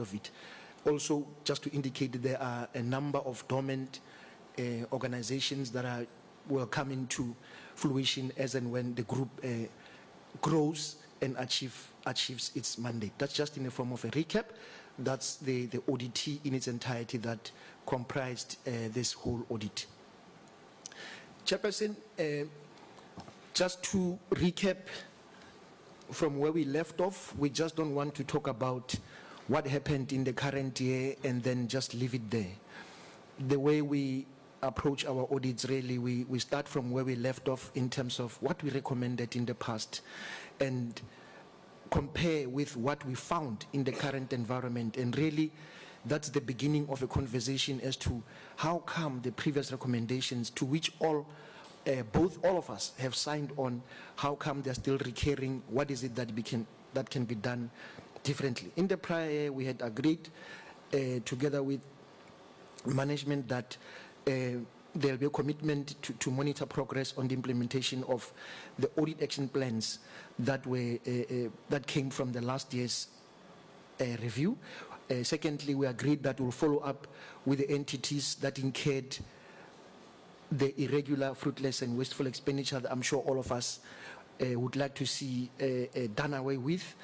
of it. Also, just to indicate that there are a number of dormant uh, organizations that are will come into fruition as and when the group uh, grows and achieve, achieves its mandate. That's just in the form of a recap. That's the, the in its entirety that comprised uh, this whole audit. Chairperson, uh, just to recap from where we left off, we just don't want to talk about what happened in the current year and then just leave it there. The way we approach our audits, really, we, we start from where we left off in terms of what we recommended in the past and compare with what we found in the current environment. And really, that's the beginning of a conversation as to how come the previous recommendations to which all uh, both all of us have signed on how come they're still recurring what is it that we can that can be done differently in the prior year we had agreed uh, together with management that uh, there'll be a commitment to, to monitor progress on the implementation of the audit action plans that were uh, uh, that came from the last year's uh, review. Uh, secondly, we agreed that we'll follow up with the entities that incurred the irregular, fruitless, and wasteful expenditure that I'm sure all of us would like to see done away with,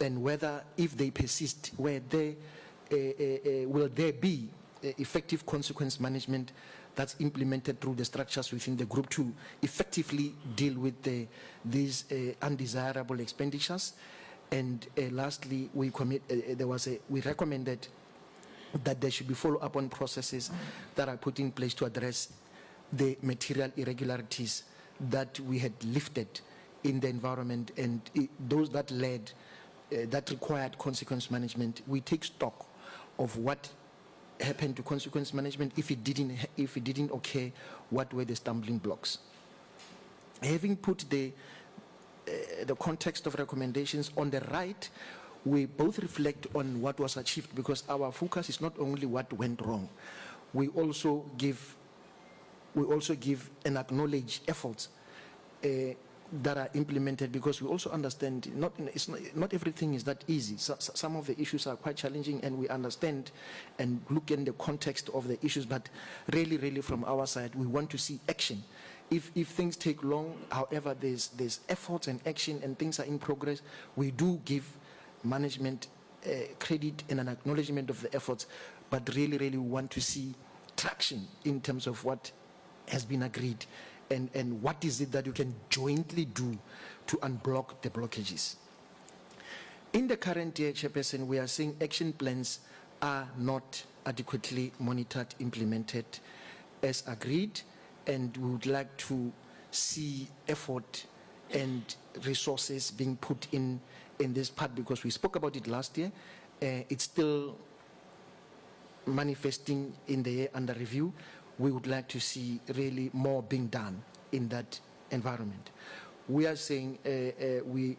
and whether, if they persist, where there uh, eh, eh, will there be eh, effective consequence management that's implemented through the structures within the group to effectively deal with the, these undesirable expenditures. And lastly, we commit, there was a, we recommended that there should be follow-up on processes that are put in place to address the material irregularities that we had lifted in the environment and those that led, that required consequence management. We take stock of what happened to consequence management. If it didn't, if it didn't occur, what were the stumbling blocks? Having put the uh, the context of recommendations on the right, we both reflect on what was achieved because our focus is not only what went wrong, we also give we also give and acknowledge efforts uh, that are implemented because we also understand not, not, not everything is that easy. So- some of the issues are quite challenging and we understand and look in the context of the issues, but really, really from our side, we want to see action. If, if things take long, however, there's, there's efforts and action and things are in progress, we do give management uh, credit and an acknowledgement of the efforts, but really, really want to see traction in terms of what has been agreed and, and what is it that you can jointly do to unblock the blockages. In the current year, Chairperson, we are seeing action plans are not adequately monitored, implemented as agreed, and we would like to see effort and resources being put in in this part because we spoke about it last year. Uh, it's still manifesting in the year under review, we would like to see really more being done in that environment. We are saying uh, uh, we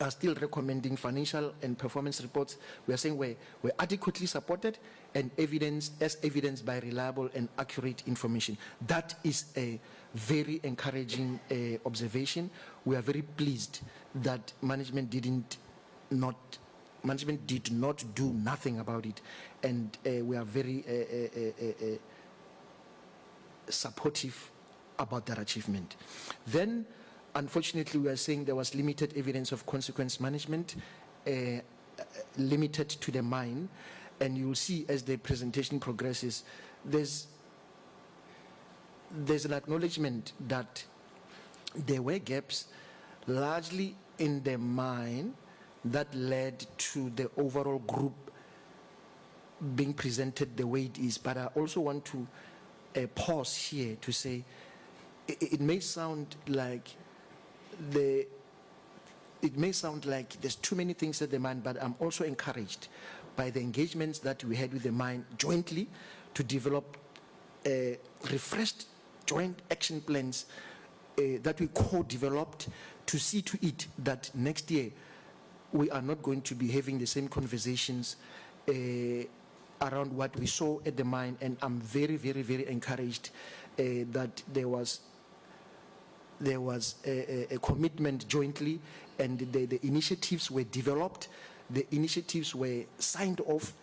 are still recommending financial and performance reports. We are saying we're, we're adequately supported and evidence as evidenced by reliable and accurate information. That is a very encouraging uh, observation. We are very pleased that management didn't not management did not do nothing about it, and uh, we are very uh, uh, uh, uh, uh, supportive about that achievement. Then, unfortunately, we are saying there was limited evidence of consequence management, uh, uh, limited to the mine, and you'll see as the presentation progresses, there's there's an acknowledgement that there were gaps largely in the mine that led to the overall group being presented the way it is. But I also want to uh, pause here to say it, it may sound like the it may sound like there's too many things at the mine, but I'm also encouraged by the engagements that we had with the mine jointly to develop uh, refreshed joint action plans uh, that we co-developed to see to it that next year we are not going to be having the same conversations uh, around what we saw at the mine. And I'm very, very, very encouraged uh, that there was there was a, a, commitment jointly, and the, the initiatives were developed the initiatives were signed off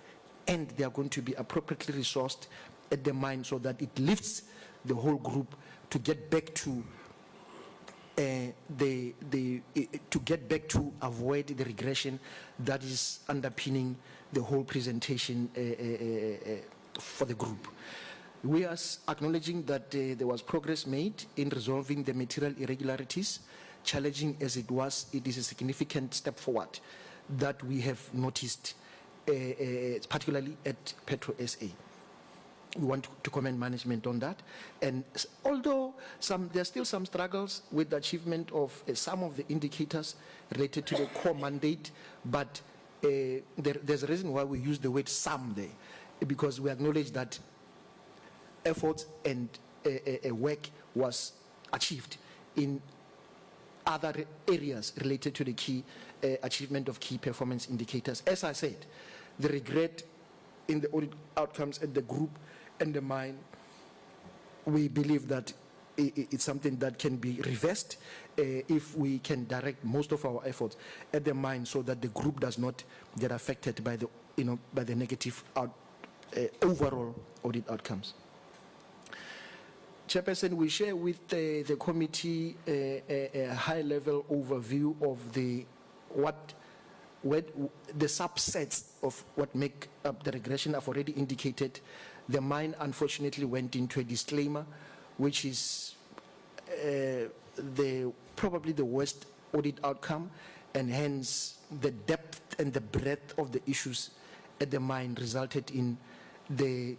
and they are going to be appropriately resourced at the mine so that it lifts the whole group to get back to uh, the, the, uh, to get back to avoid the regression that is underpinning the whole presentation uh, uh, uh, for the group. We are acknowledging that there was progress made in resolving the material irregularities. Challenging as it was, it is a significant step forward that we have noticed, particularly at Petro SA we want to commend management on that. And although some, there are still some struggles with the achievement of uh, some of the indicators related to the core mandate, but there, there's a reason why we use the word some there, because we acknowledge that efforts and uh, work was achieved in other areas related to the key uh, achievement of key performance indicators. As I said, the regret in the audit outcomes at the group and the mine, we believe that it's something that can be reversed uh, if we can direct most of our efforts at the mine so that the group does not get affected by the, you know, by the negative out, uh, overall audit outcomes. Chairperson, we share with the, the committee a high-level overview of the what, what the subsets of what make up the regression. I've already indicated. The mine unfortunately went into a disclaimer, which is uh, the probably the worst audit outcome, and hence the depth and the breadth of the issues at the mine resulted in the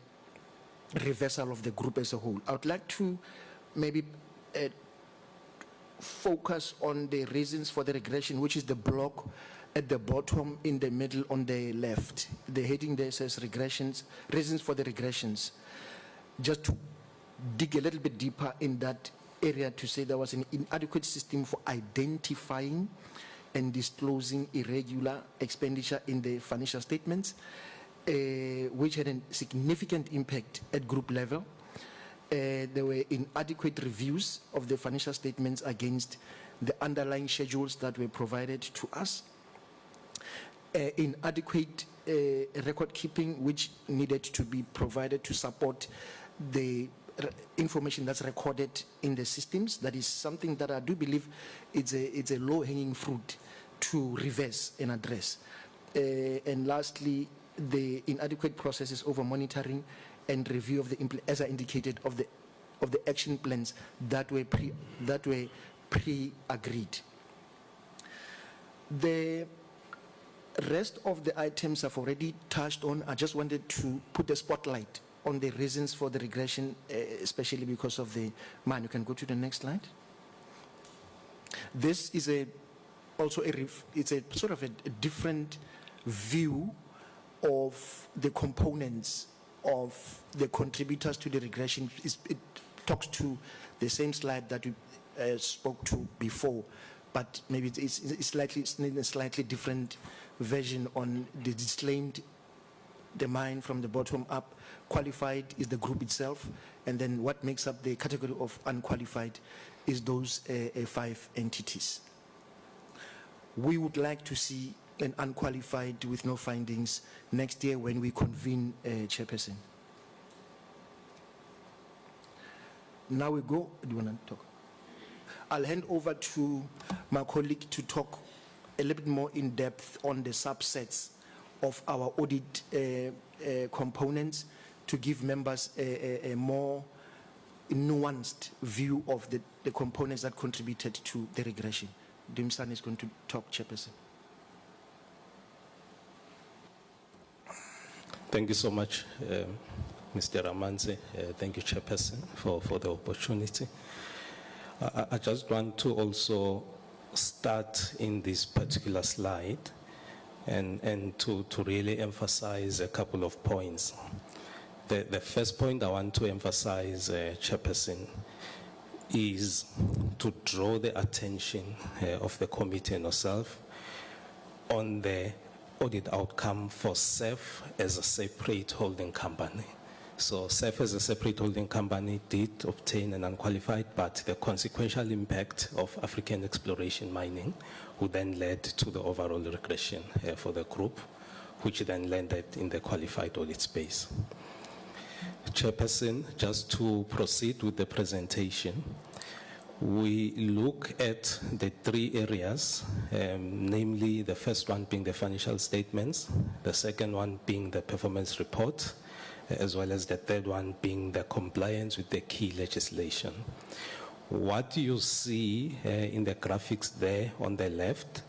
reversal of the group as a whole. I would like to maybe uh, focus on the reasons for the regression, which is the block at the bottom in the middle on the left. The heading there says regressions, reasons for the regressions. Just to dig a little bit deeper in that area to say there was an inadequate system for identifying and disclosing irregular expenditure in the financial statements, uh, which had a significant impact at group level. Uh, there were inadequate reviews of the financial statements against the underlying schedules that were provided to us. Uh, inadequate record keeping, which needed to be provided to support the information that's recorded in the systems. That is something that I do believe it's a, it's a low hanging fruit to reverse and address. Uh, and lastly, the inadequate processes over monitoring and review of the, as I indicated, of the, of the action plans that were pre, that were pre-agreed. The rest of the items I've already touched on. I just wanted to put the spotlight on the reasons for the regression, uh, especially because of the man. You can go to the next slide. This is a also a it's a sort of a, a different view of the components of the contributors to the regression. It's, it talks to the same slide that we uh, spoke to before, but maybe it's, it's, slightly it's a slightly different version on the disclaimed the mine from the bottom up. Qualified is the group itself, and then what makes up the category of unqualified is those uh, uh, five entities. We would like to see an unqualified with no findings next year when we convene uh, chairperson. Now we go. Do you want to talk? I'll hand over to my colleague to talk a little bit more in depth on the subsets of our audit uh, uh, components to give members a, a, a more nuanced view of the, the components that contributed to the regression. Dimsan is going to talk, Chairperson. Thank you so much, um, Mr. Ramanzi. Uh, Thank you, Chairperson, for, for the opportunity. I, I just want to also start in this particular slide and, and to, to really emphasize a couple of points. The, the first point I want to emphasize, uh, Chairperson, is to draw the attention uh, of the committee and yourself on the audit outcome for CEF as a separate holding company. So CEF as a separate holding company did obtain an unqualified, but the consequential impact of African exploration mining would then led to the overall regression uh, for the group, which then landed in the qualified audit space. Chairperson, just to proceed with the presentation, we look at the three areas, um, namely the first one being the financial statements, the second one being the performance report, as well as the third one being the compliance with the key legislation. What you see uh, in the graphics there on the left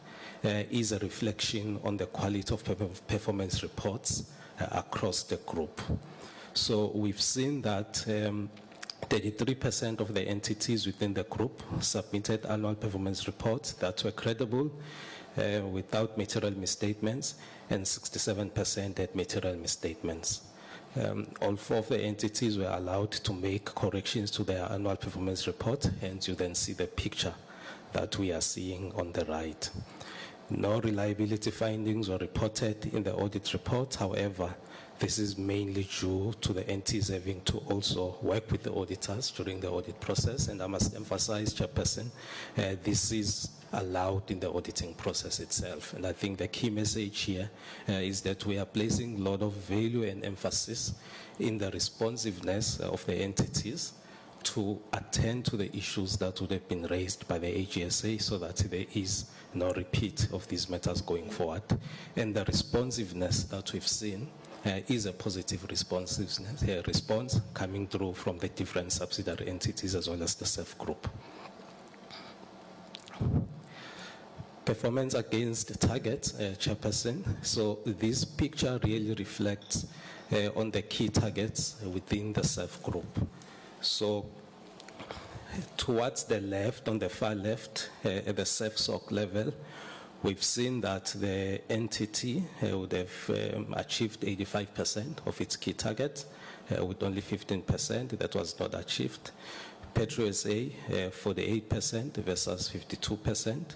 uh, is a reflection on the quality of performance reports uh, across the group. So we've seen that um, 33% of the entities within the group submitted annual performance reports that were credible uh, without material misstatements, and 67% had material misstatements. Um, all four of the entities were allowed to make corrections to their annual performance report, and you then see the picture that we are seeing on the right. No reliability findings were reported in the audit report. However, this is mainly due to the entities having to also work with the auditors during the audit process. And I must emphasize, Chairperson, uh, this is allowed in the auditing process itself. And I think the key message here uh, is that we are placing a lot of value and emphasis in the responsiveness of the entities to attend to the issues that would have been raised by the AGSA so that there is no repeat of these matters going forward. And the responsiveness that we've seen uh, is a positive responsiveness, uh, response coming through from the different subsidiary entities as well as the CEF group. Performance against the target, uh, Chairperson. So this picture really reflects uh, on the key targets within the CEF group. So towards the left, on the far left, uh, at the CEFSOC level, we've seen that the entity uh, would have um, achieved 85% of its key target, uh, with only 15% that was not achieved. PetroSA, uh, 48% versus 52%.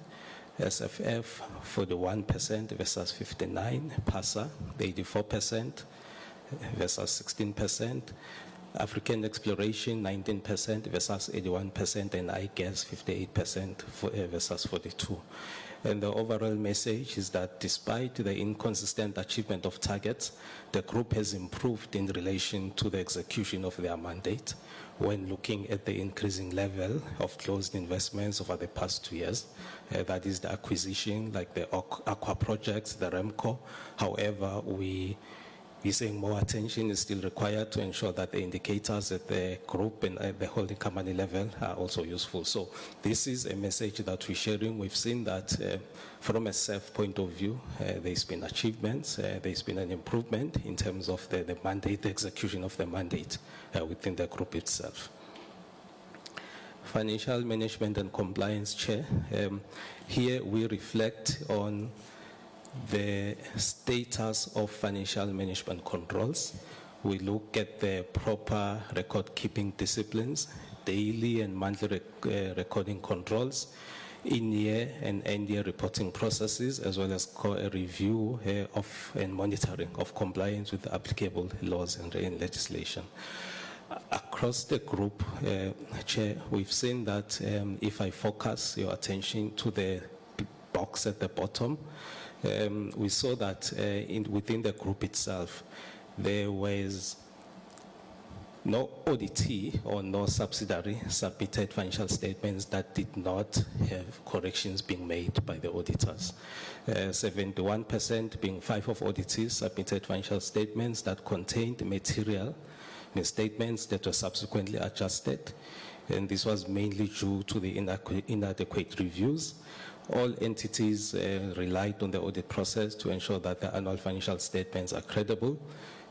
SFF, 41% versus 59%; PASA, 84% versus 16%. African exploration 19% versus 81% and iGas 58% uh, versus 42. And the overall message is that despite the inconsistent achievement of targets, the group has improved in relation to the execution of their mandate when looking at the increasing level of closed investments over the past two years. Uh, that is the acquisition, like the aqua projects, the REMCO. However, we we're saying more attention is still required to ensure that the indicators at the group and at the holding company level are also useful. So this is a message that we're sharing. We've seen that uh, from a CEF point of view, uh, there's been achievements, uh, there's been an improvement in terms of the, the mandate, the execution of the mandate uh, within the group itself. Financial Management and Compliance Chair. Um, here we reflect on the status of financial management controls. We look at the proper record keeping disciplines, daily and monthly rec uh, recording controls, in year and end year reporting processes, as well as a review uh, of and monitoring of compliance with applicable laws and, and legislation. Across the group, uh, Chair, we've seen that um, if I focus your attention to the box at the bottom, um, we saw that uh, in, within the group itself, there was no auditee or no subsidiary submitted financial statements that did not have corrections being made by the auditors. 71% uh, being five of auditees submitted financial statements that contained material misstatements that were subsequently adjusted. And this was mainly due to the inadequate reviews all entities uh, relied on the audit process to ensure that the annual financial statements are credible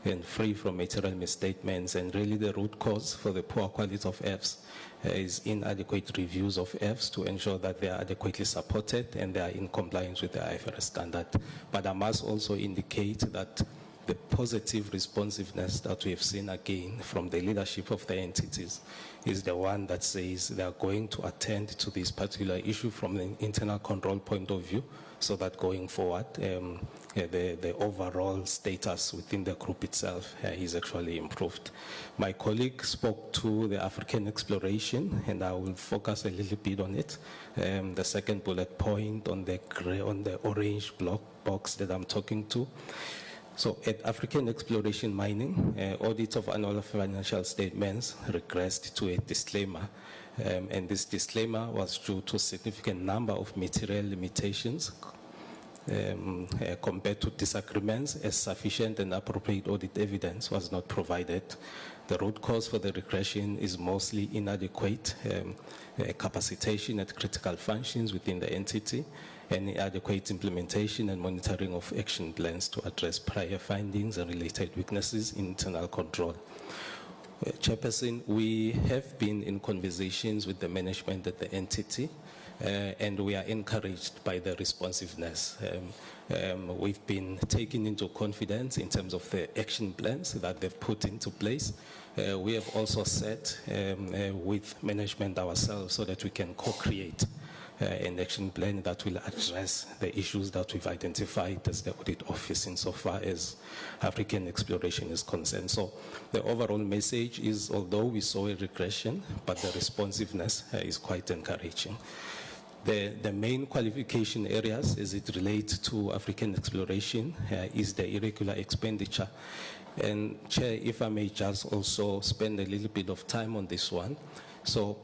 and free from material misstatements. And really, the root cause for the poor quality of Fs uh, is inadequate reviews of Fs to ensure that they are adequately supported and they are in compliance with the IFRS standard. But I must also indicate that the positive responsiveness that we have seen again from the leadership of the entities is the one that says they are going to attend to this particular issue from an internal control point of view so that going forward, um, the, the overall status within the group itself uh, is actually improved. My colleague spoke to the African exploration, and I will focus a little bit on it. Um, the second bullet point on the on the orange block box that I'm talking to. So at African Exploration Mining, uh, audit of annual financial statements regressed to a disclaimer. Um, and this disclaimer was due to a significant number of material limitations um, uh, compared to disagreements as sufficient and appropriate audit evidence was not provided. The root cause for the regression is mostly inadequate um, uh, capacitation at critical functions within the entity and adequate implementation and monitoring of action plans to address prior findings and related weaknesses in internal control. Uh, Chairperson, we have been in conversations with the management at the entity, uh, and we are encouraged by the responsiveness. Um, um, we've been taken into confidence in terms of the action plans that they've put into place. Uh, we have also set um, uh, with management ourselves so that we can co-create an action plan that will address the issues that we've identified as the audit office insofar as African exploration is concerned. So the overall message is although we saw a regression, but the responsiveness uh, is quite encouraging. The, the main qualification areas as it relates to African exploration uh, is the irregular expenditure. And Chair, if I may just also spend a little bit of time on this one. So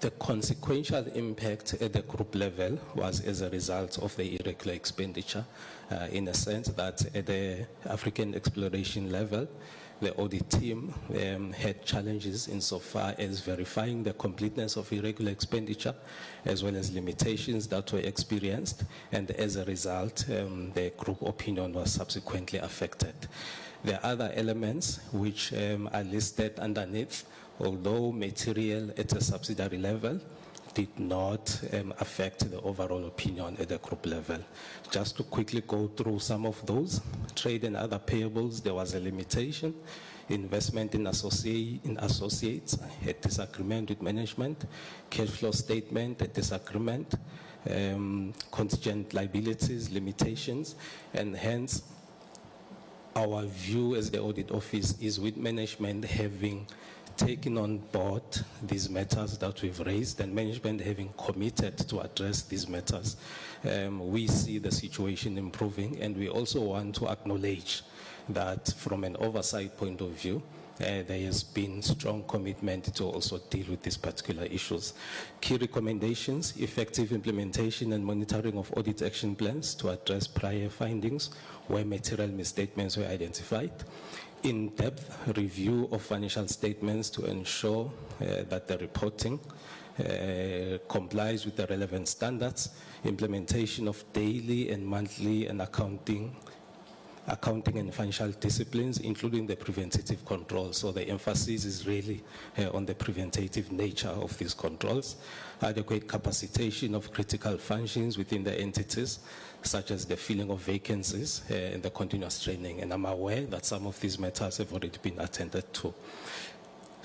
the consequential impact at the group level was as a result of the irregular expenditure, uh, in a sense that at the African exploration level, the audit team um, had challenges insofar as verifying the completeness of irregular expenditure, as well as limitations that were experienced, and as a result, um, the group opinion was subsequently affected. There are other elements which um, are listed underneath, although material at a subsidiary level did not um, affect the overall opinion at the group level. Just to quickly go through some of those, trade and other payables, there was a limitation. Investment in, associate, in associates, a disagreement with management. Cash flow statement, a disagreement. Um, contingent liabilities, limitations, and hence our view as the audit office is with management having taken on board these matters that we've raised and management having committed to address these matters, um, we see the situation improving and we also want to acknowledge that from an oversight point of view, uh, there has been strong commitment to also deal with these particular issues. Key recommendations, effective implementation and monitoring of audit action plans to address prior findings where material misstatements were identified. In-depth review of financial statements to ensure uh, that the reporting uh, complies with the relevant standards, implementation of daily and monthly and accounting accounting and financial disciplines, including the preventative controls. So the emphasis is really uh, on the preventative nature of these controls, adequate capacitation of critical functions within the entities, such as the filling of vacancies uh, and the continuous training. And I'm aware that some of these matters have already been attended to.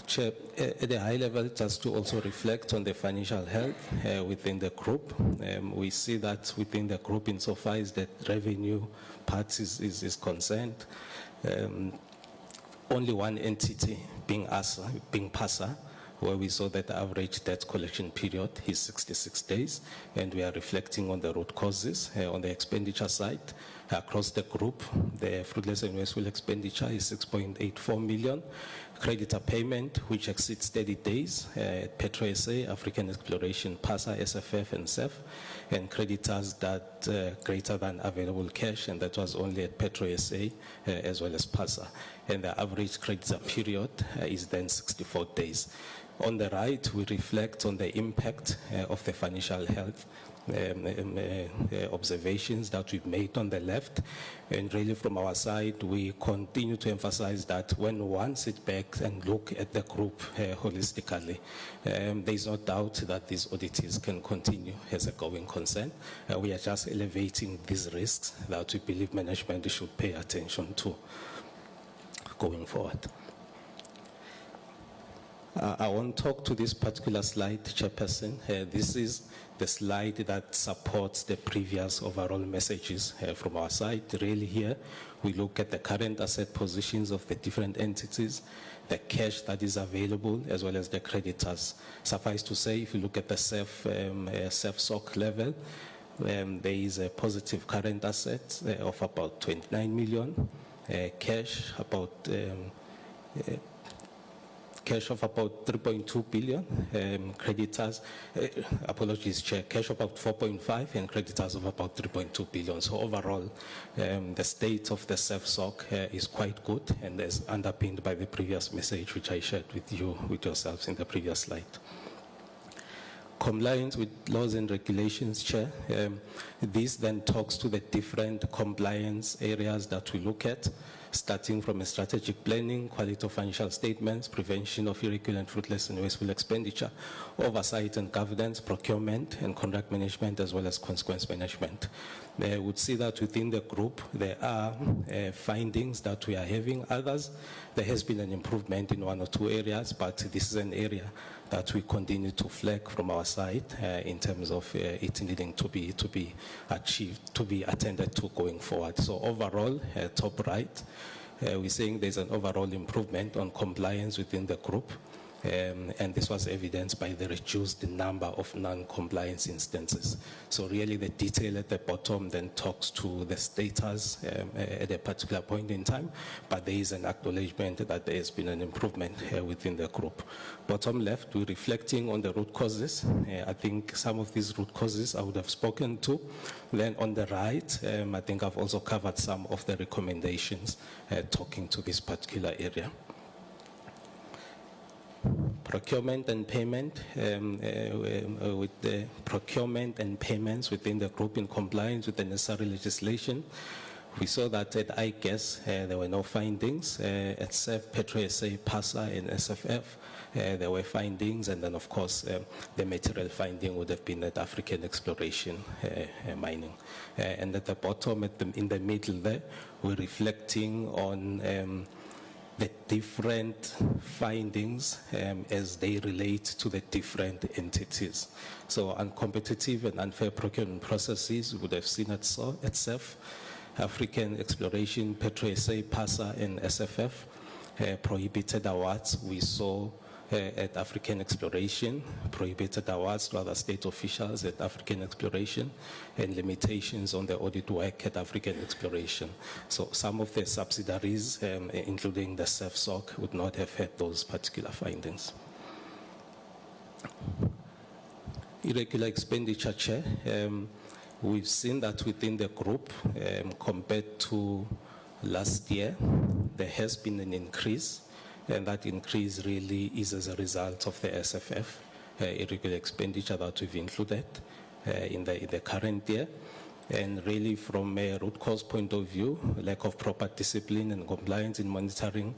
Chair, uh, at a high level, just to also reflect on the financial health uh, within the group, um, we see that within the group, insofar as the revenue part is, is, is concerned, um, only one entity being ASA, being PASA, where we saw that the average debt collection period is 66 days, and we are reflecting on the root causes uh, on the expenditure side. Across the group, the fruitless and wasteful expenditure is 6.84 million. Creditor payment, which exceeds 30 days, uh, PetroSA, African Exploration, PASA, SFF, and CEF, and creditors that uh, greater than available cash, and that was only at PetroSA uh, as well as PASA. And the average creditor period uh, is then 64 days. On the right, we reflect on the impact uh, of the financial health um, um, uh, uh, observations that we've made on the left. And really from our side, we continue to emphasize that when one sits back and look at the group uh, holistically, um, there's no doubt that these audits can continue as a going concern. Uh, we are just elevating these risks that we believe management should pay attention to going forward. Uh, I won't talk to this particular slide, Chairperson. Uh, this is the slide that supports the previous overall messages uh, from our side. Really here, we look at the current asset positions of the different entities, the cash that is available, as well as the creditors. Suffice to say, if you look at the CEF, um, uh, CEFSOC level, um, there is a positive current asset uh, of about 29 million, uh, cash about um, cash of about 3.2 billion, um, creditors, uh, apologies, Chair, cash of about 4.5 and creditors of about 3.2 billion. So overall, um, the state of the CEFSOC uh, is quite good and is underpinned by the previous message which I shared with you, with yourselves in the previous slide. Compliance with laws and regulations, Chair. Um, this then talks to the different compliance areas that we look at starting from a strategic planning, quality of financial statements, prevention of irregular and fruitless and wasteful expenditure, oversight and governance, procurement and contract management, as well as consequence management. I would see that within the group, there are uh, findings that we are having. Others, there has been an improvement in one or two areas, but this is an area that we continue to flag from our side uh, in terms of uh, it needing to be to be achieved, to be attended to going forward. So overall, uh, top right, uh, we're saying there's an overall improvement on compliance within the group. Um, and this was evidenced by the reduced number of non-compliance instances. So really the detail at the bottom then talks to the status um, at a particular point in time, but there is an acknowledgement that there has been an improvement uh, within the group. Bottom left, we're reflecting on the root causes. Uh, I think some of these root causes I would have spoken to. Then on the right, um, I think I've also covered some of the recommendations uh, talking to this particular area procurement and payment um, uh, uh, with the procurement and payments within the group in compliance with the necessary legislation. We saw that at iGas uh, there were no findings. Uh, at CEF, Petro SA, PASA, and SFF uh, there were findings, and then of course um, the material finding would have been at African exploration uh, mining. and at the bottom, at the, in the middle there, we're reflecting on um, the different findings um, as they relate to the different entities. So uncompetitive and unfair procurement processes would have seen it so, itself. African Exploration, PetroSA, PASA, and SFF uh, prohibited awards. We saw at African Exploration, prohibited awards to other state officials at African Exploration, and limitations on the audit work at African Exploration. So some of the subsidiaries, um, including the CEFSOC, would not have had those particular findings. Irregular expenditure chair. Um, we've seen that within the group, um, compared to last year, there has been an increase and that increase really is as a result of the SFF uh, irregular expenditure that we've included uh, in, the, in the current year. And really from a root cause point of view, lack of proper discipline and compliance in monitoring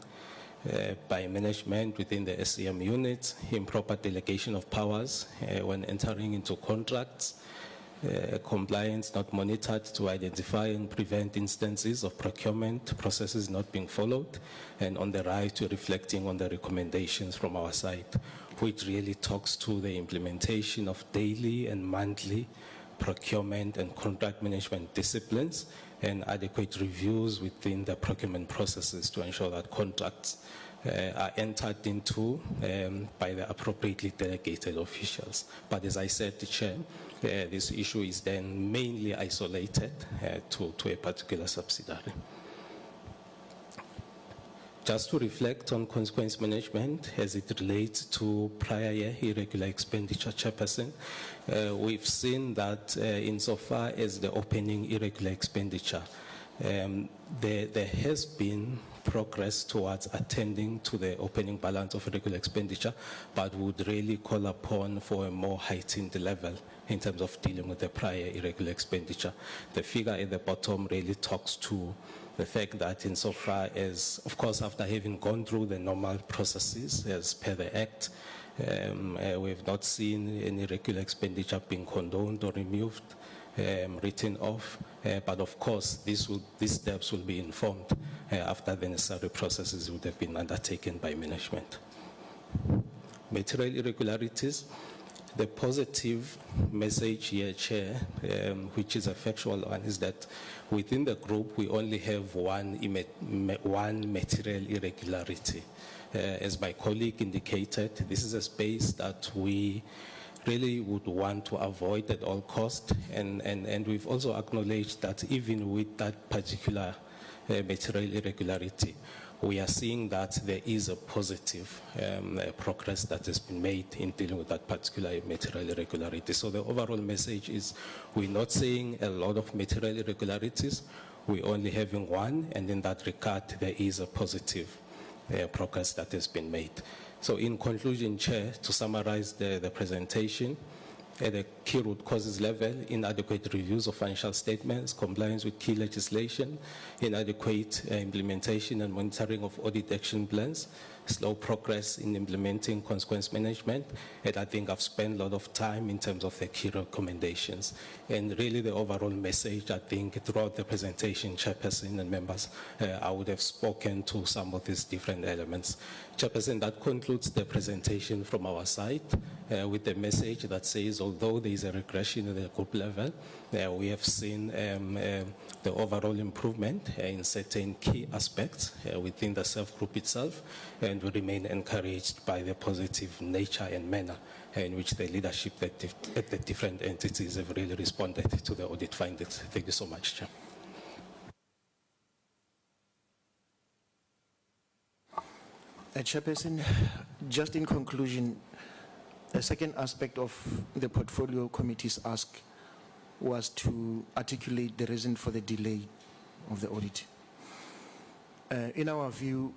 uh, by management within the SCM units, improper delegation of powers uh, when entering into contracts, uh, compliance not monitored to identify and prevent instances of procurement processes not being followed, and on the right, to reflecting on the recommendations from our side, which really talks to the implementation of daily and monthly procurement and contract management disciplines and adequate reviews within the procurement processes to ensure that contracts uh, are entered into um, by the appropriately delegated officials. But as I said, the Chair, this issue is then mainly isolated uh, to, to a particular subsidiary. Just to reflect on consequence management as it relates to prior year irregular expenditure chairperson, uh, we've seen that uh, insofar as the opening irregular expenditure, um, there, there has been progress towards attending to the opening balance of regular expenditure, but would really call upon for a more heightened level in terms of dealing with the prior irregular expenditure. The figure at the bottom really talks to the fact that insofar as, of course, after having gone through the normal processes as per the Act, um, uh, we've not seen any regular expenditure being condoned or removed, um, written off. Uh, but of course, will, these steps will be informed uh, after the necessary processes would have been undertaken by management. Material irregularities. The positive message here, Chair, um, which is a factual one, is that within the group we only have one, one material irregularity. Uh, as my colleague indicated, this is a space that we really would want to avoid at all cost, and, and, and we've also acknowledged that even with that particular uh, material irregularity, we are seeing that there is a positive um, uh, progress that has been made in dealing with that particular material irregularity. So the overall message is we're not seeing a lot of material irregularities, we're only having one, and in that regard, there is a positive uh, progress that has been made. So in conclusion, Chair, to summarize the, the presentation, at the key root causes level, inadequate reviews of financial statements, compliance with key legislation, inadequate uh, implementation and monitoring of audit action plans, slow progress in implementing consequence management, and I think I've spent a lot of time in terms of the key recommendations. And really the overall message, I think throughout the presentation, Chairperson and members, uh, I would have spoken to some of these different elements. Chairperson, that concludes the presentation from our side uh, with the message that says although there is a regression at the group level, uh, we have seen um, um, the overall improvement in certain key aspects uh, within the CEF group itself, and we remain encouraged by the positive nature and manner in which the leadership at, the different entities have really responded to the audit findings. Thank you so much, Chair. Uh, Chairperson, just in conclusion, the second aspect of the portfolio committee's ask was to articulate the reason for the delay of the audit. Uh, in our view,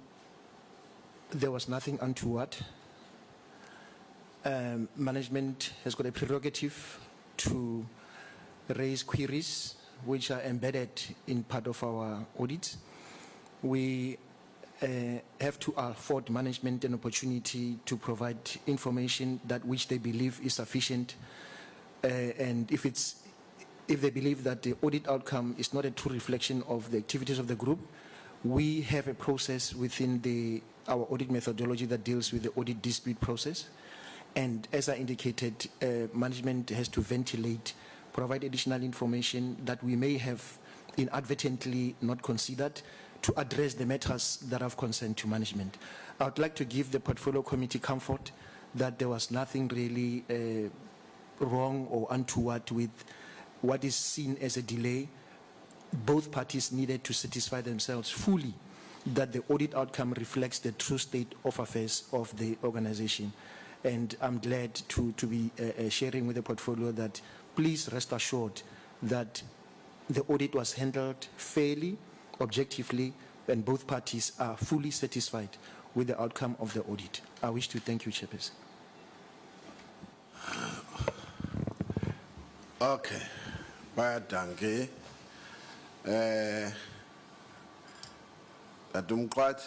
there was nothing untoward. Um, management has got a prerogative to raise queries which are embedded in part of our audit. We uh, have to afford management an opportunity to provide information that which they believe is sufficient. Uh, and if it's if they believe that the audit outcome is not a true reflection of the activities of the group, we have a process within the our audit methodology that deals with the audit dispute process. And as I indicated, uh, management has to ventilate, provide additional information that we may have inadvertently not considered to address the matters that have concern to management. I would like to give the portfolio committee comfort that there was nothing really uh, wrong or untoward with what is seen as a delay. Both parties needed to satisfy themselves fully that the audit outcome reflects the true state of affairs of the organization. And I'm glad to, to be uh, uh, sharing with the portfolio that please rest assured that the audit was handled fairly, objectively, and both parties are fully satisfied with the outcome of the audit. I wish to thank you, Chairperson. Okay. Baya danke. Eh Adumqat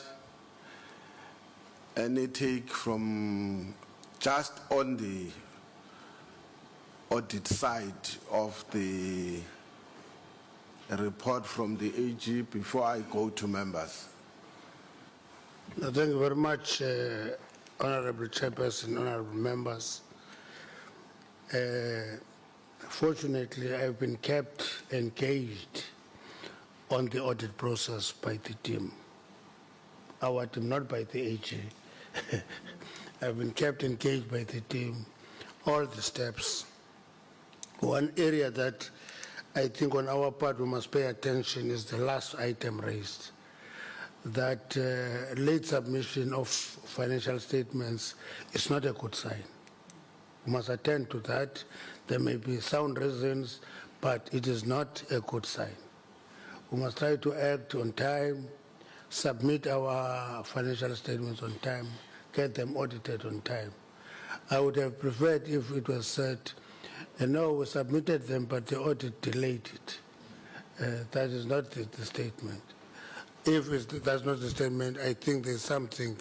any take from just on the audit side of the report from the AG before I go to members. Thank you very much, uh, Honorable Chairperson, Honorable members. Uh, Fortunately, I've been kept engaged on the audit process by the team. Our team, not by the AG. I've been kept engaged by the team, all the steps. One area that I think on our part we must pay attention is the last item raised that uh, late submission of financial statements is not a good sign. We must attend to that. There may be sound reasons, but it is not a good sign. We must try to act on time submit our financial statements on time, get them audited on time. I would have preferred if it was said, uh, no, we submitted them, but the audit delayed it. Uh, That is not the the statement. If that's not the statement, I think there's something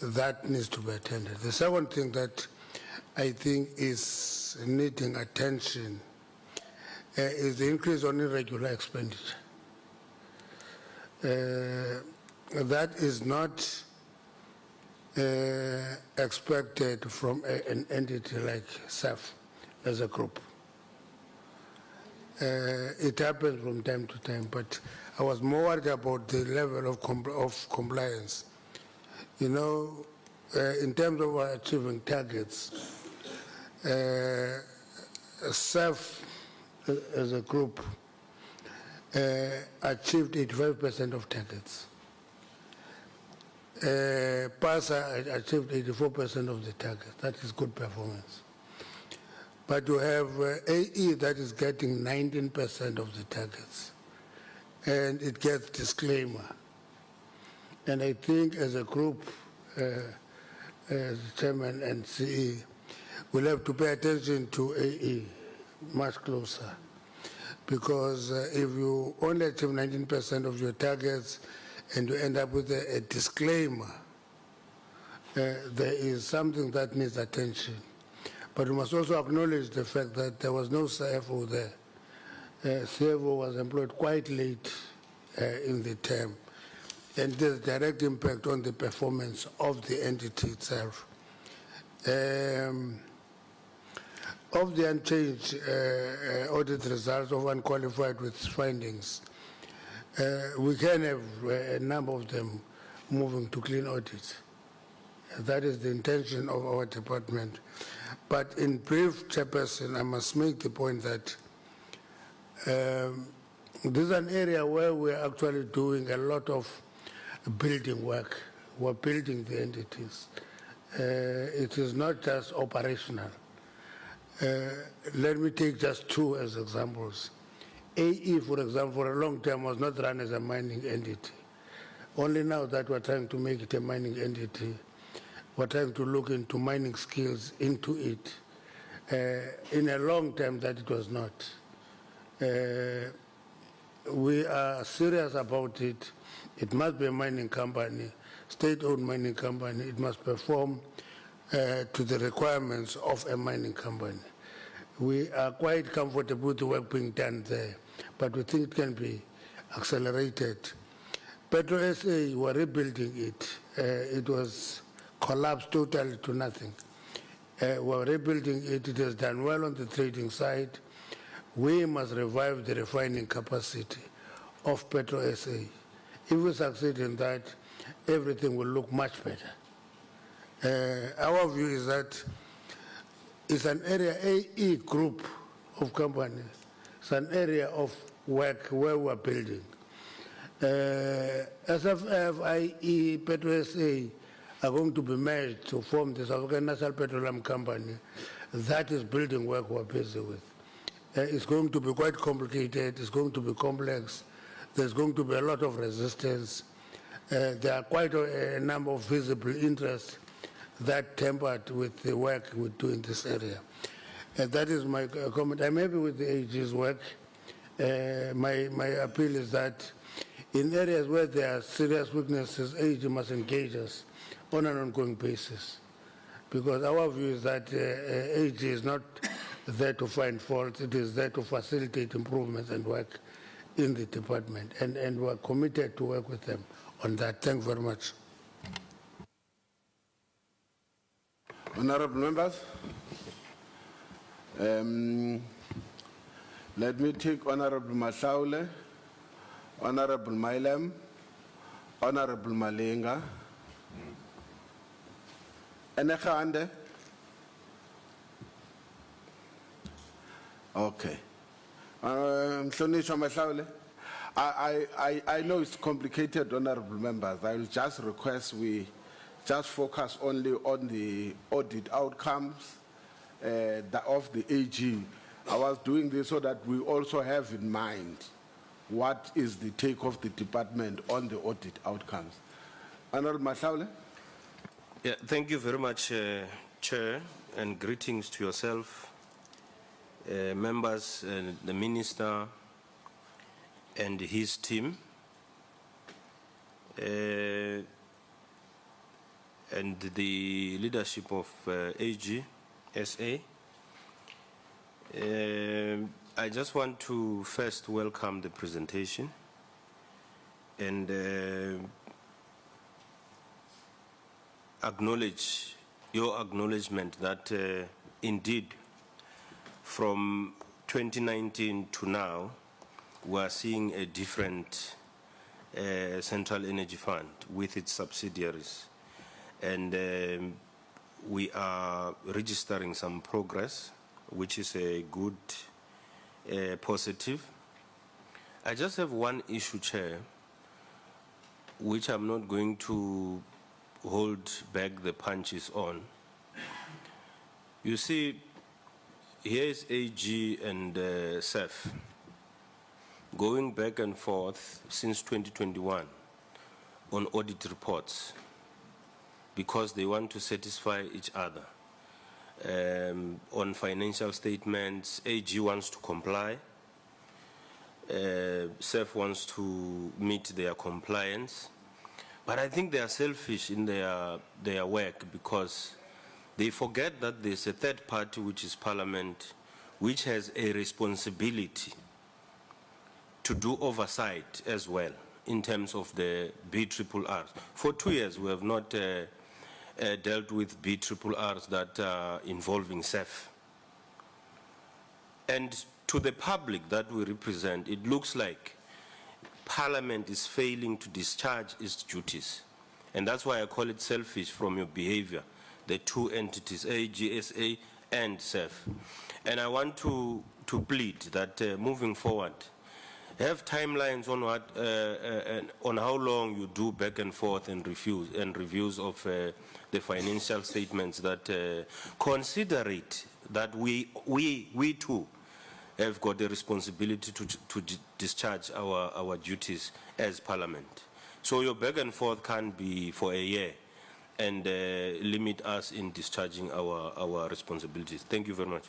that needs to be attended. The second thing that I think is needing attention uh, is the increase on irregular expenditure. Uh, That is not uh, expected from a- an entity like CEF as a group. Uh, It happens from time to time, but I was more worried about the level of compl- of compliance. You know, uh, in terms of achieving targets, uh, CEF uh, as a group uh, achieved 85% of targets. Uh, PASA achieved 84% of the targets. That is good performance. But you have uh, AE that is getting 19% of the targets, and it gets disclaimer. And I think as a group, uh, as chairman and CE, we'll have to pay attention to AE much closer. Because uh, if you only achieve 19% of your targets and you end up with a, a disclaimer, uh, there is something that needs attention. But we must also acknowledge the fact that there was no CFO there. Uh, CFO was employed quite late uh, in the term, and there's direct impact on the performance of the entity itself. Um, of the unchanged uh, uh, audit results of unqualified with findings, uh, we can have uh, a number of them moving to clean audit. That is the intention of our department. But in brief, Chairperson, I must make the point that um, this is an area where we're actually doing a lot of building work. We're building the entities. Uh, it is not just operational. Uh, let me take just two as examples. AE, for example, for a long time was not run as a mining entity. Only now that we're trying to make it a mining entity, we're trying to look into mining skills into it. Uh, in a long time that it was not. Uh, we are serious about it. It must be a mining company, state-owned mining company. It must perform uh, to the requirements of a mining company. We are quite comfortable with the work being done there, but we think it can be accelerated. PetroSA, were rebuilding it. Uh, it was collapsed totally to nothing. Uh, we're rebuilding it. It has done well on the trading side. We must revive the refining capacity of PetroSA. If we succeed in that, everything will look much better. Uh, our view is that it's an area, AE group of companies, it's an area of work where we're building. Uh, SFF, IE, PetroSA are going to be merged to form the South African National Petroleum Company. That is building work we're busy with. Uh, it's going to be quite complicated, it's going to be complex, there's going to be a lot of resistance. Uh, there are quite a, a number of visible interests that tempered with the work we do in this area. And that is my uh, comment. I'm happy with the AG's work. Uh, my, my appeal is that in areas where there are serious weaknesses, AG must engage us on an ongoing basis. Because our view is that uh, uh, AG is not there to find faults, it is there to facilitate improvements and work in the department. And, and we're committed to work with them on that. Thank you very much. Honorable members, um, let me take Honorable Masaule, Honorable Mileham, Honorable Malenga. Enekande. Okay. Um, Masaule, I, I, I I know it's complicated, honorable members. I will just request we just focus only on the audit outcomes uh, of the AG. I was doing this so that we also have in mind what is the take of the department on the audit outcomes. Honorable Mahlaule? Yeah, thank you very much, uh, Chair, and greetings to yourself, uh, members, and the Minister, and his team. Uh, and the leadership of uh, AG SA. Um, I just want to first welcome the presentation and uh, acknowledge your acknowledgement that uh, indeed from 2019 to now we are seeing a different uh, Central Energy Fund with its subsidiaries and um, we are registering some progress which is a good uh, positive. I just have one issue, Chair, which I'm not going to hold back the punches on. You see, here is AG and uh, CEF going back and forth since 2021 on audit reports because they want to satisfy each other. Um, on financial statements, AG wants to comply, uh, CEF wants to meet their compliance. But I think they are selfish in their, their work because they forget that there's a third party, which is Parliament, which has a responsibility to do oversight as well in terms of the BRRRs. For two years, we have not uh, uh, dealt with BRRRs that are involving CEF. And to the public that we represent, it looks like Parliament is failing to discharge its duties. And that's why I call it selfish from your behavior, the two entities, AGSA and CEF. And I want to, to plead that uh, moving forward, have timelines on what, uh, uh, on how long you do back and forth and reviews and reviews of uh, the financial statements that uh, consider it that we, we, we too have got the responsibility to, to di- discharge our, our duties as parliament. So your back and forth can't be for a year and uh, limit us in discharging our, our responsibilities. Thank you very much.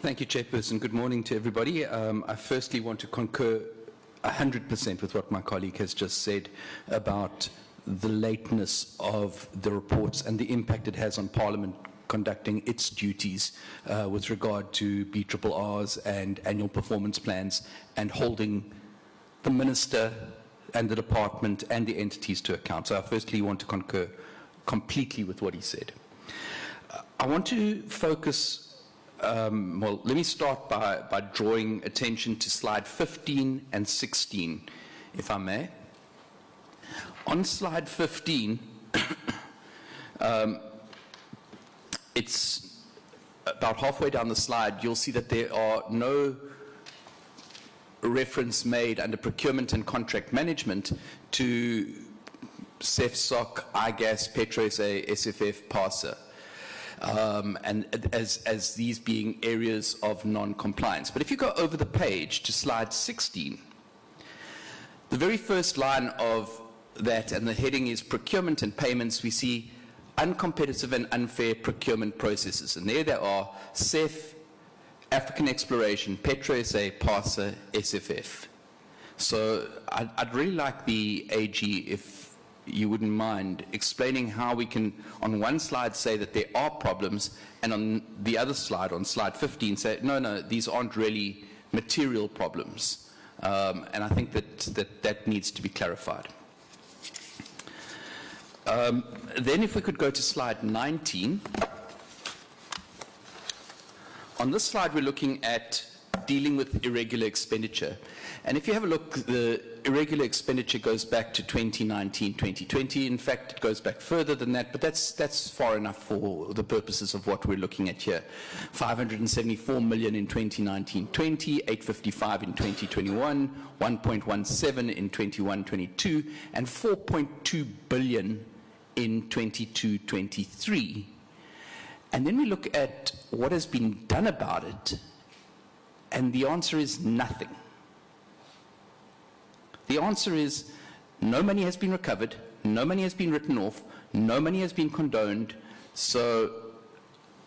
Thank you, Chairperson. Good morning to everybody. Um, I firstly want to concur 100% with what my colleague has just said about the lateness of the reports and the impact it has on Parliament conducting its duties uh, with regard to BRRRs and annual performance plans and holding the Minister and the Department and the entities to account. So I firstly want to concur completely with what he said. Uh, I want to focus um, well, let me start by, by drawing attention to slide 15 and 16, if I may. On slide 15, um, it's about halfway down the slide, you'll see that there are no reference made under procurement and contract management to CEFSOC, IGAS, PetroSA, SFF, PASA um, and as, as these being areas of non-compliance. But if you go over the page to slide 16, the very first line of that, and the heading is procurement and payments, we see uncompetitive and unfair procurement processes. And there they are, CEF, African Exploration, PetroSA, PASA, SFF. So I'd, I'd really like the AG, if you wouldn't mind explaining how we can, on one slide, say that there are problems, and on the other slide, on slide 15, say, no, no, these aren't really material problems. Um, and I think that, that that needs to be clarified. Um, then if we could go to slide 19. On this slide, we're looking at dealing with irregular expenditure. And if you have a look, the irregular expenditure goes back to 2019, 2020. In fact, it goes back further than that, but that's, that's far enough for the purposes of what we're looking at here. 574 million in 2019-20, 855 in 2021, 1.17 in 21-22, and 4.2 billion in 22-23. And then we look at what has been done about it And the answer is nothing. The answer is no money has been recovered, no money has been written off, no money has been condoned. So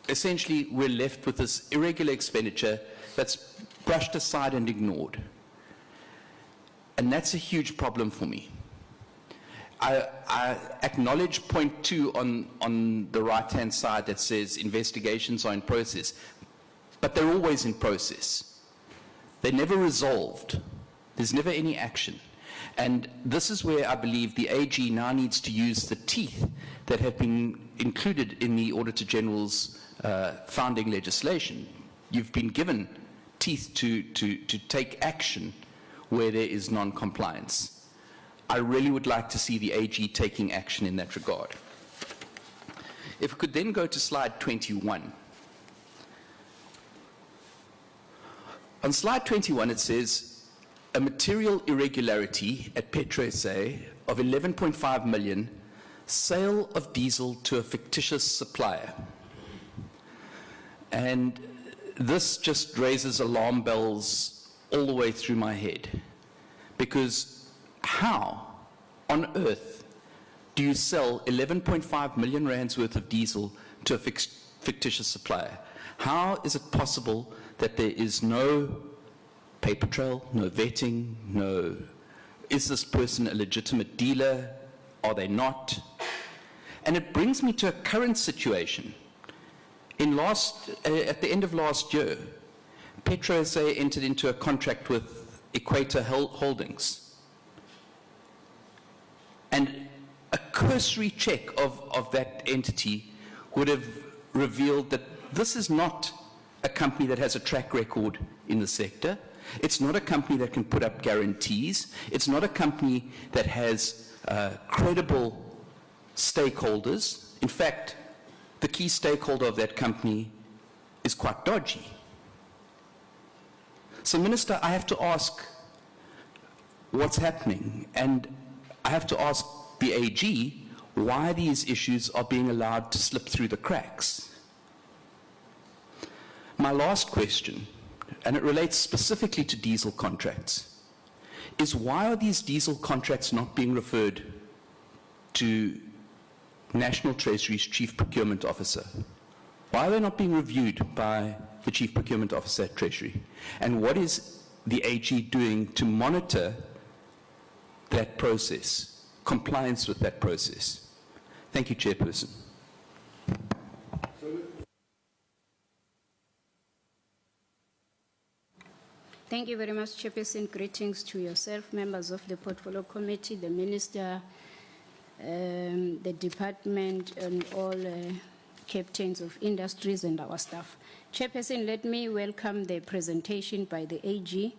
essentially, we're left with this irregular expenditure that's brushed aside and ignored. And that's a huge problem for me. I, I acknowledge point two on, on the right-hand side that says investigations are in process, but they're always in process. They're never resolved. There's never any action. And this is where I believe the AG now needs to use the teeth that have been included in the Auditor General's uh, founding legislation. You've been given teeth to, to, to take action where there is non-compliance. I really would like to see the AG taking action in that regard. If we could then go to slide 21. On slide 21, it says, a material irregularity at PetroSA of 11.5 million, sale of diesel to a fictitious supplier. And this just raises alarm bells all the way through my head. Because how on earth do you sell 11.5 million rands worth of diesel to a fictitious supplier? How is it possible that there is no paper trail, no vetting, no is this person a legitimate dealer? Are they not? And it brings me to a current situation. In last, uh, at the end of last year, PetroSA entered into a contract with Equator Holdings. And a cursory check of, of that entity would have revealed that this is not a company that has a track record in the sector. It's not a company that can put up guarantees. It's not a company that has uh, credible stakeholders. In fact, the key stakeholder of that company is quite dodgy. So, Minister, I have to ask what's happening, and I have to ask the AG why these issues are being allowed to slip through the cracks. My last question, and it relates specifically to diesel contracts, is why are these diesel contracts not being referred to National Treasury's Chief Procurement Officer? Why are they not being reviewed by the Chief Procurement Officer at Treasury? And what is the AG doing to monitor that process, compliance with that process? Thank you, Chairperson. Thank you very much, Chairperson. Greetings to yourself, members of the Portfolio Committee, the Minister, um, the department, and all uh, captains of industries and our staff. Chairperson, let me welcome the presentation by the AG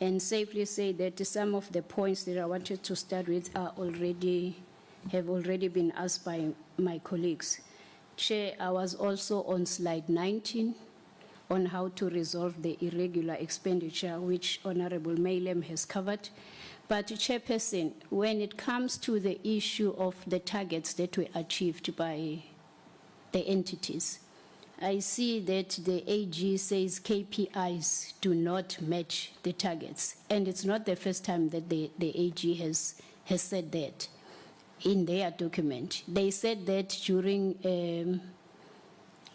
and safely say that some of the points that I wanted to start with are already, have already been asked by my colleagues. Chair, I was also on slide 19 on how to resolve the irregular expenditure, which Honorable Mileham has covered. But Chairperson, when it comes to the issue of the targets that were achieved by the entities, I see that the AG says KPIs do not match the targets. And it's not the first time that the, the AG has, has said that in their document. They said that during um,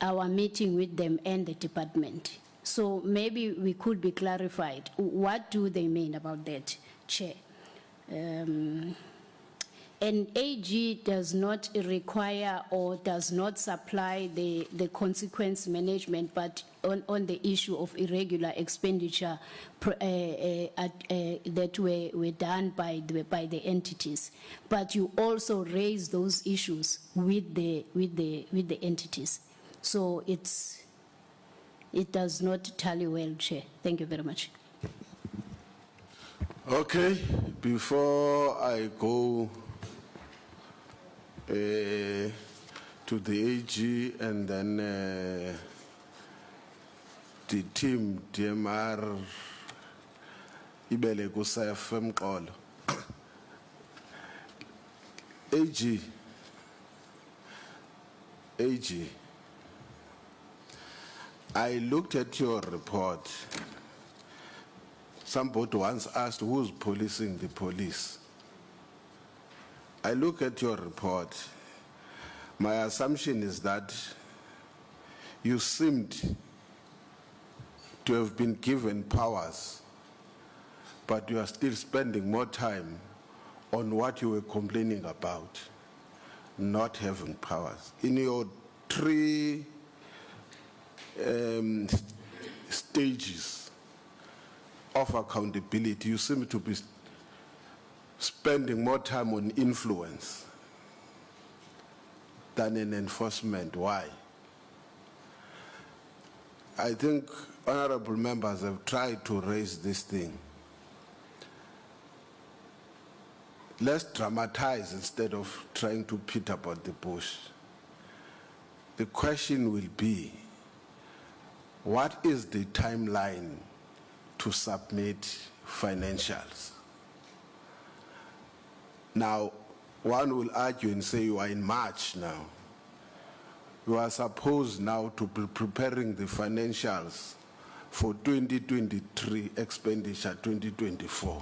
our meeting with them and the department. So maybe we could be clarified. What do they mean about that, Chair? Um, and AG does not require or does not supply the, the consequence management, but on, on the issue of irregular expenditure uh, uh, uh, that were, were done by the, by the entities. But you also raise those issues with the, with the, with the entities. So it's, it does not tally well, Chair. Thank you very much. Okay, before I go uh, to the AG and then uh, the team, DMR, Ibele Gusef Mkolo. AG, AG, I looked at your report Somebody once asked, who's policing the police? I look at your report. My assumption is that you seemed to have been given powers, but you are still spending more time on what you were complaining about, not having powers. In your three um, stages of accountability, you seem to be spending more time on influence than in enforcement. Why? I think honorable members have tried to raise this thing. Let's dramatize instead of trying to pit about the bush. The question will be, what is the timeline to submit financials? Now, one will argue and say you are in March now. You are supposed now to be preparing the financials for 2023 expenditure 2024.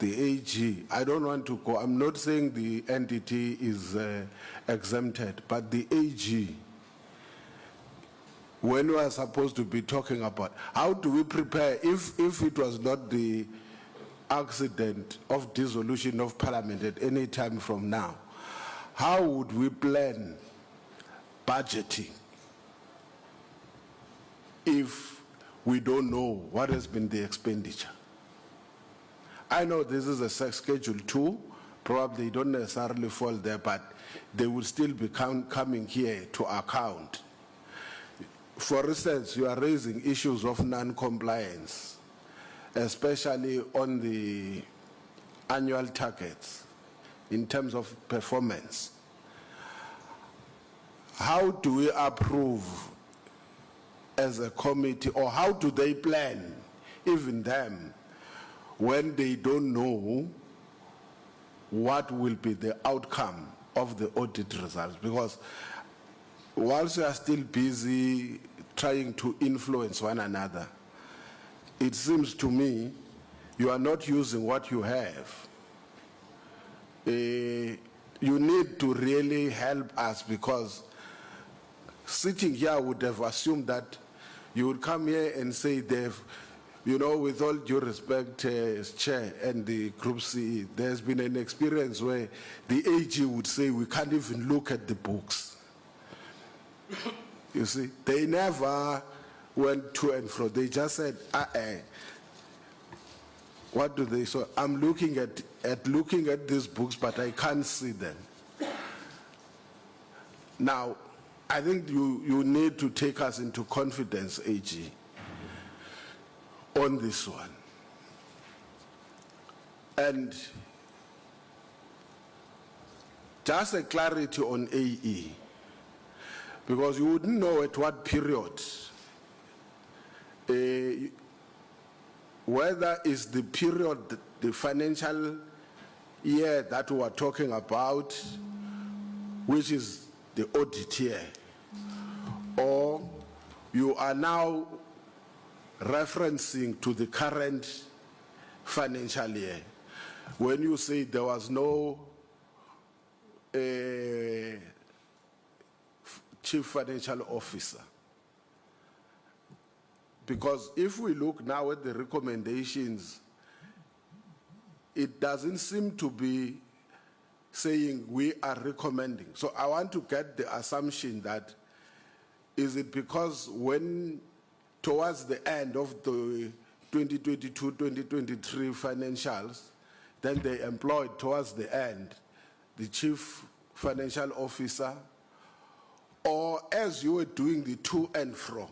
The AG, I don't want to go, I'm not saying the entity is uh, exempted, but the AG, when we are supposed to be talking about, how do we prepare if, if it was not the accident of dissolution of parliament at any time from now, how would we plan budgeting if we don't know what has been the expenditure? I know this is a schedule two, probably don't necessarily fall there, but they will still be coming here to account. For instance, you are raising issues of non-compliance, especially on the annual targets in terms of performance. How do we approve as a committee, or how do they plan, even them, when they don't know what will be the outcome of the audit results? Because whilst we are still busy trying to influence one another, it seems to me you are not using what you have. Eh, you need to really help us because sitting here would have assumed that you would come here and say they've, you know, with all due respect, uh, chair and the group CE, there's been an experience where the AG would say we can't even look at the books. You see, they never went to and fro. They just said, uh -uh. What do they say? I'm looking at, at looking at these books, but I can't see them. Now, I think you, you need to take us into confidence, AG, on this one. And just a clarity on AE, because you wouldn't know at what period, eh, whether it's the period, the financial year that we are talking about, which is the audit year, or you are now referencing to the current financial year. When you say there was no uh, chief financial officer. Because if we look now at the recommendations, it doesn't seem to be saying we are recommending. So I want to get the assumption that is it because when towards the end of the 2022-2023 financials, then they employed towards the end the chief financial officer, or as you were doing the to and fro,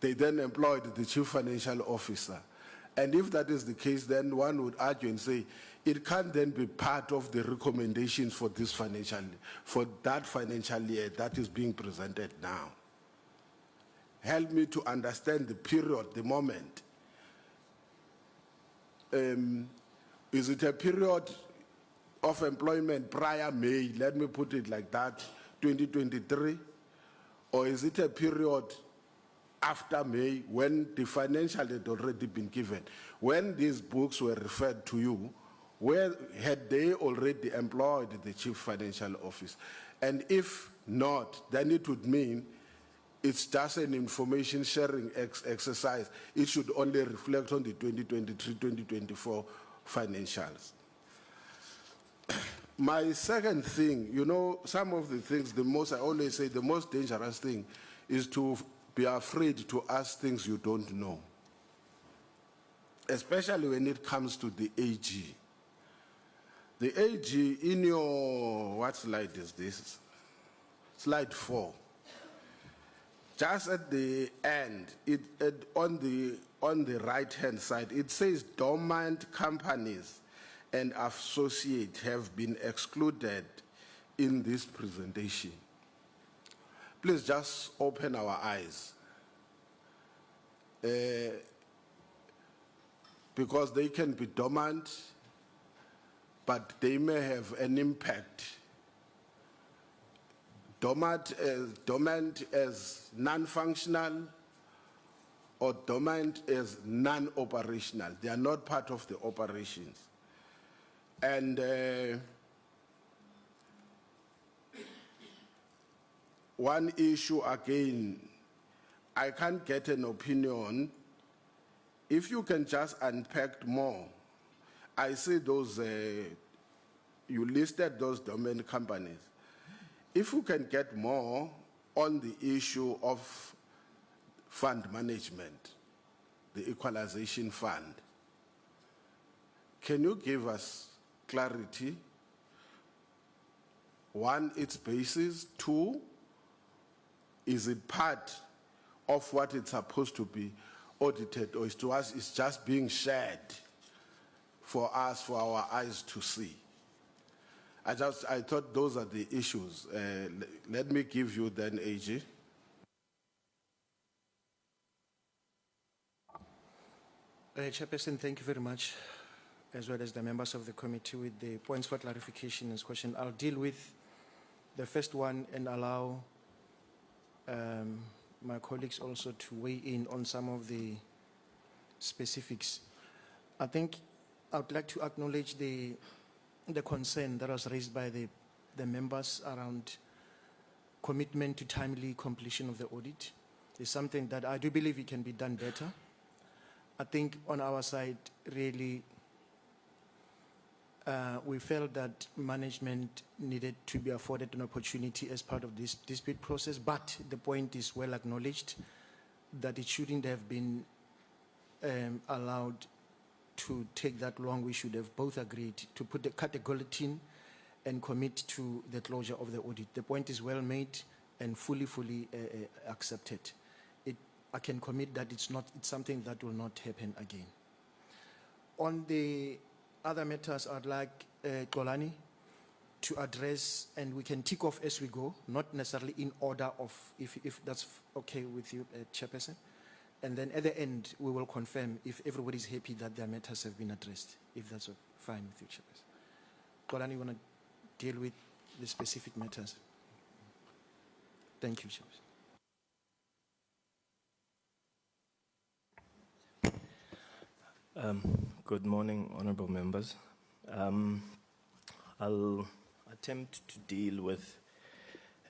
they then employed the chief financial officer. And if that is the case, then one would argue and say it can then be part of the recommendations for this financial, for that financial year that is being presented now. Help me to understand the period, the moment. Um, is it a period of employment prior May, let me put it like that, 2023? Or is it a period after May, when the financial had already been given. When these books were referred to you, where had they already employed the chief financial office? And if not, then it would mean it's just an information sharing ex- exercise. It should only reflect on the 2023, 2024 financials. My second thing, you know, some of the things, the most, I always say, the most dangerous thing is to be afraid to ask things you don't know. Especially when it comes to the AG. The AG, in your, what slide is this? Slide four. Just at the end, it, on the, on the right-hand side, it says dormant companies and associates have been excluded in this presentation. Please just open our eyes. Eh, because they can be dormant, but they may have an impact. Dormant as, dormant as non-functional or dormant as non-operational. They are not part of the operations. And uh, one issue again, I can't get an opinion. If you can just unpack more, I see those, uh, you listed those domain companies. If you can get more on the issue of fund management, the equalization fund, can you give us clarity? One, its basis. Two, is it part of what it's supposed to be audited, or is to us it's just being shared for us, for our eyes to see? I just I thought those are the issues. Uh, let me give you then, AG. Uh, Chairperson, thank you very much, as well as the members of the committee with the points for clarification and question. I'll deal with the first one and allow um, my colleagues also to weigh in on some of the specifics. I think I would like to acknowledge the, the concern that was raised by the, the members around commitment to timely completion of the audit. It's something that I do believe it can be done better. I think on our side, really, uh, we felt that management needed to be afforded an opportunity as part of this dispute process, but the point is well acknowledged that it shouldn't have been um, allowed to take that long. We should have both agreed to put the cut guillotine and commit to the closure of the audit. The point is well made and fully, fully uh, uh, accepted. It, I can commit that it's not. It's something that will not happen again. On the other matters, I'd like uh, Golani to address, and we can tick off as we go, not necessarily in order of, if, if that's okay with you, uh, Chairperson. And then at the end, we will confirm if everybody's happy that their matters have been addressed, if that's fine with you, Chairperson. Golani, you want to deal with the specific matters? Thank you, Chairperson. Um, Good morning, honorable members. Um, I'll attempt to deal with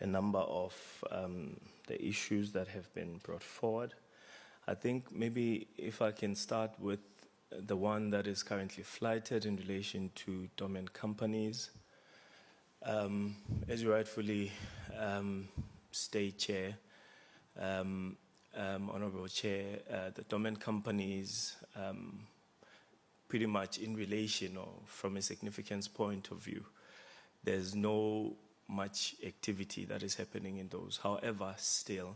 a number of um, the issues that have been brought forward. I think maybe if I can start with the one that is currently flighted in relation to dormant companies. Um, as you rightfully um, state, Chair, um, um, Honorable Chair, uh, the dormant companies um, pretty much in relation or from a significance point of view, there's no much activity that is happening in those. However, still,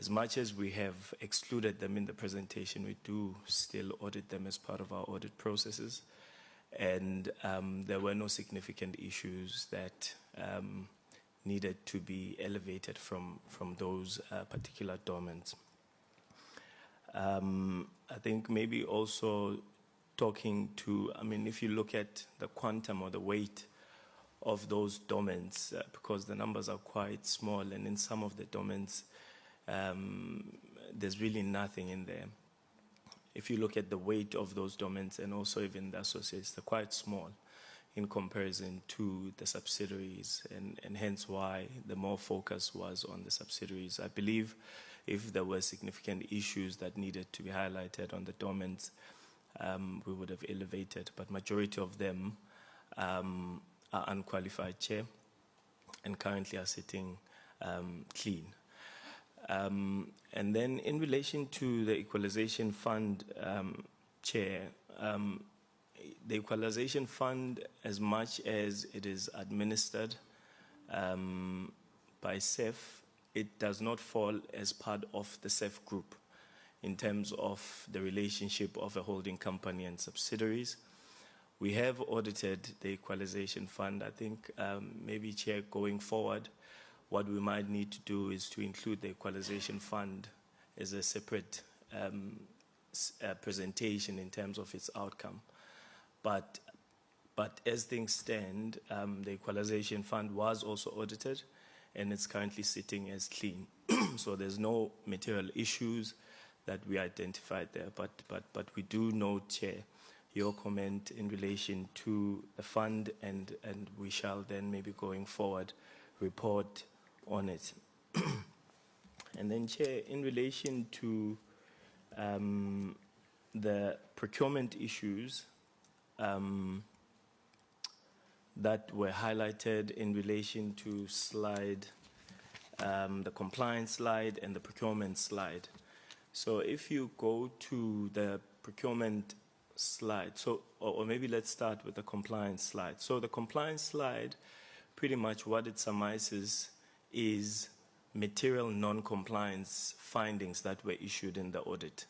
as much as we have excluded them in the presentation, we do still audit them as part of our audit processes. And um, there were no significant issues that um, needed to be elevated from, from those uh, particular dormants. Um, I think maybe also talking to, I mean, if you look at the quantum or the weight of those dormants, uh, because the numbers are quite small, and in some of the dormants, um, there's really nothing in there. If you look at the weight of those domains and also even the associates, they're quite small in comparison to the subsidiaries, and, and hence why the more focus was on the subsidiaries. I believe if there were significant issues that needed to be highlighted on the domains, um, we would have elevated, but majority of them um, are unqualified chair and currently are sitting um, clean. Um, and then in relation to the equalization fund um, chair, um, the equalization fund, as much as it is administered by CEF, it does not fall as part of the CEF group in terms of the relationship of a holding company and subsidiaries. We have audited the equalization fund. I think um, maybe, Chair, going forward, what we might need to do is to include the equalization fund as a separate um, uh, presentation in terms of its outcome. But, but as things stand, um, the equalization fund was also audited and it's currently sitting as clean. so there's no material issues that we identified there. But, but, but we do note, Chair, your comment in relation to the fund and, and we shall then maybe going forward report on it. and then, Chair, in relation to um, the procurement issues, um, that were highlighted in relation to slide, um, the compliance slide and the procurement slide. So if you go to the procurement slide, so, or, or maybe let's start with the compliance slide. So the compliance slide, pretty much what it summarizes is material non-compliance findings that were issued in the audit.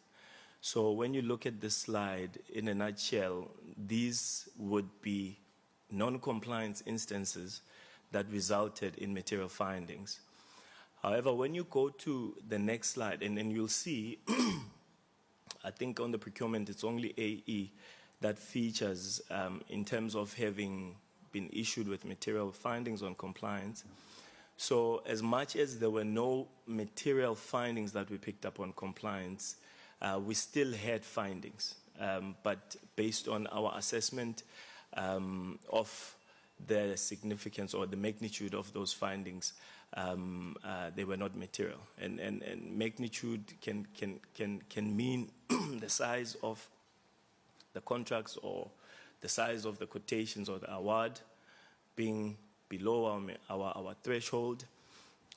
So when you look at this slide, in a nutshell, these would be non-compliance instances that resulted in material findings. However, when you go to the next slide, and then you'll see, I think on the procurement, it's only AE that features um, in terms of having been issued with material findings on compliance. So as much as there were no material findings that we picked up on compliance, uh, we still had findings. Um, but based on our assessment um, of the significance or the magnitude of those findings, um, uh, they were not material. And, and, and magnitude can, can, can, can mean the size of the contracts or the size of the quotations or the award being below our, our, our threshold,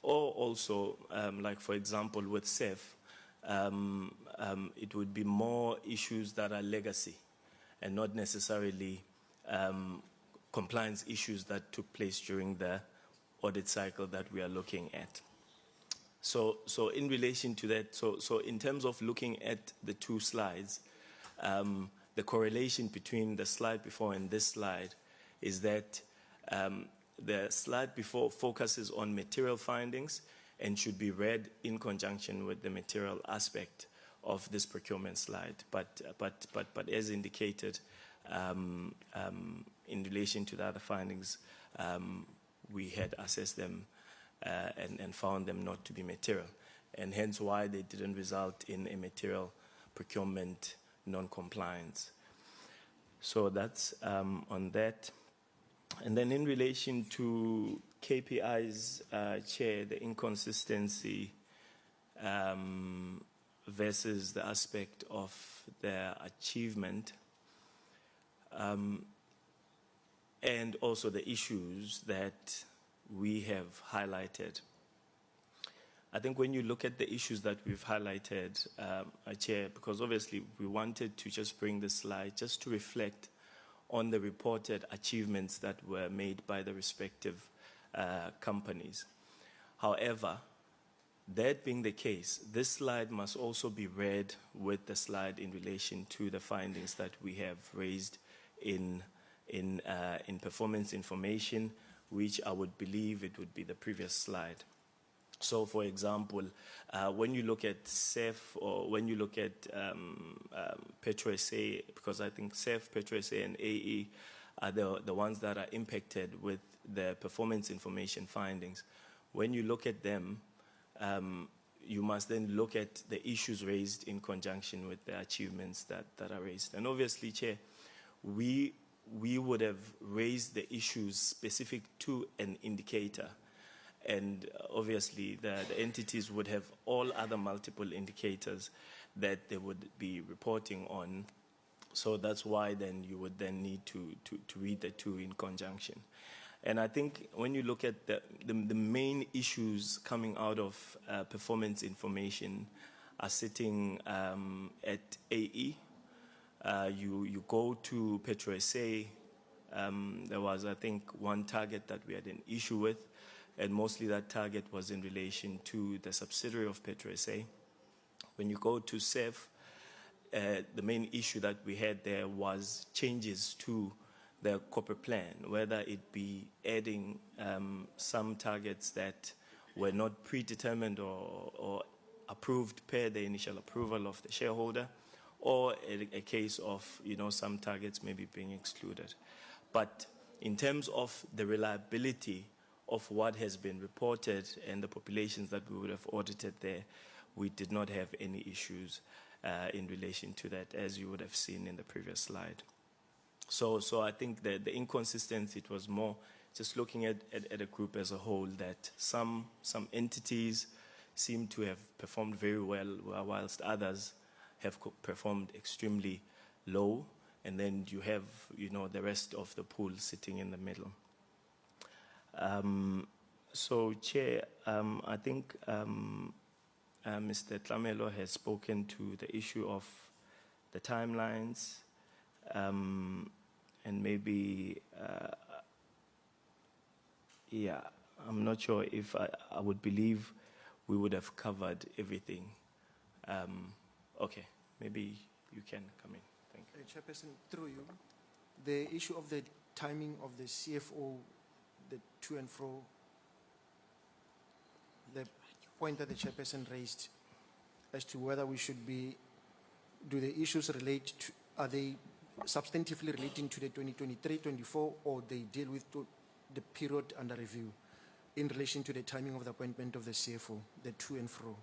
or also, um, like for example, with CEF, um, um, it would be more issues that are legacy and not necessarily um, compliance issues that took place during the audit cycle that we are looking at. So, so in relation to that, so, so in terms of looking at the two slides, um, the correlation between the slide before and this slide is that um, the slide before focuses on material findings and should be read in conjunction with the material aspect of this procurement slide. But, but, but, but as indicated, um, um, in relation to the other findings, um, we had assessed them uh, and, and found them not to be material, and hence why they didn't result in a material procurement non-compliance. So that's um, on that. And then in relation to KPIs, uh, Chair, the inconsistency um, versus the aspect of their achievement, um, and also the issues that we have highlighted. I think when you look at the issues that we've highlighted, um, Chair, because obviously we wanted to just bring this slide just to reflect on the reported achievements that were made by the respective uh, companies. However, that being the case, this slide must also be read with the slide in relation to the findings that we have raised in, in, uh, in performance information, which I would believe it would be the previous slide. So, for example, uh, when you look at CEF or when you look at um, um, PetroSA, because I think CEF, PetroSA, and AE are the, the ones that are impacted with the performance information findings. When you look at them, um, you must then look at the issues raised in conjunction with the achievements that, that are raised. And obviously, Chair, we, we would have raised the issues specific to an indicator. And uh, obviously, the, the entities would have all other multiple indicators that they would be reporting on. So that's why then you would then need to, to, to read the two in conjunction. And I think when you look at the, the, the main issues coming out of uh, performance information are sitting um, at AE. Uh, you, you go to PetroSA, um, there was, I think, one target that we had an issue with, and mostly that target was in relation to the subsidiary of PetroSA. When you go to CEF, uh, the main issue that we had there was changes to the corporate plan, whether it be adding um, some targets that were not predetermined or, or approved per the initial approval of the shareholder, or a, a case of you know some targets maybe being excluded. But in terms of the reliability of what has been reported and the populations that we would have audited there, we did not have any issues uh, in relation to that, as you would have seen in the previous slide. So, so I think that the inconsistency, it was more just looking at, at, at a group as a whole that some, some entities seem to have performed very well, whilst others have performed extremely low. And then you have, you know, the rest of the pool sitting in the middle. Um, so, Chair, um, I think um, uh, Mr. Tlamelo has spoken to the issue of the timelines um, and maybe, uh, yeah, I'm not sure if I, I would believe we would have covered everything. Um, okay, maybe you can come in. Thank you. Chairperson, through you, the issue of the timing of the CFO, the to and fro, the point that the chairperson raised as to whether we should be, do the issues relate to, are they substantively relating to the 2023-24 or they deal with the period under review in relation to the timing of the appointment of the CFO, the to and fro?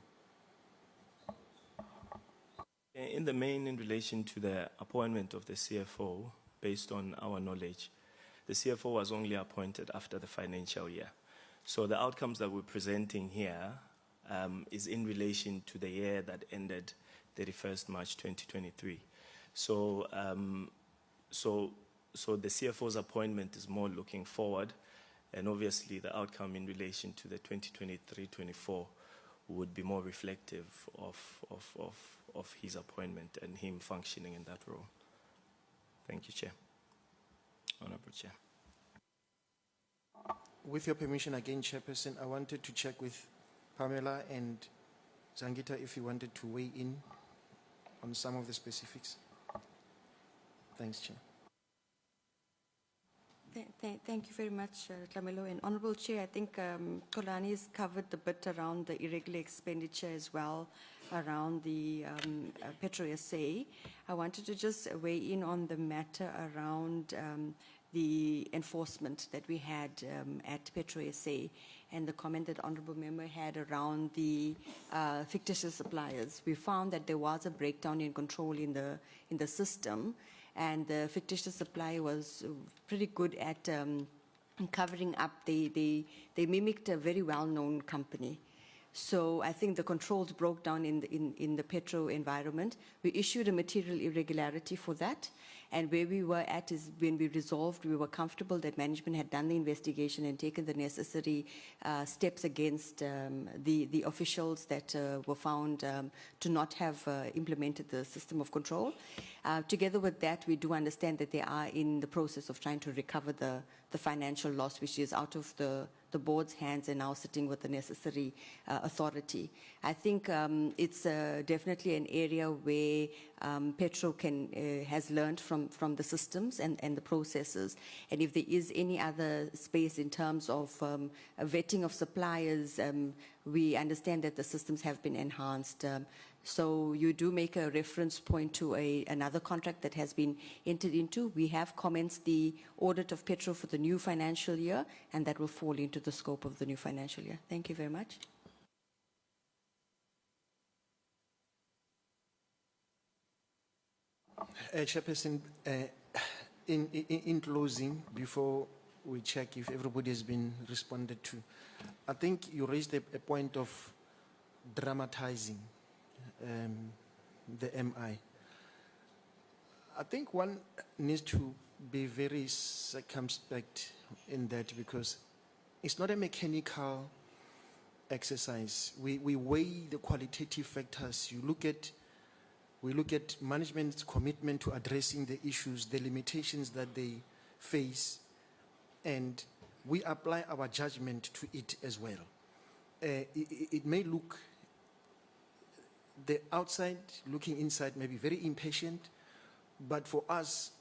In the main, in relation to the appointment of the CFO, based on our knowledge, the CFO was only appointed after the financial year. So the outcomes that we're presenting here um, is in relation to the year that ended 31st March 2023. So, um, so, so the CFO's appointment is more looking forward, and obviously the outcome in relation to the 2023-24 would be more reflective of, of, of, of his appointment and him functioning in that role. Thank you, Chair. Honorable Chair. With your permission again, Chairperson, I wanted to check with Pamela and Zangita if you wanted to weigh in on some of the specifics. Thanks, Chair. Th- th- Thank you very much, uh, Tlamelo. And Honorable Chair, I think um, Kolani has covered the bit around the irregular expenditure as well, around the um, uh, SA. I wanted to just weigh in on the matter around um, the enforcement that we had um, at Petro SA and the comment that Honorable Member had around the uh, fictitious suppliers. We found that there was a breakdown in control in the, in the system and the fictitious supplier was pretty good at um, covering up. They, they, they mimicked a very well-known company. So I think the controls broke down in the, in, in the petro environment. We issued a material irregularity for that. And where we were at is when we resolved, we were comfortable that management had done the investigation and taken the necessary uh, steps against um, the, the officials that uh, were found um, to not have uh, implemented the system of control. Uh, together with that, we do understand that they are in the process of trying to recover the, the financial loss, which is out of the the board's hands and now sitting with the necessary uh, authority. I think um, it's uh, definitely an area where um, Petro can, uh, has learned from, from the systems and, and the processes. And if there is any other space in terms of um, vetting of suppliers, um, we understand that the systems have been enhanced. So you do make a reference point to a, another contract that has been entered into. We have commenced the audit of petrol for the new financial year, and that will fall into the scope of the new financial year. Thank you very much. Uh, Chairperson, uh, in, in, in closing, before we check if everybody has been responded to, I think you raised a, a point of dramatizing um, the MI. I think one needs to be very circumspect in that because it's not a mechanical exercise. We, we weigh the qualitative factors. You look at, we look at management's commitment to addressing the issues, the limitations that they face, and we apply our judgment to it as well. Uh, it, it- it may look, the outside looking inside may be very impatient, but for us,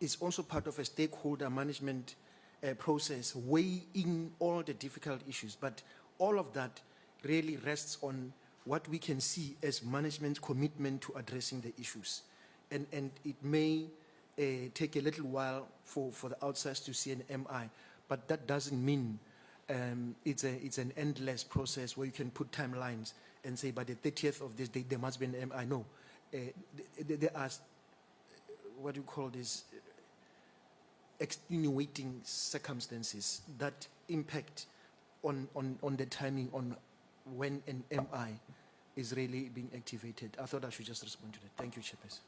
it's also part of a stakeholder management uh, process, weighing all the difficult issues. But all of that really rests on what we can see as management's commitment to addressing the issues. And, and it may uh, take a little while for, for the outsides to see an MI, but that doesn't mean um, it's, a, it's an endless process where you can put timelines and say by the 30th of this date there must be an MI. No, uh, th- th- there are what do you call this extenuating circumstances that impact on, on, on the timing on when an MI is really being activated. I thought I should just respond to that. Thank you, Chairperson.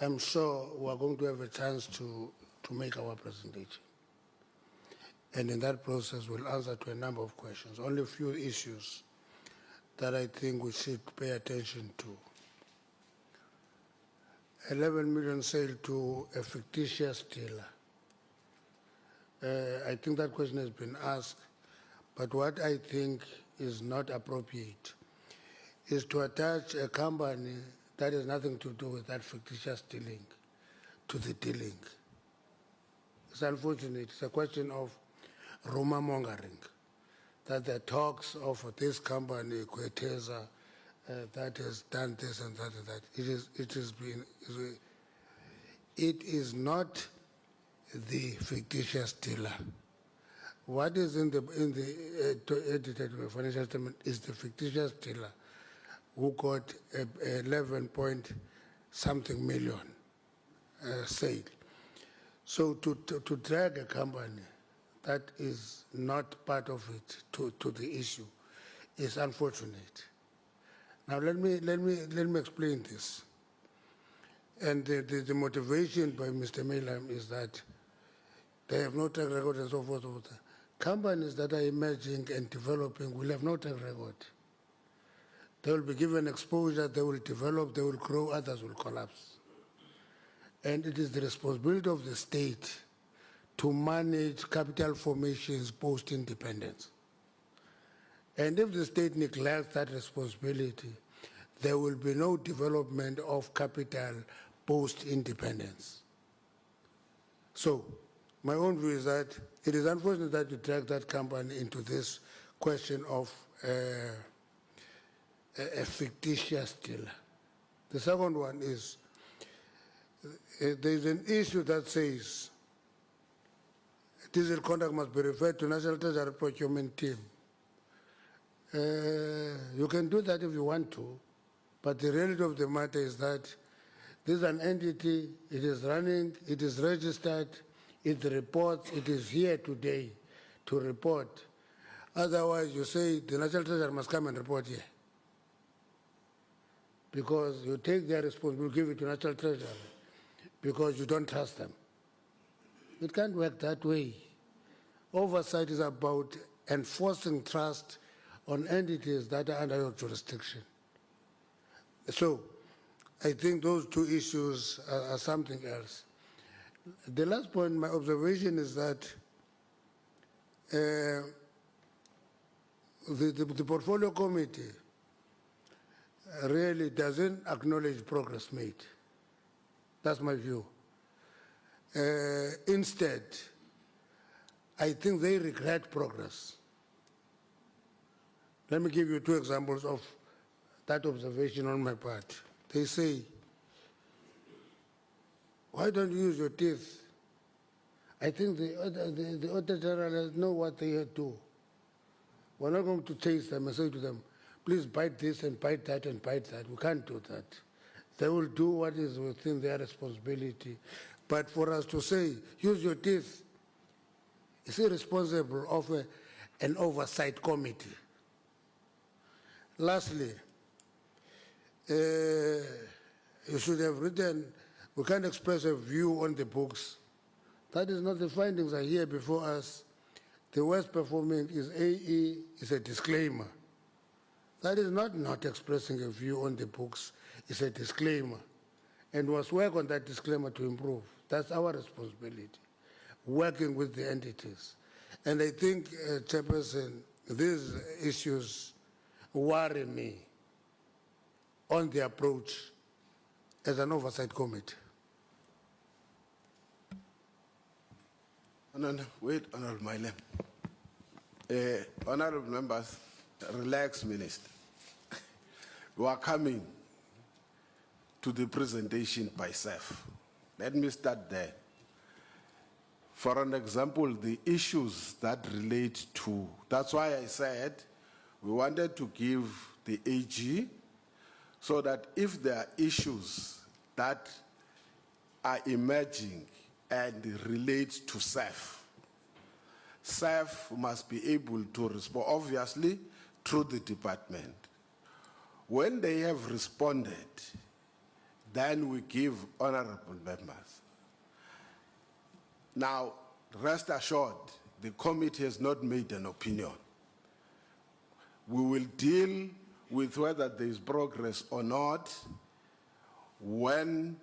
I'm sure we are going to have a chance to, to make our presentation. And in that process, we'll answer to a number of questions. Only a few issues that I think we should pay attention to. 11 million sale to a fictitious dealer. Uh, I think that question has been asked, but what I think is not appropriate is to attach a company that has nothing to do with that fictitious dealing to the dealing. It's unfortunate. It's a question of rumor mongering. That the talks of this company, Queteza, uh, that has done this and that and that. It is. It has been. It is not the fictitious dealer. What is in the in the uh, edited financial statement is the fictitious dealer who got a, a 11 point something million uh, sale. So to, to, to drag a company that is not part of it to, to the issue is unfortunate. Now let me, let me, let me explain this. And the, the, the motivation by Mr. Mileham is that they have no track record and so forth. Companies that are emerging and developing will have no track record. They will be given exposure, they will develop, they will grow, others will collapse. And it is the responsibility of the state to manage capital formations post independence. And if the state neglects that responsibility, there will be no development of capital post independence. So, my own view is that it is unfortunate that you drag that company into this question of uh, a, fictitious dealer. The second one is uh, there's an issue that says diesel conduct must be referred to National Treasury Procurement Team. Uh, you can do that if you want to, but the reality of the matter is that this is an entity, it is running, it is registered, it reports, it is here today to report. Otherwise, you say the National Treasury must come and report here. Because you take their responsibility, give it to National Treasury, because you don't trust them. It can't work that way. Oversight is about enforcing trust on entities that are under your jurisdiction. So, I think those two issues are, are something else. The last point, my observation is that uh, the, the, the portfolio committee really doesn't acknowledge progress made. That's my view. Uh, instead, I think they regret progress. Let me give you two examples of that observation on my part. They say, why don't you use your teeth? I think the, the, the auditor general know what they do. We're not going to chase them and say to them, please bite this and bite that and bite that. We can't do that. They will do what is within their responsibility. But for us to say, use your teeth, is irresponsible of a, an oversight committee. Lastly, uh, you should have written, we can't express a view on the books. That is not the findings are here before us. The worst performing is AE, is a disclaimer. That is not not expressing a view on the books, it's a disclaimer. And we must work on that disclaimer to improve. That's our responsibility, working with the entities. And I think, uh, Chairperson, these issues worry me on the approach as an oversight committee. No, no, wait, Honorable. Uh, honorable members, relax, Minister. We are coming to the presentation by CEF. Let me start there. For an example, the issues that relate to, that's why I said we wanted to give the AG so that if there are issues that are emerging and relate to CEF, CEF must be able to respond, obviously, through the department. When they have responded, then we give honorable members. Now, rest assured, the committee has not made an opinion. We will deal with whether there is progress or not when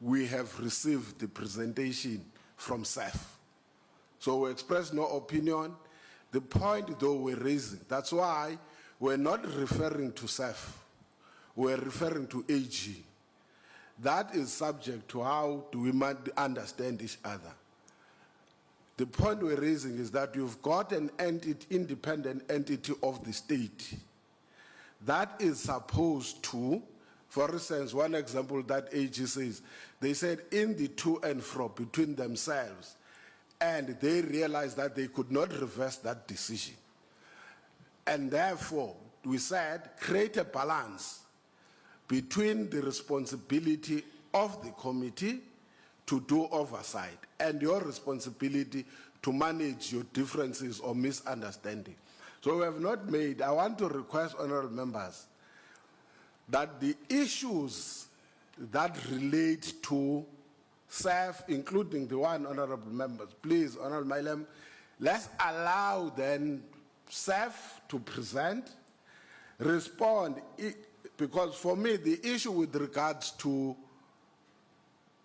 we have received the presentation from CEF. So we express no opinion. The point though we're raising, that's why we're not referring to CEF, we're referring to AG. That is subject to how do we understand each other. The point we're raising is that you've got an entity, independent entity of the state that is supposed to, for instance, one example that AG says, they said in the to and fro between themselves, and they realized that they could not reverse that decision. And therefore, we said, create a balance between the responsibility of the committee to do oversight and your responsibility to manage your differences or misunderstanding. So we have not made, I want to request honorable members that the issues that relate to CEF, including the one honorable members, please, honorable Mileham, let's allow then CEF to present, respond, because for me, the issue with regards to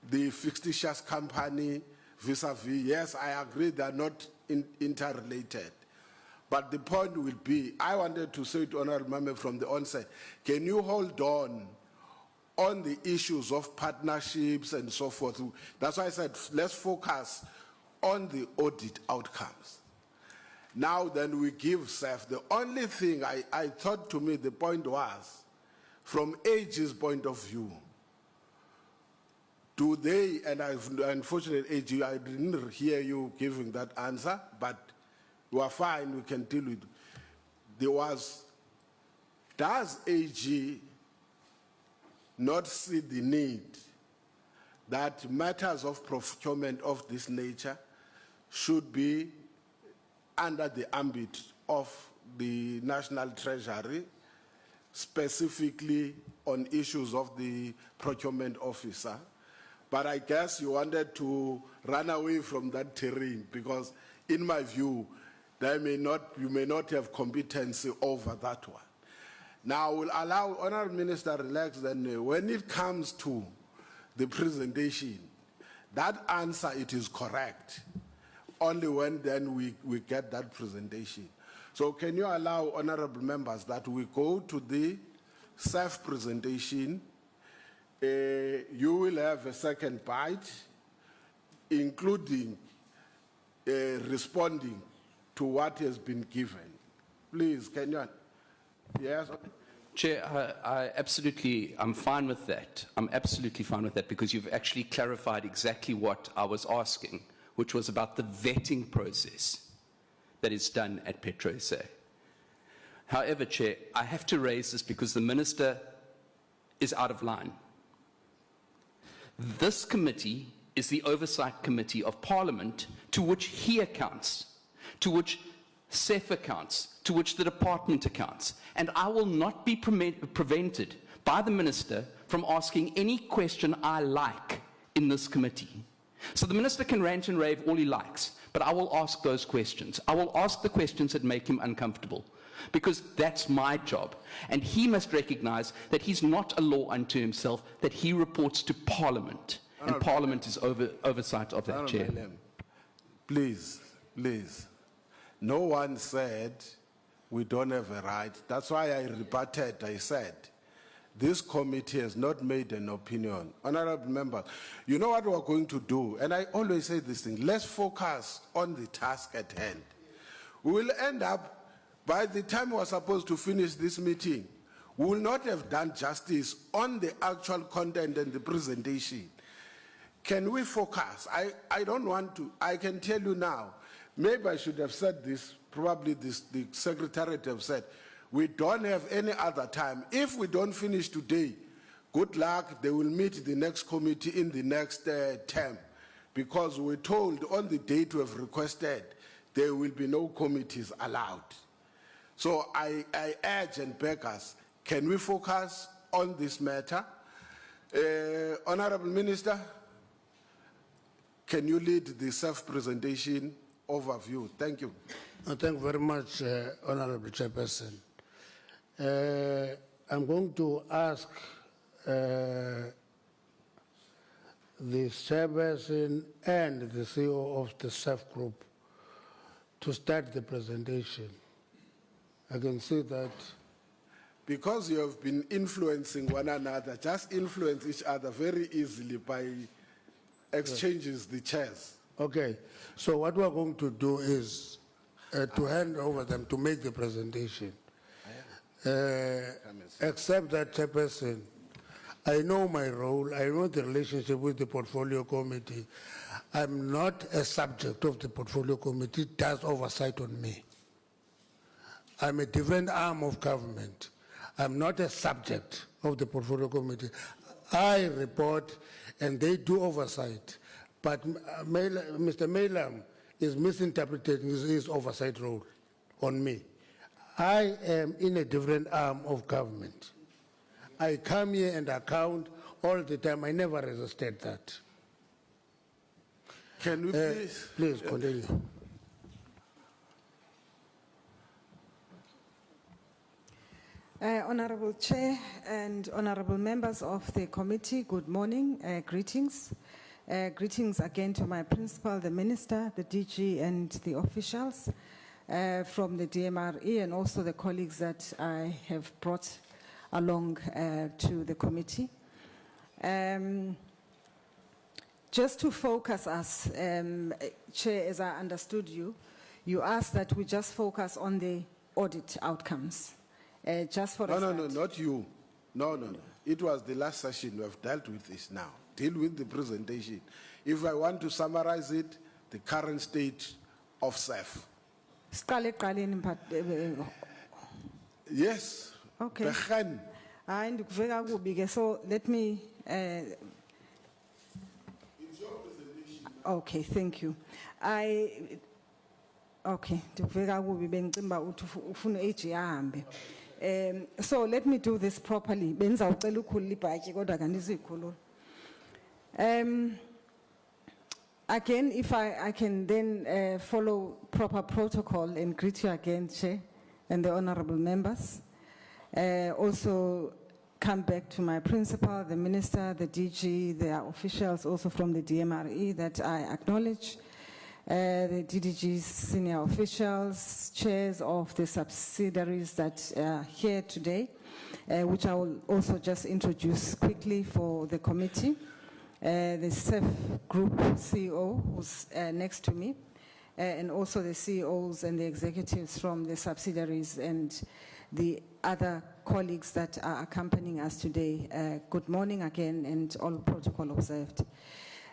the fictitious company vis-à-vis, yes, I agree they're not in- interrelated. But the point will be, I wanted to say to Honorable Member from the onset, can you hold on on the issues of partnerships and so forth? That's why I said, let's focus on the audit outcomes. Now then we give CEF. The only thing I, I thought to me, the point was, from AG's point of view, do they, and I've, unfortunately, AG, I didn't hear you giving that answer, but you are fine, we can deal with. There was, does AG not see the need that matters of procurement of this nature should be under the ambit of the National Treasury, specifically on issues of the procurement officer. But I guess you wanted to run away from that terrain because, in my view, may not, you may not have competency over that one. Now, I will allow Honorable Minister relax. Then, when it comes to the presentation, that answer it is correct. Only when then we, we get that presentation. So, can you allow honorable members that we go to the CEF presentation? Uh, you will have a second bite, including uh, responding to what has been given. Please, can you? Yes. Chair, I, I absolutely, I'm fine with that. I'm absolutely fine with that because you've actually clarified exactly what I was asking, which was about the vetting process that is done at PetroSA. However, Chair, I have to raise this because the Minister is out of line. This committee is the oversight committee of Parliament to which he accounts, to which CEF accounts, to which the department accounts. And I will not be preme- prevented by the Minister from asking any question I like in this committee. So the Minister can rant and rave all he likes, but I will ask those questions. I will ask the questions that make him uncomfortable. Because that's my job. And he must recognize that he's not a law unto himself, that he reports to Parliament. And Parliament is over, oversight of that, Chair. Please, please. No one said we don't have a right. That's why I rebutted, I said, this committee has not made an opinion. Honorable members, you know what we're going to do? And I always say this thing, let's focus on the task at hand. We will end up, by the time we're supposed to finish this meeting, we will not have done justice on the actual content and the presentation. Can we focus? I, I don't want to, I can tell you now, maybe I should have said this, probably this, the secretariat have said, we don't have any other time. If we don't finish today, good luck, they will meet the next committee in the next uh, term. Because we're told on the date we have requested, there will be no committees allowed. So I, I urge and beg us, can we focus on this matter? Uh, Honorable Minister, can you lead the CEF-presentation overview? Thank you. Uh, Thank you very much, uh, Honorable Chairperson. Uh, I'm going to ask uh, the chairperson and the CEO of the CEF group to start the presentation. I can see that, Because you have been influencing one another, just influence each other very easily by exchanges the chairs. okay, so what we're going to do is uh, to hand over them to make the presentation. Uh, Except that chairperson, I know my role, I know the relationship with the portfolio committee. I'm not a subject of the portfolio committee, it does oversight on me. I'm a different arm of government. I'm not a subject of the portfolio committee. I report and they do oversight. But uh, Mr. Mileham is misinterpreting his oversight role on me. I am in a different arm of government. I come here and account all the time. I never resisted that. Can we Uh, please? Please continue. Uh, Honorable Chair and honorable members of the committee, good morning, uh, greetings. Uh, greetings again to my principal, the minister, the DG, and the officials uh, from the DMRE, and also the colleagues that I have brought along uh, to the committee. Um, just to focus us, um, Chair, as I understood you, you asked that we just focus on the audit outcomes. Uh, just for a No, no, no, not you. No, no, no. It was the last session, we have dealt with this now. Deal with the presentation. If I want to summarize it, the current state of CEF. Siqale ekuqaleni mphathi- eh, eh, Yes. Okay. Begin. Hayi ndikuve kakubi ke so let me uh, Okay, thank you. I Okay, ndikuve kakubi bengicimba uthi ufu- ufuna AG ahambe. Um so let me do this properly. Benzawucela ukhulula ibhatyi kodwa kandizikhulula. Um Again, if I, I can then uh, follow proper protocol and greet you again, Chair, and the honorable members. Uh, also, come back to my principal, the minister, the DG, the officials also from the DMRE that I acknowledge, uh, the DDG's senior officials, chairs of the subsidiaries that are here today, uh, which I will also just introduce quickly for the committee. Uh, the CEF Group CEO, who's uh, next to me, uh, and also the CEOs and the executives from the subsidiaries and the other colleagues that are accompanying us today. Uh, good morning again, and all protocol observed.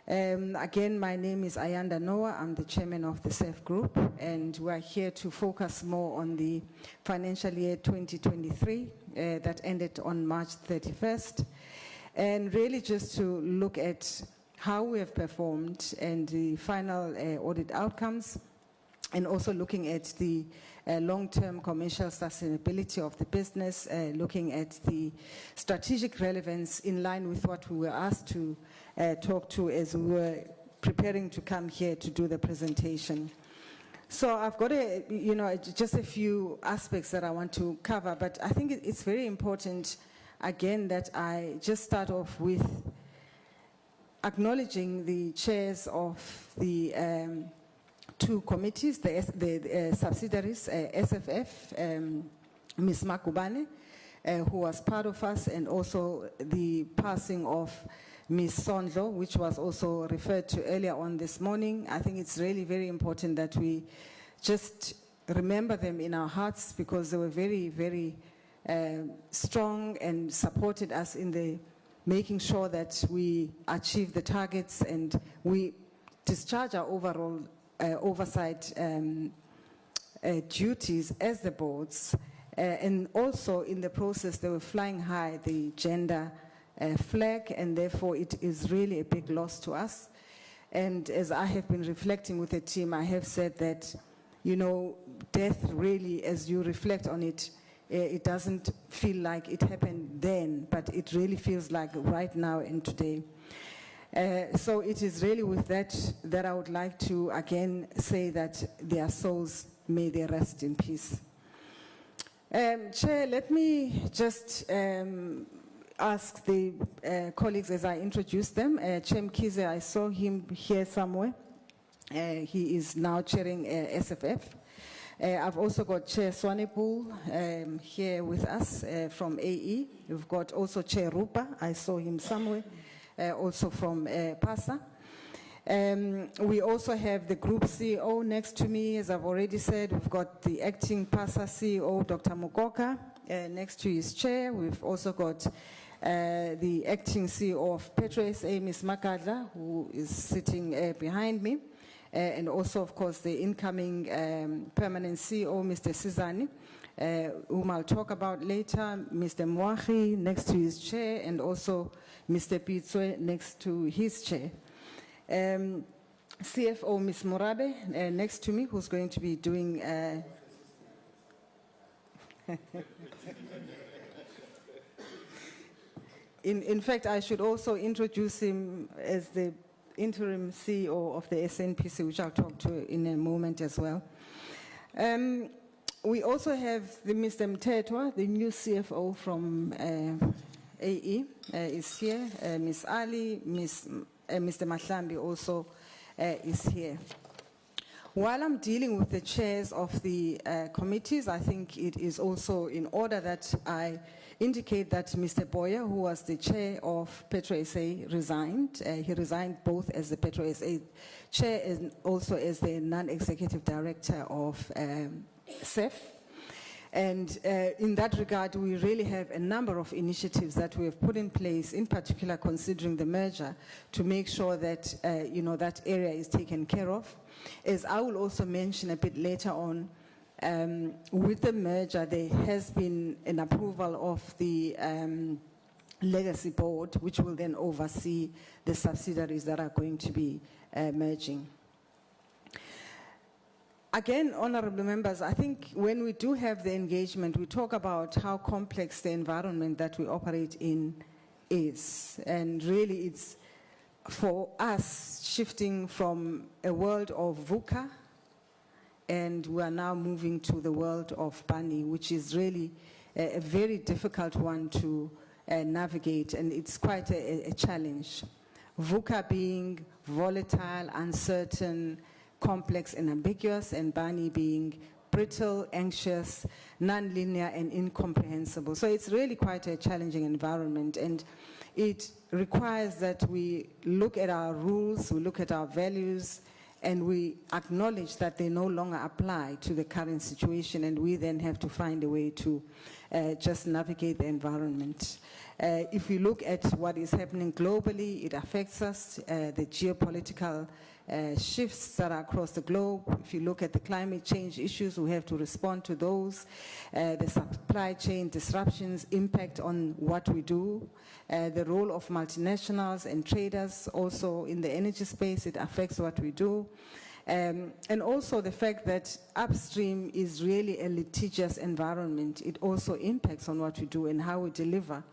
Um, again, my name is Ayanda Noah. I'm the chairman of the CEF Group, and we are here to focus more on the financial year 2023 uh, that ended on March 31st, and really just to look at how we have performed and the final uh, audit outcomes, and also looking at the uh, long-term commercial sustainability of the business, uh, looking at the strategic relevance in line with what we were asked to uh, talk to as we were preparing to come here to do the presentation. So I've got a, you know, just a few aspects that I want to cover, but I think it's very important, again, that I just start off with acknowledging the chairs of the um, two committees, the, the uh, subsidiaries, uh, SFF, um, Ms. Makubane, uh, who was part of us, and also the passing of Ms. Sondlo, which was also referred to earlier on this morning. I think it's really very important that we just remember them in our hearts because they were very, very strong and supported us in the making sure that we achieve the targets and we discharge our overall uh, oversight um, uh, duties as the boards. Uh, and also in the process, they were flying high the gender flag, and therefore it is really a big loss to us. And as I have been reflecting with the team, I have said that, you know, death really, as you reflect on it, it doesn't feel like it happened then, but it really feels like right now and today. Uh, so it is really with that that I would like to again say that their souls may they rest in peace. Um, Chair, let me just um, ask the uh, colleagues as I introduce them. Uh, Chair Mkize, I saw him here somewhere. Uh, he is now chairing SFF. Uh, I've also got Chair Swanepoel um, here with us uh, from AE. We've got also Chair Rupa. I saw him somewhere, uh, also from PASA. Um, we also have the group CEO next to me, as I've already said. We've got the acting PASA CEO, Dr. Mukoka, uh, next to his chair. We've also got uh, the acting CEO of PetroSA, Ms. Makadla, who is sitting uh, behind me. Uh, and also, of course, the incoming um, permanent CEO, Mr. Sizani, uh, whom I'll talk about later, Mr. Mwahi next to his chair, and also Mr. Pitswe next to his chair. Um, CFO Ms. Murabe uh, next to me, who's going to be doing. In, in fact, I should also introduce him as the interim CEO of the SNPC, which I'll talk to in a moment as well. Um, we also have the Mr. Mtetwa, the new CFO from uh, AE, uh, is here. Uh, Ms. Ali, Ms. Uh, Mr. Mahlambi also uh, is here. While I'm dealing with the chairs of the uh, committees, I think it is also in order that I indicate that Mr. Boyer, who was the chair of PetroSA, resigned. Uh, he resigned both as the PetroSA chair and also as the non-executive director of um, CEF. And uh, in that regard, we really have a number of initiatives that we have put in place, in particular considering the merger, to make sure that uh, you know that area is taken care of. As I will also mention a bit later on, um, with the merger, there has been an approval of the um, legacy board, which will then oversee the subsidiaries that are going to be uh, merging. Again, honorable members, I think when we do have the engagement, we talk about how complex the environment that we operate in is. And really, it's for us shifting from a world of VUCA, and we are now moving to the world of BANI, which is really a, a very difficult one to uh, navigate, and it's quite a, a challenge. VUCA being volatile, uncertain, complex and ambiguous, and Bani being brittle, anxious, nonlinear, and incomprehensible. So it's really quite a challenging environment, and it requires that we look at our rules, we look at our values, and we acknowledge that they no longer apply to the current situation, and we then have to find a way to uh, just navigate the environment. Uh, if we look at what is happening globally, it affects us, uh, the geopolitical uh, shifts that are across the globe. If you look at the climate change issues, we have to respond to those. Uh, the supply chain disruptions impact on what we do. Uh, the role of multinationals and traders also in the energy space, it affects what we do. Um, and also the fact that upstream is really a litigious environment. It also impacts on what we do and how we deliver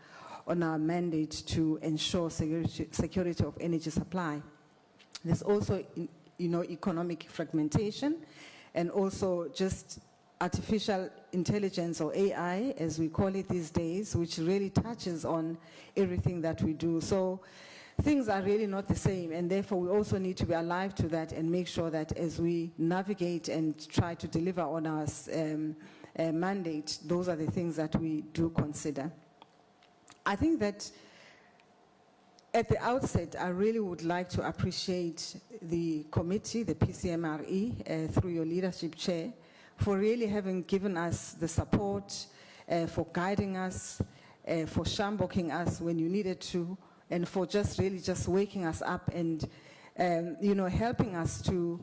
on our mandate to ensure security, security of energy supply. There's also, you know, economic fragmentation and also just artificial intelligence or AI, as we call it these days, which really touches on everything that we do. So things are really not the same, and therefore we also need to be alive to that and make sure that as we navigate and try to deliver on our um, uh, mandate, those are the things that we do consider. I think that at the outset, I really would like to appreciate the committee, the PCMRE, uh, through your leadership chair, for really having given us the support, uh, for guiding us, uh, for shamboking us when you needed to, and for just really just waking us up and, um, you know, helping us to,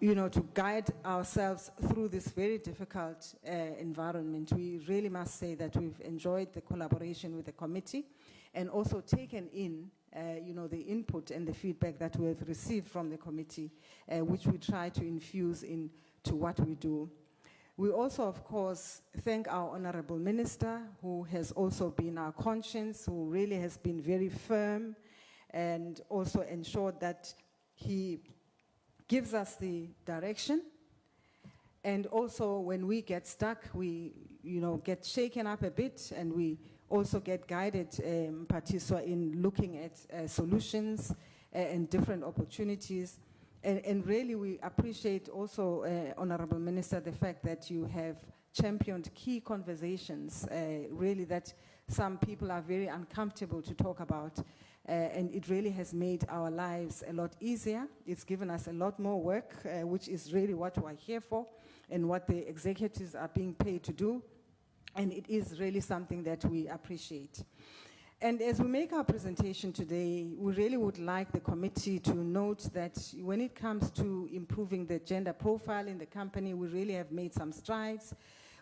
you know, to guide ourselves through this very difficult uh, environment. We really must say that we've enjoyed the collaboration with the committee and also taken in, uh, you know, the input and the feedback that we have received from the committee, uh, which we try to infuse into what we do. We also, of course, thank our Honorable Minister, who has also been our conscience, who really has been very firm and also ensured that he gives us the direction. And also, when we get stuck, we, you know, get shaken up a bit and we also get guided, um, Patiswa, in looking at uh, solutions uh, and different opportunities. And, and really, we appreciate also, uh, Honorable Minister, the fact that you have championed key conversations, uh, really that some people are very uncomfortable to talk about. Uh, and it really has made our lives a lot easier. It's given us a lot more work, uh, which is really what we're here for and what the executives are being paid to do. And it is really something that we appreciate. And as we make our presentation today, we really would like the committee to note that when it comes to improving the gender profile in the company, we really have made some strides.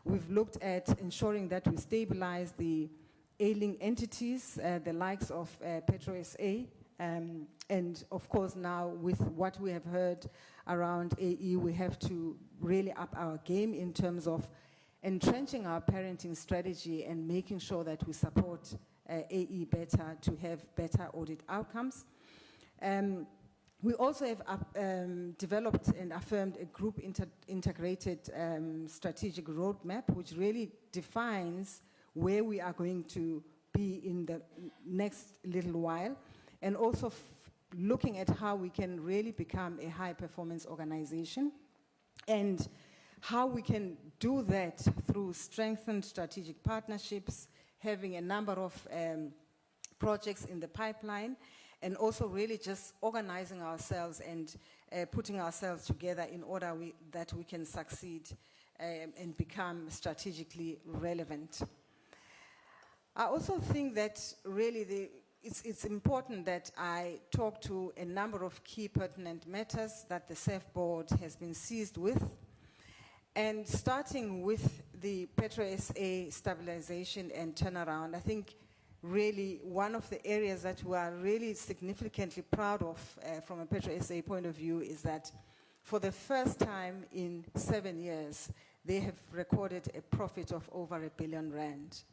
We've looked at ensuring that we stabilize the ailing entities, uh, the likes of uh, PetroSA, um, and of course now with what we have heard around AE, we have to really up our game in terms of entrenching our parenting strategy and making sure that we support uh, AE better to have better audit outcomes. Um, we also have up, um, developed and affirmed a group inter integrated um, strategic roadmap, which really defines where we are going to be in the next little while, and also looking at how we can really become a high performance organization and how we can do that through strengthened strategic partnerships, having a number of um, projects in the pipeline, and also really just organizing ourselves and uh, putting ourselves together in order we, that we can succeed um, and become strategically relevant. I also think that really the, it's, it's important that I talk to a number of key pertinent matters that the CEF board has been seized with. And starting with the Petro SA stabilization and turnaround, I think really one of the areas that we are really significantly proud of uh, from a PetroSA point of view is that for the first time in seven years, they have recorded a profit of over a billion rand.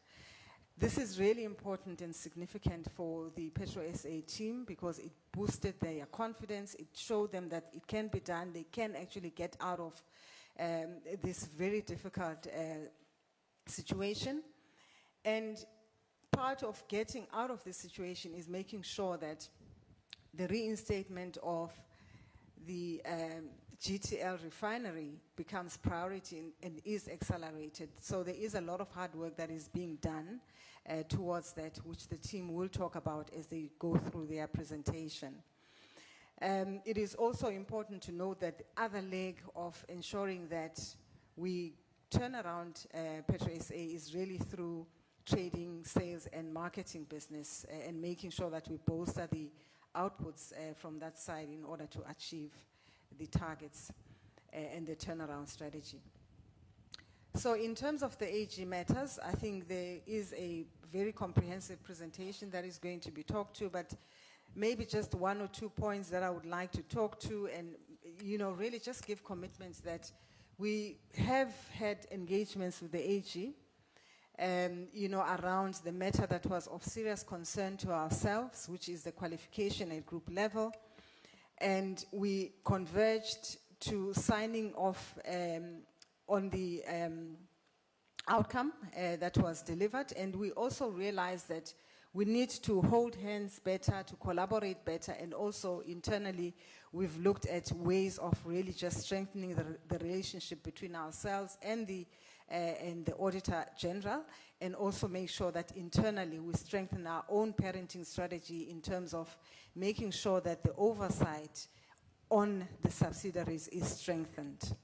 This is really important and significant for the Petro SA team because it boosted their confidence. It showed them that it can be done. They can actually get out of um, this very difficult uh, situation. And part of getting out of this situation is making sure that the reinstatement of the um, GTL refinery becomes priority and, and is accelerated. So there is a lot of hard work that is being done uh, towards that, which the team will talk about as they go through their presentation. Um, it is also important to note that the other leg of ensuring that we turn around uh, PetroSA is really through trading, sales, and marketing business, uh, and making sure that we bolster the outputs uh, from that side in order to achieve the targets uh, and the turnaround strategy. So in terms of the AG matters, I think there is a very comprehensive presentation that is going to be talked to, but maybe just one or two points that I would like to talk to and, you know, really just give commitments that we have had engagements with the AG, um, you know, around the matter that was of serious concern to ourselves, which is the qualification at group level. And we converged to signing off um, on the um, outcome uh, that was delivered. And we also realized that we need to hold hands better, to collaborate better, and also internally, we've looked at ways of really just strengthening the, the relationship between ourselves and the, uh, and the Auditor General, and also make sure that internally we strengthen our own parenting strategy in terms of making sure that the oversight on the subsidiaries is strengthened.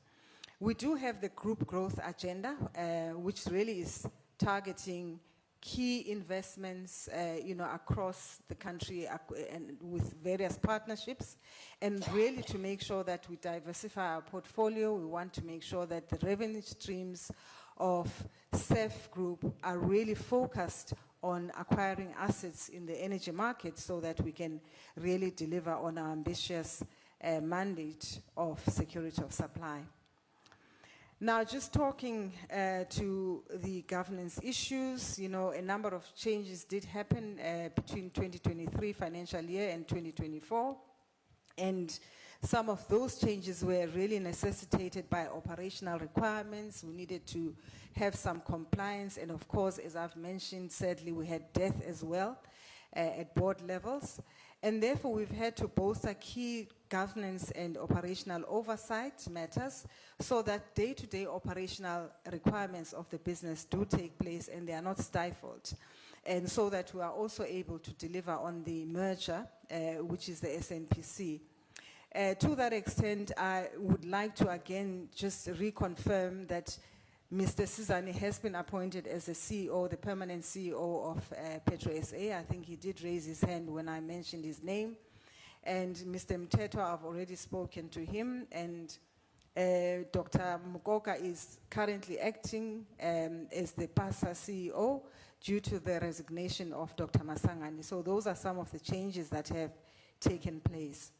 We do have the group growth agenda, uh, which really is targeting key investments, uh, you know, across the country and with various partnerships, and really to make sure that we diversify our portfolio. We want to make sure that the revenue streams of CEF Group are really focused on acquiring assets in the energy market so that we can really deliver on our ambitious uh, mandate of security of supply. Now, just talking uh, to the governance issues, you know, a number of changes did happen uh, between 2023 financial year and 2024. And some of those changes were really necessitated by operational requirements. We needed to have some compliance. And of course, as I've mentioned, sadly, we had death as well uh, at board levels. And therefore, we've had to bolster key governance and operational oversight matters so that day-to-day operational requirements of the business do take place and they are not stifled. And so that we are also able to deliver on the merger, uh, which is the SNPC. Uh, to that extent, I would like to again just reconfirm that Mr. Sizani has been appointed as the CEO, the permanent CEO of uh, Petro SA. I think he did raise his hand when I mentioned his name. And Mr. Mteto, I've already spoken to him, and uh, Dr. Mukoka is currently acting um, as the PASA CEO due to the resignation of Dr. Masangani. So those are some of the changes that have taken place.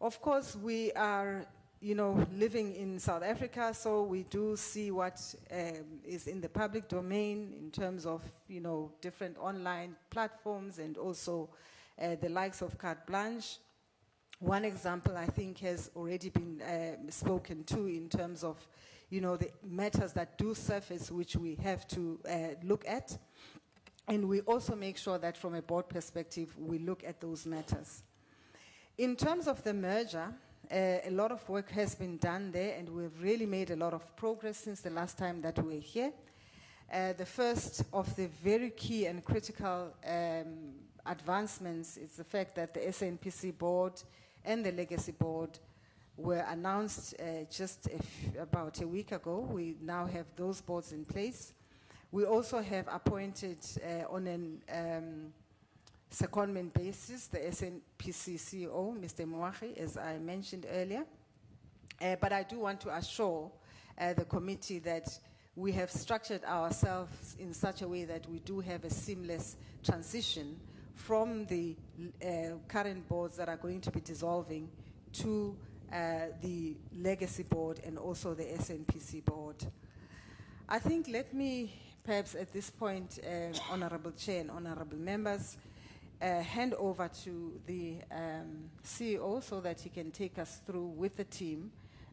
Of course, we are, you know, living in South Africa, so we do see what um, is in the public domain in terms of, you know, different online platforms and also uh, the likes of Carte Blanche. One example, I think, has already been uh, spoken to in terms of, you know, the matters that do surface, which we have to uh, look at. And we also make sure that from a board perspective, we look at those matters. In terms of the merger, uh, a lot of work has been done there, and we've really made a lot of progress since the last time that we were here. Uh, the first of the very key and critical um, advancements is the fact that the SNPC board and the legacy board were announced uh, just about a week ago. We now have those boards in place. We also have appointed uh, on an um, secondment basis the SNPC CEO, Mr. Mwachi, as I mentioned earlier. Uh, but I do want to assure uh, the committee that we have structured ourselves in such a way that we do have a seamless transition from the uh, current boards that are going to be dissolving to uh, the legacy board and also the SNPC board. I think let me perhaps at this point, uh, Honorable Chair and Honorable Members, uh, hand over to the um, CEO so that he can take us through with the team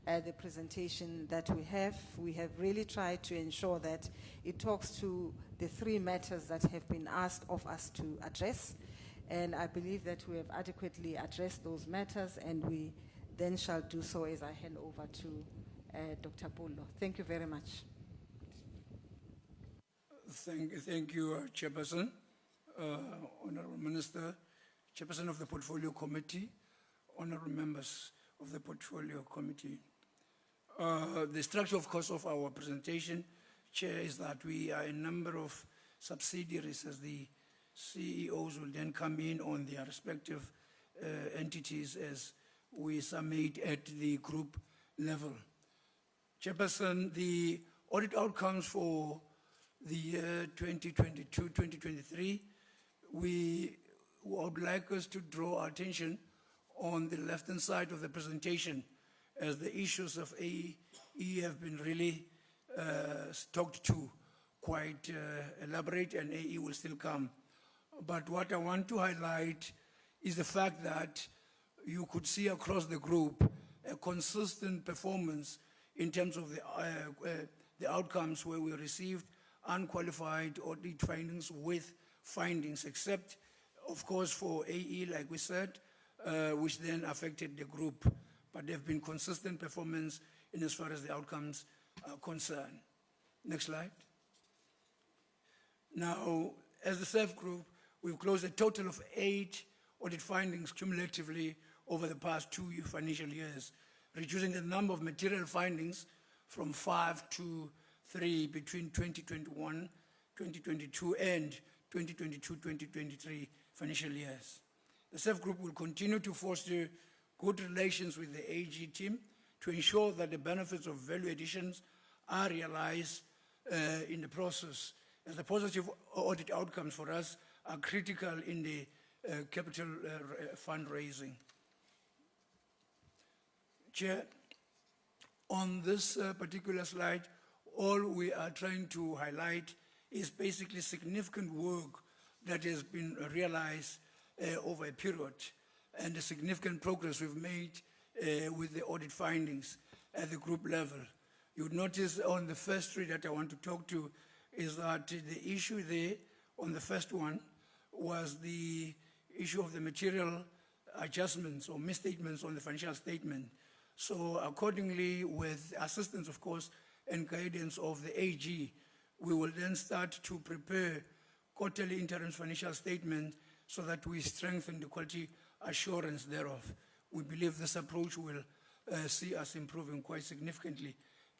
uh, the presentation that we have. We have really tried to ensure that it talks to the three matters that have been asked of us to address. And I believe that we have adequately addressed those matters, and we then shall do so as I hand over to uh, Dr. Pullo. Thank you very much. Thank, thank you, uh, Chairperson, uh, Honorable Minister, Chairperson of the Portfolio Committee, Honorable members of the Portfolio Committee. Uh, the structure, of course, of our presentation, Chair, is that we are a number of subsidiaries as the CEOs will then come in on their respective uh, entities as we summate at the group level. Chairperson, the audit outcomes for the year 2022-2023, we would like us to draw our attention on the left-hand side of the presentation as the issues of AE have been really uh, talked to quite uh, elaborate and AE will still come. But what I want to highlight is the fact that you could see across the group a consistent performance in terms of the, uh, uh, the outcomes where we received unqualified audit findings with findings, except, of course, for AE, like we said, uh, which then affected the group. But there have been consistent performance in as far as the outcomes are concerned. Next slide. Now, as the CEF group, we've closed a total of eight audit findings cumulatively over the past two financial years, reducing the number of material findings from five to three between 2021, 2022, and 2022-2023 financial years. The CEF Group will continue to foster good relations with the AG team to ensure that the benefits of value additions are realized uh, in the process, as the positive audit outcomes for us are critical in the uh, capital uh, fundraising. Chair, on this uh, particular slide, all we are trying to highlight is basically significant work that has been realized uh, over a period and the significant progress we've made uh, with the audit findings at the group level. You would notice on the first three that I want to talk to is that the issue there on the first one was the issue of the material adjustments or misstatements on the financial statement. So accordingly, with assistance, of course, and guidance of the AG, we will then start to prepare quarterly interim financial statement so that we strengthen the quality assurance thereof. We believe this approach will uh, see us improving quite significantly,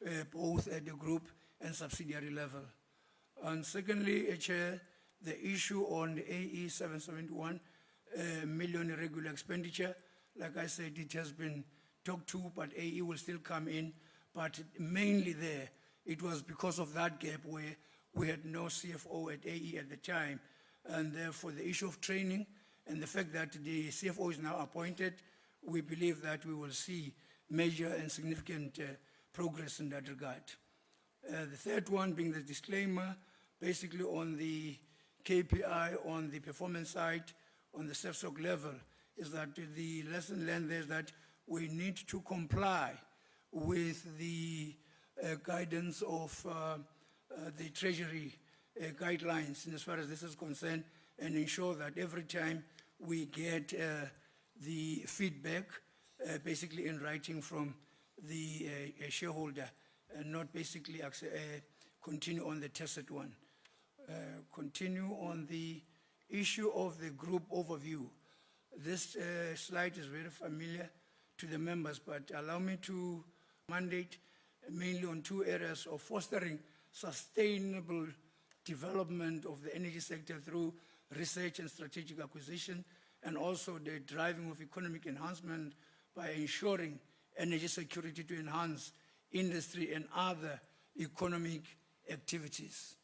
uh, both at the group and subsidiary level. And secondly, uh, Chair, the issue on the AE 771 uh, million irregular expenditure, like I said, it has been talked to, but AE will still come in. But mainly there, it was because of that gap where we had no CFO at AE at the time. And therefore, the issue of training and the fact that the CFO is now appointed, we believe that we will see major and significant uh, progress in that regard. Uh, the third one being the disclaimer, basically on the KPI on the performance side, on the CEFSOC level, is that the lesson learned there is that we need to comply with the guidance of uh, uh, the Treasury uh, guidelines as far as this is concerned and ensure that every time we get the feedback basically in writing from the shareholder and not basically continue on the tacit one. continue on the issue of the group overview. This slide is very familiar to the members, but allow me to mandate mainly on two areas of fostering sustainable development of the energy sector through research and strategic acquisition, and also the driving of economic enhancement by ensuring energy security to enhance industry and other economic activities.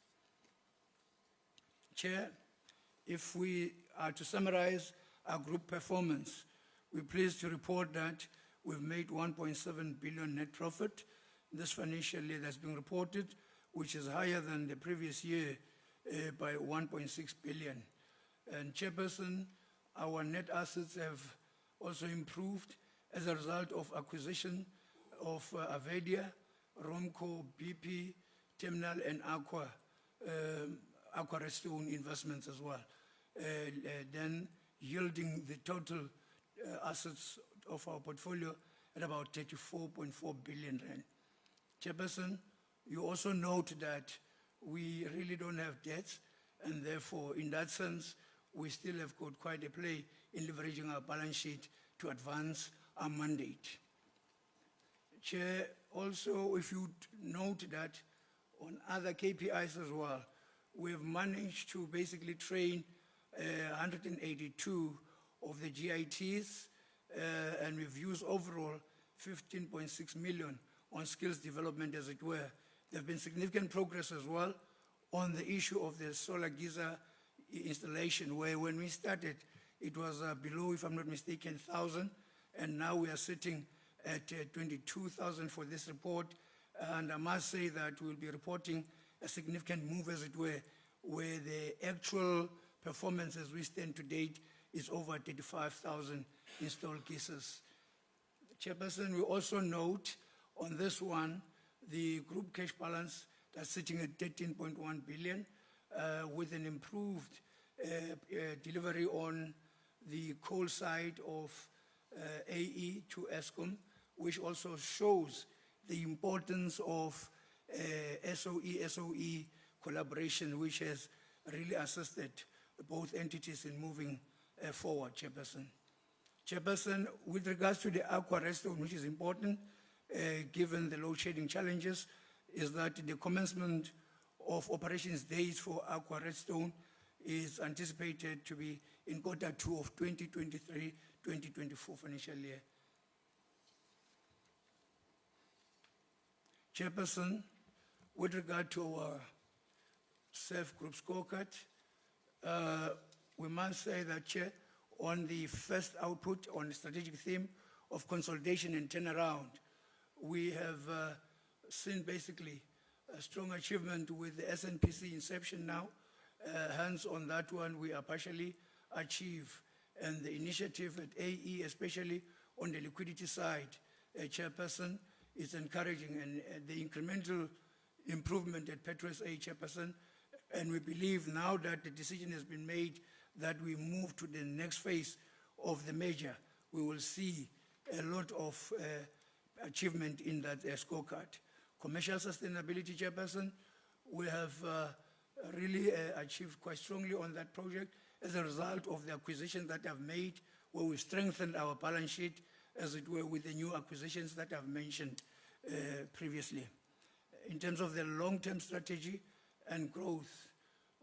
Chair, if we are to summarize our group performance, we're pleased to report that we've made 1.7 billion net profit this financial year that's been reported, which is higher than the previous year uh, by 1.6 billion. And Chairperson, our net assets have also improved as a result of acquisition of uh, Avedia, Rompco, BP, Terminal, and ACWA, um, ACWA Redstone investments as well. Uh, then yielding the total uh, assets of our portfolio at about 34.4 billion rand. Chairperson, you also note that we really don't have debts, and therefore, in that sense, we still have got quite a play in leveraging our balance sheet to advance our mandate. Chair, also, if you note that on other KPIs as well, we've managed to basically train uh, 182 of the GITs, uh, and we've used overall 15.6 million on skills development, as it were. There've been significant progress as well on the issue of the solar i- installation, where when we started, it was uh, below, if I'm not mistaken, 1,000, and now we are sitting at uh, 22,000 for this report. And I must say that we'll be reporting a significant move, as it were, where the actual performance as we stand to date is over 35,000 installed cases. Chairperson, we also note on this one, the group cash balance that's sitting at 13.1 billion uh, with an improved uh, uh, delivery on the coal side of AE to Eskom, which also shows the importance of uh, SOE, SOE collaboration, which has really assisted both entities in moving forward, Chairperson. Chairperson, with regards to the ACWA Redstone, which is important, given the load shedding challenges, is that the commencement of operations days for ACWA Redstone is anticipated to be in quarter two of 2023, 2024 financial year. Chairperson, with regard to our self-group scorecard, uh, we must say that, Chair, on the first output on the strategic theme of consolidation and turnaround, we have uh, seen basically a strong achievement with the SNPC inception now. Uh, hence, on that one, we are partially achieved. And the initiative at AE, especially on the liquidity side, uh, Chairperson, is encouraging. And uh, the incremental improvement at PetroSA, Chairperson, and we believe now that the decision has been made that we move to the next phase of the measure, we will see a lot of uh, achievement in that uh, scorecard. Commercial sustainability, Chairperson, we have uh, really uh, achieved quite strongly on that project as a result of the acquisitions that I've made, where we strengthened our balance sheet, as it were, with the new acquisitions that I've mentioned uh, previously. In terms of the long-term strategy and growth,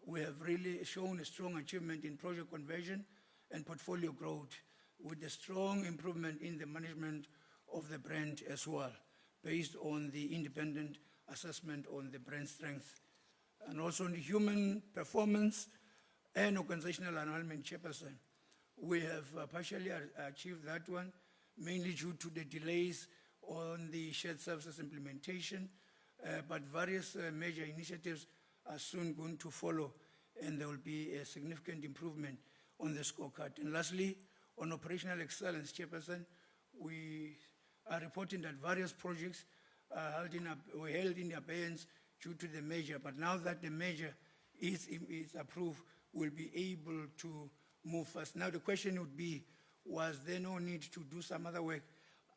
we have really shown a strong achievement in project conversion and portfolio growth, with a strong improvement in the management of the brand as well, based on the independent assessment on the brand strength. And also on the human performance and organizational alignment, Chairperson, we have uh, partially achieved that one, mainly due to the delays on the shared services implementation, uh, but various uh, major initiatives are soon going to follow, and there will be a significant improvement on the scorecard. And lastly, on operational excellence, Chairperson, we are reporting that various projects held in, were held in abeyance due to the measure, but now that the measure is, is approved, we'll be able to move fast. Now, the question would be, was there no need to do some other work?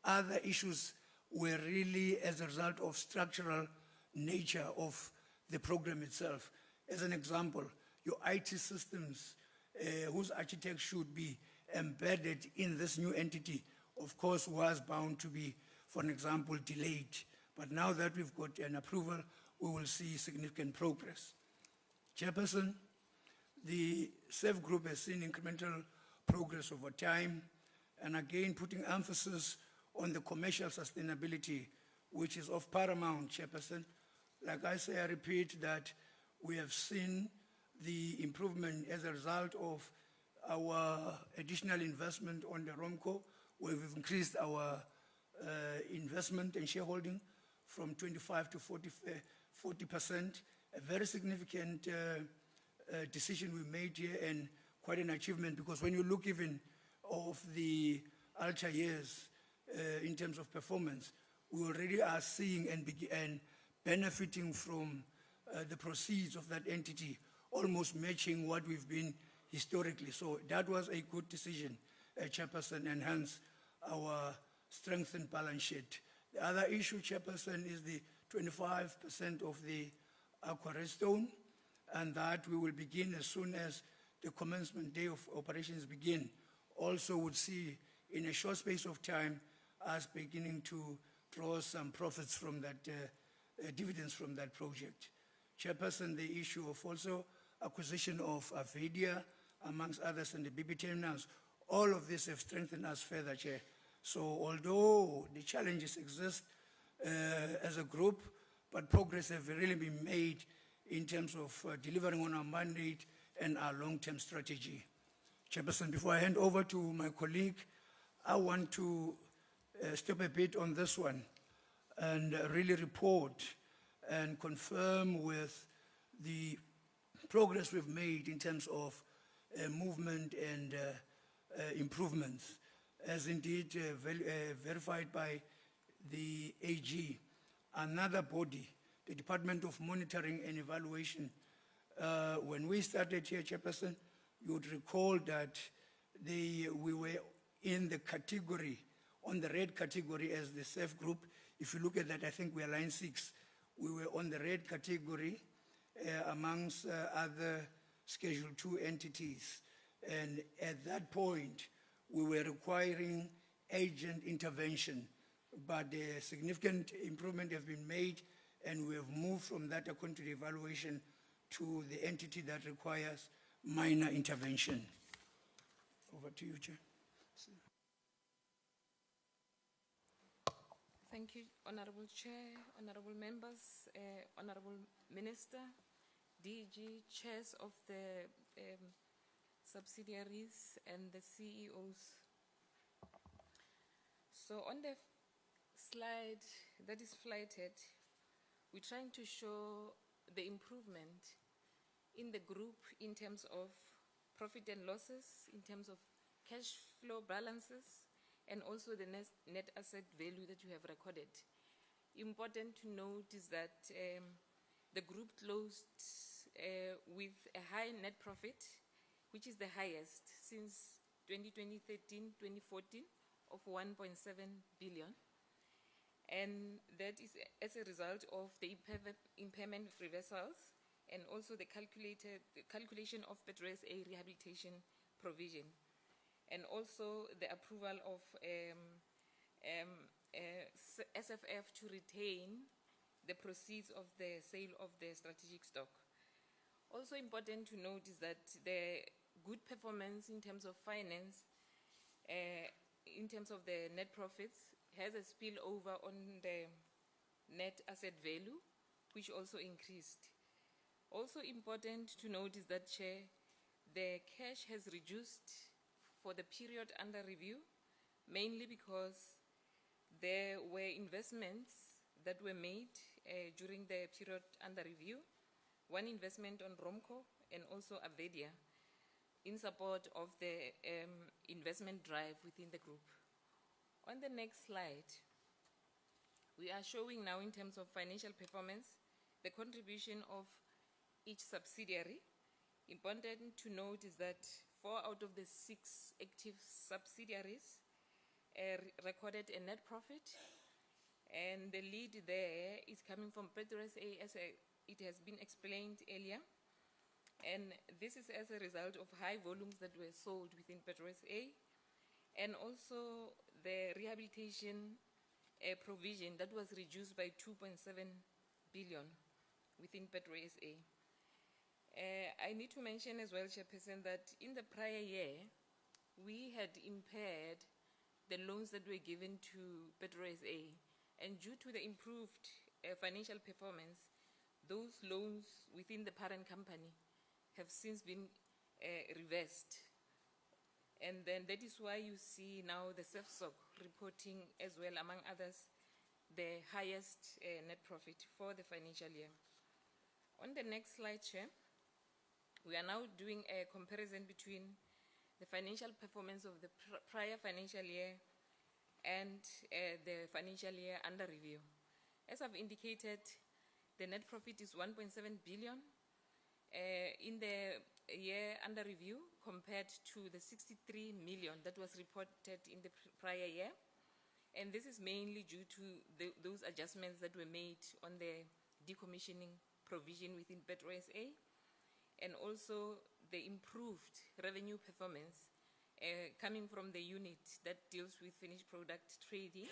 Other issues were really as a result of structural nature of the program itself. As an example, your IT systems, uh, whose architect should be embedded in this new entity, of course, was bound to be, for an example, delayed. But now that we've got an approval, we will see significant progress. Chairperson, the CEF group has seen incremental progress over time, and again, putting emphasis on the commercial sustainability, which is of paramount, Chairperson. Like I say, I repeat that we have seen the improvement as a result of our additional investment on the ROMPCO, we've increased our uh, investment and shareholding from 25 to 40, uh, 40%. A very significant uh, uh, decision we made here and quite an achievement because when you look even of the ultra years uh, in terms of performance, we already are seeing and, and benefiting from the proceeds of that entity, almost matching what we've been historically. So that was a good decision, uh, Chairperson, and hence our strengthened balance sheet. The other issue, Chairperson, is the 25% of the ACWA Redstone, and that we will begin as soon as the commencement day of operations begin. Also would see in a short space of time us beginning to draw some profits from that, uh, uh, dividends from that project. Chairperson, the issue of also acquisition of Avedia, amongst others, and the BB terminals. All of this have strengthened us further, Chair. So although the challenges exist uh, as a group, but progress have really been made in terms of uh, delivering on our mandate and our long-term strategy. Chairperson, before I hand over to my colleague, I want to uh, step a bit on this one and uh, really report and confirm with the progress we've made in terms of uh, movement and uh, uh, improvements, as indeed uh, vel- uh, verified by the AG. Another body, the Department of Monitoring and Evaluation, uh, when we started here, Chairperson, you would recall that they, we were in the category, on the red category as the CEF group. If you look at that, I think we are line six. We were on the red category uh, amongst uh, other Schedule Two entities. And at that point, we were requiring agent intervention. But a significant improvement has been made, and we have moved from that according to the evaluation to the entity that requires minor intervention. Over to you, Chair. Thank you, Honorable Chair, Honorable Members, uh, Honorable Minister, DG, Chairs of the um, subsidiaries and the CEOs. So on the slide that is flighted, we're trying to show the improvement in the group in terms of profit and losses, in terms of cash flow balances, and also the net, asset value that you have recorded. Important to note is that um, the group closed uh, with a high net profit, which is the highest since 2013-2014 of 1.7 billion. And that is as a result of the impairment- reversals and also the calculated the calculation of PetroSA rehabilitation provision, and also the approval of um, um, uh, SFF to retain the proceeds of the sale of the strategic stock. Also important to note is that the good performance in terms of finance, uh, in terms of the net profits, has a spillover on the net asset value, which also increased. Also important to note is that Chair, the cash has reduced for the period under review, mainly because there were investments that were made uh, during the period under review. One investment on Rompco and also Avedia in support of the um, investment drive within the group. On the next slide, we are showing now in terms of financial performance the contribution of each subsidiary. Important to note is that four out of the six active subsidiaries uh, recorded a net profit, and the lead there is coming from PetroSA, as it has been explained earlier. And this is as a result of high volumes that were sold within PetroSA, and also the rehabilitation uh, provision that was reduced by 2.7 billion within PetroSA. Uh, I need to mention as well, Chairperson, that in the prior year, we had impaired the loans that were given to PetroSA, and due to the improved uh, financial performance, those loans within the parent company have since been uh, reversed. And then that is why you see now the CEFSOC reporting as well, among others, the highest uh, net profit for the financial year. On the next slide, Chair, we are now doing a comparison between the financial performance of the pr- prior financial year and uh, the financial year under review. As I've indicated, the net profit is 1.7 billion in the year under review compared to the 63 million that was reported in the pr- prior year. And this is mainly due to the, those adjustments that were made on the decommissioning provision within PetroSA and also the improved revenue performance uh, coming from the unit that deals with finished product trading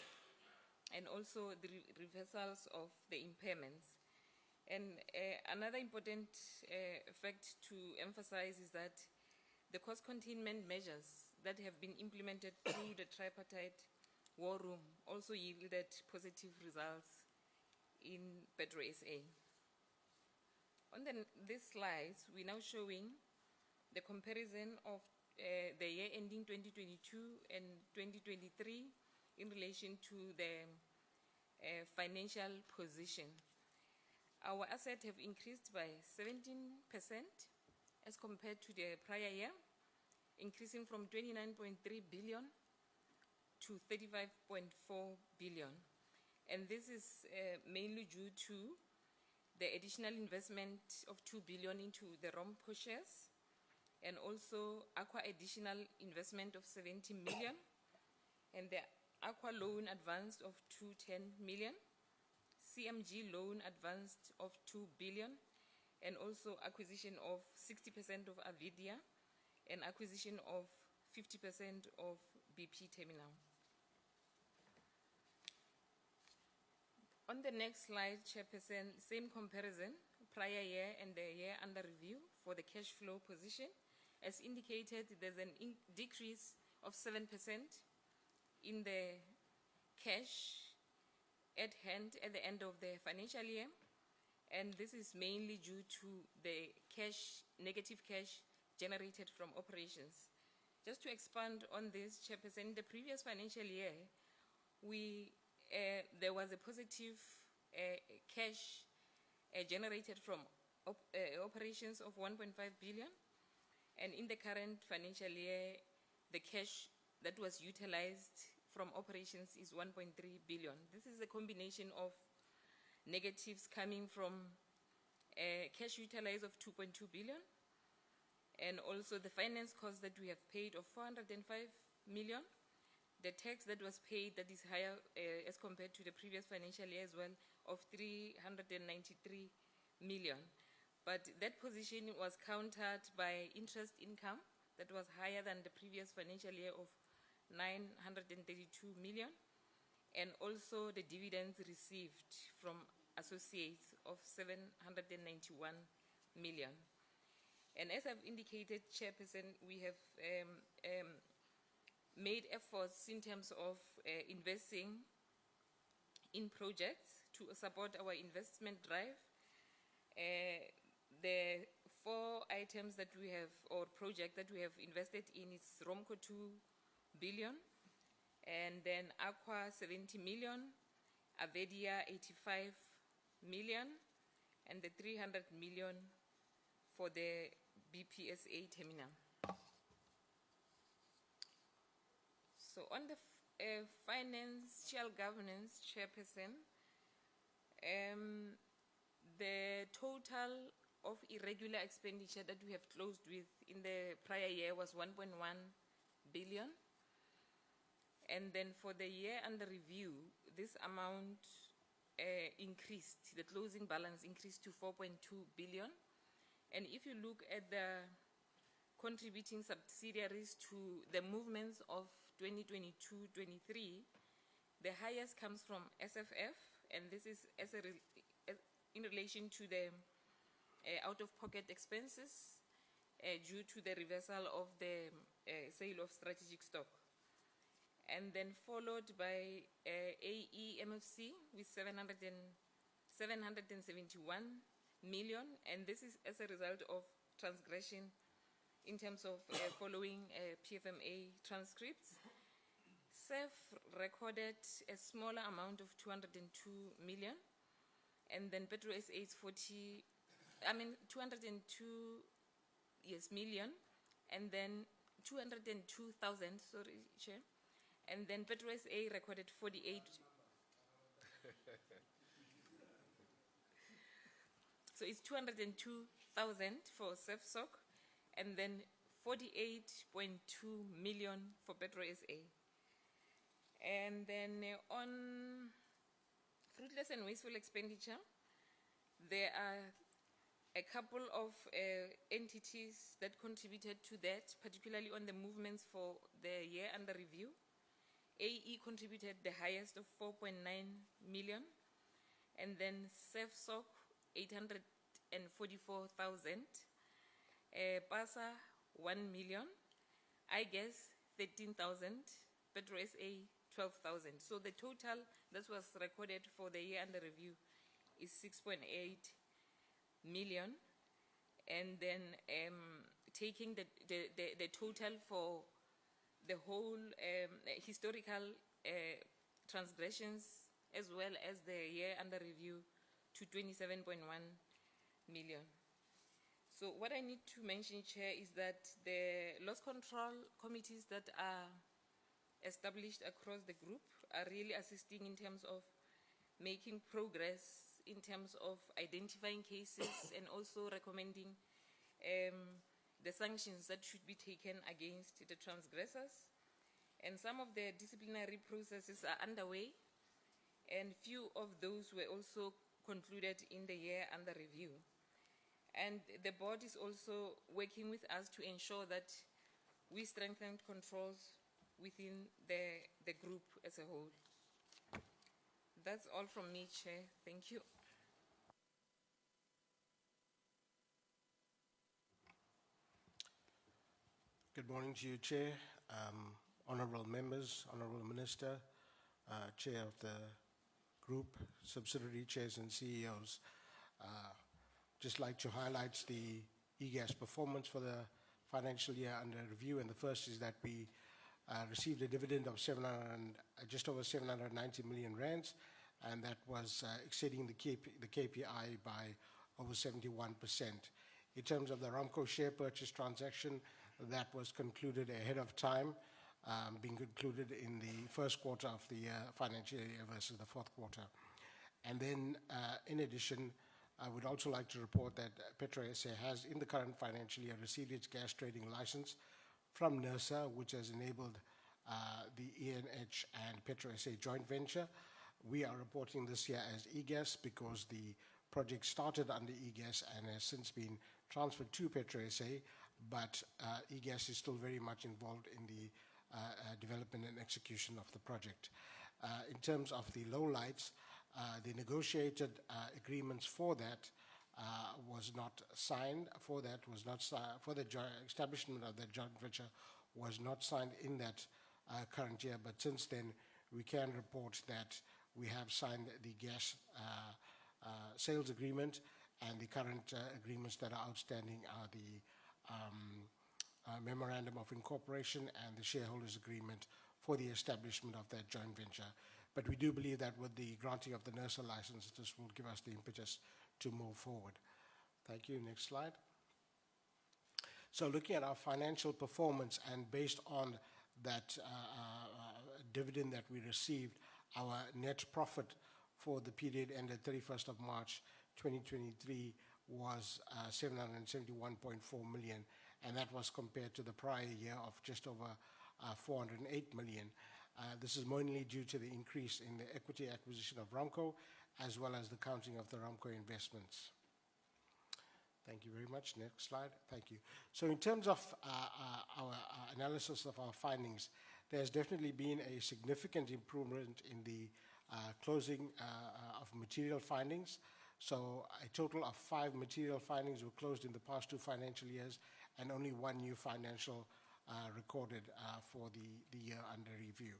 and also the re- reversals of the impairments. And uh, another important uh, fact to emphasize is that the cost containment measures that have been implemented through the tripartite war room also yielded positive results in Petro SA. On the, these slides, we're now showing the comparison of uh, the year ending 2022 and 2023 in relation to the uh, financial position. Our assets have increased by 17% as compared to the prior year, increasing from 29.3 billion to 35.4 billion. And this is uh, mainly due to the additional investment of 2 billion into the ROMPCO shares and also ACWA additional investment of 70 million and the ACWA loan advance of 210 million, CMG loan advanced of 2 billion and also acquisition of 60% of Avedia and acquisition of 50% of BP terminal. On the next slide, Chairperson, same comparison, prior year and the year under review for the cash flow position. As indicated, there's an decrease of 7% in the cash at hand at the end of the financial year. And this is mainly due to the cash, negative cash generated from operations. Just to expand on this, Chairperson, in the previous financial year, we, uh, there was a positive uh, cash uh, generated from op- uh, operations of 1.5 billion. And in the current financial year, the cash that was utilized from operations is 1.3 billion. This is a combination of negatives coming from uh, cash utilized of 2.2 billion and also the finance cost that we have paid of 405 million the tax that was paid that is higher uh, as compared to the previous financial year as well of 393 million but that position was countered by interest income that was higher than the previous financial year of 932 million and also the dividends received from associates of 791 million. And as I've indicated, Chairperson, we have um, um, made efforts in terms of uh, investing in projects to support our investment drive. Uh, the four items that we have, or project that we have invested in is Rompco 2 billion, and then ACWA 70 million, Avedia 85 million, and the 300 million for the BPSA terminal. So on the uh, financial governance chairperson, um, the total of irregular expenditure that we have closed with in the prior year was 1.1 billion. And then for the year under review, this amount uh, increased, the closing balance increased to 4.2 billion. And if you look at the contributing subsidiaries to the movements of 2022-23, the highest comes from SFF, and this is as a re- in relation to the uh, out-of-pocket expenses uh, due to the reversal of the uh, sale of strategic stock. And then followed by uh, AEMFC with 700 and 771 million, and this is as a result of transgression in terms of uh, following uh, PFMA transcripts. CEF recorded a smaller amount of 202 million, and then Petro is 40, I mean 202 yes million, and then 202,000. Sorry, Chair, and then PetroSA recorded 48. So it's 202,000 for CEFSOC and then 48.2 million for PetroSA. And then uh, on fruitless and wasteful expenditure, there are a couple of uh, entities that contributed to that, particularly on the movements for the year under review. AE contributed the highest of 4.9 million, and then CEFSOC 844,000. Uh, PASA, 1 million. I guess 13,000. PetroSA, 12,000. So the total that was recorded for the year under review is 6.8 million. And then um, taking the, the, the, the total for the whole um, historical uh, transgressions as well as the year under review to 27.1 million. So what I need to mention, Chair, is that the loss control committees that are established across the group are really assisting in terms of making progress in terms of identifying cases and also recommending um, the sanctions that should be taken against the transgressors. And some of the disciplinary processes are underway, and few of those were also concluded in the year under review. And the board is also working with us to ensure that we strengthen controls within the, the group as a whole. That's all from me, Chair. Thank you. Good morning to you, Chair, um, honourable members, honourable Minister, uh, Chair of the group, subsidiary chairs and CEOs. Uh, just like to highlight the iGas performance for the financial year under review, and the first is that we uh, received a dividend of 700, uh, just over 790 million rands, and that was uh, exceeding the, KP, the KPI by over 71%. In terms of the Rompco share purchase transaction, that was concluded ahead of time, um, being concluded in the first quarter of the uh, financial year versus the fourth quarter. And then, uh, in addition, I would also like to report that PetroSA has, in the current financial year, received its gas trading license from NERSA, which has enabled uh, the ENH and PetroSA joint venture. We are reporting this year as iGas because the project started under iGas and has since been transferred to PetroSA, but uh, iGas is still very much involved in the uh, uh, development and execution of the project. Uh, in terms of the lowlights, uh, the negotiated agreements for that was not signed, for that was not for the establishment of the joint venture was not signed in that current year, but since then we can report that we have signed the gas sales agreement and the current agreements that are outstanding are the um, uh, memorandum of incorporation and the shareholders agreement for the establishment of that joint venture. But we do believe that with the granting of the NERSA license, this will give us the impetus to move forward. Thank you. Next slide. So looking at our financial performance and based on that uh, uh, dividend that we received, our net profit for the period ended 31st of March 2023 was uh, 771.4 million, and that was compared to the prior year of just over uh, 408 million. Uh, this is mainly due to the increase in the equity acquisition of Rompco, as well as the counting of the Rompco investments. Thank you very much. Next slide. Thank you. So in terms of our analysis of our findings, there's definitely been a significant improvement in the closing of material findings. So a total of five material findings were closed in the past two financial years and only one new financial recorded for the, the year under review.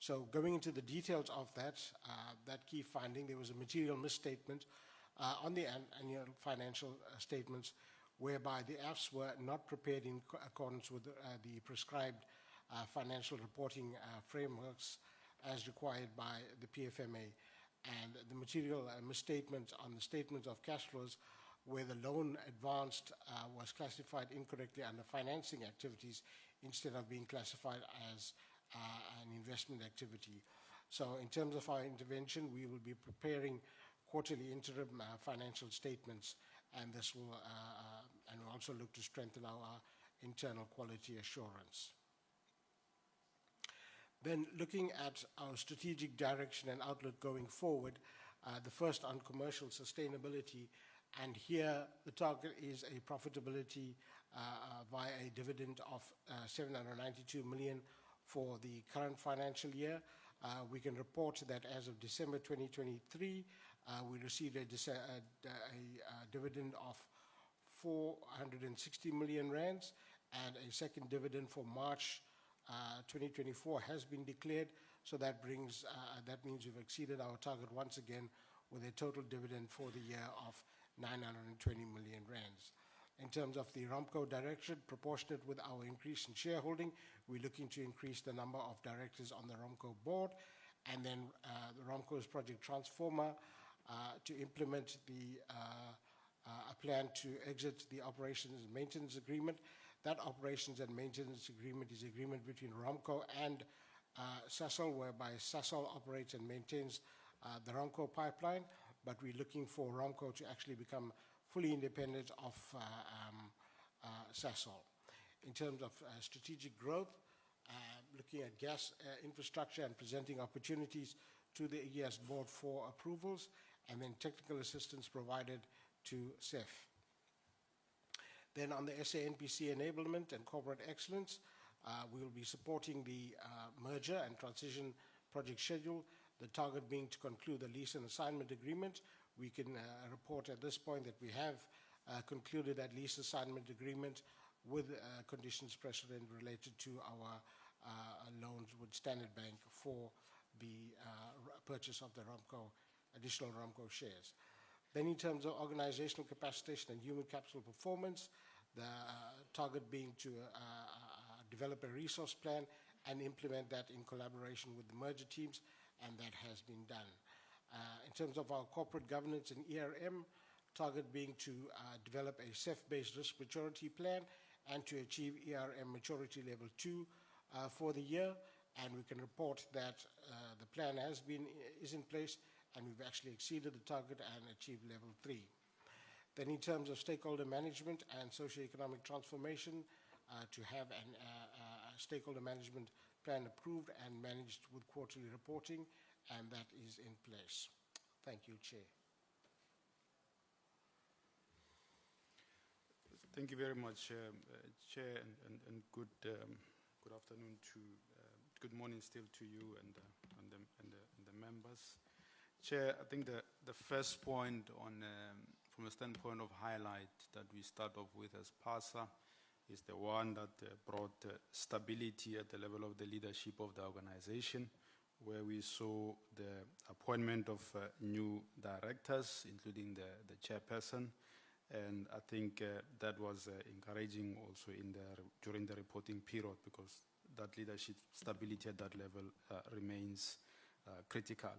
So going into the details of that, that key finding, there was a material misstatement uh, on the annual financial uh, statements whereby the AFs were not prepared in accordance with uh, the prescribed uh, financial reporting uh, frameworks as required by the PFMA. And the material uh, misstatements on the statements of cash flows where the loan advanced was classified incorrectly under financing activities instead of being classified as an investment activity. So in terms of our intervention, we will be preparing quarterly interim uh, financial statements, and this will uh, uh, and we'll also look to strengthen our internal quality assurance. Then looking at our strategic direction and outlook going forward, uh, the first on commercial sustainability, and here the target is a profitability uh, uh, via a dividend of 792 million for the current financial year. we can report that as of December 2023, uh, we received a, a, a dividend of 460 million rands, and a second dividend for March uh, 2024 has been declared. So that brings, uh, that means we've exceeded our target once again with a total dividend for the year of 920 million rands. In terms of the ROMPCO direction, proportionate with our increase in shareholding, we're looking to increase the number of directors on the ROMPCO board. And then uh, the ROMPCO's Project Transformer uh, to implement the uh, uh, a plan to exit the operations and maintenance agreement. That operations and maintenance agreement is an agreement between ROMPCO and uh, Sasol, whereby Sasol operates and maintains uh, the ROMPCO pipeline, but we're looking for ROMPCO to actually become fully independent of uh, um, uh, Sasol. In terms of uh, strategic growth, uh, looking at gas uh, infrastructure and presenting opportunities to the ES board for approvals, and then technical assistance provided to CEF. Then on the SANPC enablement and corporate excellence, uh, we will be supporting the uh, merger and transition project schedule, the target being to conclude the lease and assignment agreement. We can uh, report at this point that we have uh, concluded that lease assignment agreement with uh, conditions precedent related to our uh, loans with Standard Bank for the purchase of the Rompco, additional Rompco shares. Then in terms of organizational capacitation and human capital performance, the uh, target being to uh, uh, develop a resource plan and implement that in collaboration with the merger teams, and that has been done. Uh, in terms of our corporate governance and ERM, target being to uh, develop a CEF-based risk maturity plan and to achieve ERM maturity level two uh, for the year. And we can report that uh, the plan has been is in place and we've actually exceeded the target and achieved level three. Then in terms of stakeholder management and socio-economic transformation, uh, to have a uh, uh, stakeholder management plan approved and managed with quarterly reporting, and that is in place. Thank you, Chair. Thank you very much, um, uh, Chair, and, and, and good, um, good afternoon to, uh, good morning still to you and, uh, and, the, and, the, and the members. Chair, I think the, the first point on, um, from a standpoint of highlight that we start off with as PASA is the one that uh, brought uh, stability at the level of the leadership of the organization, where we saw the appointment of uh, new directors, including the, the chairperson. And I think uh, that was uh, encouraging also in the, during the reporting period because that leadership stability at that level uh, remains critical.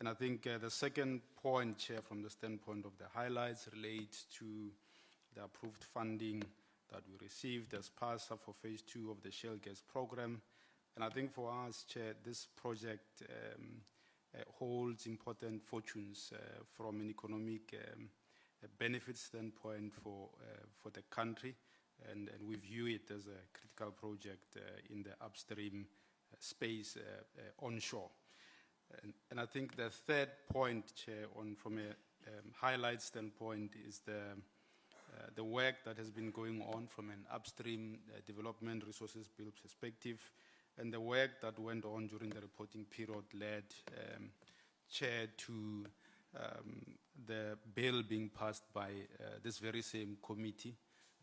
And I think uh, the second point, Chair, from the standpoint of the highlights, relates to the approved funding that we received as PASA for phase two of the shale gas program. And I think for us, Chair, this project um, uh, holds important fortunes uh, from an economic um, benefit standpoint for, uh, for the country. And, and, we view it as a critical project uh, in the upstream uh, space onshore. And, and, I think the third point, Chair, on, from a um, highlight standpoint is the, uh, the work that has been going on from an upstream uh, development resources bill perspective and the work that went on during the reporting period led um, Chair to um, the bill being passed by uh, this very same committee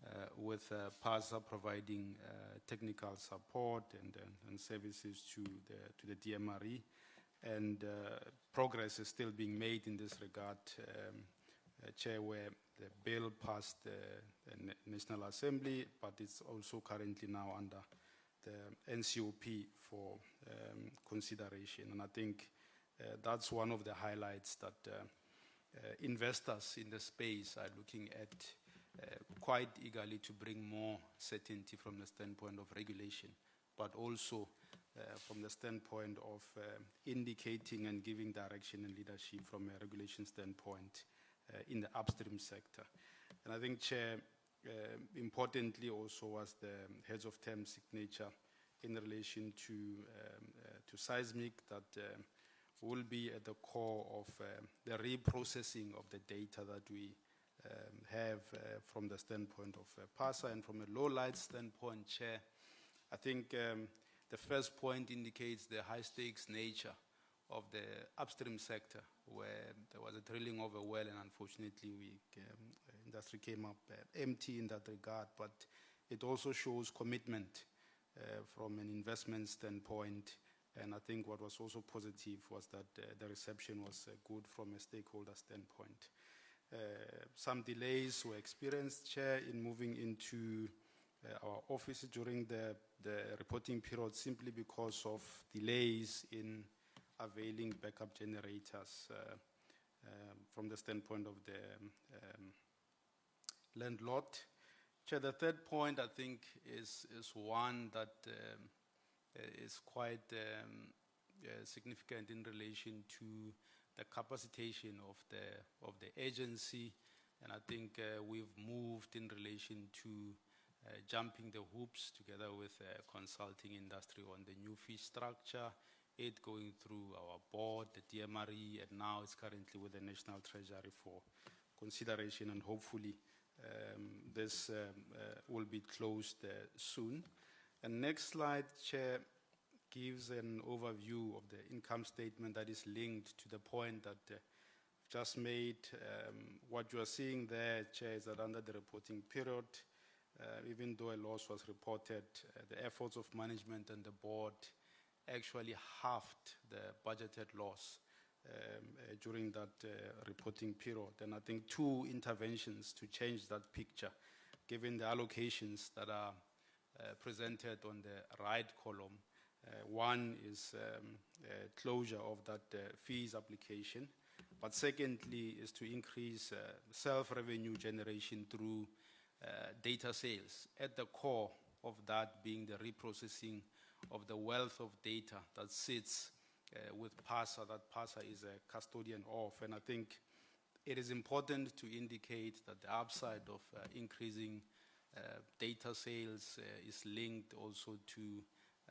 uh, with uh, PASA providing uh, technical support and, and, and, services to the, to the DMRE and uh, progress is still being made in this regard, um, uh, Chair, where the bill passed the, the National Assembly, but it's also currently now under the NCOP for um, consideration. And I think uh, that's one of the highlights that uh, uh, investors in the space are looking at uh, quite eagerly to bring more certainty from the standpoint of regulation, but also from the standpoint of uh, indicating and giving direction and leadership from a regulation standpoint uh, in the upstream sector. And I think, Chair, uh, importantly also was the heads of term signature in relation to, um, uh, to seismic that uh, will be at the core of the reprocessing of the data that we um, have from the standpoint of PASA and from a low light standpoint, Chair. I think um, the first point indicates the high stakes nature of the upstream sector where there was a drilling of a well, and unfortunately, we um, industry came up uh, empty in that regard. But it also shows commitment uh, from an investment standpoint. And I think what was also positive was that uh, the reception was uh, good from a stakeholder standpoint. Uh, some delays were experienced, Chair, in moving into uh, our office during the, the reporting period simply because of delays in availing backup generators uh, um, from the standpoint of the um, landlord. Chair, the third point I think is, is one that um, is quite um, uh, significant in relation to the capacitation of the, of the agency. And I think uh, we've moved in relation to uh, jumping the hoops together with uh, consulting industry on the new fee structure, it going through our board, the DMRE, and now it's currently with the National Treasury for consideration and hopefully um, this um, uh, will be closed uh, soon. And next slide, Chair, gives an overview of the income statement that is linked to the point that uh, just made. Um, what you are seeing there, Chair, is that under the reporting period, uh, even though a loss was reported, uh, the efforts of management and the board actually halved the budgeted loss um, uh, during that uh, reporting period. And I think two interventions to change that picture, given the allocations that are uh, presented on the right column. Uh, one is um, uh, closure of that uh, fees application, but secondly is to increase self-revenue generation through data sales. At the core of that being the reprocessing of the wealth of data that sits uh, with PASA that PASA is a custodian of. And I think it is important to indicate that the upside of uh, increasing uh, data sales uh, is linked also to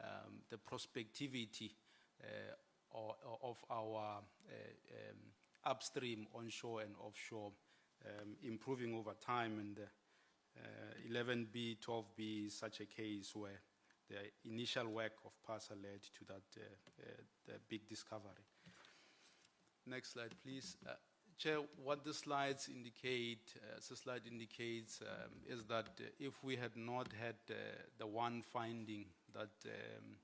um, the prospectivity uh, of our uh, um, upstream, onshore, and offshore um, improving over time. And 11B, 12B is such a case where the initial work of PASA led to that uh, uh, big discovery. Next slide, please. Uh, Chair, what the slides indicate, uh, the slide indicates, um, is that uh, if we had not had uh, the one finding that um,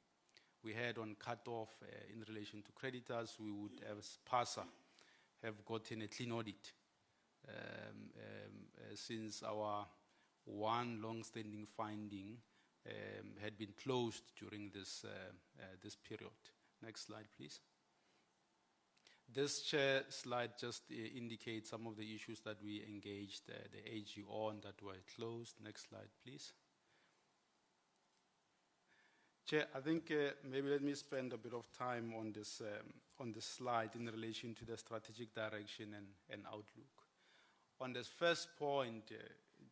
we had on cutoff uh, in relation to creditors, we would, as PASA, have gotten a clean audit. Um, um, since our one long-standing finding um, had been closed during this, uh, uh, this period. Next slide, please. This slide just uh, indicates some of the issues that we engaged uh, the AG on that were closed. Next slide, please. Chair, I think uh, maybe let me spend a bit of time on this, um, on this slide in relation to the strategic direction and, and outlook. On this first point, uh,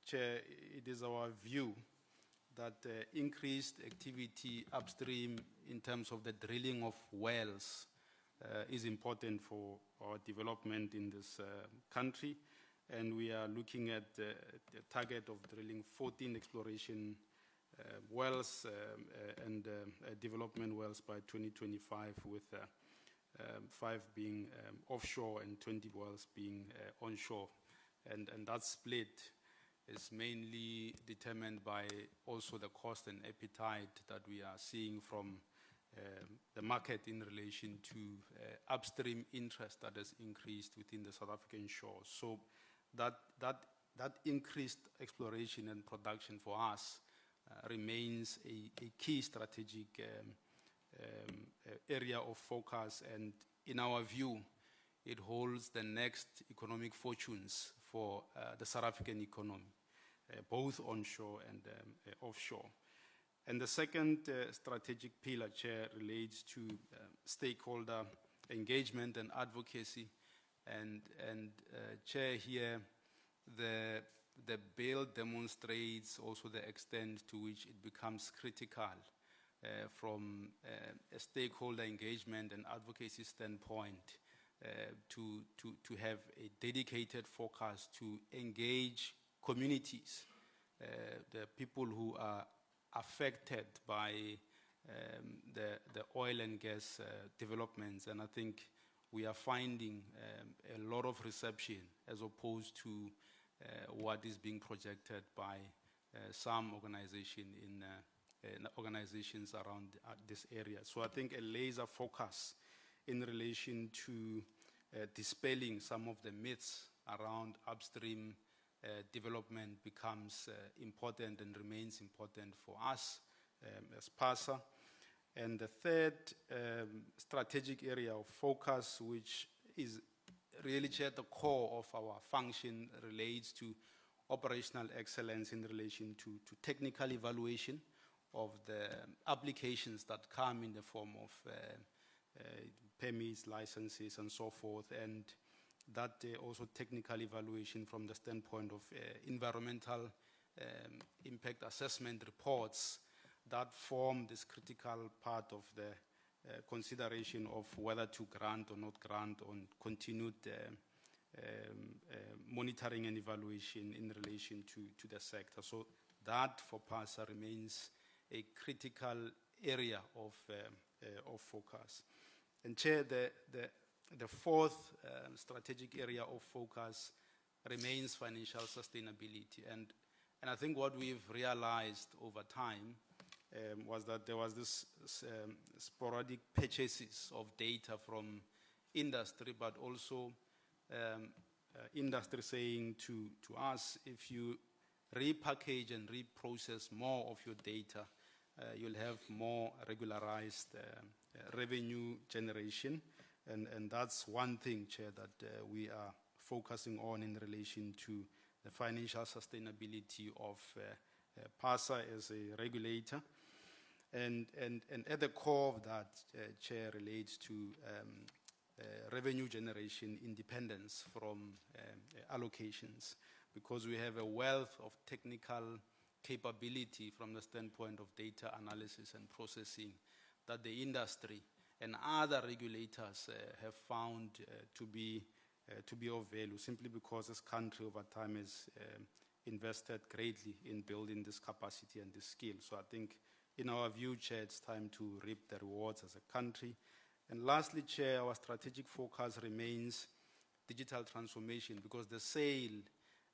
Chair, it is our view that uh, increased activity upstream in terms of the drilling of wells uh, is important for our development in this uh, country. And we are looking at the target of drilling 14 exploration uh, wells um, uh, and uh, development wells by 2025 with um, five being um, offshore and 20 wells being onshore. And, and that split is mainly determined by also the cost and appetite that we are seeing from um, the market in relation to uh, upstream interest that has increased within the South African shores. So that, that, that increased exploration and production for us uh, remains a, key strategic um, um, uh, area of focus and in our view, it holds the next economic fortunes for the South African economy. Uh, both onshore and um, uh, offshore. And the second uh, strategic pillar, Chair, relates to stakeholder engagement and advocacy. And, and Chair, here, the, the bill demonstrates also the extent to which it becomes critical from a stakeholder engagement and advocacy standpoint to, to, to have a dedicated focus to engage communities, uh, the people who are affected by um, the, the oil and gas uh, developments. And I think we are finding um, a lot of reception as opposed to uh, what is being projected by some organization in, organizations around this area. So I think a laser focus in relation to uh, dispelling some of the myths around upstream development becomes uh, important and remains important for us um, as PASA. And the third um, strategic area of focus, which is really at the core of our function, relates to operational excellence in relation to, to technical evaluation of the applications that come in the form of uh, uh, permits, licenses, and so forth, and that uh, also technical evaluation from the standpoint of uh, environmental um, impact assessment reports that form this critical part of the uh, consideration of whether to grant or not grant on continued uh, um, uh, monitoring and evaluation in relation to, to the sector. So that for PASA remains a critical area of, uh, of focus. And Chair, the, the, the fourth um, strategic area of focus remains financial sustainability. And, and I think what we've realized over time um, was that there was this um, sporadic purchases of data from industry, but also um, uh, industry saying to, to us, if you repackage and reprocess more of your data, uh, you'll have more regularized uh, uh, revenue generation. And, and that's one thing, Chair, that uh, we are focusing on in relation to the financial sustainability of uh, uh, PASA as a regulator. And, and, and at the core of that, uh, Chair, relates to um, uh, revenue generation independence from um, allocations because we have a wealth of technical capability from the standpoint of data analysis and processing that the industry and other regulators uh, have found uh, to be uh, to be of value simply because this country over time has um, invested greatly in building this capacity and this skill. So I think in our view, Chair, it's time to reap the rewards as a country. And lastly, Chair, our strategic focus remains digital transformation because the sale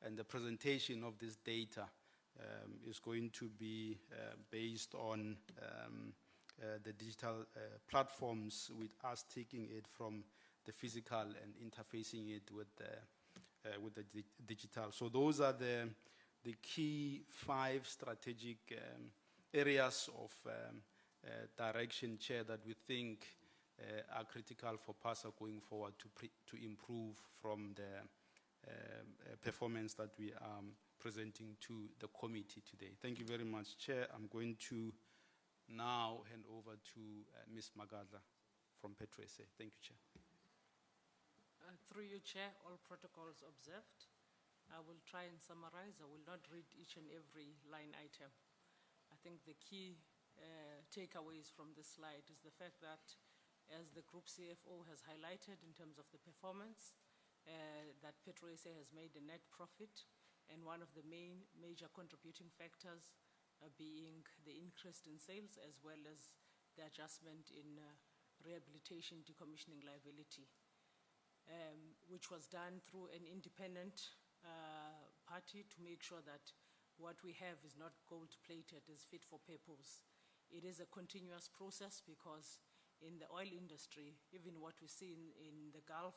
and the presentation of this data um, is going to be uh, based on um, the digital uh, platforms with us taking it from the physical and interfacing it with the, uh, with the di digital. So those are the, the key five strategic um, areas of um, uh, direction, Chair, that we think uh, are critical for PASA going forward to, to improve from the um, uh, performance that we are um, presenting to the committee today. Thank you very much, Chair. I'm going to now hand over to uh, Ms. Magadla from PetroSA. Thank you, Chair. Uh, Through you, Chair, all protocols observed. I will try and summarize. I will not read each and every line item. I think the key uh, takeaways from this slide is the fact that as the group CFO has highlighted in terms of the performance, uh, that PetroSA has made a net profit and one of the main major contributing factors being the increase in sales as well as the adjustment in uh, rehabilitation decommissioning liability, um, which was done through an independent uh, party to make sure that what we have is not gold-plated, is fit for purpose. It is a continuous process because in the oil industry, even what we see in, in the Gulf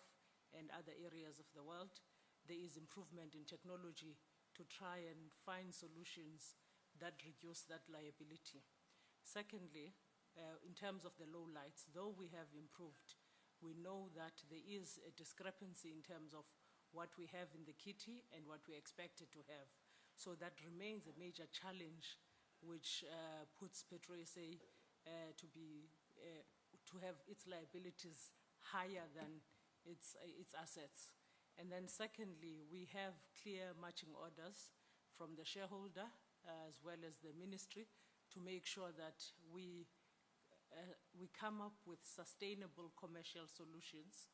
and other areas of the world, there is improvement in technology to try and find solutions that reduce that liability. Secondly, uh, in terms of the low lights, though we have improved, we know that there is a discrepancy in terms of what we have in the kitty and what we expected to have. So that remains a major challenge which uh, puts PetroSA uh, to be uh, to have its liabilities higher than its, its assets. And then secondly, we have clear matching orders from the shareholder as well as the ministry to make sure that we, uh, we come up with sustainable commercial solutions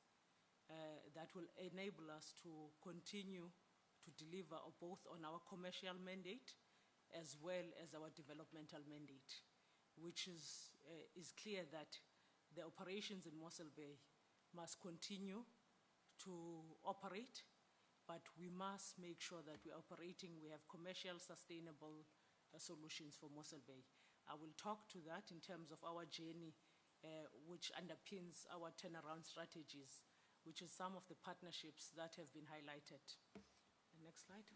uh, that will enable us to continue to deliver both on our commercial mandate as well as our developmental mandate, which is, uh, is clear that the operations in Mossel Bay must continue to operate, but we must make sure that we're operating, we have commercial sustainable uh, solutions for Mossel Bay. I will talk to that in terms of our journey, uh, which underpins our turnaround strategies, which is some of the partnerships that have been highlighted. The next slide.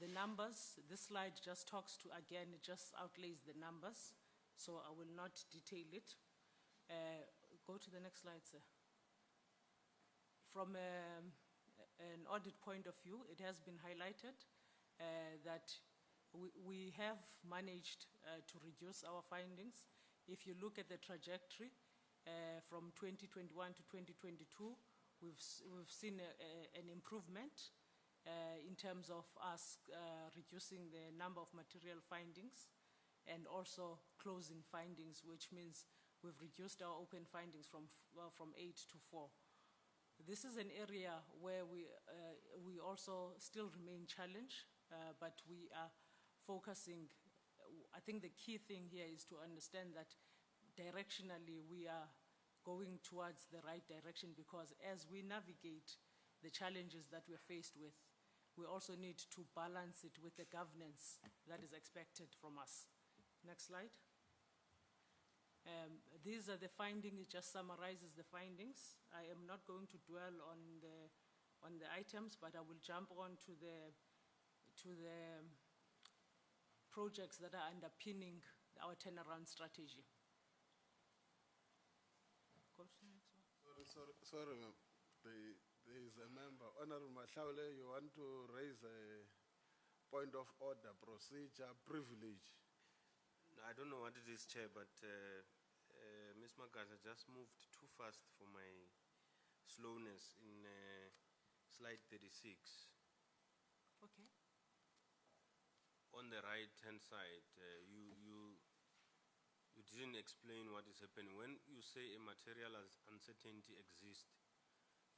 The numbers, this slide just talks to, again, it just outlays the numbers, so I will not detail it. Uh, Go to the next slide, sir. From um, an audit point of view, it has been highlighted uh, that we- we have managed uh, to reduce our findings. If you look at the trajectory uh, from 2021 to 2022, we've we've seen a- a- an improvement uh, in terms of us uh, reducing the number of material findings and also closing findings, which means we've reduced our open findings from, well, from eight to four. This is an area where we, uh, we also still remain challenged, uh, but we are focusing. I think the key thing here is to understand that directionally we are going towards the right direction because as we navigate the challenges that we're faced with, we also need to balance it with the governance that is expected from us. Next slide. Um, These are the findings, it just summarizes the findings. I am not going to dwell on the, on the items, but I will jump on to the, to the um, projects that are underpinning our turnaround strategy. Go to the next one. Sorry, sorry, sorry, ma'am. The- There is a member, Honorable Mahlaule, you want to raise a point of order, procedure, privilege. I don't know what it is, Chair, but uh, Ms. Magasa just moved too fast for my slowness in uh, slide 36. Okay. On the right-hand side, uh, you, you, you didn't explain what is happening. When you say a material as- uncertainty exists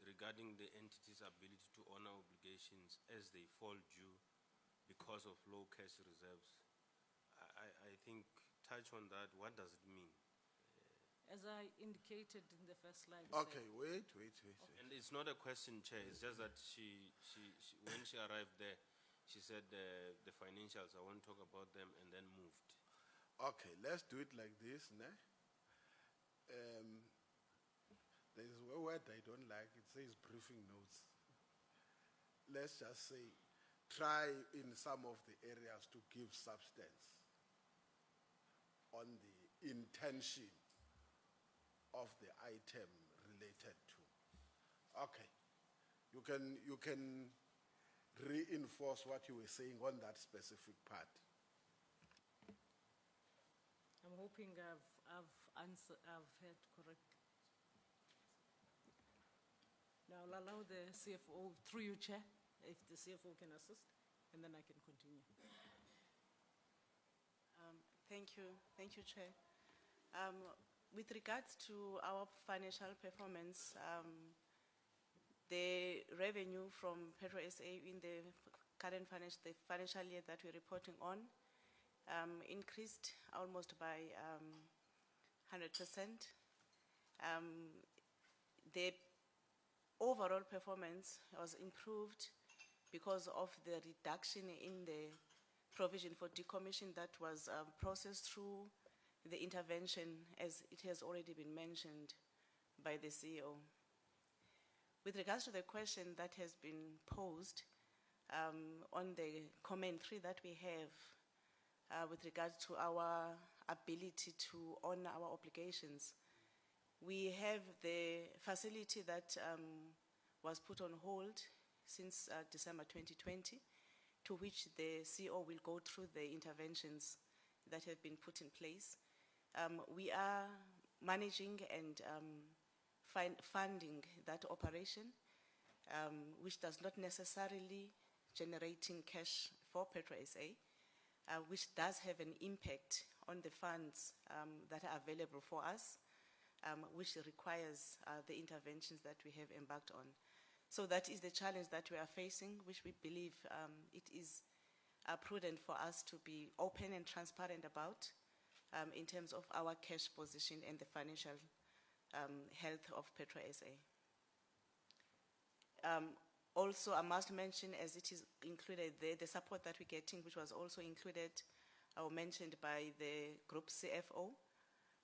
regarding the entity's ability to honor obligations as they fall due because of low cash reserves, I- I think, touch on that, what does it mean? As I indicated in the first slide. sir, Okay, wait, wait, wait. wait. And it's not a question, Chair, it's just that she, she, she- when she arrived there, she said uh, the financials, I won't talk about them, and then moved. Okay, let's do it like this, ne? Um, there's a word I don't like, it says briefing notes. Let's just say, try in some of the areas to give substance on the intention of the item related to. Okay, you can, you can reinforce what you were saying on that specific part. I'm hoping I've, I've answered, I've heard correct. Now I'll allow the CFO, through you, Chair, if the CFO can assist, and then I can continue. Um, Thank you, thank you, Chair. Um, With regards to our financial performance, um, the revenue from PetroSA in the current financial, the financial year that we're reporting on um, increased almost by um, 100%. Um, The overall performance was improved because of the reduction in the provision for decommission that was um, processed through the intervention, as it has already been mentioned by the CEO. With regards to the question that has been posed um, on the comment three that we have uh, with regards to our ability to honor our obligations, we have the facility that um, was put on hold since uh, December 2020, to which the CEO will go through the interventions that have been put in place. Um, we are managing and um, funding that operation, um, which does not necessarily generating cash for PetroSA, uh, which does have an impact on the funds um, that are available for us, which requires uh, the interventions that we have embarked on. So that is the challenge that we are facing, which we believe um, it is uh, prudent for us to be open and transparent about um, in terms of our cash position and the financial um, health of Petro SA. Um, also, I must mention, as it is included there, the support that we're getting, which was also included or mentioned by the group CFO,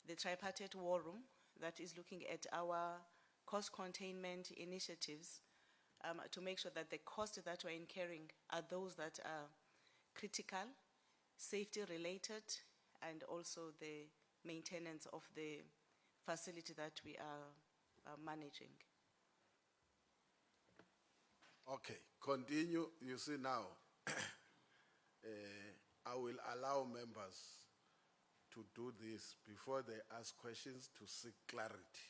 the tripartite war room that is looking at our cost containment initiatives um, to make sure that the costs that we're incurring are those that are critical, safety related, and also the maintenance of the facility that we are uh, managing. Okay, continue. You see now, eh, I will allow members to do this before they ask questions to seek clarity.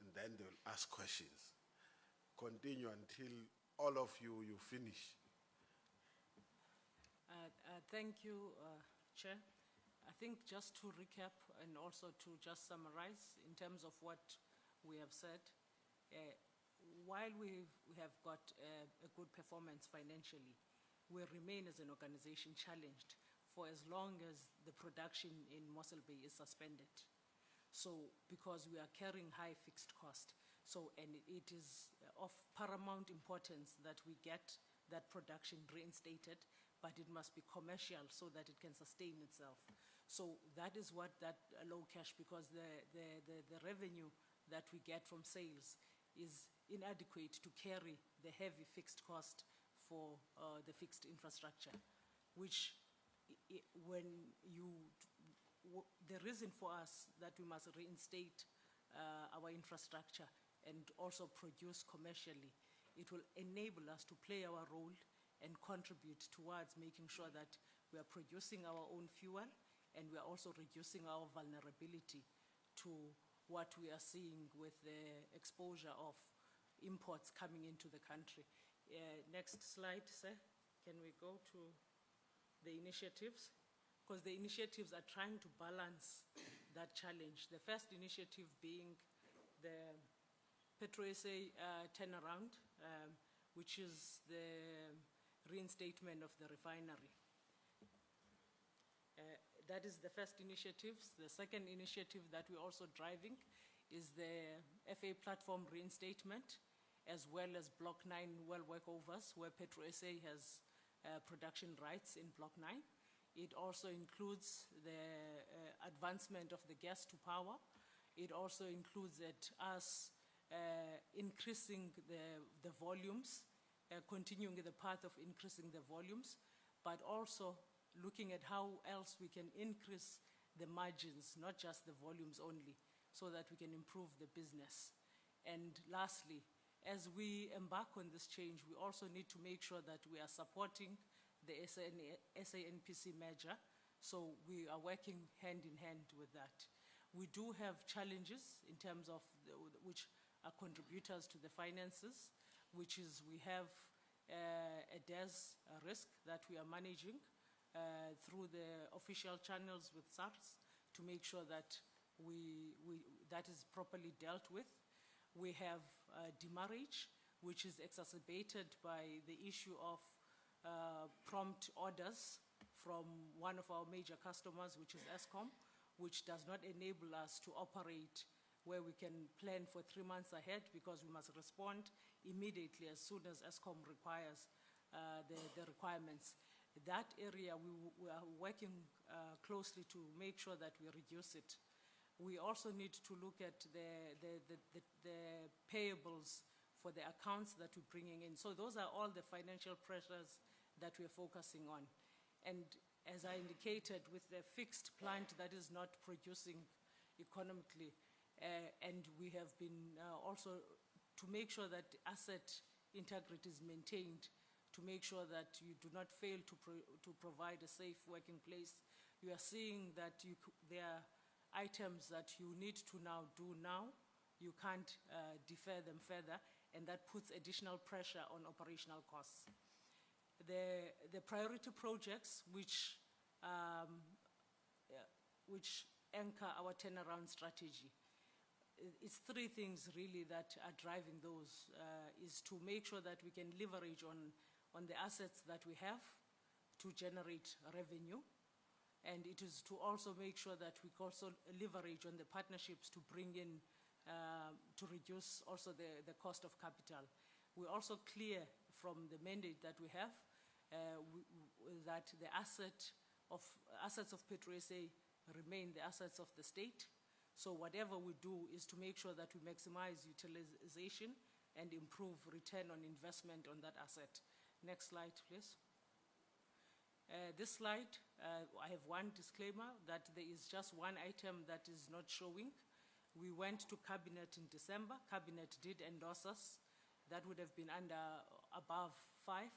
And then they will ask questions. Continue until all of you, you finish. Uh, uh, Thank you, uh, Chair. I think just to recap and also to just summarize in terms of what we have said, uh, while we have got uh, a good performance financially, we remain as an organization challenged for as long as the production in Mossel Bay is suspended. So, because we are carrying high fixed cost. So, and it is of paramount importance that we get that production reinstated, but it must be commercial so that it can sustain itself. So that is what that low cash, because the, the, the, the revenue that we get from sales is inadequate to carry the heavy fixed cost for uh, the fixed infrastructure, which i- i- when you, the reason for us that we must reinstate uh, our infrastructure and also produce commercially, it will enable us to play our role and contribute towards making sure that we are producing our own fuel and we are also reducing our vulnerability to what we are seeing with the exposure of imports coming into the country. Uh, Next slide, sir. Can we go to the initiatives? Because the initiatives are trying to balance that challenge. The first initiative being the PetroSA uh, turnaround, um, which is the reinstatement of the refinery. That is the first initiative. The second initiative that we're also driving is the FA platform reinstatement, as well as Block 9 well workovers, where PetroSA has uh, production rights in Block 9. It also includes the uh, advancement of the gas to power. It also includes that us uh, increasing the, the volumes, uh, continuing the path of increasing the volumes, but also looking at how else we can increase the margins, not just the volumes only, so that we can improve the business. And lastly, as we embark on this change, we also need to make sure that we are supporting the SAN SANPC measure, so we are working hand in hand with that. We do have challenges in terms of the, which are contributors to the finances, which is we have uh, a DES risk that we are managing uh, through the official channels with SARS to make sure that we, we, that is properly dealt with. We have uh, which is exacerbated by the issue of uh, prompt orders from one of our major customers, which is Eskom, which does not enable us to operate where we can plan for three months ahead because we must respond immediately as soon as Eskom requires uh, the, the requirements. That area, we, we are working uh, closely to make sure that we reduce it. We also need to look at the, the, the, the, the payables for the accounts that we're bringing in. So those are all the financial pressures that we're focusing on. And as I indicated, with the fixed plant that is not producing economically, uh, and we have been uh, also to make sure that asset integrity is maintained, to make sure that you do not fail to, pro to provide a safe working place. You are seeing that you, there are items that you need to now do now. You can't uh, defer them further, and that puts additional pressure on operational costs. The, the priority projects, which, um, which anchor our turnaround strategy, it's three things really that are driving those, uh, is to make sure that we can leverage on, on the assets that we have to generate revenue. And it is to also make sure that we also leverage on the partnerships to bring in, uh, to reduce also the, the cost of capital. We're also clear from the mandate that we have uh, that the asset of, assets of PetroSA remain the assets of the state. So whatever we do is to make sure that we maximize utilization and improve return on investment on that asset. Next slide, please. Uh, This slide, uh, I have one disclaimer that there is just one item that is not showing. We went to cabinet in December. Cabinet did endorse us. That would have been under above five,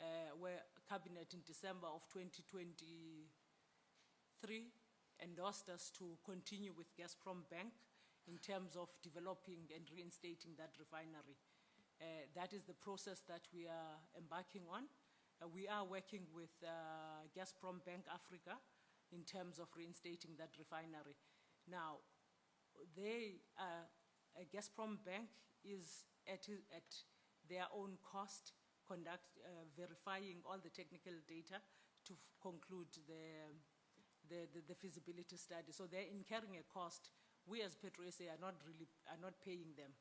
uh, where cabinet in December of 2023 endorsed us to continue with Gazprom Bank in terms of developing and reinstating that refinery. Uh, That is the process that we are embarking on. Uh, We are working with uh, Gazprom Bank Africa in terms of reinstating that refinery. Now, they, uh, uh, Gazprom Bank is at, at their own cost, conduct, uh, verifying all the technical data to conclude the, the, the- the feasibility study. So they're incurring a cost. We as PetroSA are not really, are not paying them.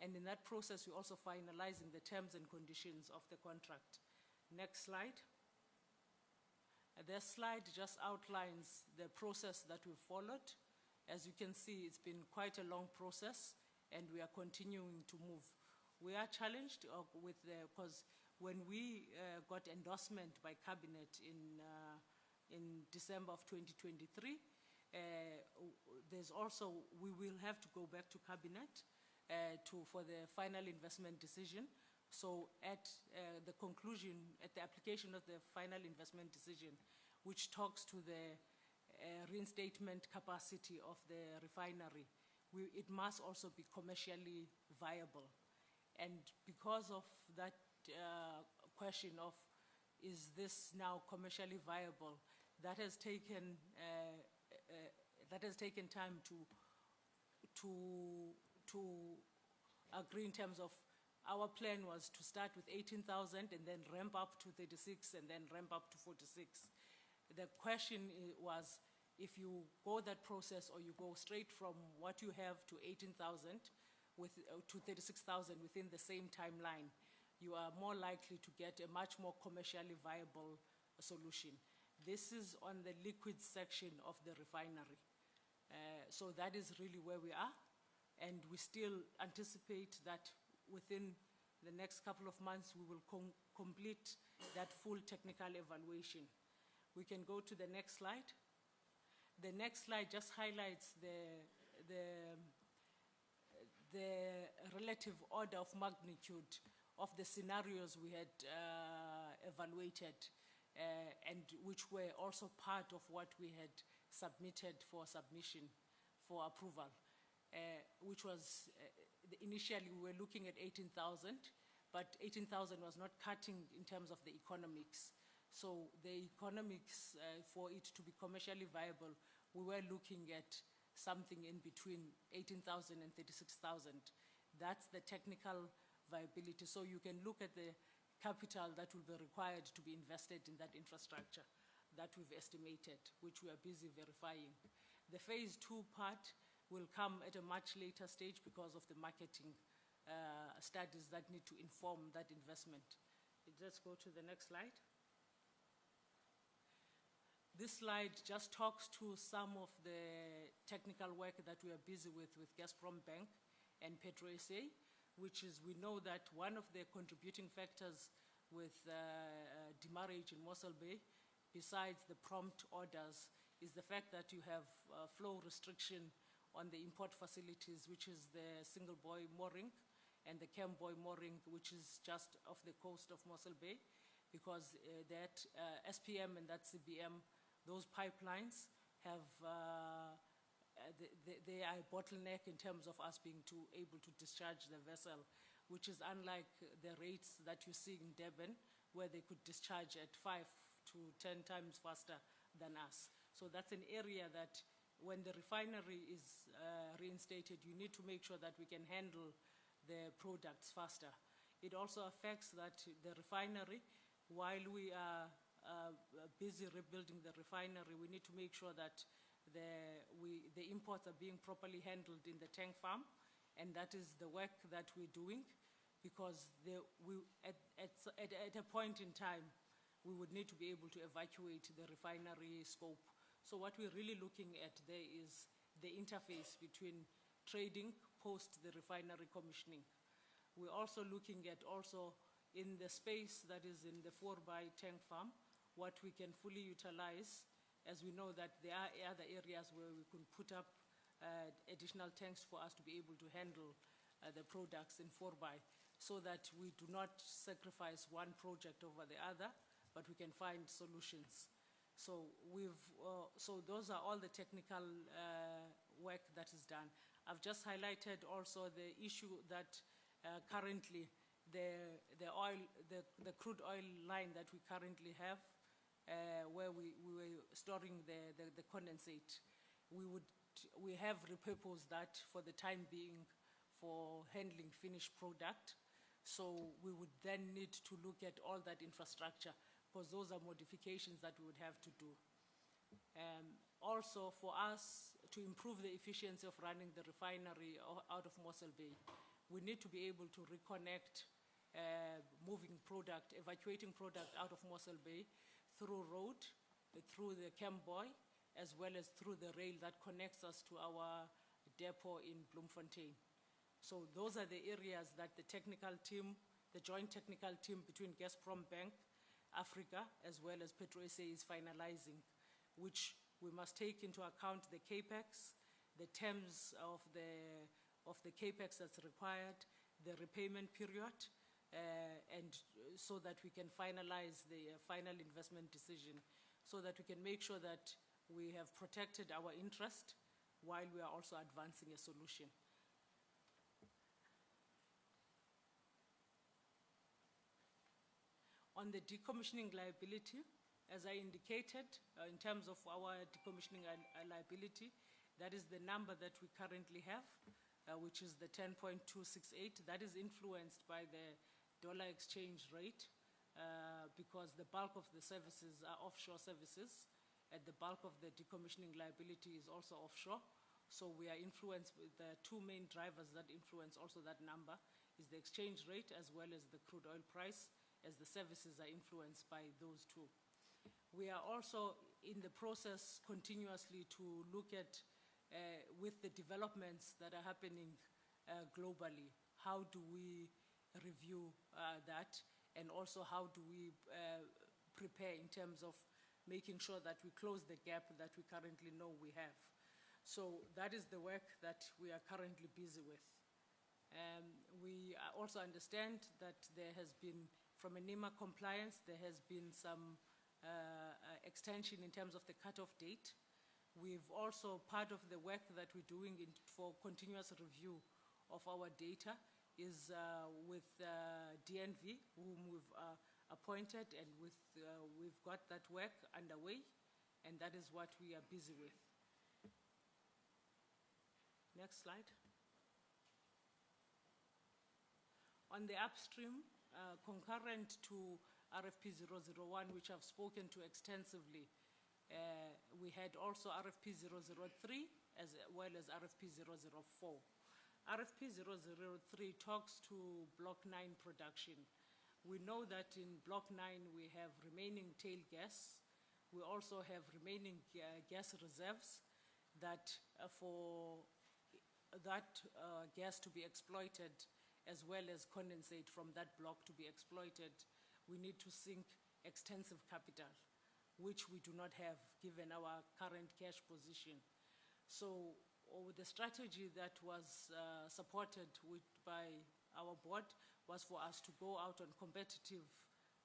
And in that process, we're also finalizing the terms and conditions of the contract. Next slide. This slide just outlines the process that we've followed. As you can see, it's been quite a long process, and we are continuing to move. We are challenged uh, with the, because when we uh, got endorsement by cabinet in, uh, in December of 2023, uh, there's also, we will have to go back to cabinet to, for the final investment decision. So at uh, the conclusion, at the application of the final investment decision, which talks to the uh, reinstatement capacity of the refinery, we, it must also be commercially viable. And because of that uh, question of is this now commercially viable, that has taken uh, uh, that has taken time to to to agree in terms of our plan was to start with 18,000 and then ramp up to 36 and then ramp up to 46. The question was if you go that process or you go straight from what you have to 18,000 with, uh, to 36,000 within the same timeline, you are more likely to get a much more commercially viable solution. This is on the liquid section of the refinery. Uh, So that is really where we are. And we still anticipate that within the next couple of months, we will com- complete that full technical evaluation. We can go to the next slide. The next slide just highlights the, the, the relative order of magnitude of the scenarios we had uh, evaluated uh, and which were also part of what we had submitted for submission for approval, uh, which was uh, initially we were looking at 18,000, but 18,000 was not cutting in terms of the economics. So the economics uh, for it to be commercially viable, we were looking at something in between 18,000 and 36,000. That's the technical viability. So you can look at the capital that will be required to be invested in that infrastructure that we've estimated, which we are busy verifying. The phase two part will come at a much later stage because of the marketing uh, studies that need to inform that investment. Let's go to the next slide. This slide just talks to some of the technical work that we are busy with with Gazprom Bank and PetroSA, which is we know that one of the contributing factors with uh, uh, in Mossel Bay, besides the prompt orders, is the fact that you have uh, flow restriction on the import facilities, which is the single buoy mooring and the cam buoy mooring, which is just off the coast of Mossel Bay, because uh, that uh, SPM and that CBM, those pipelines have uh, uh, they- they, are a bottleneck in terms of us being to, able to discharge the vessel, which is unlike the rates that you see in Durban, where they could discharge at five to 10 times faster than us. So that's an area that when the refinery is uh, reinstated, you need to make sure that we can handle the products faster. It also affects that the refinery, while we are uh, busy rebuilding the refinery, we need to make sure that the, we, the imports are being properly handled in the tank farm, and that is the work that we're doing, because the, we, at, at, at, at a point in time, we would need to be able to evacuate the refinery scope. So what we're really looking at there is the interface between trading post the refinery commissioning. We're also looking at also in the space that is in the Voorbaai tank farm, what we can fully utilize, as we know that there are other areas where we could put up uh, additional tanks for us to be able to handle uh, the products in Voorbaai, so that we do not sacrifice one project over the other, but we can find solutions. So we've, uh, so those are all the technical uh, work that is done. I've just highlighted also the issue that uh, currently the, the oil, the, the crude oil line that we currently have, uh, where we, we were storing the, the, the condensate, we would, we have repurposed that for the time being for handling finished product. So we would then need to look at all that infrastructure because those are modifications that we would have to do. Um, also, for us to improve the efficiency of running the refinery out of Mossel Bay, we need to be able to reconnect uh, moving product, evacuating product out of Mossel Bay through road, through the Camboy, as well as through the rail that connects us to our depot in Bloemfontein. So those are the areas that the technical team, the joint technical team between Gazprom Bank, Africa, as well as PetroSA is finalizing, which we must take into account the capex, the terms of the, of the capex that's required, the repayment period, uh, and so that we can finalize the uh, final investment decision, so that we can make sure that we have protected our interest while we are also advancing a solution. On the decommissioning liability, as I indicated, uh, in terms of our decommissioning uh, liability, that is the number that we currently have, uh, which is the 10.268. That is influenced by the dollar exchange rate uh, because the bulk of the services are offshore services and the bulk of the decommissioning liability is also offshore. So we are influenced with the two main drivers that influence also that number is the exchange rate as well as the crude oil price as the services are influenced by those two. We are also in the process continuously to look at, uh, with the developments that are happening uh, globally, how do we review uh, that? And also how do we uh, prepare in terms of making sure that we close the gap that we currently know we have. So that is the work that we are currently busy with. Um, we also understand that there has been, from a NEMA compliance, there has been some uh, uh, extension in terms of the cutoff date. We've also, part of the work that we're doing in, for continuous review of our data is uh, with uh, DNV, whom we've uh, appointed, and with, uh, we've got that work underway, and that is what we are busy with. Next slide. On the upstream, uh, concurrent to RFP 001, which I've spoken to extensively, uh, we had also RFP 003 as well as RFP 004. RFP 003 talks to Block 9 production. We know that in Block 9 we have remaining tail gas. We also have remaining uh, gas reserves that uh, for that uh, gas to be exploited as well as condensate from that block to be exploited, we need to sink extensive capital, which we do not have given our current cash position. So the strategy that was uh, supported with, by our board was for us to go out on competitive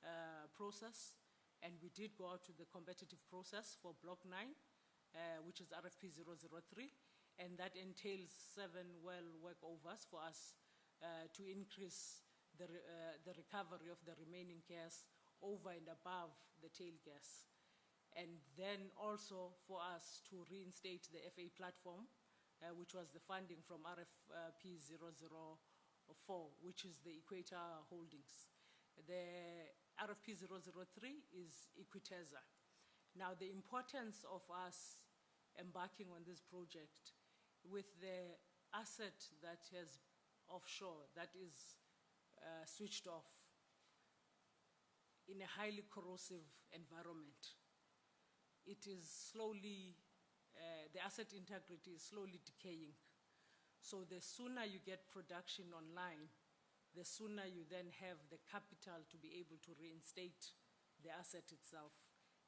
uh, process, and we did go out to the competitive process for Block 9, uh, which is RFP 003, and that entails seven well workovers for us uh, to increase the, uh, the recovery of the remaining gas over and above the tail gas. And then also for us to reinstate the FA platform, uh, which was the funding from RFP 004, which is the Equator Holdings. The RFP 003 is Equiteza. Now, the importance of us embarking on this project with the asset that has offshore, that is uh, switched off in a highly corrosive environment, it is slowly, uh, the asset integrity is slowly decaying. So the sooner you get production online, the sooner you then have the capital to be able to reinstate the asset itself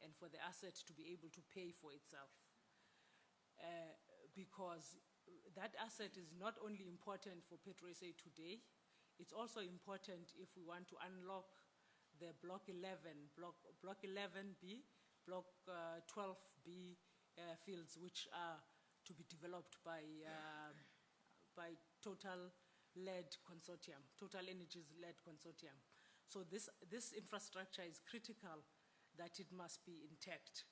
and for the asset to be able to pay for itself. Uh, because that asset is not only important for PetroSA today, it's also important if we want to unlock the Block 11, Block, block 11B, Block uh, 12B uh, fields, which are to be developed by, uh, by Total led consortium, Total Energies led consortium. So this, this infrastructure is critical that it must be intact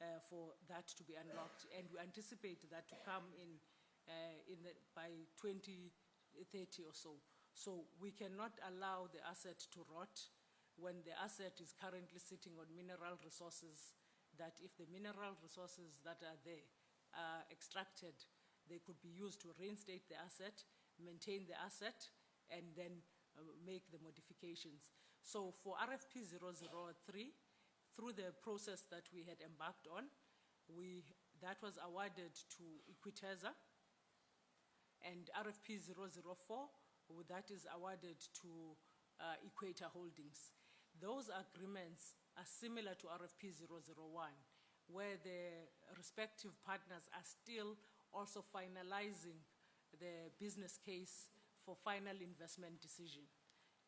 uh, for that to be unlocked. And we anticipate that to come in, in the, by 2030 or so. So we cannot allow the asset to rot when the asset is currently sitting on mineral resources that if the mineral resources that are there are extracted, they could be used to reinstate the asset maintain the asset, and then uh, make the modifications. So for RFP 003, through the process that we had embarked on, we, that was awarded to Equiteza, and RFP 004, that is awarded to uh, Equator Holdings. Those agreements are similar to RFP 001, where the respective partners are still also finalizing the business case for final investment decision.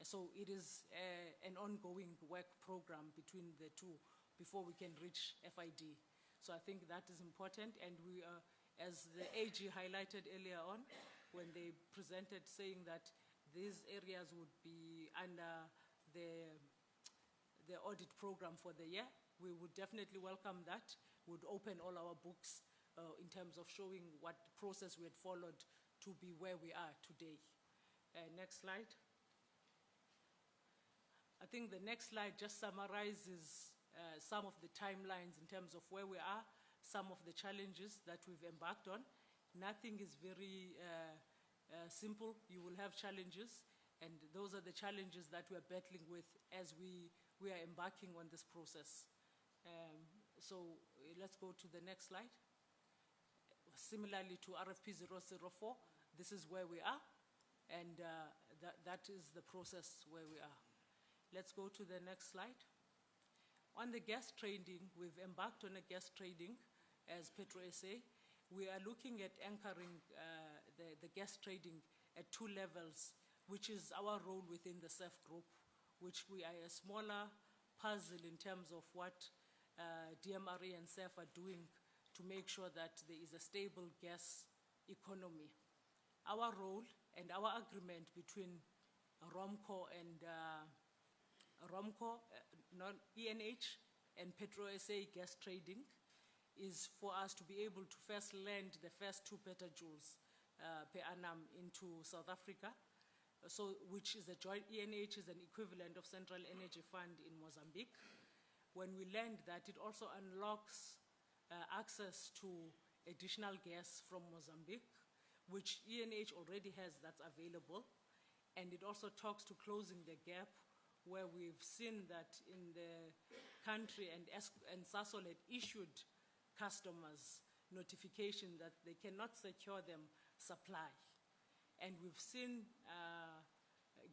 So it is uh, an ongoing work program between the two before we can reach FID. So I think that is important, and we are, as the AG highlighted earlier on, when they presented saying that these areas would be under the, the audit program for the year, we would definitely welcome that. Would open all our books uh, in terms of showing what process we had followed to be where we are today. Uh, next slide. I think the next slide just summarizes uh, some of the timelines in terms of where we are, some of the challenges that we've embarked on. Nothing is very uh, uh, simple. You will have challenges, and those are the challenges that we're battling with as we, we are embarking on this process. Um, so uh, let's go to the next slide. Similarly to RFP 004, this is where we are, and uh, that, that is the process where we are. Let's go to the next slide. On the gas trading, we've embarked on a gas trading as PetroSA. We are looking at anchoring uh, the, the gas trading at two levels, which is our role within the CEF group, which we are a smaller puzzle in terms of what uh, DMRE and CEF are doing to make sure that there is a stable gas economy our role and our agreement between Rompco and uh, Rompco, uh, non ENH, and PetroSA gas trading is for us to be able to first lend the first two petajoules uh, per annum into South Africa, so which is a joint ENH is an equivalent of Central Energy Fund in Mozambique. When we lend that, it also unlocks uh, access to additional gas from Mozambique which ENH already has that's available. And it also talks to closing the gap where we've seen that in the country and, and Sasol had issued customers notification that they cannot secure them supply. And we've seen uh,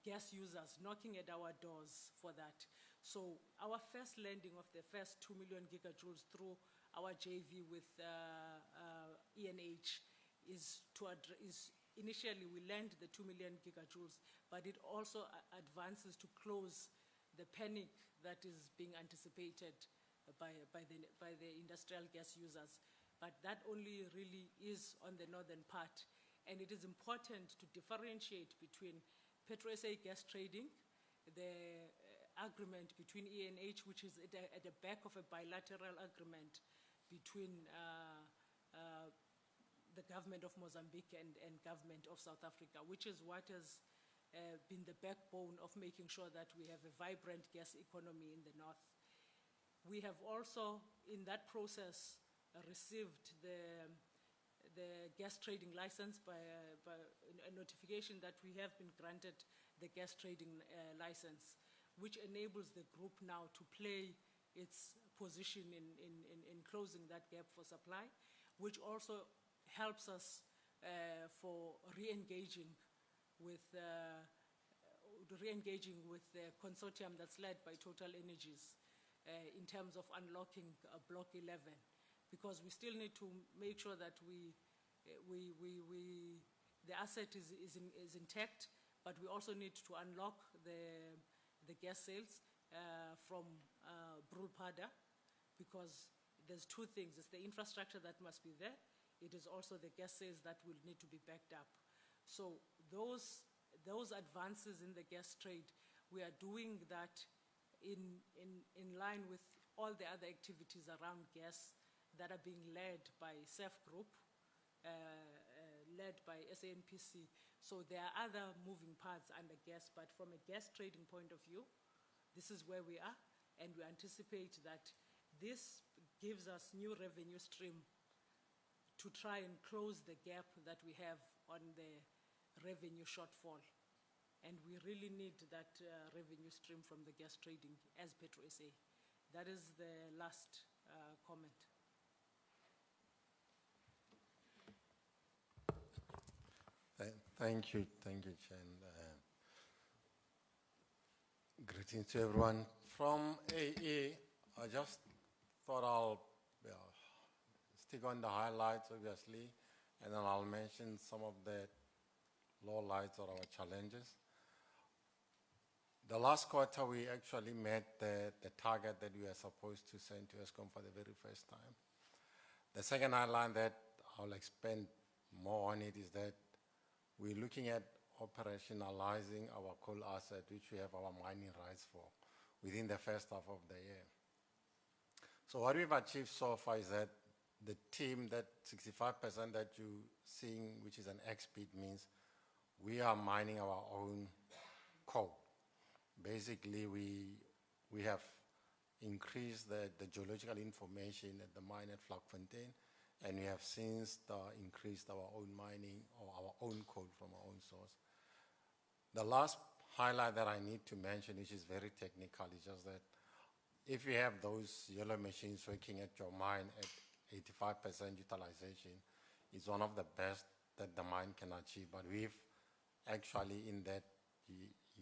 gas users knocking at our doors for that. So our first lending of the first 2 million gigajoules through our JV with uh, uh, ENH is to initially we lend the 2 million gigajoules, but it also advances to close the panic that is being anticipated by, by, the, by the industrial gas users. But that only really is on the northern part. And it is important to differentiate between PetroSA gas trading, the uh, agreement between ENH, which is at, the, at the back of a bilateral agreement between uh, uh, the government of Mozambique and, and government of South Africa, which is what has uh, been the backbone of making sure that we have a vibrant gas economy in the north. We have also, in that process, received the, the gas trading license by, uh, by a notification that we have been granted the gas trading uh, license, which enables the group now to play its position in, in, in, in closing that gap for supply, which also helps us uh, for re-engaging with uh, re-engaging with the consortium that's led by Total Energies in terms of unlocking uh, Block 11, because we still need to make sure that we, uh, we, we, we the asset is, is, in, is intact, but we also need to unlock the, the gas sales uh, from uh, Brulpadda, because there's two things. It's the infrastructure that must be there. It is also the gas sales that will need to be backed up. So those, those advances in the gas trade, we are doing that in, in, in line with all the other activities around gas that are being led by CEF Group, uh, uh, led by SANPC. So there are other moving parts under gas, but from a gas trading point of view, this is where we are, and we anticipate that this gives us new revenue stream to try and close the gap that we have on the revenue shortfall. And we really need that uh, revenue stream from the gas trading as PetroSA. That is the last uh, comment. Thank you, thank you, and, uh, Greetings to everyone. From AE, I just thought I'll well, stick on the highlights, obviously, and then I'll mention some of the lowlights or our challenges. The last quarter, we actually met the, the target that we were supposed to send to Eskom for the very first time. The second highlight that I'll expand more on it is that we're looking at operationalizing our coal asset, which we have our mining rights for, within the first half of the year. So what we've achieved so far is that the team, that 65% that you're seeing, which is an X-speed, means we are mining our own coal. Basically, we, we have increased the, the geological information at the mine at Vlakfontein, and we have since uh, increased our own mining or our own coal from our own source. The last highlight that I need to mention, which is very technical, is just that if you have those yellow machines working at your mine at 85% utilization, it's one of the best that the mine can achieve. But we've actually in that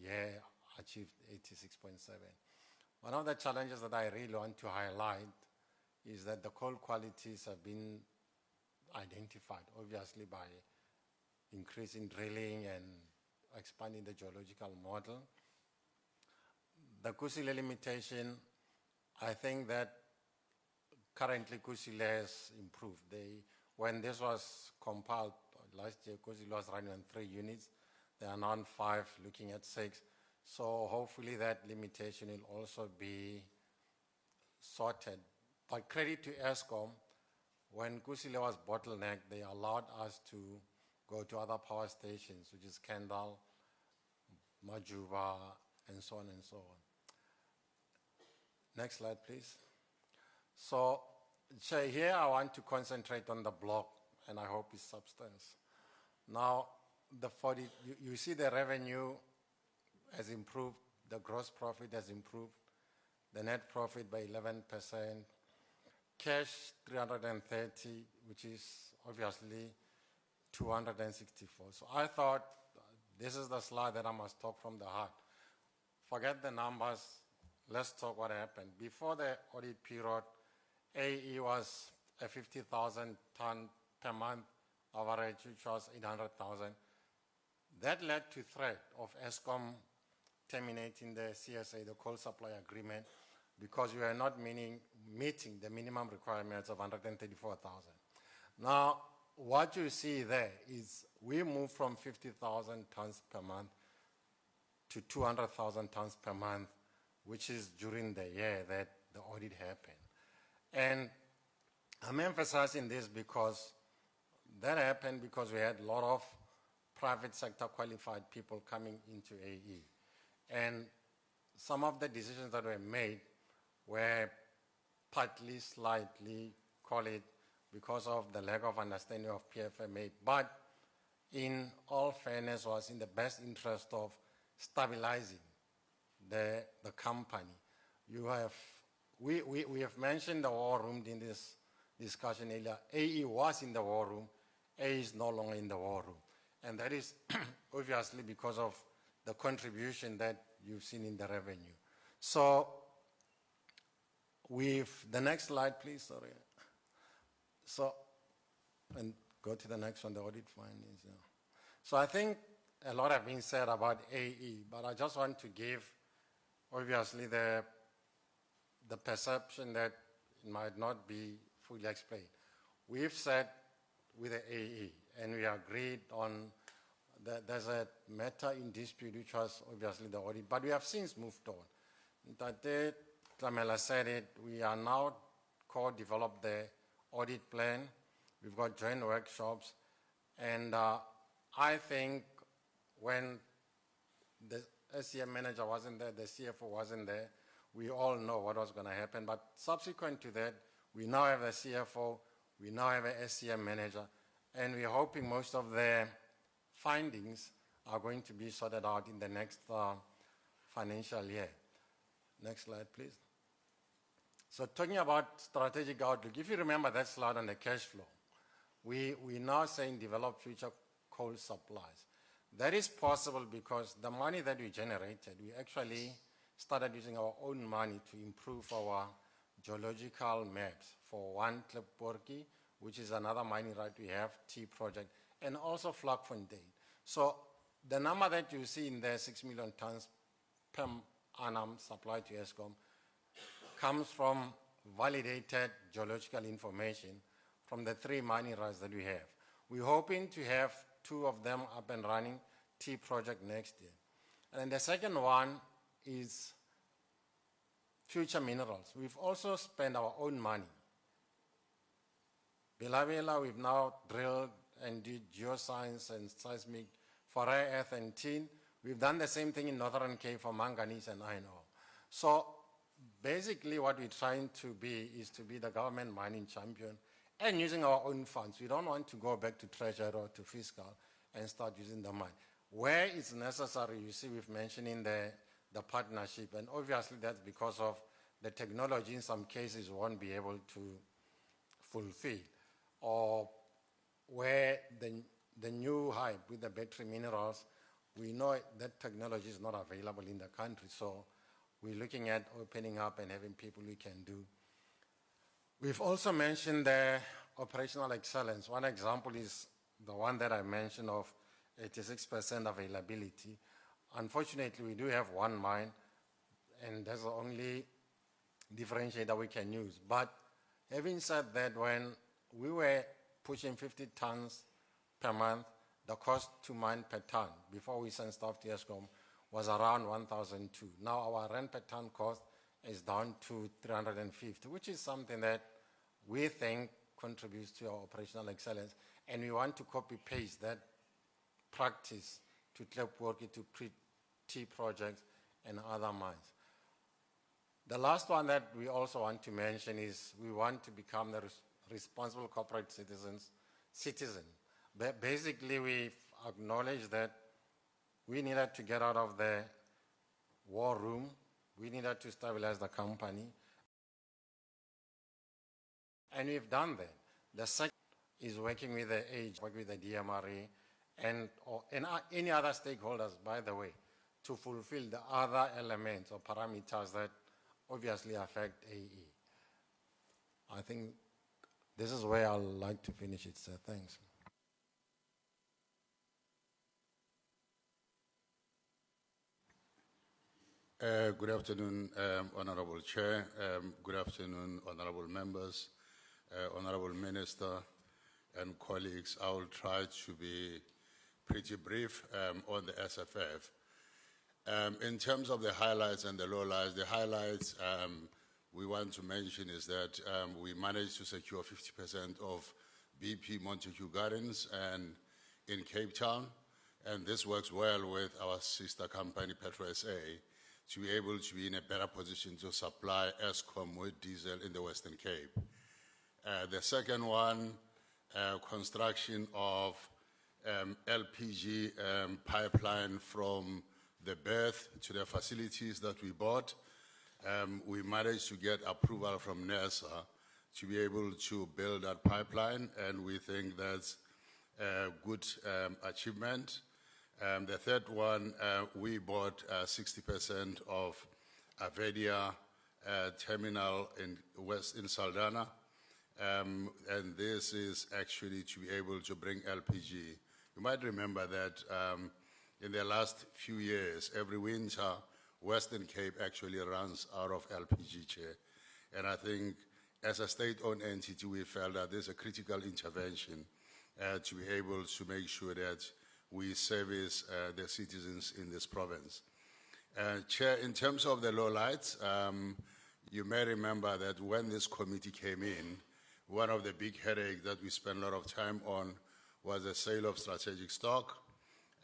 year achieved 86.7. One of the challenges that I really want to highlight is that the coal qualities have been identified, obviously by increasing drilling and expanding the geological model. The Kusile limitation, I think that currently Kusile has improved. They, when this was compiled last year, Kusile was running on three units. They are now on five, looking at six. So hopefully that limitation will also be sorted. But credit to Eskom, when Kusile was bottlenecked, they allowed us to go to other power stations, which is Kendal, Majuba, and so on and so on. Next slide, please. So, Chair, here I want to concentrate on the block, and I hope it's substance. Now, the 40, you, you see the revenue has improved, the gross profit has improved, the net profit by 11%, cash 330, which is obviously 264. So I thought this is the slide that I must talk from the heart. Forget the numbers, let's talk what happened. Before the audit period, AE was a 50,000 ton per month average, which was 800,000. That led to threat of Eskom terminating the CSA, the coal supply agreement, because we are not meaning, meeting the minimum requirements of 134,000. Now, what you see there is we moved from 50,000 tons per month to 200,000 tons per month, which is during the year that the audit happened. And I'm emphasizing this because that happened because we had a lot of private sector qualified people coming into AE. And some of the decisions that were made were partly, slightly, call it, because of the lack of understanding of PFMA. But in all fairness, was in the best interest of stabilizing the, the company. You have, we, we, we have mentioned the war room in this discussion earlier. AE was in the war room, A is no longer in the war room. And that is obviously because of the contribution that you've seen in the revenue. So with the next slide, please, sorry. So, and go to the next one, the audit findings. Yeah. So I think a lot have been said about AE, but I just want to give, obviously, the, the perception that it might not be fully explained. We've said with the AE, and we agreed on that there's a matter in dispute, which was obviously the audit, but we have since moved on. Tate Tlamela said it, we are now co-developed the audit plan. We've got joint workshops, and uh, I think when the SCM manager wasn't there, the CFO wasn't there, we all know what was going to happen. But subsequent to that, we now have a CFO, we now have a SCM manager, and we're hoping most of the findings are going to be sorted out in the next uh, financial year. Next slide, please. So talking about strategic outlook, if you remember that slide on the cash flow, we, we now saying develop future coal supplies. That is possible because the money that we generated, we actually started using our own money to improve our geological maps for one Klepborki, which is another mining right we have, T project, and also Vlakfontein. So the number that you see in there, 6 million tons per annum supplied to Eskom, comes from validated geological information from the three mining rights that we have. We're hoping to have two of them up and running, T project next year. And the second one is future minerals. We've also spent our own money. Bela Bela, we've now drilled and did geoscience and seismic for rare earth and tin. We've done the same thing in Northern Cape for manganese and iron ore. So basically what we're trying to be is to be the government mining champion and using our own funds. We don't want to go back to treasury or to fiscal and start using the money. Where it's necessary, you see we've mentioning the, the partnership, and obviously that's because of the technology in some cases won't be able to fulfill. Or where the, the new hype with the battery minerals, we know that technology is not available in the country, so we're looking at opening up and having people we can do. We've also mentioned the operational excellence. One example is the one that I mentioned of 86% availability. Unfortunately, we do have one mine, and that's the only differentiator we can use. But having said that, when we were pushing 50 tons per month, the cost to mine per ton before we sent stuff to Eskom was around 1,002. Now our rent per ton cost is down to 350, which is something that we think contributes to our operational excellence. And we want to copy paste that practice to Klepborki, to T projects and other mines. The last one that we also want to mention is we want to become the responsible corporate citizens, citizen. Basically, we acknowledge that we needed to get out of the war room. We needed to stabilize the company. And we've done that. The second is working with the age, working with the DMRE, and, or, and uh, any other stakeholders, by the way, to fulfill the other elements or parameters that obviously affect AE. I think this is where I'd like to finish it, sir. Thanks. Uh, good afternoon, um, Honorable Chair. Um, good afternoon, Honorable Members, uh, Honorable Minister, and colleagues. I will try to be pretty brief um, on the SFF. Um, in terms of the highlights and the lowlights, the highlights um, we want to mention is that um, we managed to secure 50% of BP Montague Gardens and in Cape Town. And this works well with our sister company, PetroSA, to be able to be in a better position to supply Eskom with diesel in the Western Cape. Uh, the second one, uh, construction of um, LPG um, pipeline from the berth to the facilities that we bought. Um, we managed to get approval from NERSA to be able to build that pipeline, and we think that's a good um, achievement. Um, the third one, uh, we bought uh, 60% of Avedia uh, terminal in West in Saldanha. Um, and this is actually to be able to bring LPG. You might remember that um, in the last few years, every winter, Western Cape actually runs out of LPG chair. And I think as a state-owned entity, we felt that there's a critical intervention uh, to be able to make sure that we service uh, the citizens in this province. Uh, Chair, in terms of the lowlights, um, you may remember that when this committee came in, one of the big headaches that we spent a lot of time on was the sale of strategic stock.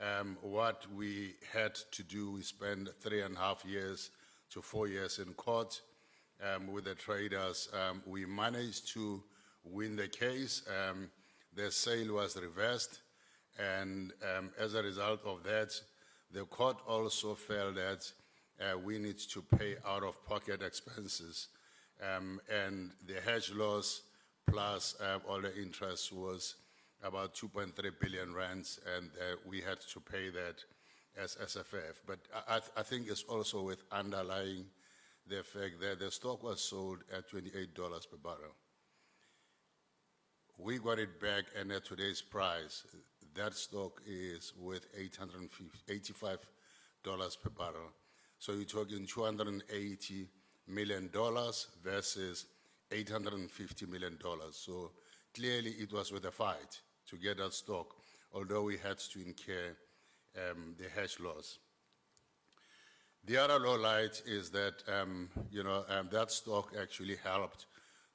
Um, what we had to do, we spent three and a half years to four years in court um, with the traders. Um, we managed to win the case. Um, the sale was reversed, and um, as a result of that, the court also felt that uh, we need to pay out-of-pocket expenses, um, and the hedge loss plus uh, all the interest was about 2.3 billion rands, and uh, we had to pay that as SFF. But I, I think it's also with underlying the fact that the stock was sold at $28 per barrel. We got it back, and at today's price, that stock is worth $885 per barrel. So you're talking $280 million versus $850 million. So clearly it was with a fight to get that stock, although we had to incur um, the hedge loss. The other low light is that, um, you know, um, that stock actually helped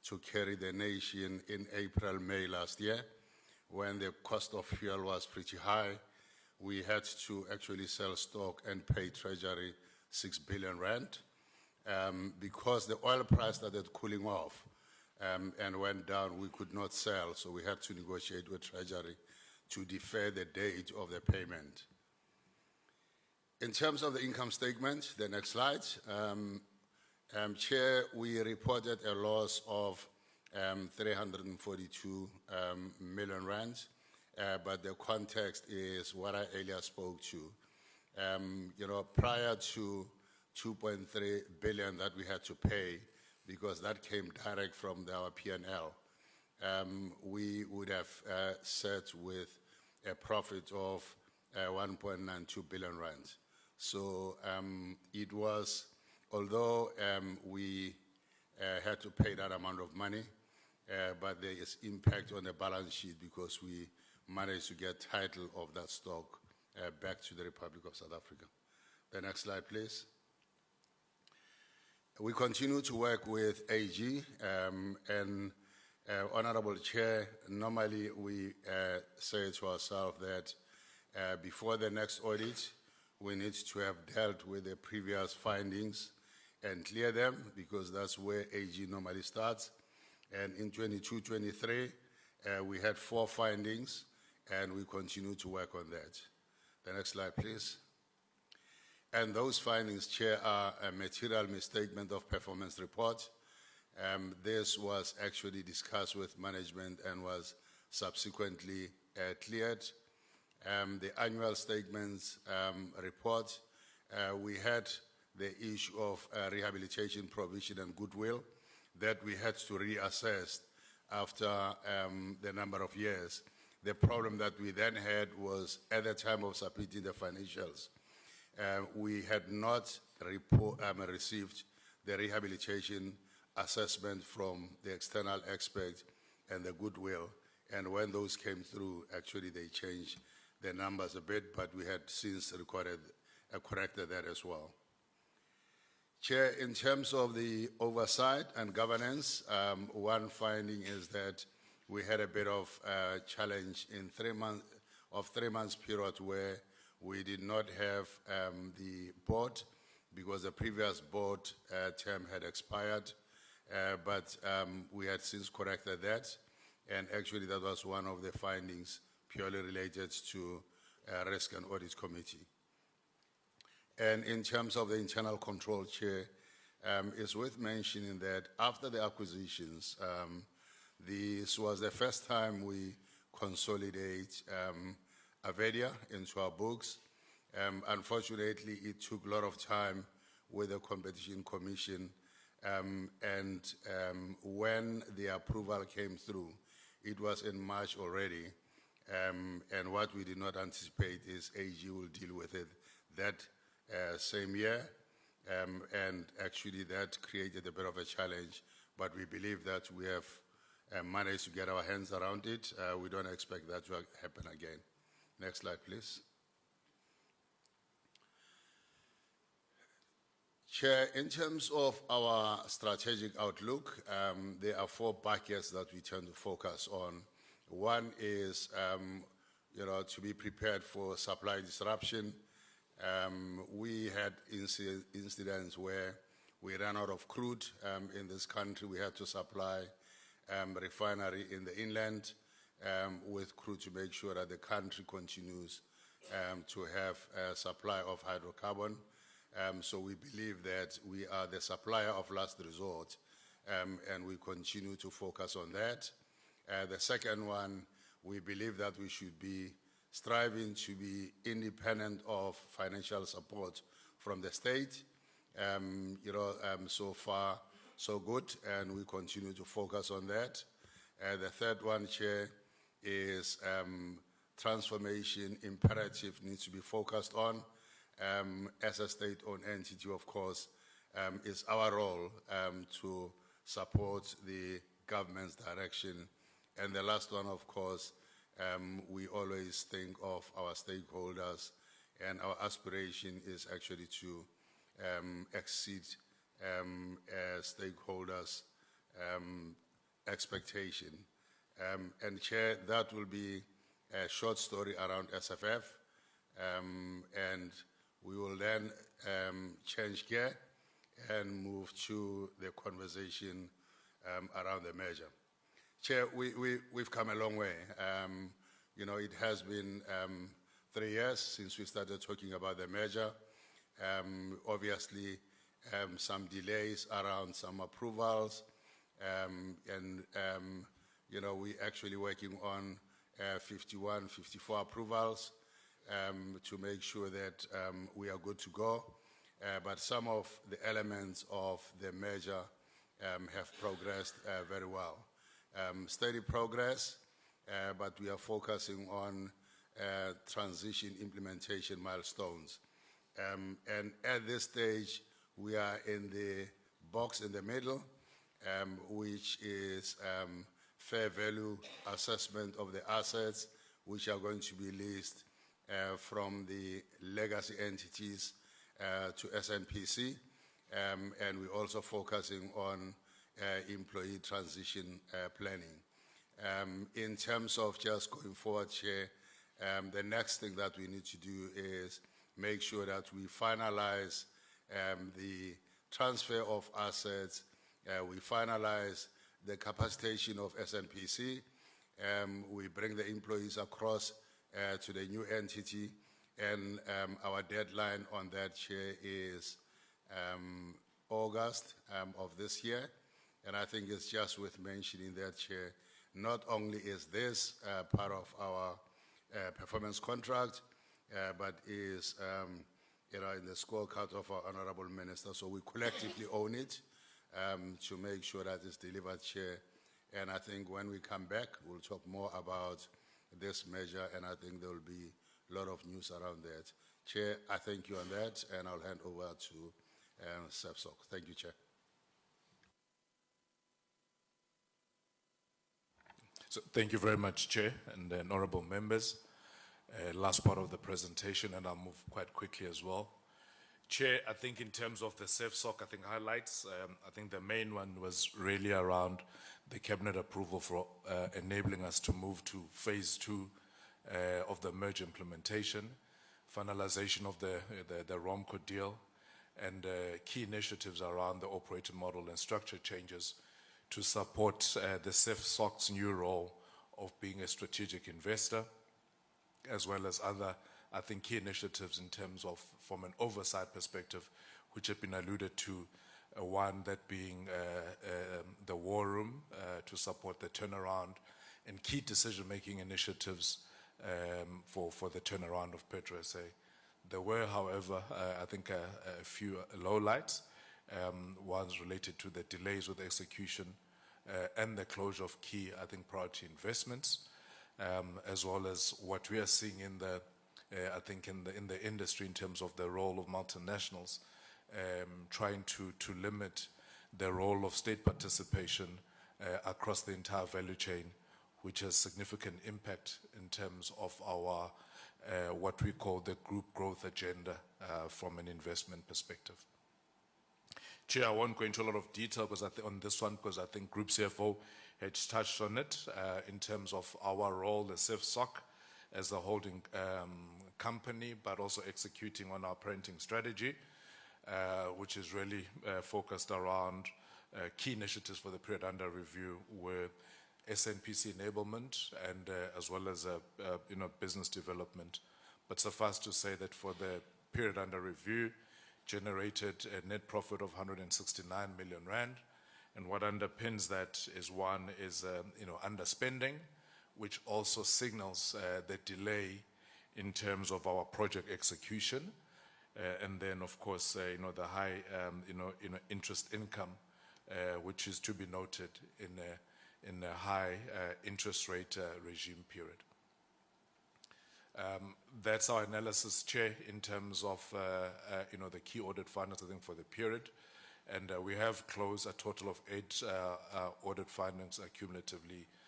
to carry the nation in April, May last year, when the cost of fuel was pretty high. We had to actually sell stock and pay Treasury 6 billion rand. Um, because the oil price started cooling off um, and went down, we could not sell, so we had to negotiate with Treasury to defer the date of the payment. In terms of the income statement, the next slide, um, um, Chair, we reported a loss of um, 342 um, million rands, uh, but the context is what I earlier spoke to. Um, you know, prior to 2.3 billion that we had to pay, because that came direct from our P&L, um, we would have uh, set with a profit of uh, 1.92 billion rand. So um, it was, although um, we uh, had to pay that amount of money, but there is impact on the balance sheet because we managed to get title of that stock back to the Republic of South Africa. The next slide, please. We continue to work with AG um, and uh, Honorable Chair, normally we uh, say to ourselves that uh, before the next audit, we need to have dealt with the previous findings and clear them because that's where AG normally starts. And in 22, 23, uh, we had four findings and we continue to work on that. The next slide, please. And those findings, Chair, are a material misstatement of performance report. Um, this was actually discussed with management and was subsequently uh, cleared. Um, the annual statements um, report, uh, we had the issue of uh, rehabilitation provision and goodwill that we had to reassess after um, the number of years. The problem that we then had was at the time of submitting the financials, uh, we had not report, um, received the rehabilitation assessment from the external expert and the goodwill. And when those came through, actually they changed the numbers a bit, but we had since recorded, uh, corrected that as well. Chair, in terms of the oversight and governance, um, one finding is that we had a bit of uh, challenge in three months, of three months period where we did not have um, the board because the previous board uh, term had expired. Uh, but um, we had since corrected that. And actually, that was one of the findings purely related to uh, Risk and Audit Committee. And in terms of the internal control chair, um, it's worth mentioning that after the acquisitions, um, this was the first time we consolidate um, Avedia into our books. Um, unfortunately, it took a lot of time with the Competition Commission, um, and um, when the approval came through, it was in March already. Um, and what we did not anticipate is AG will deal with it that uh, same year. Um, and actually, that created a bit of a challenge. But we believe that we have uh, managed to get our hands around it. Uh, we don't expect that to happen again. Next slide, please. Chair, in terms of our strategic outlook, um, there are four buckets that we tend to focus on. One is, um, you know, to be prepared for supply disruption. Um, we had inci- incidents where we ran out of crude um, in this country. We had to supply um, refinery in the inland um, with crude to make sure that the country continues um, to have a supply of hydrocarbon. Um, so we believe that we are the supplier of last resort, um, and we continue to focus on that. Uh, the second one, we believe that we should be striving to be independent of financial support from the state. Um, you know, um, so far, so good, and we continue to focus on that. Uh, the third one, Chair, is um, transformation imperative needs to be focused on. Um, as a state-owned entity, of course, um, it's our role um, to support the government's direction. And the last one, of course, um, we always think of our stakeholders, and our aspiration is actually to um, exceed uh, stakeholders' expectation. Um, and Chair, that will be a short story around SFF, um, and we will then um, change gear and move to the conversation um, around the measure. Chair, we, we, we've come a long way. Um, you know, it has been um, three years since we started talking about the measure. Um, obviously, some delays around some approvals, and you know, we're actually working on uh, 51, 54 approvals um, to make sure that um, we are good to go. Uh, but some of the elements of the measure um, have progressed uh, very well. Um, steady progress, uh, but we are focusing on uh, transition implementation milestones. Um, and at this stage, we are in the box in the middle, um, which is fair value assessment of the assets, which are going to be leased uh, from the legacy entities uh, to SNPC. Um, and we're also focusing on uh, employee transition uh, planning. Um, in terms of just going forward, Chair, um, the next thing that we need to do is make sure that we finalize um, the transfer of assets, uh, we finalize the capacitation of SNPC, um, we bring the employees across uh, to the new entity, and um, our deadline on that chair is um, August um, of this year. And I think it's just worth mentioning that chair, not only is this uh, part of our uh, performance contract, uh, but is um, you know, in the scorecard of our honorable minister. So we collectively own it um, to make sure that it's delivered, Chair. And I think when we come back, we'll talk more about this measure, and I think there will be a lot of news around that. Chair, I thank you on that, and I'll hand over to um, CEFSOC. Thank you, Chair. So thank you very much, Chair and honorable members. Uh, last part of the presentation, and I'll move quite quickly as well. Chair, I think in terms of the CEFSOC, I think highlights, um, I think the main one was really around the cabinet approval for uh, enabling us to move to phase two uh, of the merge implementation, finalization of the, the, the ROMPCO deal, and uh, key initiatives around the operating model and structure changes to support uh, the CEFSOC's new role of being a strategic investor, as well as other, I think, key initiatives in terms of, from an oversight perspective, which have been alluded to, uh, one that being uh, um, the war room uh, to support the turnaround and key decision-making initiatives um, for, for the turnaround of PetroSA. There were, however, uh, I think a, a few lowlights. Um, ones related to the delays with execution uh, and the closure of key, I think, priority investments, um, as well as what we are seeing in the, uh, I think, in the in the industry in terms of the role of multinationals, um, trying to to limit the role of state participation uh, across the entire value chain, which has significant impact in terms of our uh, what we call the group growth agenda uh, from an investment perspective. Chair, I won't go into a lot of detail because I thi- on this one because I think Group CFO had touched on it uh, in terms of our role as CEFSOC as a holding um, company, but also executing on our parenting strategy, uh, which is really uh, focused around uh, key initiatives for the period under review, with SNPC enablement and as well as you know business development. But suffice to say that for the period under review, generated a net profit of 169 million rand. And what underpins that is one is you know underspending, which also signals uh, the delay in terms of our project execution, uh, and then of course uh, you know the high um, you know interest income, which is to be noted in a high interest rate regime period. Um, That's our analysis, Chair, in terms of, you know, the key audit findings, I think, for the period. And we have closed a total of eight audit findings cumulatively uh,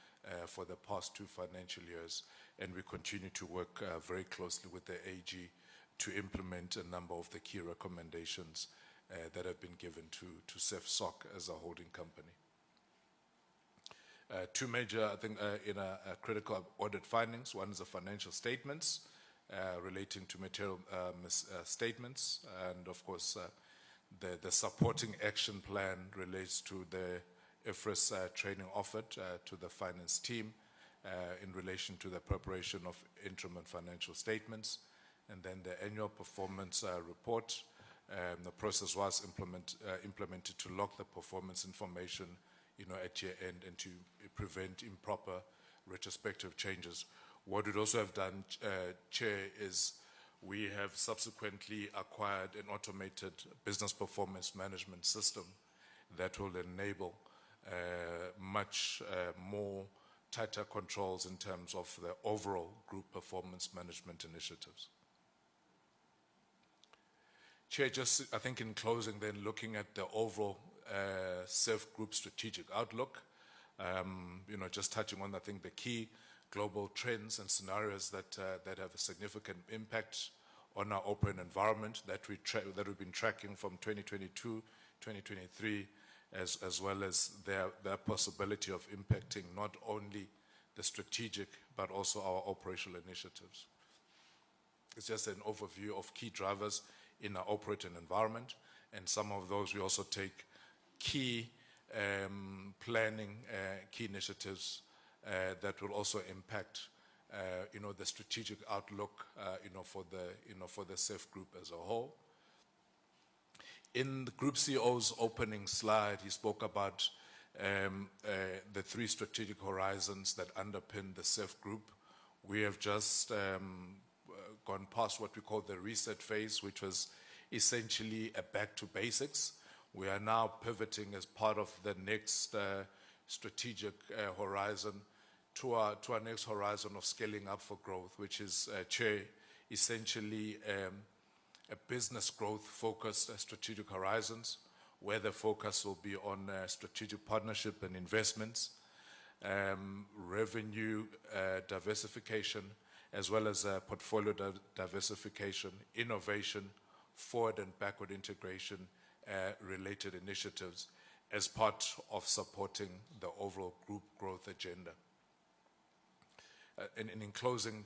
for the past two financial years. And we continue to work uh, very closely with the AG to implement a number of the key recommendations uh, that have been given to, CEFSOC as a holding company. Uh, two major, I think, uh, in a, critical audit findings. One is the financial statements uh, relating to material uh, mis- uh, statements, and of course, uh, the supporting action plan relates to the IFRS uh, training offered uh, to the finance team uh, in relation to the preparation of interim and financial statements, and then the annual performance uh, report. Um, the process was implement, implemented to lock the performance information you know, at year end and to prevent improper retrospective changes. What we'd also have done, Chair, is we have subsequently acquired an automated business performance management system that will enable much uh, more tighter controls in terms of the overall group performance management initiatives. Chair, just I think in closing, then looking at the overall uh, CEF Group strategic outlook, um, you know, just touching on I think the key global trends and scenarios that uh, that have a significant impact on our operating environment that we that we've been tracking from 2022, 2023, as as well as their their possibility of impacting not only the strategic but also our operational initiatives. It's just an overview of key drivers in our operating environment, and some of those we also take key um, planning, uh, key initiatives uh, that will also impact, uh, you know, the strategic outlook, uh, you know, for the, you know, for the CEF group as a whole. In the Group CEO's opening slide, he spoke about um, uh, the three strategic horizons that underpin the CEF group. We have just um, uh, gone past what we call the reset phase, which was essentially a back to basics. We are now pivoting as part of the next uh, strategic uh, horizon to our, to our next horizon of scaling up for growth, which is, uh, Chair, essentially um, a business growth focused uh, strategic horizons, where the focus will be on uh, strategic partnership and investments, um, revenue uh, diversification, as well as portfolio di- diversification, innovation, forward and backward integration related initiatives as part of supporting the overall group growth agenda. in closing,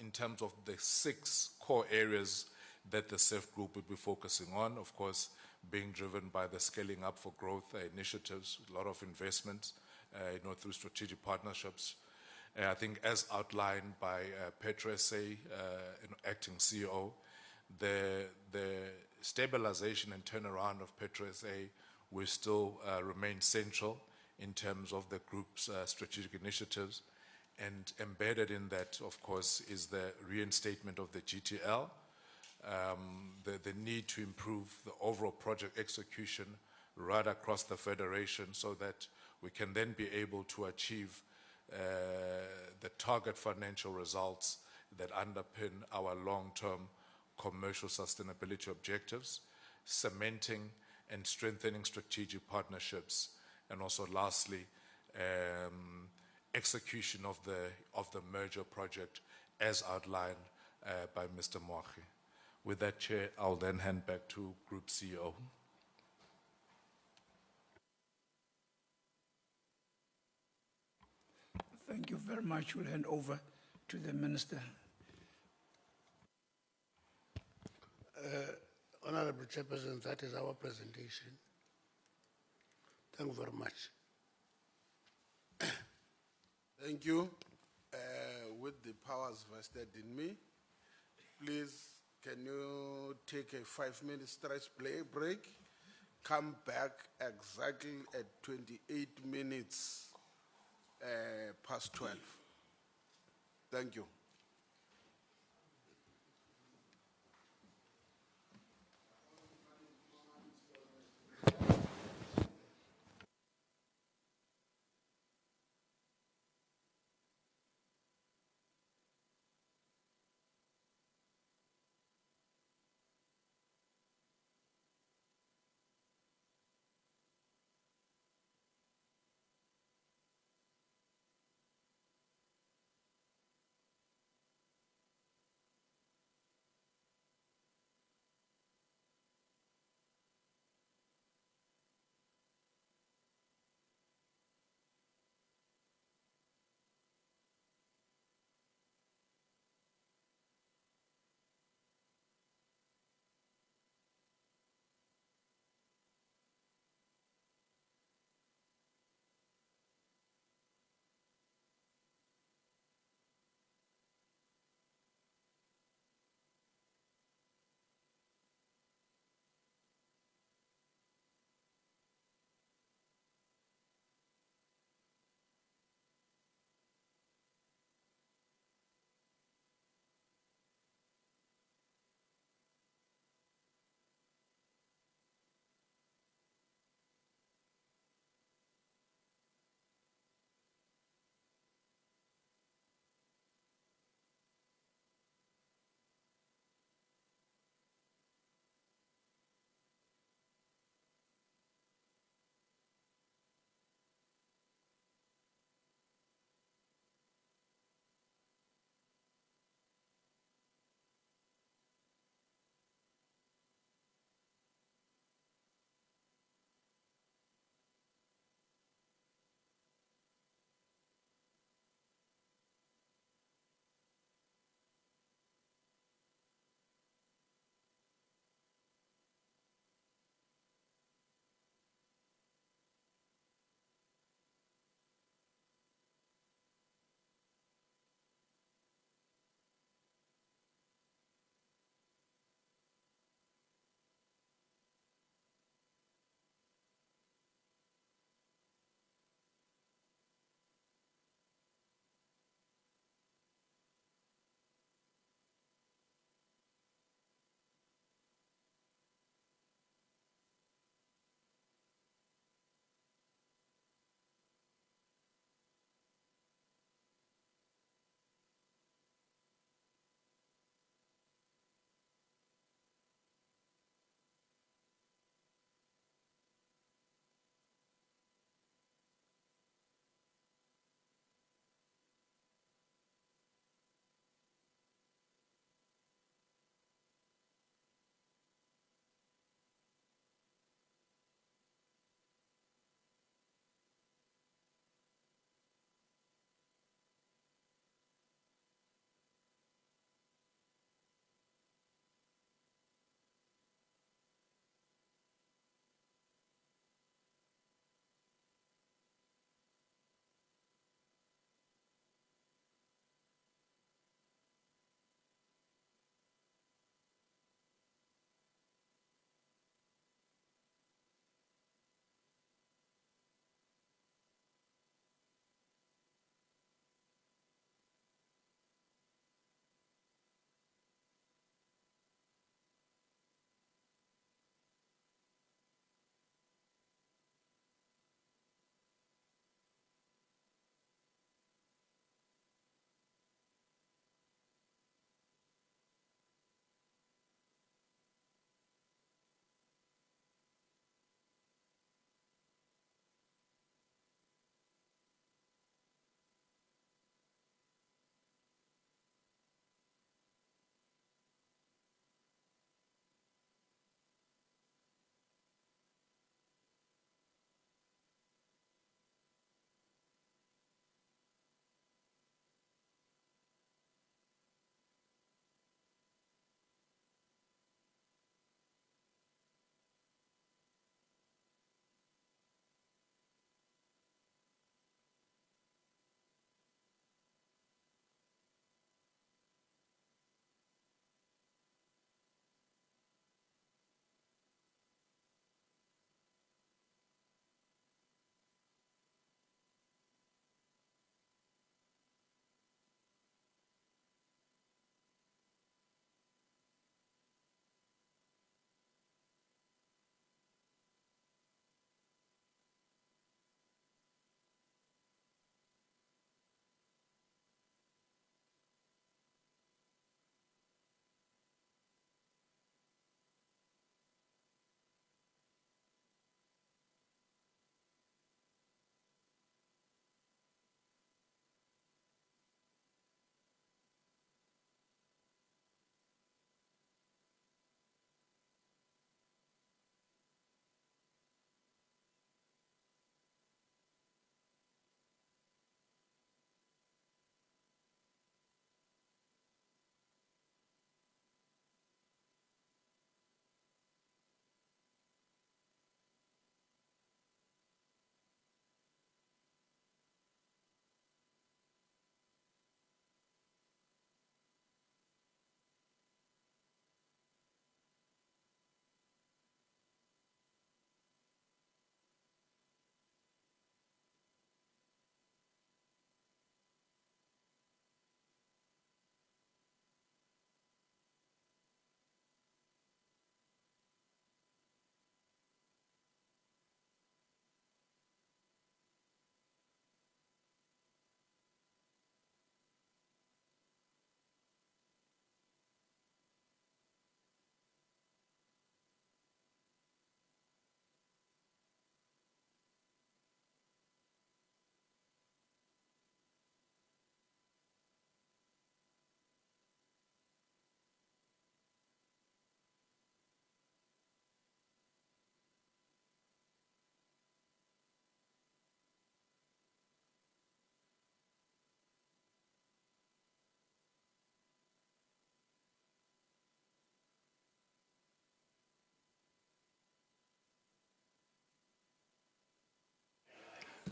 in terms of the six core areas that the CEF group will be focusing on, of course, being driven by the scaling up for growth uh, initiatives, a lot of investment, uh, you know, through strategic partnerships. I think as outlined by uh, PetroSA, uh, acting CEO, the, the stabilization and turnaround of PetroSA will still uh, remain central in terms of the group's uh, strategic initiatives. And embedded in that, of course, is the reinstatement of the GTL, um, the, the need to improve the overall project execution right across the federation so that we can then be able to achieve uh, the target financial results that underpin our long-term commercial sustainability objectives, cementing and strengthening strategic partnerships, and also lastly, um, execution of the, of the merger project as outlined uh, by Mr. Moachi. With that, Chair, I'll then hand back to Group CEO. Thank you very much. We'll hand over to the minister. Uh, Honorable Chairperson, that is our presentation. Thank you very much. Thank you. Uh, With the powers vested in me, please, can you take a five-minute stretch play break? Come back exactly at 28 minutes uh, past 12. Thank you.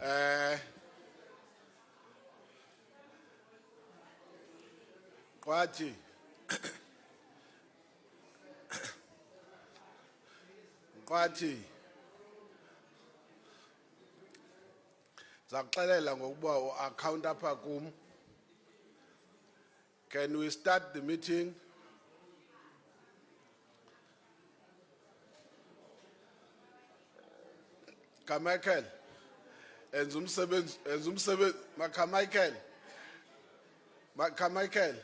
Eh Kwathi Kwathi Zakuxelela ngokuba u-account apha kum. Can we start the meeting? Kamichael enza umsebenzi enza umsebenzi. Makamichael Makamichael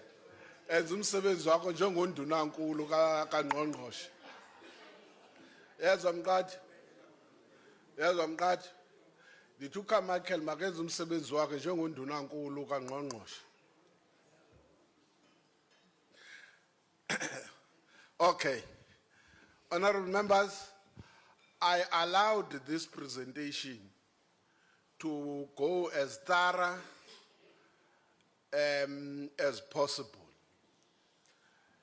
enza umsebenzi wakho njengondunankulu ka- kaNgqongqoshe. Yezwa mqathi? Yezwa mqathi? Ndithi uKamichael makenze umsebenzi wakhe njengondunankulu kaNgqongqoshe. Okay. Honorable members, I allowed this presentation to go as thorough um, as possible.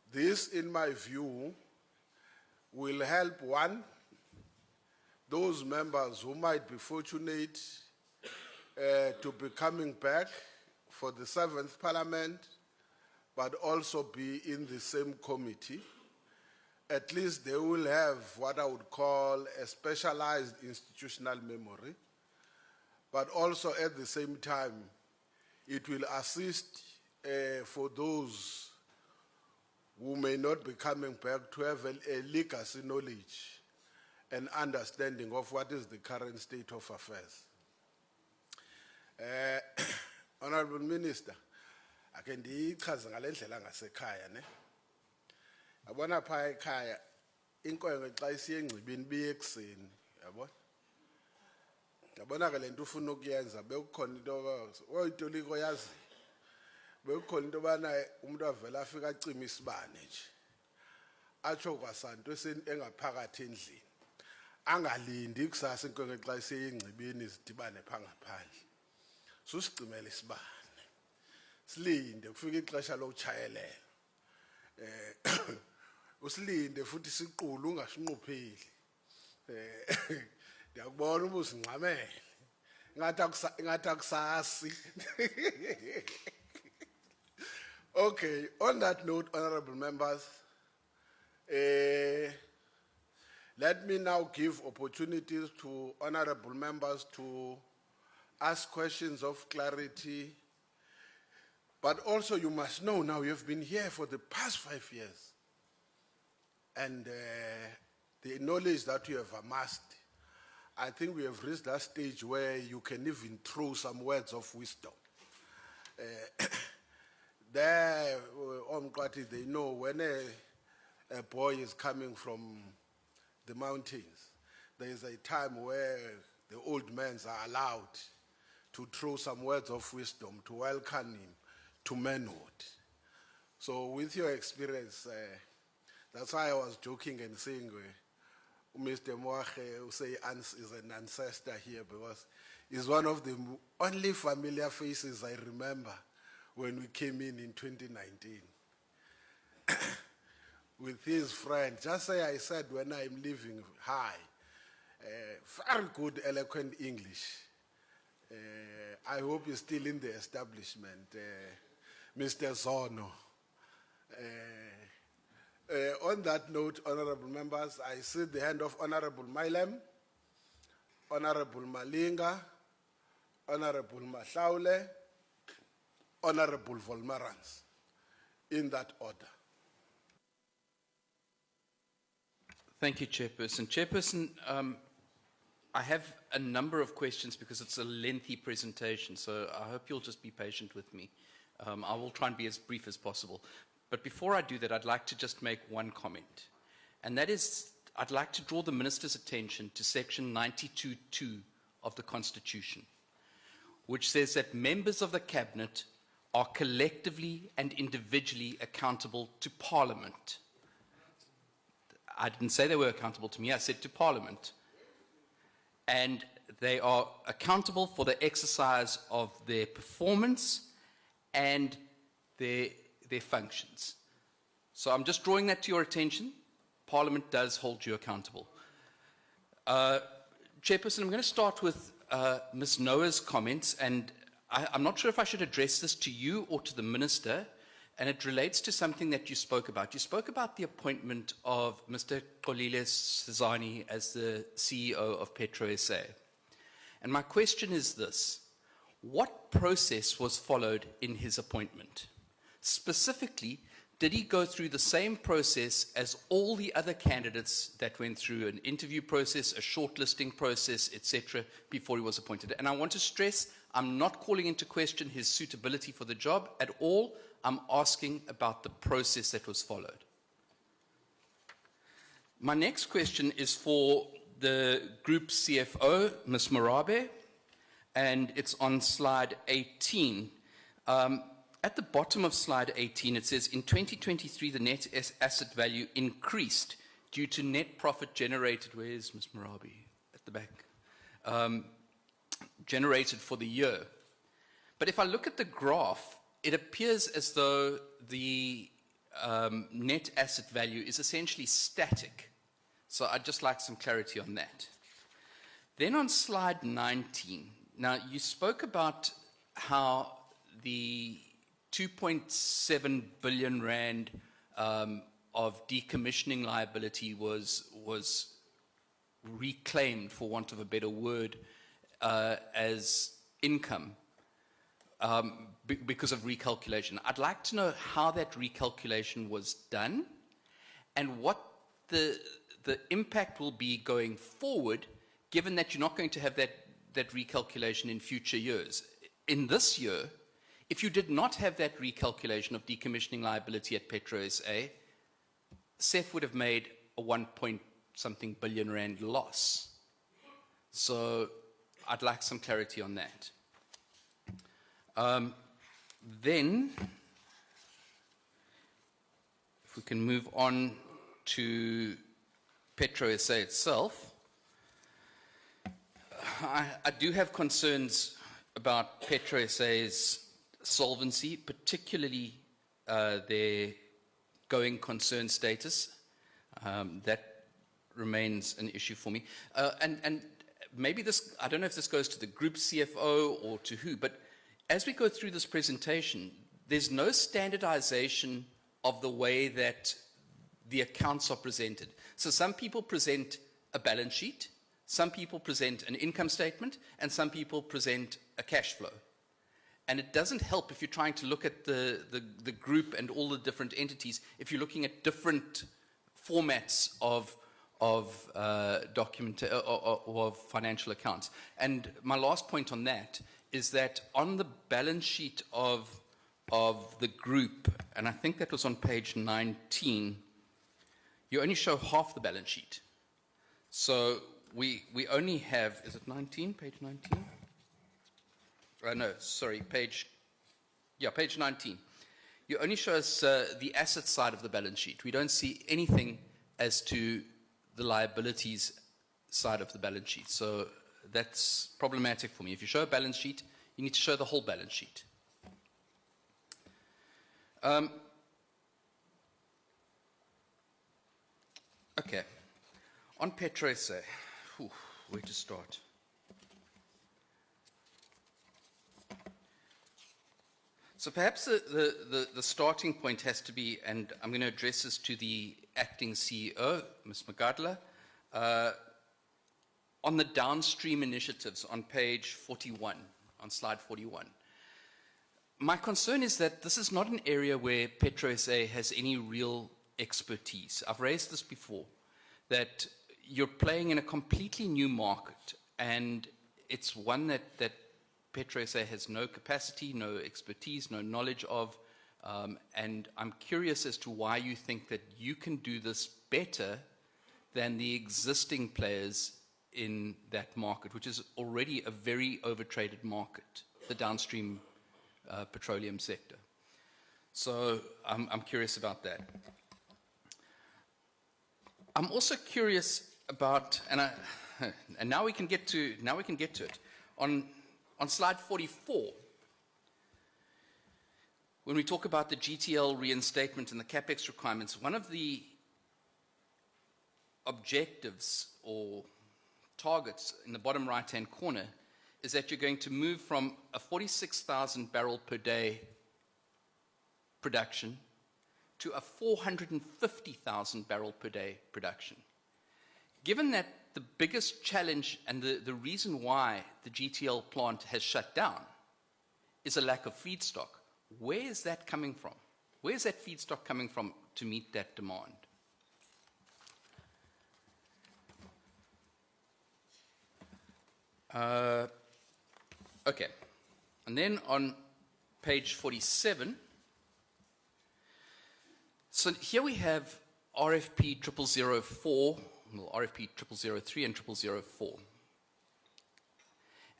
This, in my view, will help one, those members who might be fortunate uh, to be coming back for the seventh parliament, but also be in the same committee. At least they will have what I would call a specialized institutional memory, but also at the same time, it will assist uh, for those who may not be coming back to have a, a legacy knowledge and understanding of what is the current state of affairs. Uh, Honorable Minister, ake ndiyichaze ngale ndlela ngasekhaya ne yabona phaa ekhaya inkwenkwe xa isiye engcibini biye ekuseni yabona yabona ke le nto ufuna ukuyenza bekukhona into oyitoliko yazi bekukhona into yobana umntu avele afike acima isibane nje. Atsho kwasanto engaphakathi endlini. Angalindi kusasa inkwenkwe xa isiye engcibini zidibane phaa ngaphandle. Susicimela isibane. Silinde kufika ixesha lokutshayelela. Eh usilinde futhi siqulu ungasinqupheli eh ndiyakubona uba usingxamele ngathi akusa- ngathi akusasi. Okay on that note honorable members eh let me now give opportunities to honorable members to ask questions of clarity. But also, you must know now you've been here for the past five years. And uh, the knowledge that you have amassed, I think we have reached that stage where you can even throw some words of wisdom. Uh, there, uh, Omqati, they know when a, a boy is coming from the mountains, there is a time where the old men are allowed to throw some words of wisdom to welcome him to manhood. So, with your experience, uh, that's why I was joking and saying, uh, Mr. Moache, who say is an ancestor here because he's one of the only familiar faces I remember when we came in in 2019 with his friend. Just say I said when I'm leaving, hi. Uh, very good, eloquent English. Uh, I hope you're still in the establishment, uh, Mr. Zono. Uh, on that note, honorable members, I see the hand of Honorable Mileham, Honorable Malinga, Honorable Mahlaule, Honorable Volmarans, in that order. Thank you, Chairperson. Chairperson, um, I have a number of questions because it's a lengthy presentation, so I hope you'll just be patient with me. Um, I will try and be as brief as possible. But before I do that, I'd like to just make one comment. And that is, I'd like to draw the Minister's attention to section 92.2 of the Constitution, which says that members of the Cabinet are collectively and individually accountable to Parliament. I didn't say they were accountable to me, I said to Parliament. And they are accountable for the exercise of their performance and their, their functions. So I'm just drawing that to your attention. Parliament does hold you accountable. Uh, Chairperson, I'm going to start with uh, Ms. Noah's comments, and I, I'm not sure if I should address this to you or to the minister, and it relates to something that you spoke about. You spoke about the appointment of Mr. Kolile Sizani as the CEO of PetroSA. And my question is this What process was followed in his appointment? Specifically, did he go through the same process as all the other candidates that went through an interview process, a shortlisting process, etc., before he was appointed? And I want to stress I'm not calling into question his suitability for the job at all. I'm asking about the process that was followed. My next question is for the group CFO, Ms. Marabe, and it's on slide 18. Um, at the bottom of slide 18, it says, in 2023, the net asset value increased due to net profit generated. Where is Ms. Marabi? At the back. Um, generated for the year. But if I look at the graph, it appears as though the um, net asset value is essentially static. So I'd just like some clarity on that. Then on slide 19, now you spoke about how the 2.7 billion rand um, of decommissioning liability was, was reclaimed, for want of a better word, uh, as income um, because of recalculation. I'd like to know how that recalculation was done and what the, the impact will be going forward, given that you're not going to have that, that recalculation in future years. In this year, if you did not have that recalculation of decommissioning liability at PetroSA, CEF would have made a one point something billion rand loss. So I'd like some clarity on that. Um, then, if we can move on to PetroSA itself, I, I do have concerns about PetroSA's solvency, particularly uh, their going concern status. Um, that remains an issue for me. Uh, and, and maybe this, I don't know if this goes to the group CFO or to who, but as we go through this presentation, there's no standardization of the way that the accounts are presented. So some people present a balance sheet, some people present an income statement, and some people present a cash flow. And it doesn't help if you're trying to look at the, the, the group and all the different entities, if you're looking at different formats of, of uh, document uh, or, or of financial accounts. And my last point on that is that on the balance sheet of, of the group, and I think that was on page 19, you only show half the balance sheet. So we, we only have, is it 19, page 19? Uh, no, sorry, page, yeah, page 19. You only show us uh, the asset side of the balance sheet. We don't see anything as to the liabilities side of the balance sheet. So that's problematic for me. If you show a balance sheet, you need to show the whole balance sheet. Um, okay. On PetroSA, whew, where to start? So perhaps the, the, the, starting point has to be, and I'm going to address this to the acting CEO, Ms. Magadla, uh, on the downstream initiatives on page 41, on slide 41. My concern is that this is not an area where PetroSA has any real expertise. I've raised this before, that you're playing in a completely new market, and it's one that, that PetroSA has no capacity, no expertise, no knowledge of, um, and I'm curious as to why you think that you can do this better than the existing players in that market, which is already a very overtraded market, the downstream uh, petroleum sector. So I'm, I'm curious about that. I'm also curious about, and, I, and now we can get to now we can get to it. On on slide 44, when we talk about the GTL reinstatement and the capex requirements, one of the objectives or targets in the bottom right hand corner is that you're going to move from a 46,000 barrel per day production to a 450,000 barrel per day production. Given that the biggest challenge and the, the reason why the GTL plant has shut down is a lack of feedstock, where is that coming from? Where is that feedstock coming from to meet that demand? Uh, okay. And then on page 47, so here we have RFP 0004, well, RFP 0003 and 0004.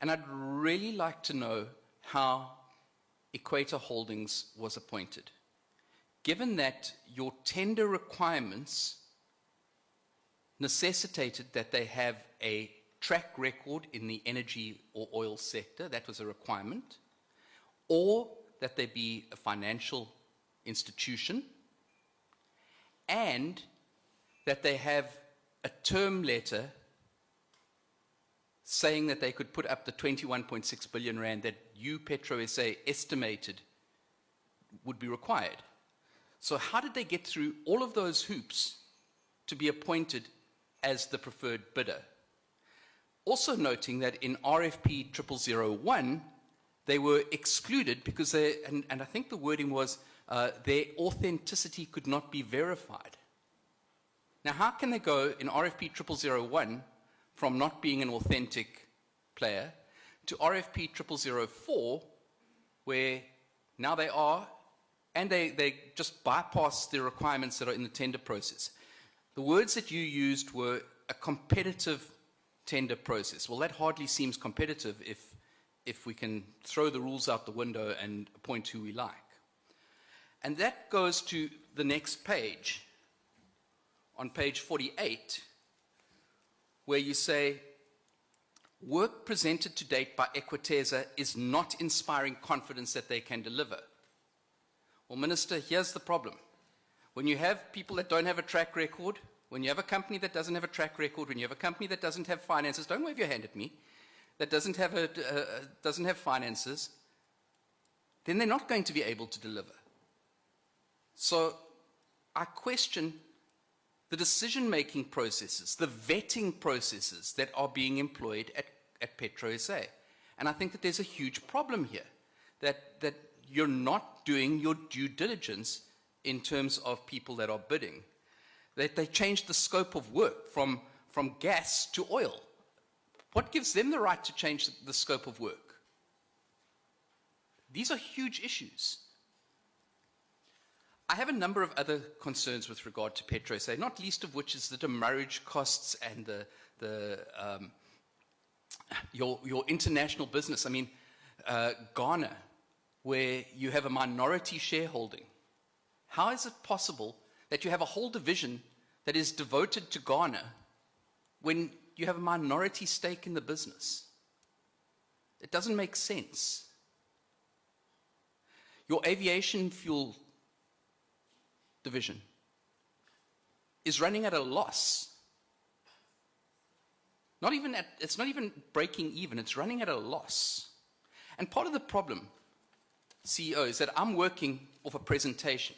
And I'd really like to know how Equator Holdings was appointed. Given that your tender requirements necessitated that they have a track record in the energy or oil sector, that was a requirement, or that they be a financial institution, and that they have a term letter saying that they could put up the 21.6 billion rand that you, PetroSA, estimated would be required. So, how did they get through all of those hoops to be appointed as the preferred bidder? Also, noting that in RFP 0001, they were excluded because they, and, and I think the wording was, uh, their authenticity could not be verified. Now, how can they go in RFP 0001 from not being an authentic player to RFP 0004, where now they are, and they, they just bypass the requirements that are in the tender process? The words that you used were a competitive tender process. Well, that hardly seems competitive if, if we can throw the rules out the window and appoint who we like. And that goes to the next page, on page 48, where you say, work presented to date by Equatesa is not inspiring confidence that they can deliver. Well, Minister, here's the problem. When you have people that don't have a track record, when you have a company that doesn't have a track record, when you have a company that doesn't have finances, don't wave your hand at me, that doesn't have, a, uh, doesn't have finances, then they're not going to be able to deliver. So I question the decision making processes, the vetting processes that are being employed at, at PetroSA. And I think that there's a huge problem here that, that you're not doing your due diligence in terms of people that are bidding. That they changed the scope of work from, from gas to oil. What gives them the right to change the scope of work? These are huge issues. I have a number of other concerns with regard to PetroSA, not least of which is the demurrage costs and the, the, um, your, your international business. I mean, uh, Ghana, where you have a minority shareholding, how is it possible that you have a whole division that is devoted to Ghana when you have a minority stake in the business? It doesn't make sense. Your aviation fuel division is running at a loss. Not even at, it's not even breaking even, it's running at a loss. And part of the problem, CEO, is that I'm working off a presentation.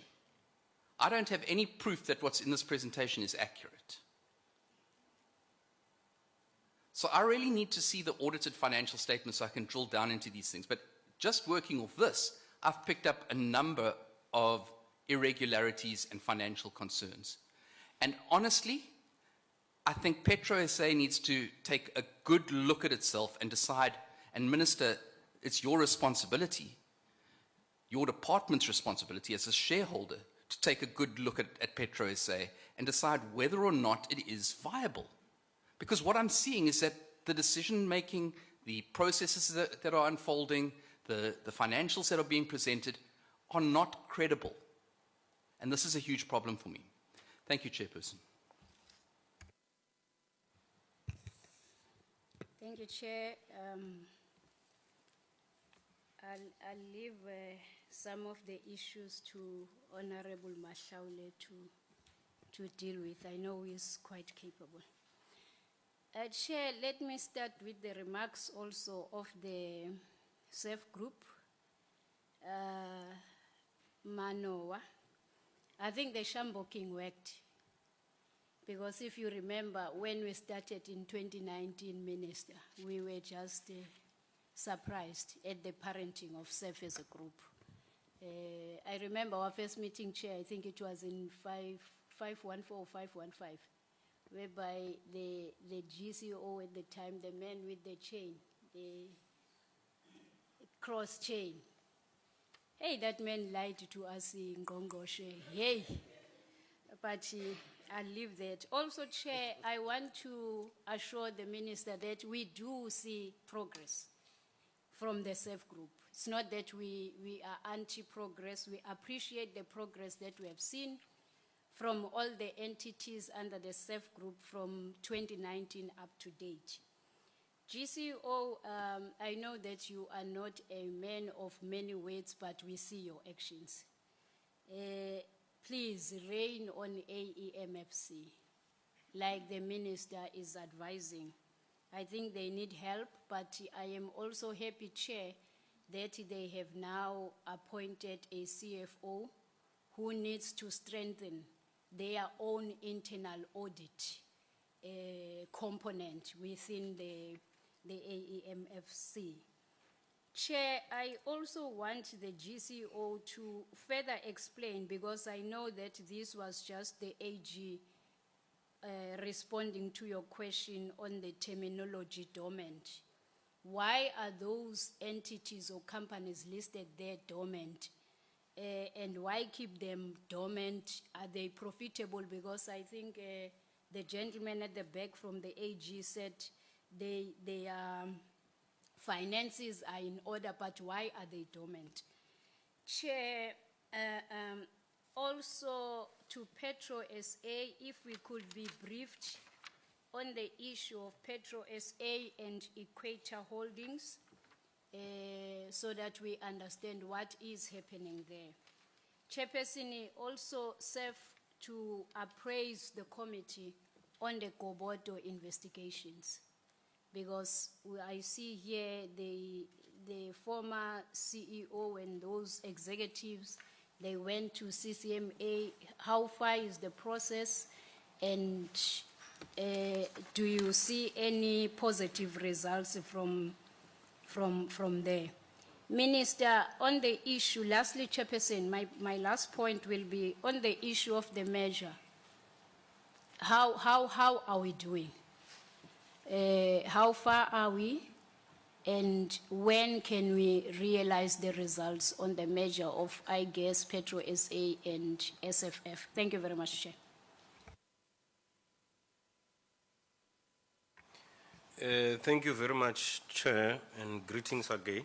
I don't have any proof that what's in this presentation is accurate. So I really need to see the audited financial statements so I can drill down into these things. But just working off this, I've picked up a number of irregularities and financial concerns. And honestly, I think PetroSA needs to take a good look at itself and decide, and Minister, it's your responsibility, your department's responsibility as a shareholder to take a good look at, at PetroSA and decide whether or not it is viable. Because what I'm seeing is that the decision making, the processes that, that are unfolding, the, the financials that are being presented are not credible. And this is a huge problem for me. Thank you, Chairperson. Thank you, Chair. Um, I'll, I'll leave uh, some of the issues to Honorable Mashaule to, to deal with. I know he's quite capable. Uh, Chair, let me start with the remarks also of the CEF group. Uh, Manoa, I think the shamboking worked. Because if you remember, when we started in 2019, Minister, we were just uh, surprised at the parenting of CEF as a group. Uh, I remember our first meeting chair, I think it was in 5, 514 or 515, whereby the, the GCO at the time, the man with the chain, the cross chain, hey, that man lied to us in Gongoshe, hey. But uh, I'll leave that. Also, Chair, I want to assure the minister that we do see progress from the CEF group. It's not that we, we are anti-progress. We appreciate the progress that we have seen from all the entities under the CEF group from 2019 up to date. GCO, um, I know that you are not a man of many words, but we see your actions. Uh, please rein on AEMFC, like the minister is advising. I think they need help, but I am also happy, Chair, that they have now appointed a CFO who needs to strengthen their own internal audit uh, component within the, the AEMFC. Chair, I also want the GCO to further explain because I know that this was just the AG uh, responding to your question on the terminology dormant. Why are those entities or companies listed there dormant? Uh, and why keep them dormant? Are they profitable? Because I think uh, the gentleman at the back from the AG said they, they are finances are in order, but why are they dormant? Chair, uh, um, also to Petro SA, if we could be briefed on the issue of Petro SA and Equator Holdings, uh, so that we understand what is happening there. Chairperson also serve to appraise the committee on the Gobodo investigations because I see here the, the former CEO and those executives, they went to CCMA. How far is the process? And uh, do you see any positive results from, from, from there? Minister, on the issue, lastly, Chairperson, my, my last point will be on the issue of the measure. How, how, how are we doing? Uh, how far are we? And when can we realize the results on the measure of, iGas, Petro SA and SFF? Thank you very much, Chair. Uh, Thank you very much, Chair, and greetings again.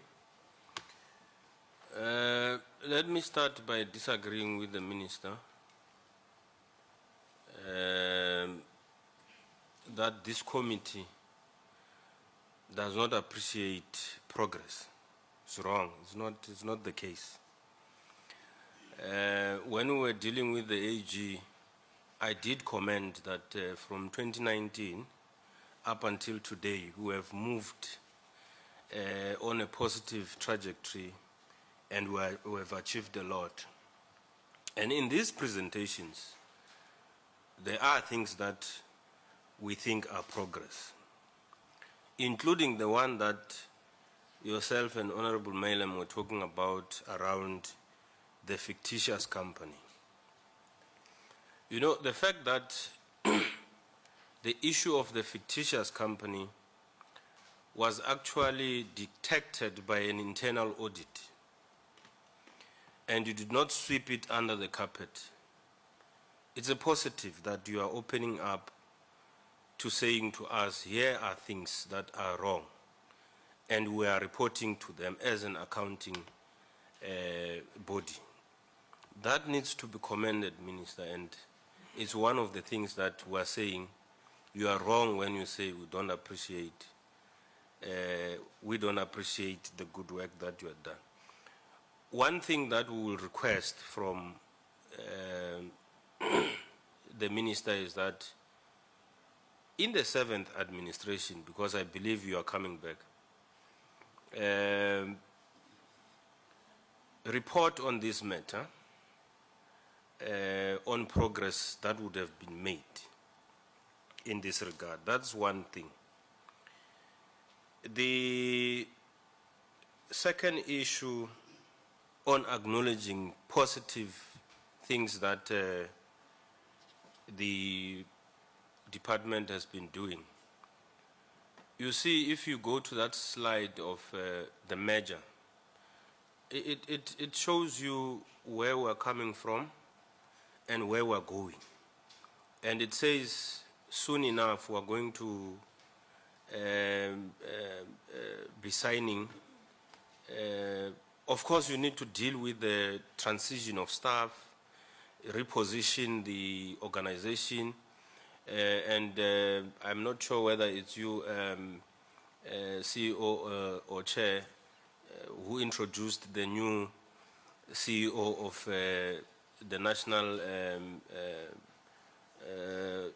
Uh, Let me start by disagreeing with the Minister um, that this committee does not appreciate progress. It's wrong. It's not, it's not the case. Uh, When we were dealing with the AG, I did comment that uh, from 2019 up until today, we have moved uh, on a positive trajectory and we, are- we have achieved a lot. And in these presentations, there are things that we think are progress, including the one that yourself and Honorable Malem were talking about around the fictitious company. You know, the fact that the issue of the fictitious company was actually detected by an internal audit and you did not sweep it under the carpet. It's a positive that you are opening up to saying to us, here are things that are wrong, and we are reporting to them as an accounting uh, body. That needs to be commended, Minister, and it's one of the things that we are saying you are wrong when you say we don't appreciate uh, we don't appreciate the good work that you have done. One thing that we will request from um the minister is that in the seventh administration, because I believe you are coming back, um, report on this matter uh, on progress that would have been made in this regard. That's one thing. The second issue on acknowledging positive things that uh, the department has been doing. You see, if you go to that slide of uh, the measure, it, it, it shows you where we're coming from and where we're going. And it says soon enough we're going to um, um, uh, be signing. Uh, of course, you need to deal with the transition of staff, reposition the organization, uh, and uh, I'm not sure whether it's you, um, uh, CEO uh, or Chair, uh, who introduced the new CEO of uh, the National um, uh, uh,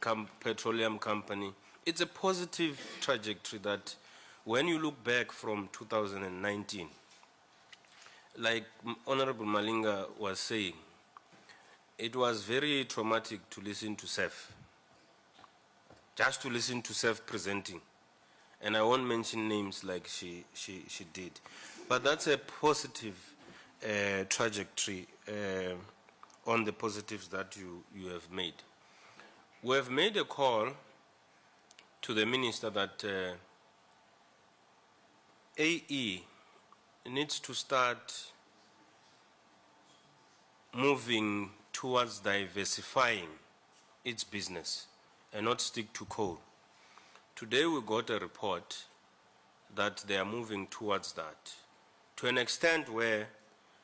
com Petroleum Company. It's a positive trajectory that when you look back from 2019, like Honorable Malinga was saying, it was very traumatic to listen to CEF, just to listen to CEF presenting. And I won't mention names like she, she, she did. But that's a positive uh, trajectory uh, on the positives that you, you have made. We have made a call to the minister that uh, AE needs to start moving towards diversifying its business and not stick to coal. Today we got a report that they are moving towards that to an extent where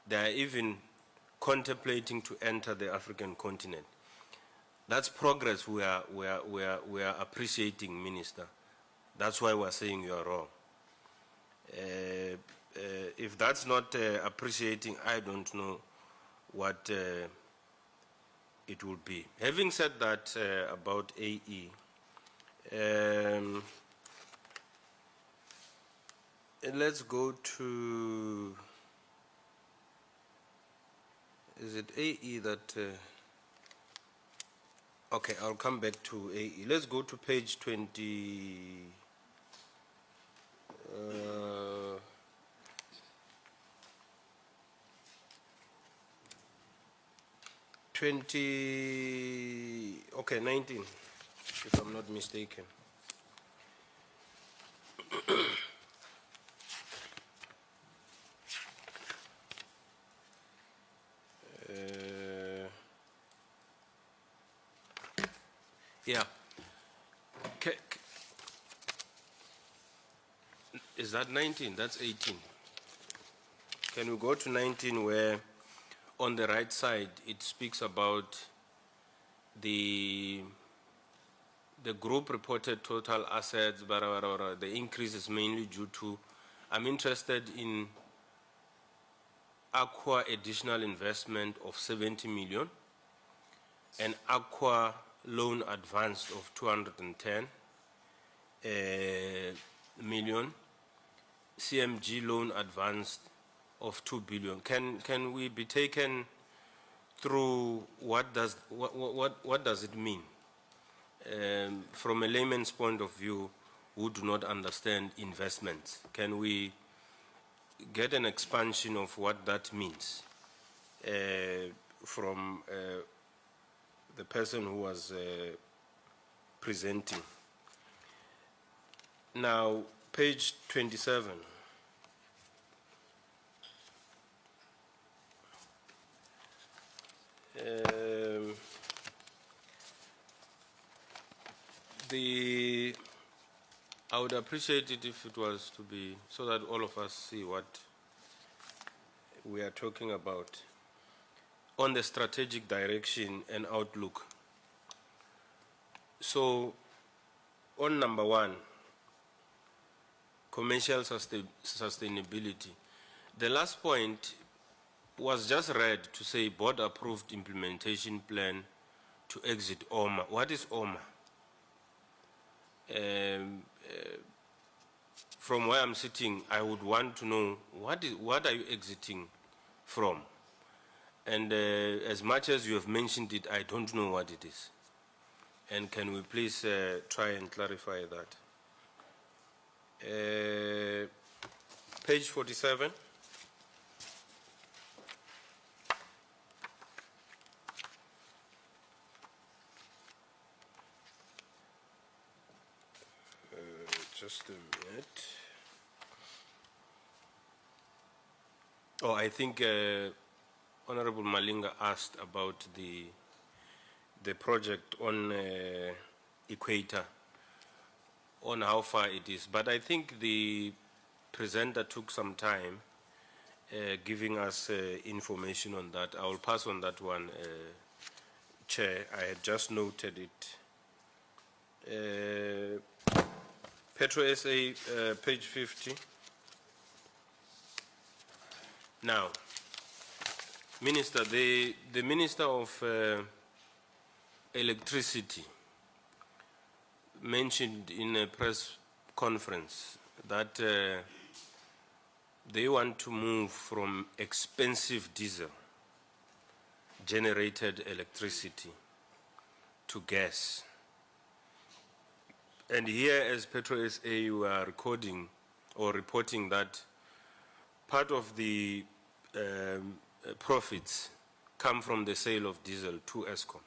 they are even contemplating to enter the African continent. That's progress we are, we are, we are, we are appreciating, Minister. That's why we're saying you are wrong. Uh, uh, if that's not uh, appreciating, I don't know what uh, it will be. Having said that uh, about AE, um, let's go to, is it AE that, uh, okay, I'll come back to AE. Let's go to page 20, uh, Twenty, okay, nineteen, if I'm not mistaken. Uh, Yeah. Ca- Is that nineteen? That's eighteen. Can we go to nineteen where on the right side, it speaks about the the group reported total assets, blah, blah, blah, blah. the increase is mainly due to, I'm interested in ACWA additional investment of 70 million and ACWA loan advance of 210 uh, million, CMG loan advanced of 2 billion. Can, can we be taken through what does, what, what, what does it mean? Um, from a layman's point of view, who do not understand investments, can we get an expansion of what that means uh, from uh, the person who was uh, presenting? Now, page 27. Um, the I would appreciate it if it was to be so that all of us see what we are talking about on the strategic direction and outlook. So, on number one, commercial sustain- sustainability. The last point was just read to say board approved implementation plan to exit OMA. What is OMA? um, uh, from where I'm sitting, I would want to know what is what are you exiting from, and uh, as much as you have mentioned it, I don't know what it is. And can we please uh, try and clarify that? Uh, page 47. Uh, just minute. Oh, I think uh, Honorable Malinga asked about the the project on uh, Equator, on how far it is. But I think the presenter took some time uh, giving us uh, information on that. I will pass on that one, uh, Chair. I had just noted it. PetroSA, uh, page 50. Now, Minister, the, the Minister of uh, Electricity mentioned in a press conference that uh, they want to move from expensive diesel generated electricity to gas. And here, as PetroSA, you are recording or reporting that part of the um, uh, profits come from the sale of diesel to Eskom.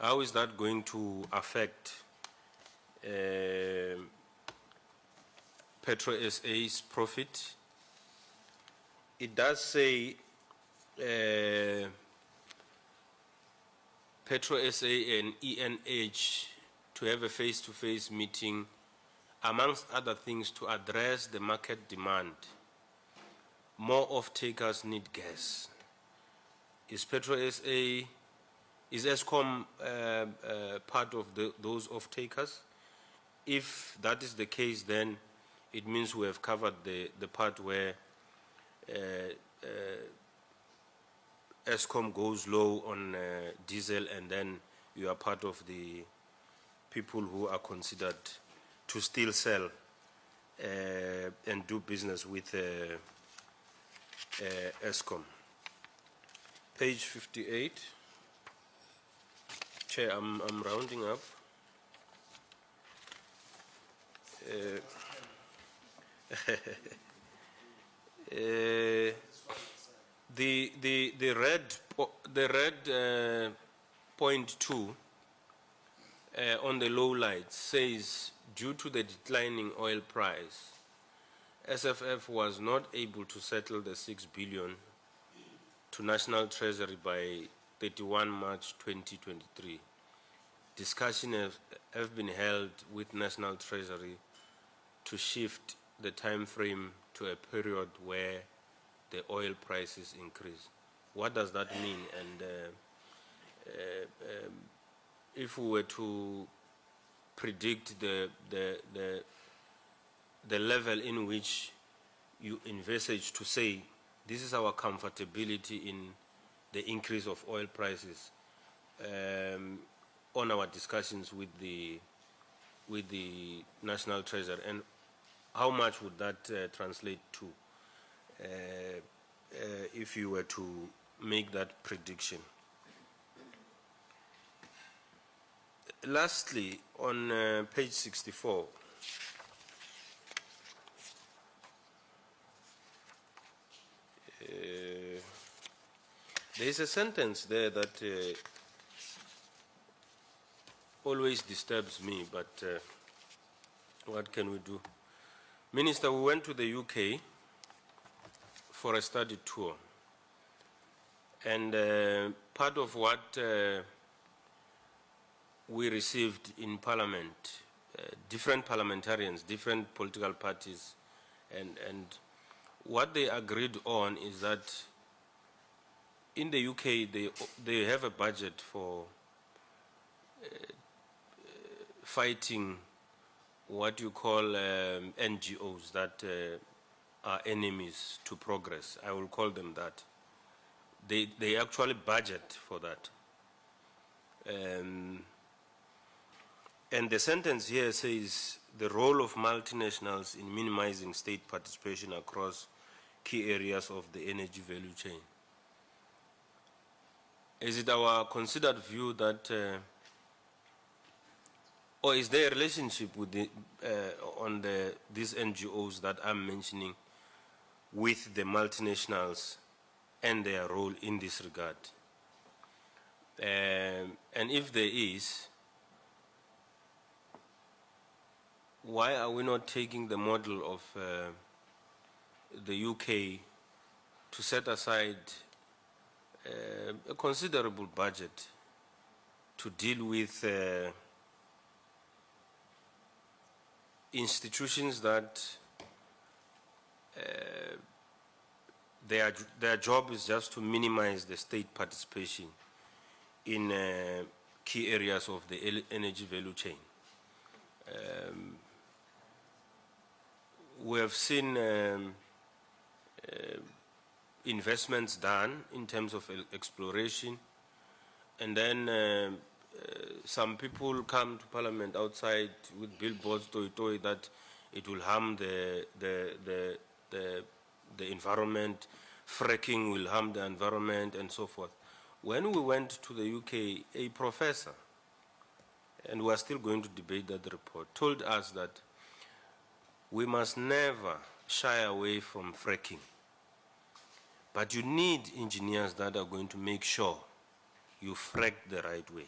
How is that going to affect uh, Petro SA's profit? It does say uh, PetroSA and ENH to have a face-to-face meeting, amongst other things, to address the market demand. More off-takers need gas. Is Petro SA, is Eskom uh, uh, part of the, those off-takers? If that is the case, then it means we have covered the, the part where uh, uh, Eskom goes low on uh, diesel and then you are part of the people who are considered to still sell uh, and do business with uh, uh, Eskom. Page 58. Chair, I'm, I'm rounding up. Uh, uh, the the the red the red point two uh, on the low light says due to the declining oil price, SFF was not able to settle the six billion to National Treasury by 31 March 2023. Discussion have, have been held with National Treasury to shift the time frame to a period where the oil prices increase. What does that mean? And uh, uh, um, if we were to predict the, the, the, the level in which you envisage to say this is our comfortability in the increase of oil prices um, on our discussions with the with the national treasury and how much would that uh, translate to uh, uh, if you were to make that prediction lastly on uh, page 64 uh, there is a sentence there that uh, always disturbs me, but uh, what can we do? Minister, we went to the UK for a study tour, and uh, part of what uh, we received in Parliament, uh, different parliamentarians, different political parties, and, and what they agreed on is that in the UK they, they have a budget for uh, fighting what you call um, NGOs that uh, are enemies to progress. I will call them that. They, they actually budget for that. Um, And the sentence here says the role of multinationals in minimizing state participation across key areas of the energy value chain. Is it our considered view that, uh, or is there a relationship with the, uh, on the, these NGOs that I'm mentioning with the multinationals and their role in this regard? Um, and if there is, why are we not taking the model of uh, the UK to set aside uh, a considerable budget to deal with uh, institutions that uh, their, their job is just to minimize the state participation in uh, key areas of the energy value chain. Um, we have seen um, uh, investments done in terms of exploration, and then um uh, some people come to parliament outside with billboards, toy toy, that it will harm the the the the, the environment, fracking will harm the environment, and so forth. When we went to the UK, a professor, and we are still going to debate that report, told us that we must never shy away from fracking. But you need engineers that are going to make sure you frack the right way.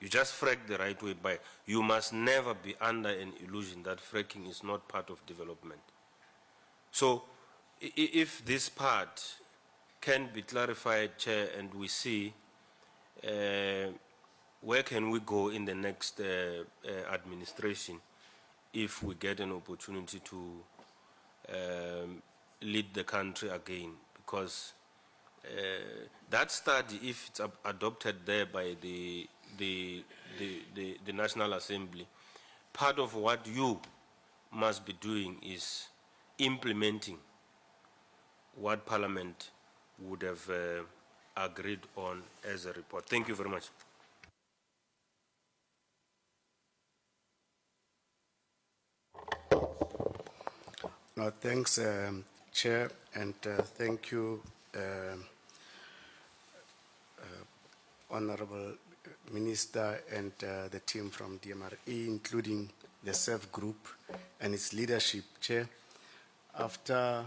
You just frack the right way by, you must never be under an illusion that fracking is not part of development. So if this part can be clarified, Chair, and we see uh, where can we go in the next uh, uh, administration if we get an opportunity to um, lead the country again because uh, that study, if it's adopted there by the, the, the, the, the National Assembly, part of what you must be doing is implementing what Parliament would have uh, agreed on as a report. Thank you very much. No, thanks, um, Chair, and uh, thank you, um, uh, Honorable Minister and uh, the team from DMRE, including the CEF Group and its leadership, Chair. After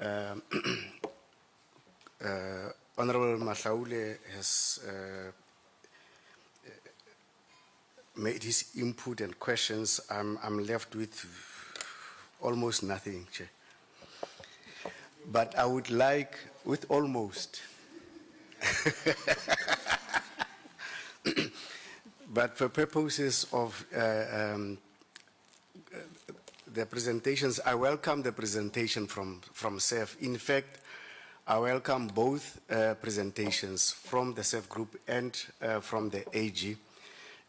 um, uh, Honorable Mahlaule has uh, made his input and questions, I'm, I'm left with almost nothing, Chair. But I would like, with almost, but for purposes of uh, um, the presentations, I welcome the presentation from, from CEF. In fact, I welcome both uh, presentations from the CEF group and uh, from the AG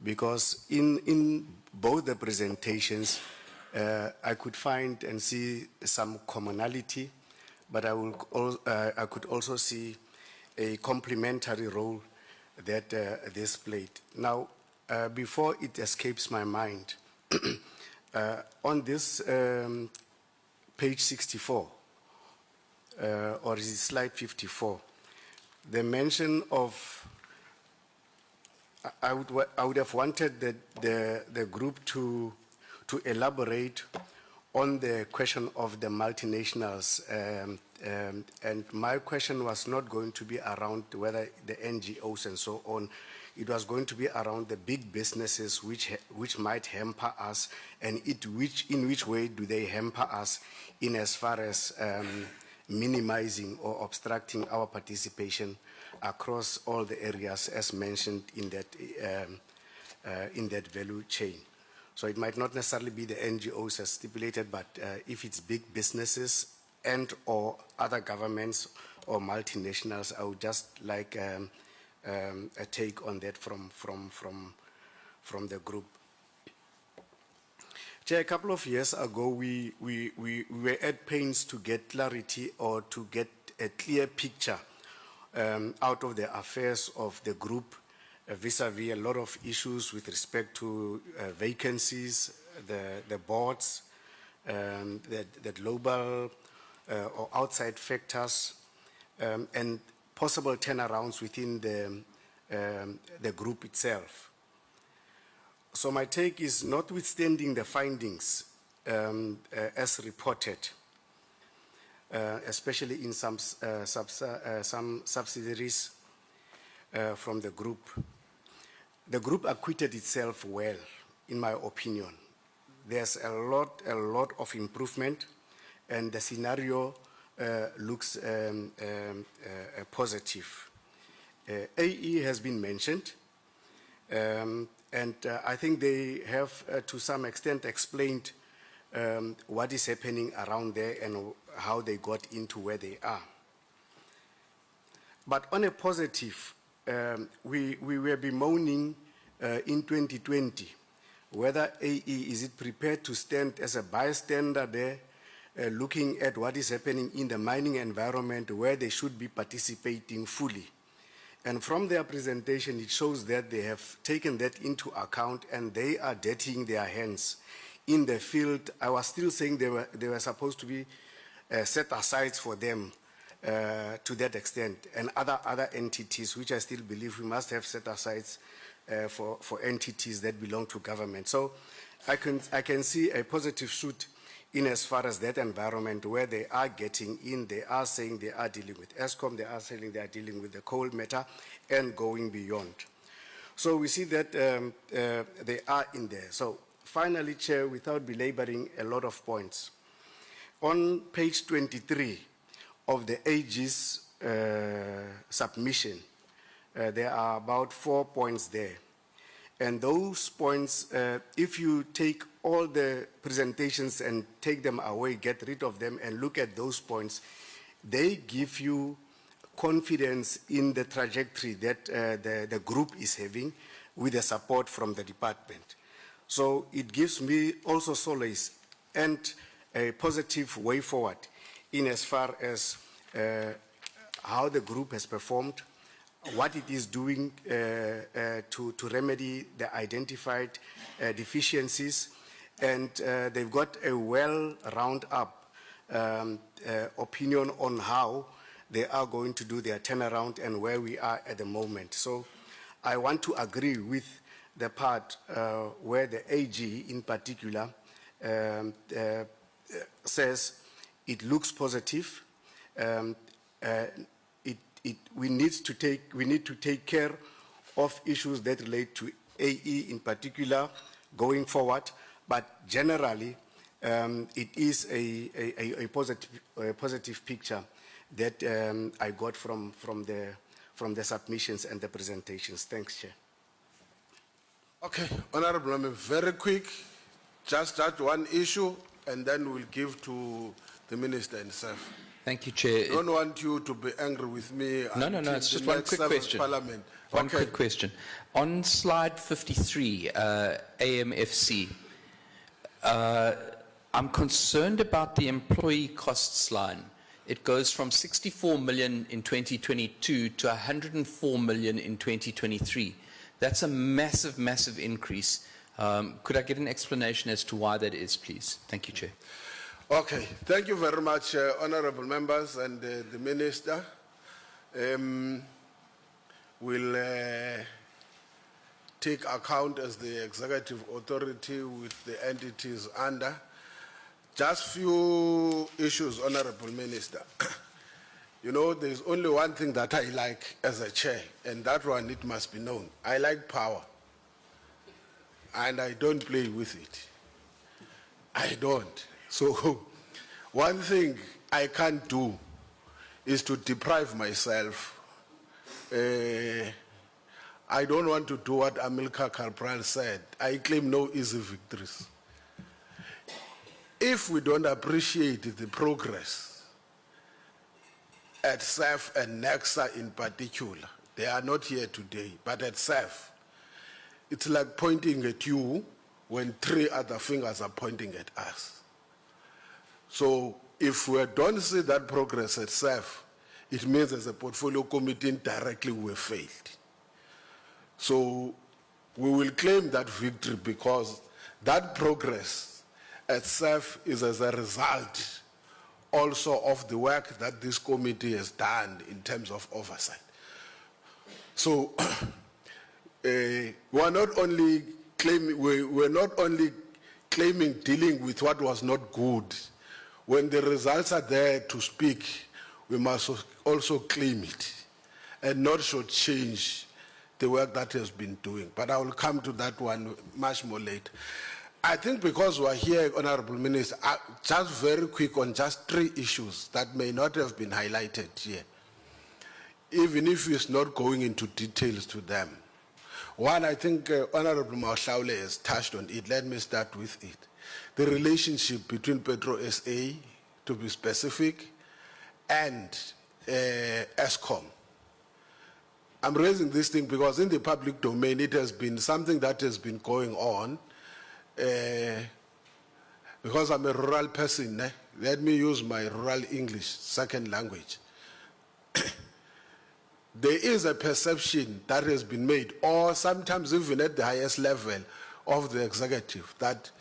because in, in both the presentations, uh, I could find and see some commonality, but I, will, al- uh, I could also see a complementary role that uh, this played. Now, uh, before it escapes my mind, uh, on this um, page 64, uh, or is it slide 54, the mention of I would, I would have wanted the, the, the group to, to elaborate on the question of the multinationals. Um, um, and my question was not going to be around whether the NGOs and so on. It was going to be around the big businesses which, which might hamper us and it, which, in which way do they hamper us in as far as um, minimizing or obstructing our participation across all the areas as mentioned in that, um, uh, in that value chain. So it might not necessarily be the NGOs as stipulated, but uh, if it's big businesses and or other governments or multinationals, I would just like um, um, a take on that from, from, from, from the group. Chair, a couple of years ago, we, we, we, we were at pains to get clarity or to get a clear picture um, out of the affairs of the group uh, vis-à-vis a lot of issues with respect to uh, vacancies, the, the boards, um, the, the global uh, or outside factors, um, and possible turnarounds within the, um, the group itself. So my take is notwithstanding the findings um, uh, as reported, uh, especially in some, uh, uh, some subsidiaries uh, from the group. The group acquitted itself well, in my opinion. There's a lot, a lot of improvement, and the scenario uh, looks um, um, uh, uh, positive. Uh, AE has been mentioned, um, and uh, I think they have, uh, to some extent, explained um, what is happening around there and how they got into where they are. But on a positive, um, we, we were bemoaning uh, in 2020 whether AE is it prepared to stand as a bystander there, uh, looking at what is happening in the mining environment where they should be participating fully. And from their presentation, it shows that they have taken that into account and they are dirtying their hands in the field. I was still saying they were, they were supposed to be uh, set aside for them uh, to that extent, and other, other entities, which I still believe we must have set aside uh, for, for entities that belong to government. So I can, I can see a positive shoot in as far as that environment where they are getting in, they are saying they are dealing with Eskom, they are saying they are dealing with the coal matter and going beyond. So we see that um, uh, they are in there. So finally, Chair, without belaboring a lot of points, on page 23 of the AG's uh, submission, uh, there are about four points there. And those points, uh, if you take all the presentations and take them away, get rid of them, and look at those points, they give you confidence in the trajectory that uh, the, the group is having with the support from the department. So it gives me also solace and a positive way forward in as far as uh, how the group has performed, what it is doing uh, uh, to, to remedy the identified uh, deficiencies, and uh, they've got a well round up um, uh, opinion on how they are going to do their turnaround and where we are at the moment. So I want to agree with the part where the AG in particular um, says it looks positive. Um, uh, it, it, we, need to take, we need to take care of issues that relate to AE in particular going forward, but generally um, it is a, a, a, positive, a positive picture that um, I got from, from, the, from the submissions and the presentations. Thanks, Chair. Okay, Honorable Member, very quick, just that one issue, and then we'll give to the Minister himself. Thank you, Chair. I don't want you to be angry with me. No, no, no, it's just one quick question. Parliament. One Okay. quick question. On slide 53, uh, AMFC, uh, I'm concerned about the employee costs line. It goes from 64 million in 2022 to 104 million in 2023. That's a massive, massive increase. Um, could I get an explanation as to why that is, please? Thank you, Chair. Okay, thank you very much, uh, honorable members and uh, the minister. Um, will uh, take account as the executive authority with the entities under. Just few issues, honorable minister. you know, there's only one thing that I like as a chair, and that one, it must be known. I like power, and I don't play with it. I don't. So, one thing I can't do is to deprive myself. Uh, I don't want to do what Amilcar Cabral said. I claim no easy victories. If we don't appreciate the progress at SAF and NECSA in particular, they are not here today, but at SAF, it's like pointing at you when three other fingers are pointing at us. So if we don't see that progress itself, it means as a portfolio committee directly we failed. So we will claim that victory because that progress itself is as a result also of the work that this committee has done in terms of oversight. So we are not only claiming, we, we're not only claiming dealing with what was not good. When the results are there to speak, we must also claim it and not shortchange the work that has been doing. But I will come to that one much more later. I think because we are here, Honorable Minister, uh, just very quick on just three issues that may not have been highlighted here, even if it's not going into details to them. One, I think uh, Honorable Maushaule has touched on it. Let me start with it. The relationship between Petro SA, to be specific, and uh, Eskom. I'm raising this thing because in the public domain, it has been something that has been going on. Uh, because I'm a rural person, eh? let me use my rural English, second language. there is a perception that has been made, or sometimes even at the highest level of the executive, that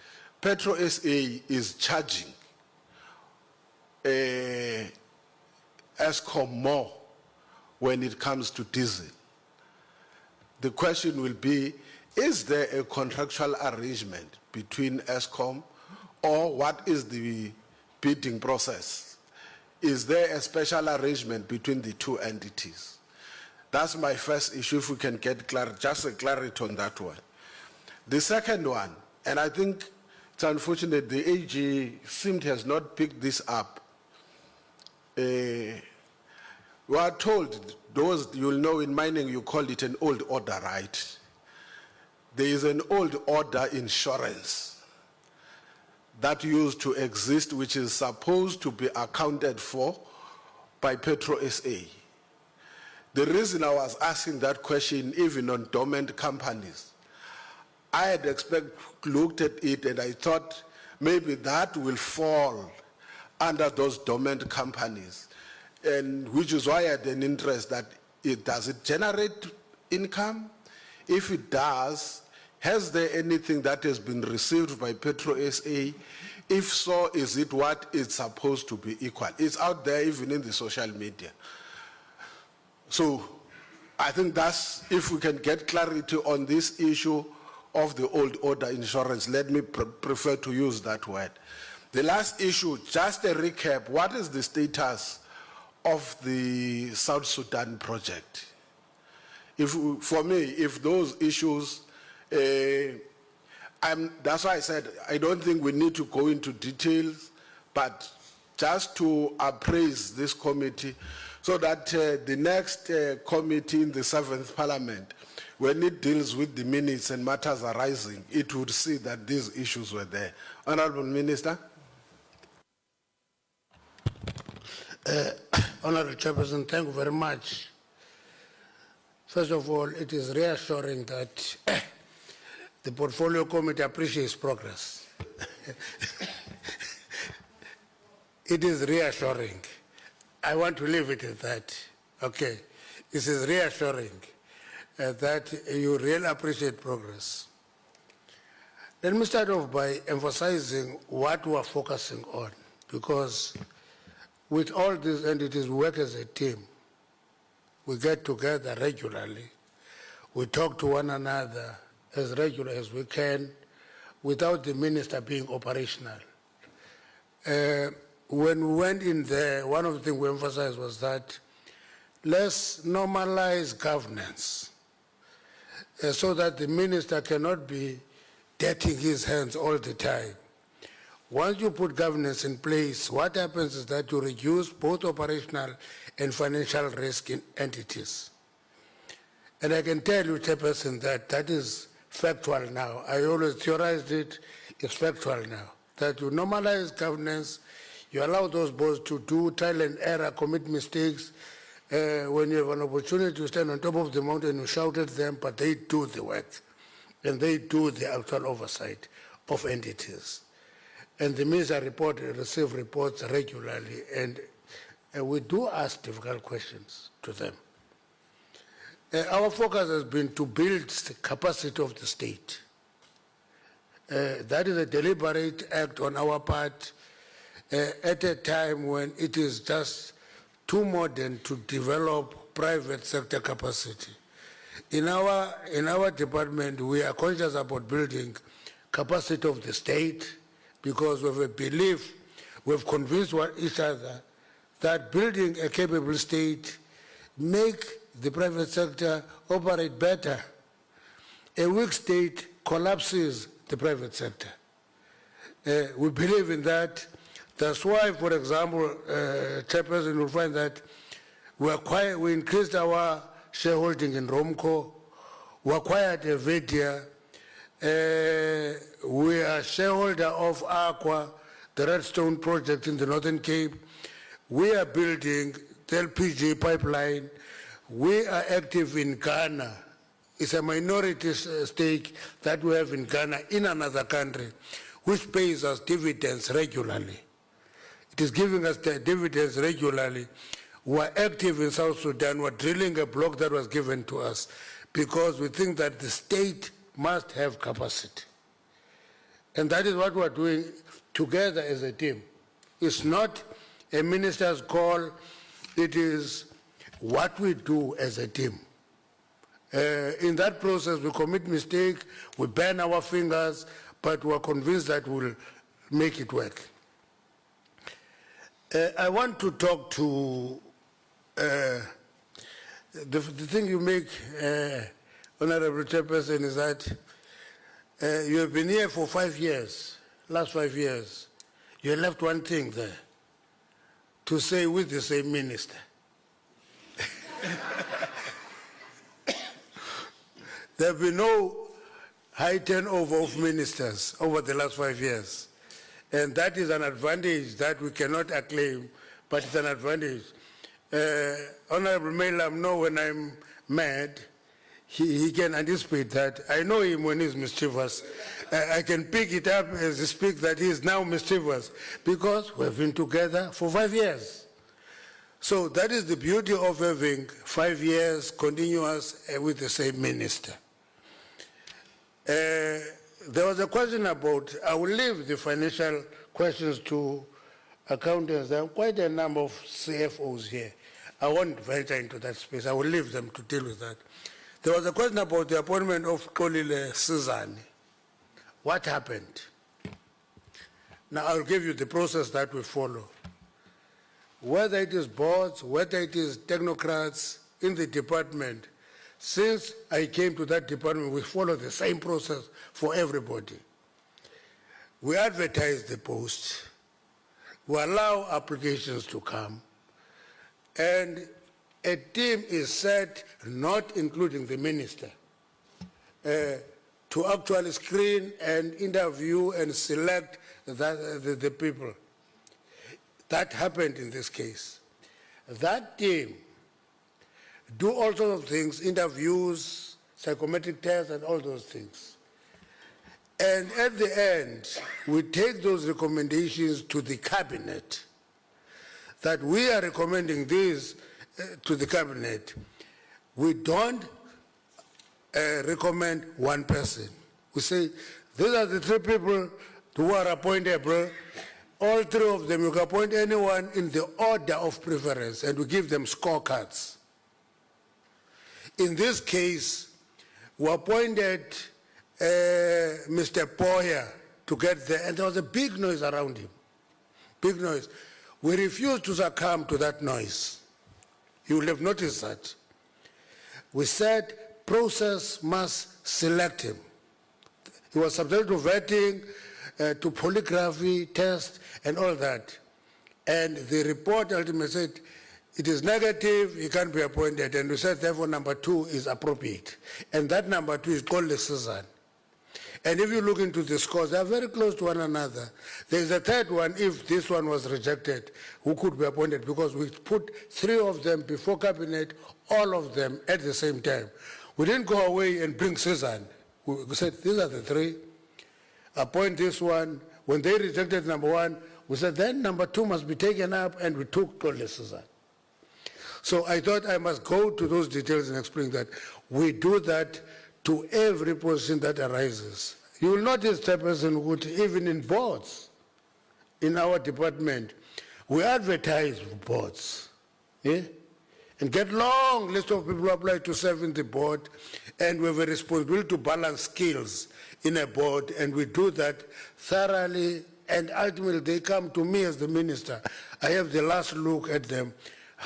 Petro SA is charging uh, Eskom more when it comes to diesel. The question will be, is there a contractual arrangement between Eskom or what is the bidding process? Is there a special arrangement between the two entities? That's my first issue, if we can get clar just a clarity on that one. The second one, and I think it's unfortunate the AG seemed has not picked this up. Uh, we are told, those you'll know in mining, you call it an old order, right? There is an old order insurance that used to exist, which is supposed to be accounted for by PetroSA. The reason I was asking that question, even on dormant companies, I had expect, looked at it and I thought maybe that will fall under those dormant companies, and which is why I had an interest that it does it generate income? If it does, has there anything that has been received by Petro SA? If so, is it what it's supposed to be equal? It's out there even in the social media. So I think that's, if we can get clarity on this issue of the old order insurance, let me pre prefer to use that word. The last issue, just a recap, what is the status of the South Sudan project? If, for me, if those issues, uh, I'm, that's why I said I don't think we need to go into details, but just to appraise this committee so that uh, the next uh, committee in the seventh parliament, when it deals with the minutes and matters arising, it would see that these issues were there. Honorable Minister. Uh, Honorable Chairperson, thank you very much. First of all, it is reassuring that the Portfolio Committee appreciates progress. it is reassuring. I want to leave it at that. Okay. This is reassuring uh, that you really appreciate progress. Let me start off by emphasizing what we are focusing on, because with all these entities, we work as a team. We get together regularly. We talk to one another as regular as we can without the minister being operational. Uh, when we went in there, one of the things we emphasized was that let's normalize governance uh, so that the minister cannot be dirtying his hands all the time. Once you put governance in place, what happens is that you reduce both operational and financial risk in entities. And I can tell you, Chairperson, that that is factual now. I always theorized it, it's factual now. That you normalize governance, you allow those boys to do trial and error, commit mistakes. Uh, when you have an opportunity to stand on top of the mountain, you shout at them, but they do the work. And they do the actual oversight of entities. And the minister report, receive reports regularly, and uh, we do ask difficult questions to them. Uh, our focus has been to build the capacity of the state. Uh, that is a deliberate act on our part at a time when it is just too modern to develop private sector capacity. In our, in our department, we are conscious about building capacity of the state because we have a belief, we've convinced each other that building a capable state make the private sector operate better. A weak state collapses the private sector. Uh, we believe in that. That's why, for example, uh, Chairperson will find that we, acquired, we increased our shareholding in Rompco, we acquired Avedia, uh, we are shareholder of ACWA, the Redstone project in the Northern Cape. We are building the LPG pipeline. We are active in Ghana. It's a minority stake that we have in Ghana in another country, which pays us dividends regularly. It is giving us the dividends regularly. We're active in South Sudan. We're drilling a block that was given to us because we think that the state must have capacity. And that is what we're doing together as a team. It's not a minister's call, it is what we do as a team. Uh, in that process, we commit mistake, we burn our fingers, but we're convinced that we'll make it work. Uh, I want to talk to uh, the, the thing you make, uh, Honorable Chairperson, is that uh, you have been here for five years, last five years. You left one thing there to say with the same minister. there have been no high turnover of ministers over the last five years. And that is an advantage that we cannot acclaim, but it's an advantage. Uh, Honorable Mileham know when I'm mad, he, he can anticipate that. I know him when he's mischievous. I, I can pick it up as he speaks that he is now mischievous because we've been together for five years. So that is the beauty of having five years continuous uh, with the same minister. Uh, there was a question about, I will leave the financial questions to accountants. There are quite a number of CFOs here. I won't venture into that space. I will leave them to deal with that. There was a question about the appointment of Kolile Sizani. What happened? Now I'll give you the process that we follow. Whether it is boards, whether it is technocrats in the department, since I came to that department, we follow the same process for everybody. We advertise the post, we allow applications to come, and a team is set, not including the minister, uh, to actually screen and interview and select that, the, the people. That happened in this case. That team do all sorts of things, interviews, psychometric tests, and all those things. And at the end, we take those recommendations to the cabinet that we are recommending this uh, to the cabinet. We don't uh, recommend one person. We say, these are the three people who are appointable. All three of them, you can appoint anyone in the order of preference, and we give them scorecards. In this case, we appointed uh, Mr. Poya to get there, and there was a big noise around him. Big noise. We refused to succumb to that noise. You will have noticed that. We said process must select him. He was subject to vetting, uh, to polygraphy test, and all that. And the report ultimately said it is negative, he can't be appointed. And we said, therefore, number two is appropriate. And that number two is called the Susan. And if you look into the scores, they are very close to one another. There is a third one, if this one was rejected, who could be appointed, because we put three of them before cabinet, all of them at the same time. We didn't go away and bring Susan. We said, these are the three. Appoint this one. When they rejected number one, we said, then number two must be taken up, and we took Tole Susan. So I thought I must go to those details and explain that we do that to every position that arises. You will notice, Chairperson, would even in boards, in our department, we advertise boards. Yeah? And get long list of people who apply to serve in the board, and we have a responsibility to balance skills in a board, and we do that thoroughly, and ultimately they come to me as the minister. I have the last look at them.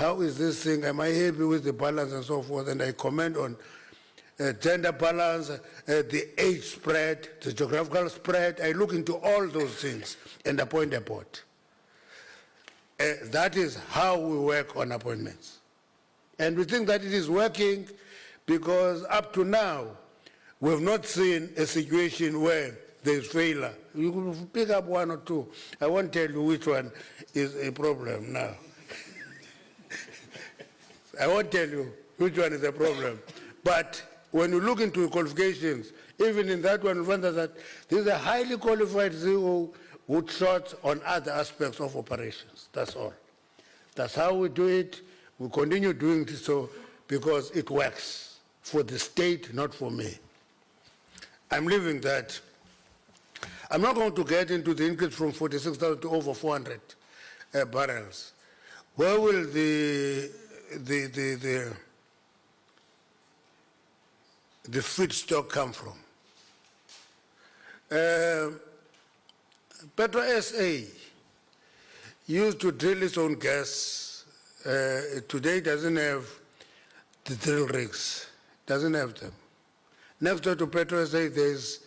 How is this thing? Am I happy with the balance and so forth? And I comment on uh, gender balance, uh, the age spread, the geographical spread. I look into all those things and appoint a board. Uh, that is how we work on appointments. And we think that it is working because up to now, we have not seen a situation where there is failure. You can pick up one or two. I won't tell you which one is a problem now. I won't tell you which one is the problem. But when you look into qualifications, even in that one, you find that this is a highly qualified CEO who shot on other aspects of operations. That's all. That's how we do it. We continue doing this so because it works for the state, not for me. I'm leaving that. I'm not going to get into the increase from 46,000 to over 400 uh, barrels. Where will the, the, the, the, the feedstock come from? Uh, Petro SA used to drill its own gas. Uh, today doesn't have the drill rigs, doesn't have them. Next door to PetroSA, there's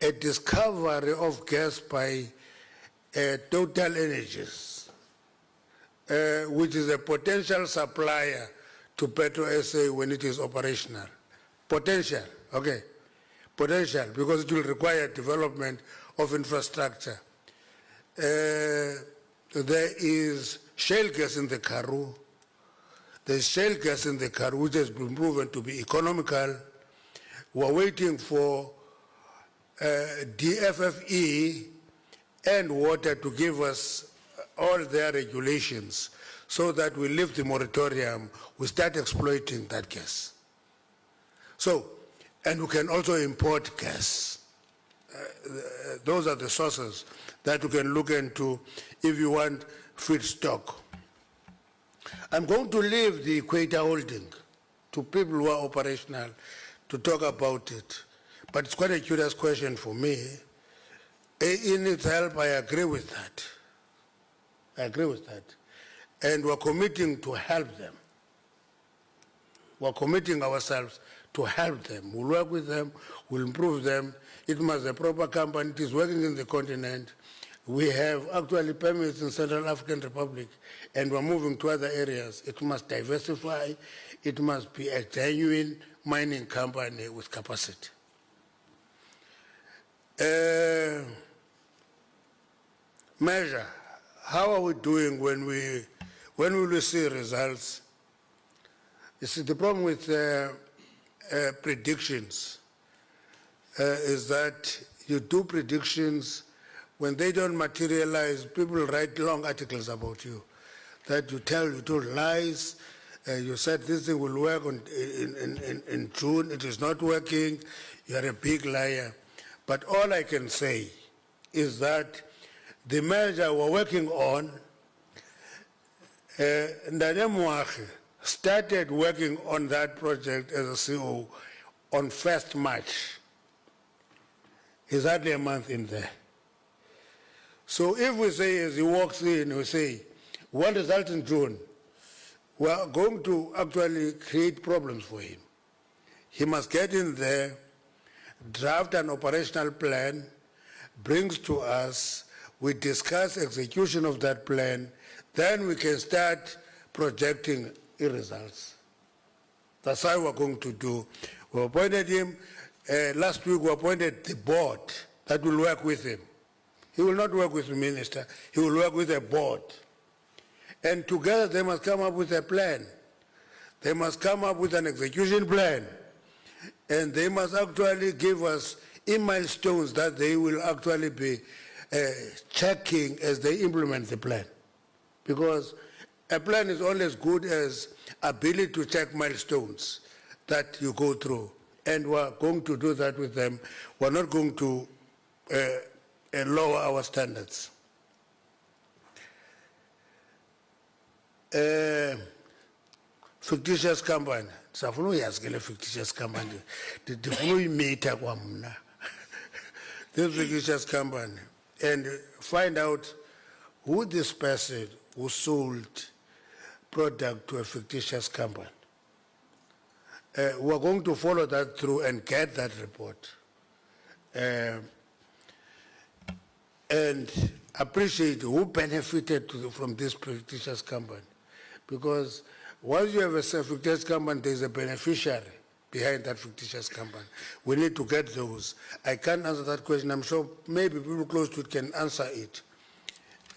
a discovery of gas by uh, Total Energies, uh, which is a potential supplier to Petro SA when it is operational. Potential, okay. Potential, because it will require development of infrastructure. Uh, there is shale gas in the Karoo. There's shale gas in the Karoo, which has been proven to be economical. We're waiting for uh, DFFE and water to give us all their regulations so that we lift the moratorium, we start exploiting that gas. So, and we can also import gas. Uh, those are the sources that you can look into if you want feedstock. I'm going to leave the Equator Holding to people who are operational to talk about it. But it's quite a curious question for me. In its help, I agree with that. I agree with that. And we're committing to help them. We're committing ourselves to help them. We'll work with them, we'll improve them. It must be a proper company. It is working in the continent. We have actually permits in Central African Republic, and we're moving to other areas. It must diversify. It must be a genuine mining company with capacity. Uh, measure. How are we doing when we, when will we see results? You see, the problem with uh, uh, predictions uh, is that you do predictions, when they don't materialize, people write long articles about you. That you tell, you told lies, uh, you said this thing will work on, in, in, in, in June, it is not working, you are a big liar. But all I can say is that the measure we're working on, uh, Ndane started working on that project as a CEO on 1st March. He's hardly a month in there. So if we say, as he walks in, we say, one result in June, we're going to actually create problems for him. He must get in there, draft an operational plan, brings to us, we discuss execution of that plan, then we can start projecting results. That's how we're going to do. We appointed him, uh, last week we appointed the board that will work with him. He will not work with the minister, he will work with a board. And together they must come up with a plan. They must come up with an execution plan. And they must actually give us in milestones that they will actually be checking as they implement the plan. Because a plan is only as good as ability to check milestones that you go through. And we're going to do that with them. We're not going to uh, uh, lower our standards. Uh, fictitious company safuna uyazi ke le fictitious company Ndi- ndifuna uyimitha kwamna this fictitious company and find out who this person who sold product to a fictitious company. Uh, we're going to follow that through and get that report. Uh, and appreciate who benefited the- from this fictitious company. Because once you have a fictitious company, there's a beneficiary behind that fictitious company. We need to get those. I can't answer that question. I'm sure maybe people close to it can answer it.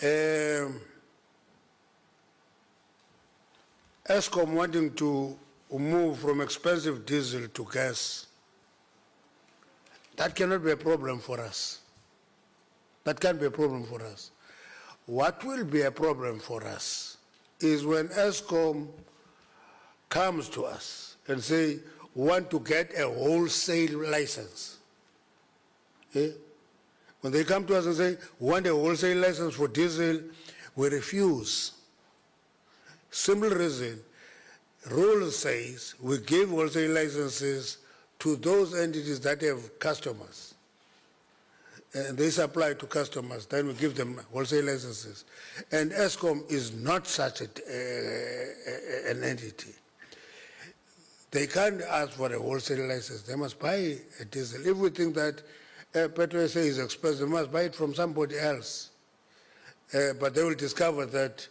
Um, Eskom wanting to move from expensive diesel to gas, that cannot be a problem for us. That can't be a problem for us. What will be a problem for us is when Eskom comes to us and say, want to get a wholesale license. Eh? When they come to us and say, "We want a wholesale license for diesel, we refuse. Simple reason, rule says we give wholesale licenses to those entities that have customers. And they supply to customers, then we give them wholesale licenses. And Eskom is not such a, uh, an entity. They can't ask for a wholesale license. They must buy a diesel. If we think that uh, PetroSA is expensive, they must buy it from somebody else. Uh, but they will discover that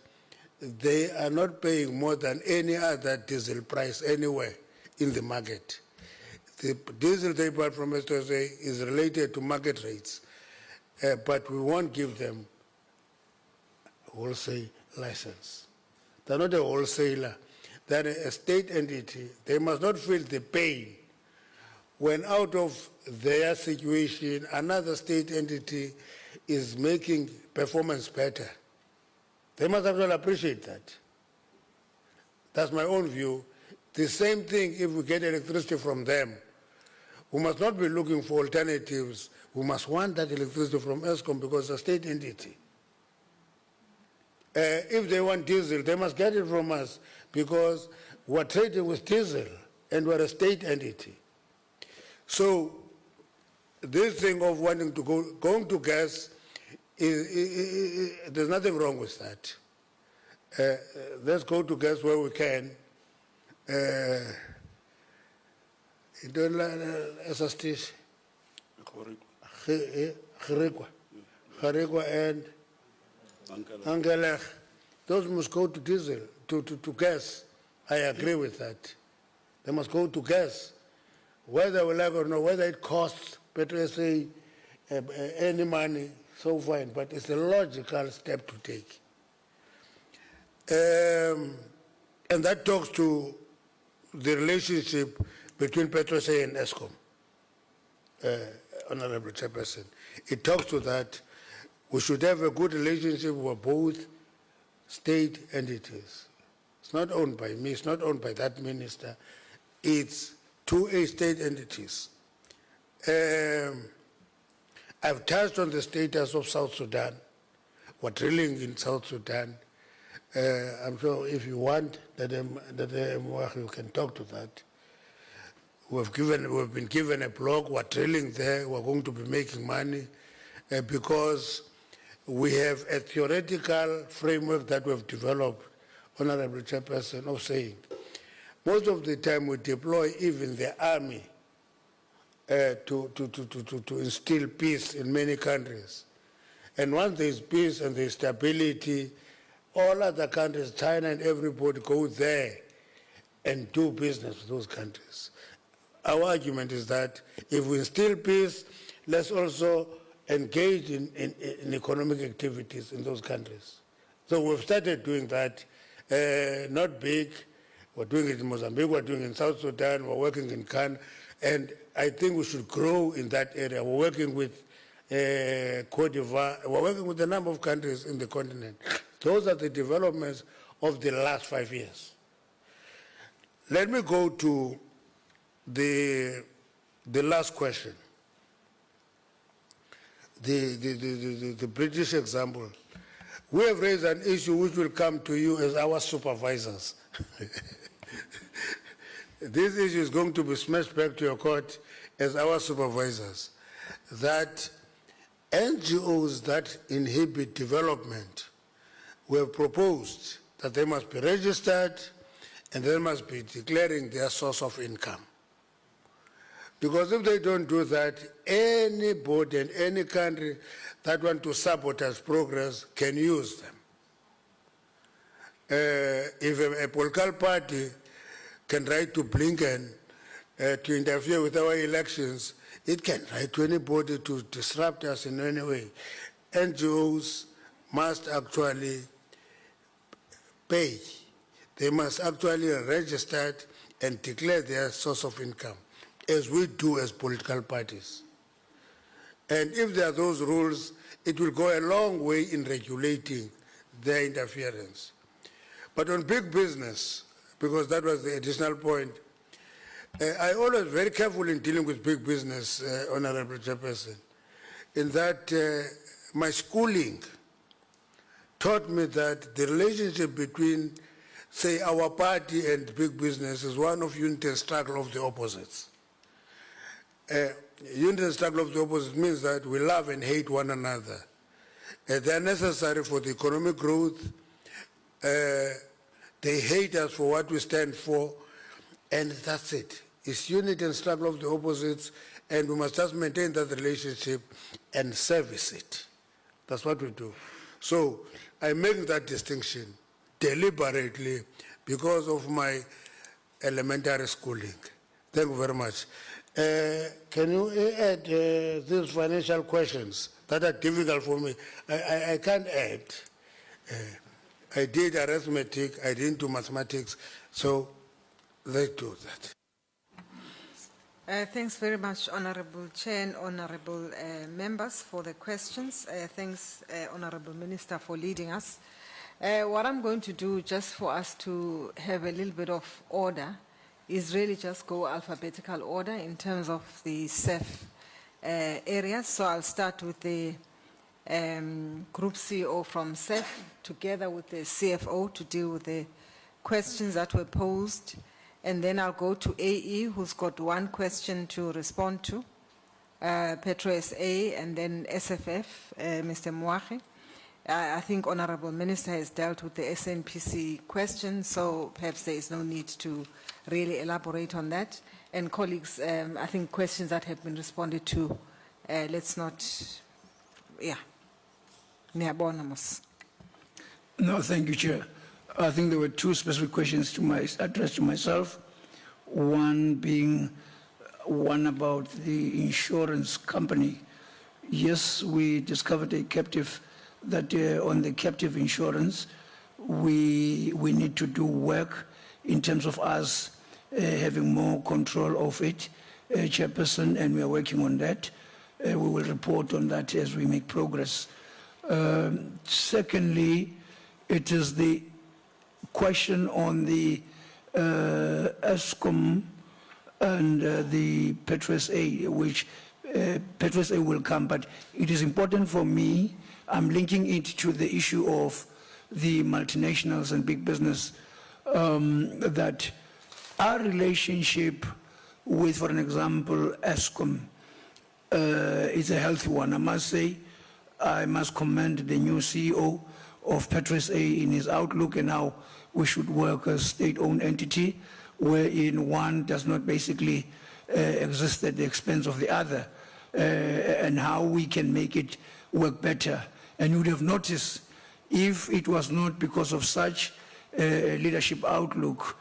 they are not paying more than any other diesel price anywhere in the market. The diesel they buy from STSA is related to market rates, uh, but we won't give them wholesale license. They're not a wholesaler. They're a state entity. They must not feel the pain when out of their situation, another state entity is making performance better. They must actually appreciate that. That's my own view. The same thing if we get electricity from them. We must not be looking for alternatives. We must want that electricity from Eskom because it's a state entity. Uh, if they want diesel, they must get it from us because we're trading with diesel and we're a state entity. So this thing of wanting to go going to gas, is, i- i- i- there's nothing wrong with that. Uh, uh, let's go to gas where we can. Uh, don't. Gourikwa. Gourikwa and Ankerlig. Those must go to diesel, to, to, to gas. I agree with that. They must go to gas. Whether we like or not, whether it costs Petro uh, uh, any money, so fine, but it's a logical step to take. Um, and that talks to the relationship between PetroSA and Eskom, uh, Honorable Chairperson. It talks to that we should have a good relationship with both state entities. It's not owned by me, it's not owned by that minister. It's two state entities. Um, I've touched on the status of South Sudan, what drilling in South Sudan. Uh, I'm sure if you want that, that you can talk to that. We've given, we've been given a block. We're drilling there. We're going to be making money uh, because we have a theoretical framework that we've developed, Honorable Chairperson, of saying most of the time we deploy even the army uh, to, to, to, to, to, instill peace in many countries. And once there's peace and there's stability, all other countries, China and everybody, go there and do business with those countries. Our argument is that if we instill peace, let's also engage in, in, in economic activities in those countries. So we've started doing that, uh, not big. We're doing it in Mozambique, we're doing it in South Sudan, we're working in Cannes, and I think we should grow in that area. We're working with uh, Cote d'Ivoire, we're working with a number of countries in the continent. Those are the developments of the last five years. Let me go to the, the last question. The, the, the, the, the- the British example. We have raised an issue which will come to you as our supervisors. This issue is going to be smashed back to your court as our supervisors. That NGOs that inhibit development were proposed that they must be registered and they must be declaring their source of income. Because if they don't do that, anybody and any country that want to sabotage progress can use them. Uh, if a, a political party can write to Blinken uh, to interfere with our elections, it can write to anybody to disrupt us in any way. NGOs must actually pay. They must actually register and declare their source of income, as we do as political parties. And if there are those rules, it will go a long way in regulating their interference. But on big business, because that was the additional point, uh, I always very careful in dealing with big business, uh, Honorable Chairperson, in that uh, my schooling taught me that the relationship between, say, our party and big business is one of unity and struggle of the opposites. Uh, unity and struggle of the opposites means that we love and hate one another. Uh, they are necessary for the economic growth. Uh, they hate us for what we stand for, and that's it. It's unity and struggle of the opposites, and we must just maintain that relationship and service it. That's what we do. So I make that distinction deliberately because of my elementary schooling. Thank you very much. Uh, can you add uh, these financial questions that are difficult for me? I, I, I can't add. Uh, I did arithmetic, I didn't do mathematics, so let's do that. Uh, Thanks very much, Honorable Chair and Honorable uh, members for the questions. Thanks, Honorable Minister, for leading us. What I'm going to do, just for us to have a little bit of order, is really just go alphabetical order in terms of the CEF uh, areas. So I'll start with the um, Group CEO from CEF, together with the CFO, to deal with the questions that were posed. And then I'll go to AE, who's got one question to respond to, uh, PetroSA, and then SFF, uh, Mr. Mwache. I think Honorable Minister has dealt with the SNPC question, so perhaps there is no need to really elaborate on that. And colleagues, um, I think questions that have been responded to, uh, let's not, yeah. No, thank you, Chair. I think there were two specific questions to my, addressed to myself. One being, one about the insurance company. Yes, we discovered a captive, that uh, on the captive insurance, we, we need to do work in terms of us uh, having more control of it, uh, Chairperson, and we are working on that. Uh, we will report on that as we make progress. Um, secondly, it is the question on the uh, Eskom and uh, the PetroSA, which PetroSA will come, but it is important for me, I'm linking it to the issue of the multinationals and big business, um, that our relationship with, for an example, Eskom uh, is a healthy one. I must say, I must commend the new CEO of PetroSA in his outlook and how we should work as state-owned entity, wherein one does not basically uh, exist at the expense of the other, uh, and how we can make it work better. And you would have noticed, if it was not because of such uh, leadership outlook,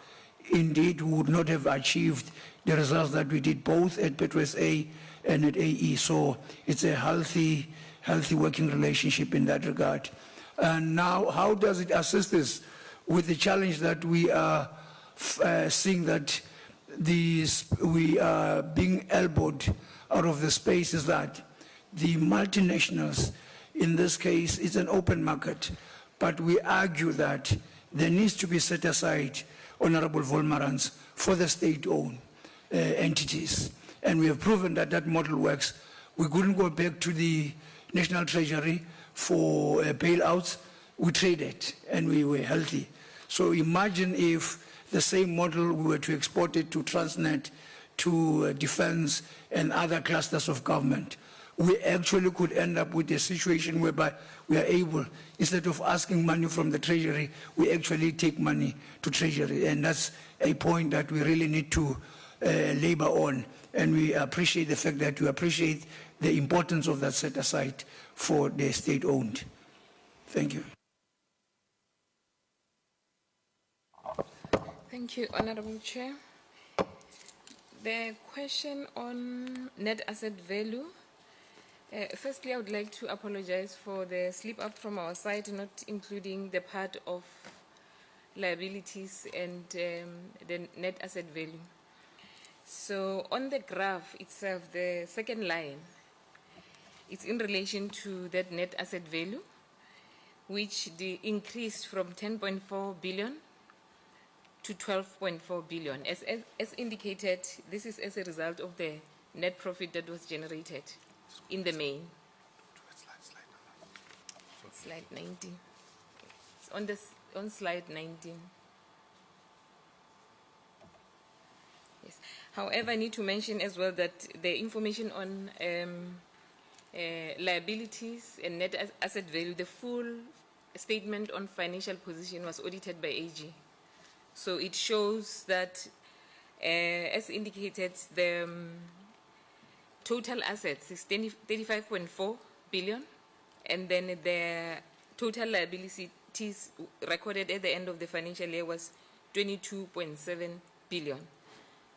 indeed we would not have achieved the results that we did both at PetroSA and at AE. So it's a healthy, healthy working relationship in that regard. And now, how does it assist us with the challenge that we are uh, seeing that these, we are being elbowed out of the space is that the multinationals, in this case, it's an open market, but we argue that there needs to be set aside, Honorable Volmarans, for the state-owned uh, entities. And we have proven that that model works. We couldn't go back to the National Treasury for uh, bailouts. We traded and we were healthy. So imagine if the same model we were to export it to Transnet, to uh, defense and other clusters of government. We actually could end up with a situation whereby we are able, instead of asking money from the treasury, we actually take money to treasury. And that's a point that we really need to uh, labor on. And we appreciate the fact that you appreciate the importance of that set aside for the state owned. Thank you. Thank you, Honorable Chair. The question on net asset value. Uh, firstly, I would like to apologize for the slip up from our side, not including the part of liabilities and um, the net asset value. So on the graph itself, the second line, it's in relation to that net asset value, which increased from 10.4 billion to 12.4 billion. As, as, as indicated, this is as a result of the net profit that was generated in the main. Slide 19. It's on, this, on slide 19. Yes. However, I need to mention as well that the information on um, uh, liabilities and net asset value, the full statement on financial position was audited by AG. So it shows that, uh, as indicated, the um, total assets is 35.4 billion, and then the total liabilities recorded at the end of the financial year was 22.7 billion.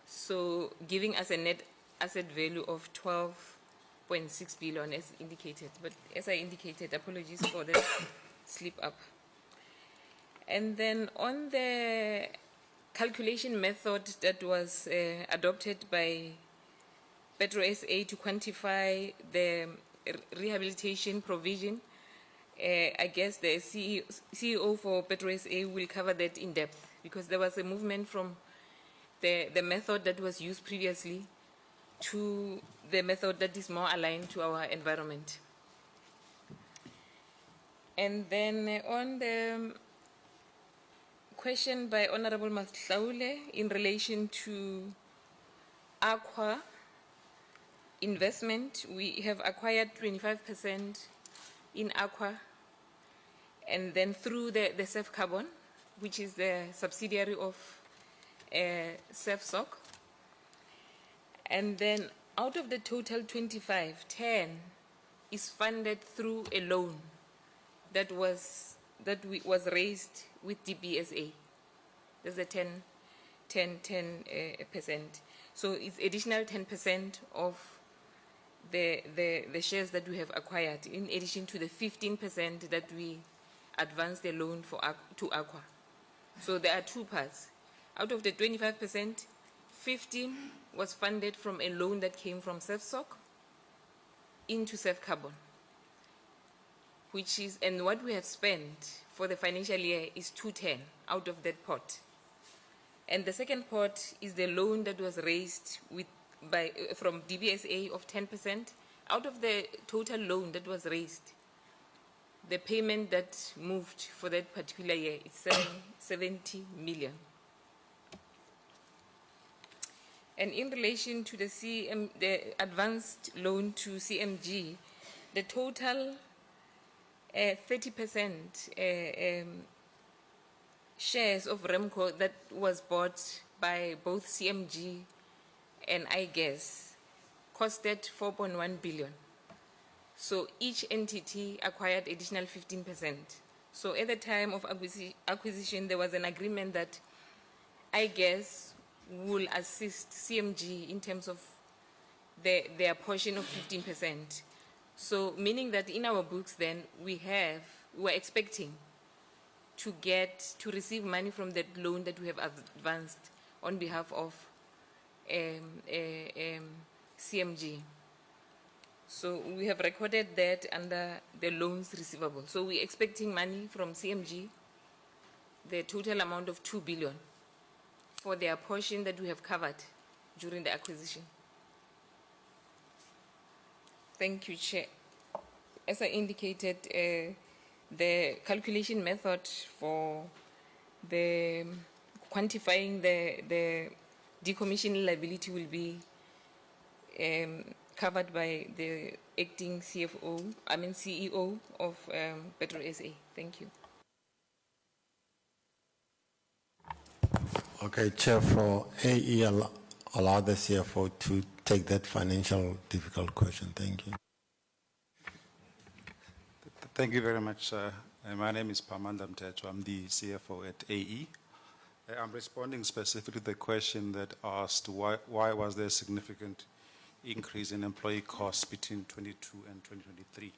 So giving us a net asset value of 12.6 billion as indicated. But as I indicated, apologies for the slip up. And then on the calculation method that was uh, adopted by Petro SA to quantify the rehabilitation provision, uh, I guess the CEO, for PetroSA will cover that in depth because there was a movement from the, the method that was used previously to the method that is more aligned to our environment. And then on the question by Honorable Mahlaule in relation to ACWA investment, we have acquired 25% in ACWA, and then through the, the CEF Carbon, which is the subsidiary of uh, CEFSOC. And then out of the total 25, 10 is funded through a loan that was that we, was raised with DBSA. There's a 10, 10, 10 uh, percent. So it's additional 10 percent of the, the, the shares that we have acquired, in addition to the 15 percent that we advanced the loan for to ACWA. So there are two parts. Out of the 25 percent, 15 was funded from a loan that came from CEFSOC into CEF Carbon which is, and what we have spent for the financial year is 210 out of that pot. And the second pot is the loan that was raised with, by, uh, from DBSA of 10%. Out of the total loan that was raised, the payment that moved for that particular year is seven, 70 million. And in relation to the CM, the advanced loan to CMG, the total uh, 30% uh, um, shares of Rompco that was bought by both CMG and iGas costed 4.1 billion. So each entity acquired additional 15%. So at the time of acquisition, there was an agreement that iGas will assist CMG in terms of their, their portion of 15%. So meaning that in our books then we have, we're expecting to get, to receive money from that loan that we have advanced on behalf of um, uh, um, CMG. So we have recorded that under the loans receivable. So we're expecting money from CMG the total amount of 2 billion for their portion that we have covered during the acquisition. Thank you, Chair. As I indicated, uh, the calculation method for the quantifying the, the decommissioning liability will be um, covered by the acting CFO, I mean CEO of um, Petro SA. Thank you. Okay, Chair, for AE, allow- allow the CFO to take that financial difficult question. Thank you. Thank you very much. Uh, uh, my name is Pamanda Mtecho. I'm the CFO at AE. Uh, I'm responding specifically to the question that asked why, why was there a significant increase in employee costs between 22 and 2023.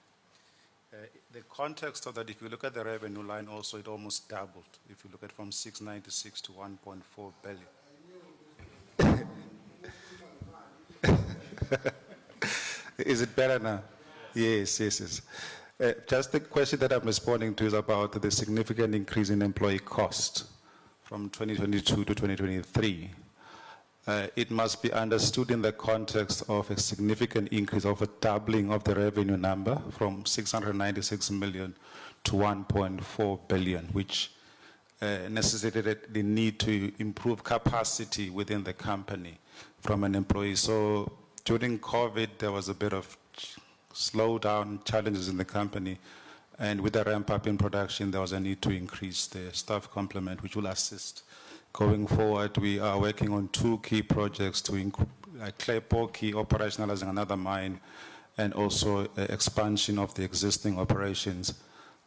Uh, the context of that, if you look at the revenue line also, it almost doubled. If you look at from 696 to 1.4 billion. Is it better now? Yes, yes, yes. Uh, just the question that I'm responding to is about the significant increase in employee cost from 2022 to 2023. Uh, it must be understood in the context of a significant increase of a doubling of the revenue number from 696 million to 1.4 billion, which uh, necessitated the need to improve capacity within the company from an employee. So during COVID, there was a bit of slowdown, challenges in the company. And with the ramp up in production, there was a need to increase the staff complement, which will assist. Going forward, we are working on two key projects to inc- like Claypole operationalizing another mine and also uh, expansion of the existing operations,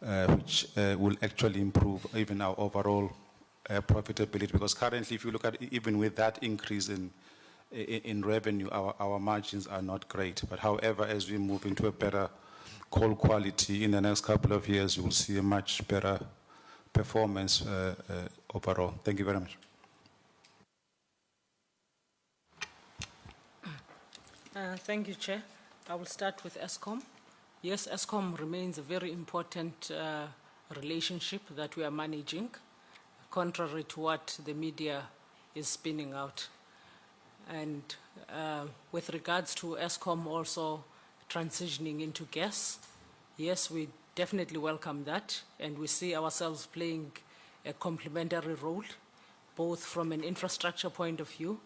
uh, which uh, will actually improve even our overall uh, profitability. Because currently, if you look at even with that increase in i- in revenue, our our margins are not great. But however, as we move into a better coal quality in the next couple of years, you will see a much better performance uh, uh, overall. Thank you very much. Uh, Thank you, Chair. I will start with Eskom. Yes, Eskom remains a very important relationship that we are managing, contrary to what the media is spinning out. And uh, with regards to Eskom also transitioning into gas, yes, we definitely welcome that, and we see ourselves playing a complementary role, both from an infrastructure point of view,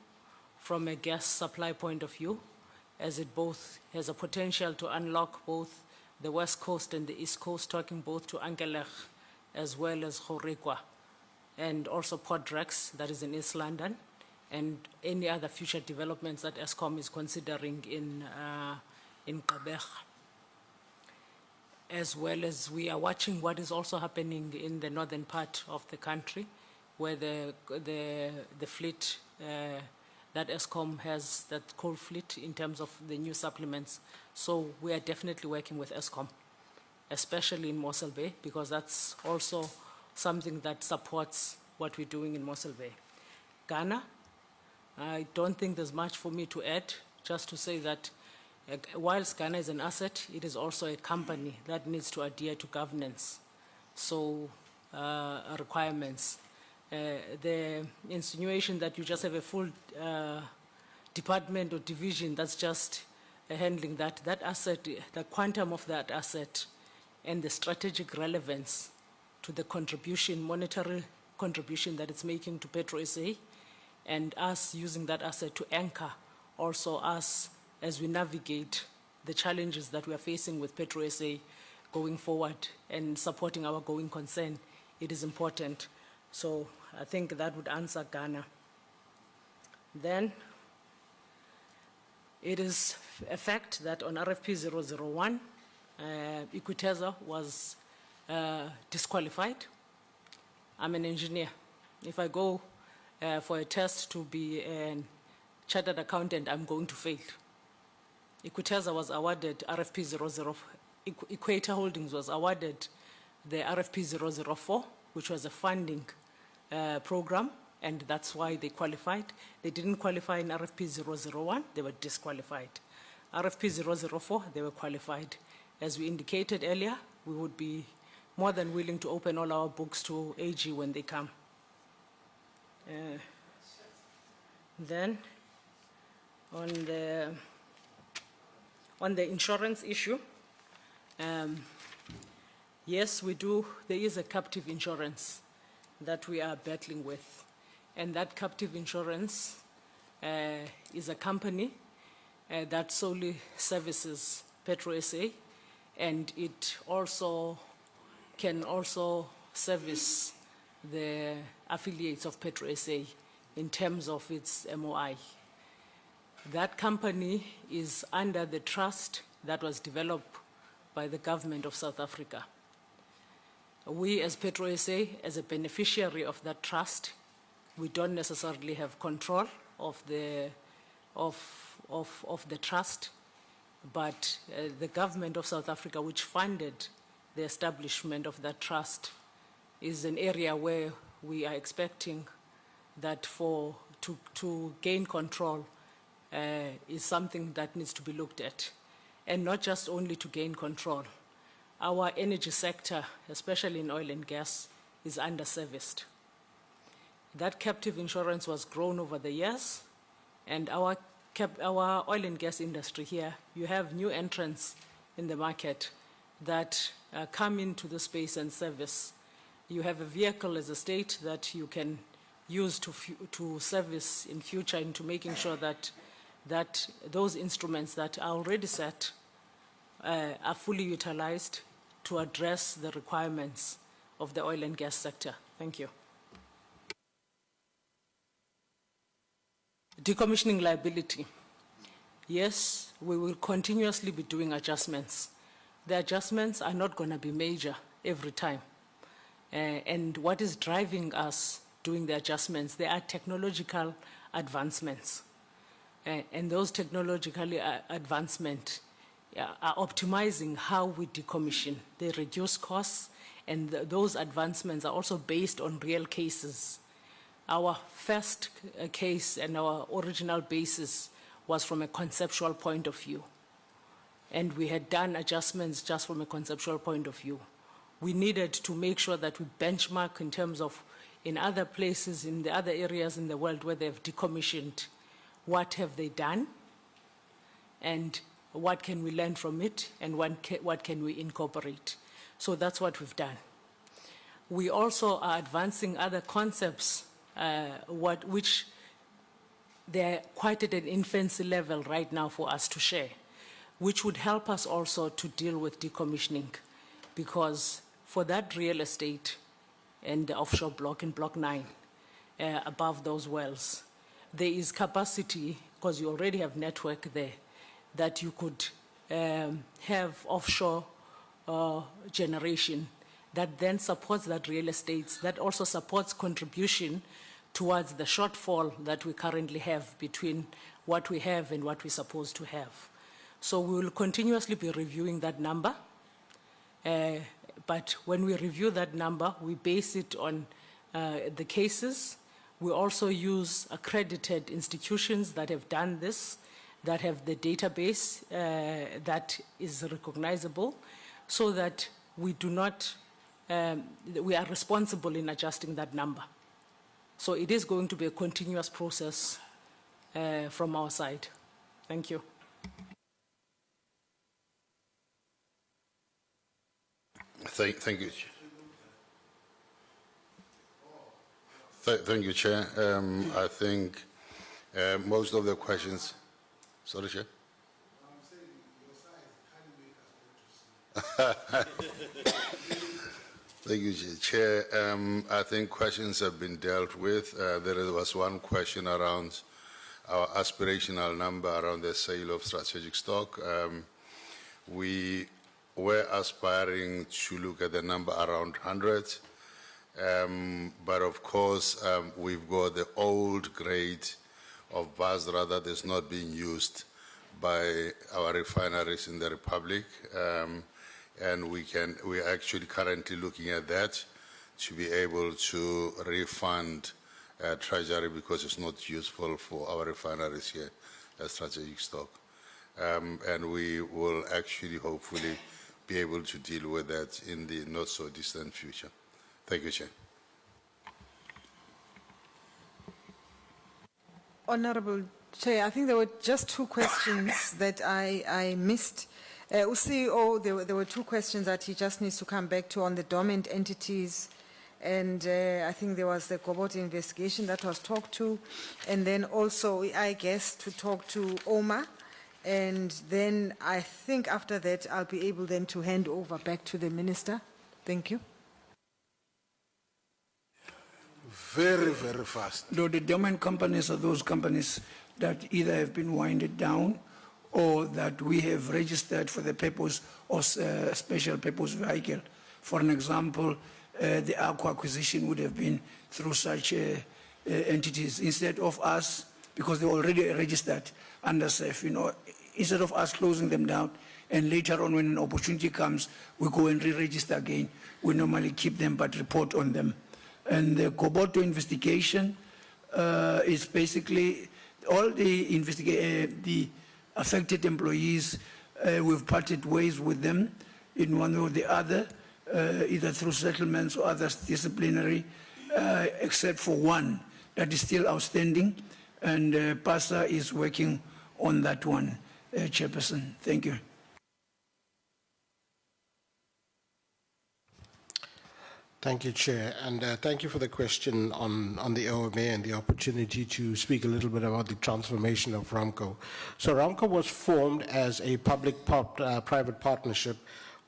from a gas supply point of view, as it both has a potential to unlock both the west coast and the east coast, talking both to Ankerlig as well as Gourikwa, and also Port Rex, that is in East London, and any other future developments that Eskom is considering in, uh, in Gqeberha as well as we are watching what is also happening in the northern part of the country, where the, the, the fleet uh, that Eskom has, that coal fleet, in terms of the new supplements. So we are definitely working with Eskom, especially in Mossel Bay, because that's also something that supports what we're doing in Mossel Bay. Ghana, I don't think there's much for me to add, just to say that uh, whilst Ghana is an asset, it is also a company that needs to adhere to governance. So, uh, requirements. Uh, the insinuation that you just have a full uh, department or division that's just uh, handling that, that asset, the quantum of that asset, and the strategic relevance to the contribution, monetary contribution that it's making to PetroSA, and us using that asset to anchor also us as we navigate the challenges that we are facing with PetroSA going forward and supporting our going concern, it is important. So I think that would answer Ghana. Then it is a fact that on RFP 001, uh, Equiteza was uh, disqualified. I'm an engineer. If I go uh, for a test to be a chartered accountant, I'm going to fail. Equiteza was awarded RFP 00, Equator Holdings was awarded the RFP 004, which was a funding uh, program, and that's why they qualified. They didn't qualify in RFP 001, they were disqualified. RFP 004, they were qualified. As we indicated earlier, we would be more than willing to open all our books to AG when they come. Uh, Then, on the, on the insurance issue, um, yes, we do, there is a captive insurance that we are battling with. And that captive insurance uh, is a company uh, that solely services PetroSA, and it also can also service the affiliates of PetroSA in terms of its MOI. That company is under the trust that was developed by the government of South Africa. We, as PetroSA, as a beneficiary of that trust, we don't necessarily have control of the, of, of, of the trust, but uh, the government of South Africa, which funded the establishment of that trust, is an area where we are expecting that for to, to gain control is something that needs to be looked at, and not just only to gain control. Our energy sector, especially in oil and gas, is underserviced. That captive insurance was grown over the years, and our, our oil and gas industry here, you have new entrants in the market that uh, come into the space and service. You have a vehicle as a state that you can use to, to service in future into making sure that, that those instruments that are already set uh, are fully utilized to address the requirements of the oil and gas sector. Thank you. Decommissioning liability. Yes, we will continuously be doing adjustments. The adjustments are not going to be major every time. Uh, and what is driving us doing the adjustments, there are technological advancements. And those technological uh, advancements uh, are optimizing how we decommission. They reduce costs, and th- those advancements are also based on real cases. Our first uh, case and our original basis was from a conceptual point of view. And we had done adjustments just from a conceptual point of view. We needed to make sure that we benchmark in terms of in other places, in the other areas in the world where they've decommissioned, what have they done? And what can we learn from it? And what ca- what can we incorporate? So that's what we've done. We also are advancing other concepts, uh, what, which they're quite at an infancy level right now for us to share, which would help us also to deal with decommissioning. Because for that real estate and the offshore block in Block 9, uh, above those wells, there is capacity, because you already have network there, that you could um, have offshore uh, generation that then supports that real estate, that also supports contribution towards the shortfall that we currently have between what we have and what we're supposed to have. So we will continuously be reviewing that number. Uh, but when we review that number, we base it on uh, the cases. We also use accredited institutions that have done this, that have the database uh, that is recognizable, so that we do not, um, we are responsible in adjusting that number. So it is going to be a continuous process uh, from our side. Thank you. Thank, thank you. Th- Thank you, Chair. Um, I think uh, most of the questions, sorry, Chair? Thank you, Chair. Um, I think questions have been dealt with. Uh, there was one question around our aspirational number around the sale of strategic stock. Um, we were aspiring to look at the number around 100. Um, but of course, um, we've got the old grade of Basra that is not being used by our refineries in the Republic. Um, and we can, we're actually currently looking at that to be able to refund uh, Treasury because it's not useful for our refineries here as strategic stock. Um, and we will actually hopefully be able to deal with that in the not so distant future. Thank you, Chair. Honorable Chair, I think there were just two questions that I, I missed. Uh, CEO, there were, there were two questions that he just needs to come back to on the dormant entities. And uh, I think there was the Gobot investigation that was talked to. And then also, I guess, to talk to OMA. And then I think after that, I'll be able then to hand over back to the minister. Thank you. Very, very fast. The dormant companies are those companies that either have been winded down or that we have registered for the purpose of uh, special purpose vehicle. For an example, uh, the ACWA acquisition would have been through such uh, uh, entities instead of us, because they're already registered under CEF, you know, instead of us closing them down and later on when an opportunity comes, we go and re-register again. We normally keep them but report on them. And the Gobodo investigation uh, is basically all the investiga- uh, the affected employees. Uh, we've parted ways with them in one way or the other, uh, either through settlements or others disciplinary, uh, except for one that is still outstanding, and uh, PASA is working on that one, Chairperson. Thank you. Thank you, Chair, and uh, thank you for the question on, on the OMA and the opportunity to speak a little bit about the transformation of ROMPCO. So ROMPCO was formed as a public-private partnership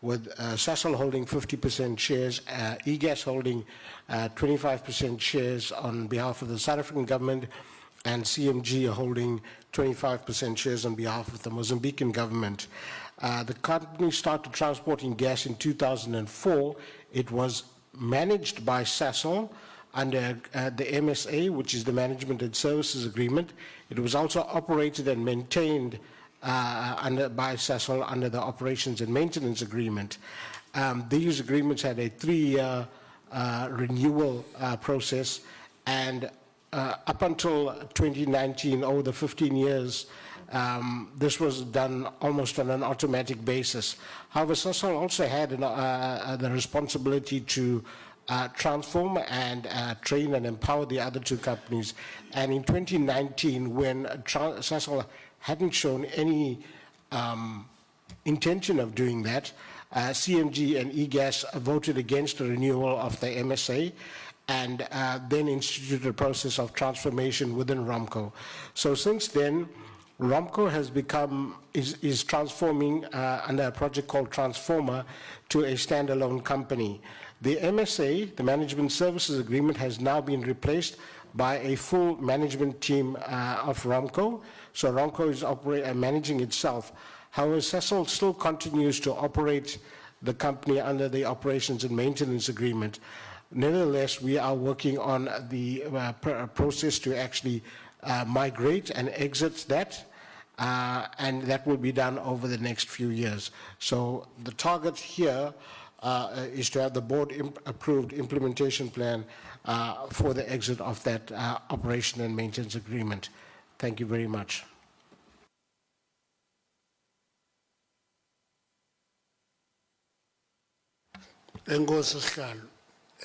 with uh, Sasol holding 50% shares, uh, iGas holding uh, 25% shares on behalf of the South African government, and CMG holding 25% shares on behalf of the Mozambican government. Uh, the company started transporting gas in 2004. It was managed by Sasol under uh, the MSA, which is the Management and Services Agreement. It was also operated and maintained uh, under, by Sasol under the Operations and Maintenance Agreement. Um, these agreements had a three-year uh, renewal uh, process, and uh, up until 2019, over the 15 years, um, this was done almost on an automatic basis. However, Sasol also had an, uh, uh, the responsibility to uh, transform and uh, train and empower the other two companies. And in 2019, when Sasol hadn't shown any um, intention of doing that, uh, CMG and iGas voted against the renewal of the MSA and uh, then instituted a process of transformation within ROMPCO. So since then, ROMPCO has become, is, is transforming uh, under a project called Transformer to a standalone company. The MSA, the Management Services Agreement, has now been replaced by a full management team uh, of Rompco. So Rompco is uh, managing itself. However, Sasol still continues to operate the company under the Operations and Maintenance Agreement. Nevertheless, we are working on the uh, pr- process to actually uh, migrate and exit that, uh, and that will be done over the next few years. So the target here uh, is to have the board imp- approved implementation plan uh, for the exit of that uh, operation and maintenance agreement. Thank you very much.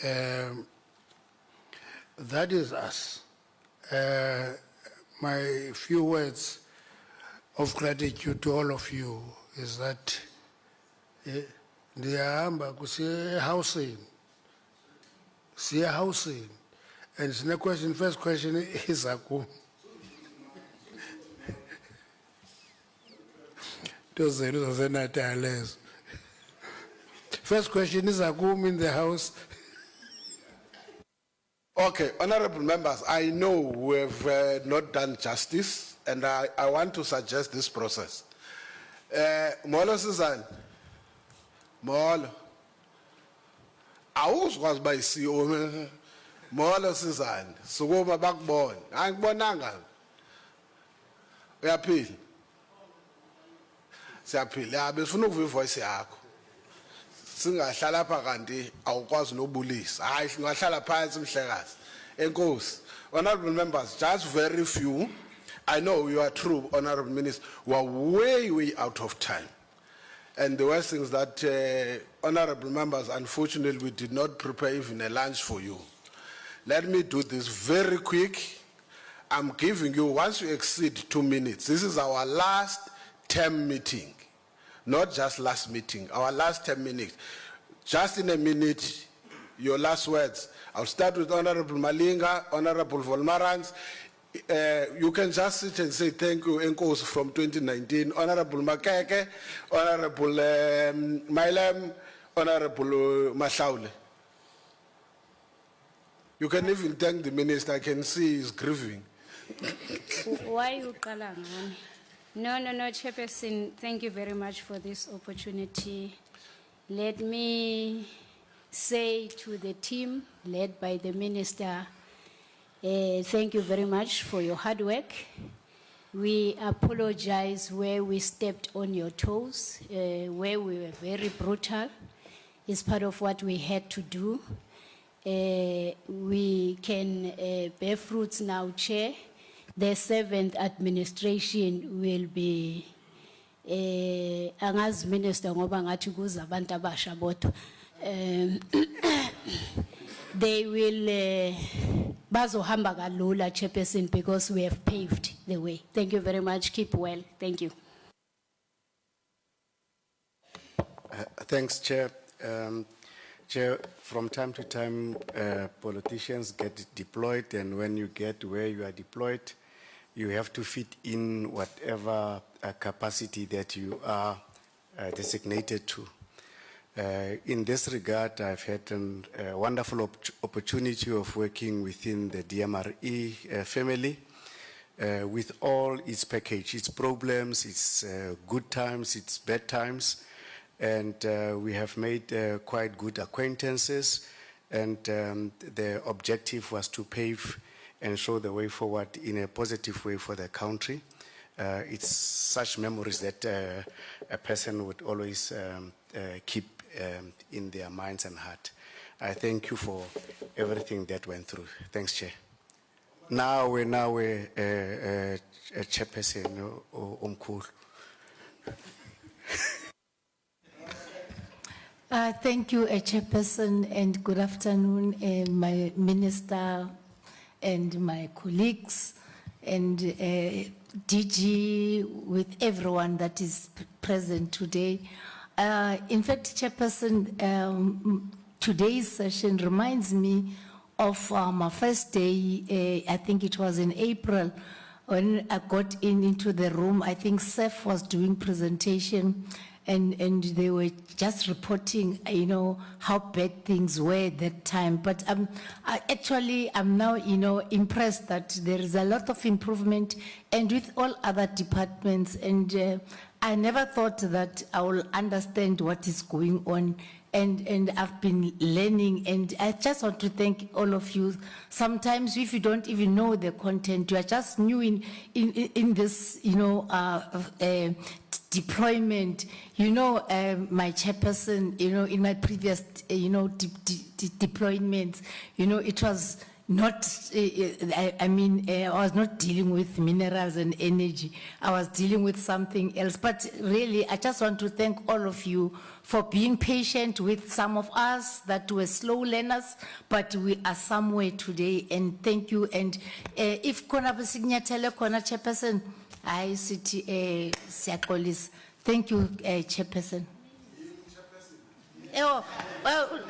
Um, that is us. My few words of gratitude to all of you is that eh, ndiyahamba kusiya ehousing siya housing and sine question first question iza kum nto zenu zasenatal ezo first question iza kum in the house Okay, honorable members, I know we have uh, not done justice, and I, I want to suggest this process. Uh, Molo Susan, Molo, awuzwazi uba yi-CEO Molo Susan, sukuma bakubone. Angibonanga. Uyaphila? Siyaphila. Ya besifuna ukuva ivoice yakho. Singahlala lapha kanti awukwazi nobulisa. Hayi singahlala phansi mhlekazi. Enkosi honorable members just very few. I know you are true honorable minister. We are way way out of time. And the worst thing is that, uh, honorable members, unfortunately, we did not prepare even a lunch for you. Let me do this very quick. I'm giving you, once you exceed two minutes, this is our last term meeting, not just last meeting, our last 10 minutes. Just in a minute, your last words. I'll start with Honorable Malinga, Honorable Volmarans. Uh, you can just sit and say thank you, Enkos from 2019, Honorable Makeke, Honorable um, Honorable uh, Mahlaule. You can even thank the minister, I can see he's grieving. Why you calling? No, no, no, Chairperson, thank you very much for this opportunity. Let me say to the team led by the minister, eh, thank you very much for your hard work. We apologize where we stepped on your toes, eh, where we were very brutal. It's part of what we had to do. Eh, we can bear fruits now, Chair. The seventh administration will be eh angazi minister ngoba ngathi kuza abantu abasha bodwa um they will eh, bazohamba kalula chairperson because we have paved the way. Thank you very much. Keep well. Thank you. Uh, Thanks, Chair. Um, Chair, from time to time, uh, politicians get deployed, and when you get where you are deployed, you have to fit in whatever uh, capacity that you are uh, designated to. Uh, in this regard, I've had a wonderful op- opportunity of working within the DMRE uh, family uh, with all its package, its problems, its uh, good times, its bad times. And uh, we have made uh, quite good acquaintances. And um, the objective was to pave and show the way forward in a positive way for the country. Uh, it's such memories that uh, a person would always um, uh, keep um, in their minds and heart. I thank you for everything that went through. Thanks, Chair. Now we're now we're, uh, uh, a chairperson, Omkul. Uh, Thank you, Chairperson, and good afternoon, my minister and my colleagues and uh, DG with everyone that is present today. Uh, In fact, Chairperson, um, today's session reminds me of uh, my first day, uh, I think it was in April, when I got in into the room, I think Seth was doing presentation and, and they were just reporting, you know, how bad things were at that time. But um, I, actually, I'm now, you know, impressed that there is a lot of improvement and with all other departments. And uh, I never thought that I will understand what is going on and, and I've been learning and I just want to thank all of you. Sometimes if you don't even know the content, you are just new in, in, in this, you know, uh, uh, deployment. You know, uh, my chairperson, you know, in my previous, uh, you know, de- de- de- deployments, you know, it was not, uh, uh, I, I mean, uh, I was not dealing with minerals and energy. I was dealing with something else. But really, I just want to thank all of you for being patient with some of us that were slow learners, but we are somewhere today. And thank you. And uh, if kona besignathele kona chairperson, I city uh, siyaxolisa. Thank you, uh, chairperson. Oh, well,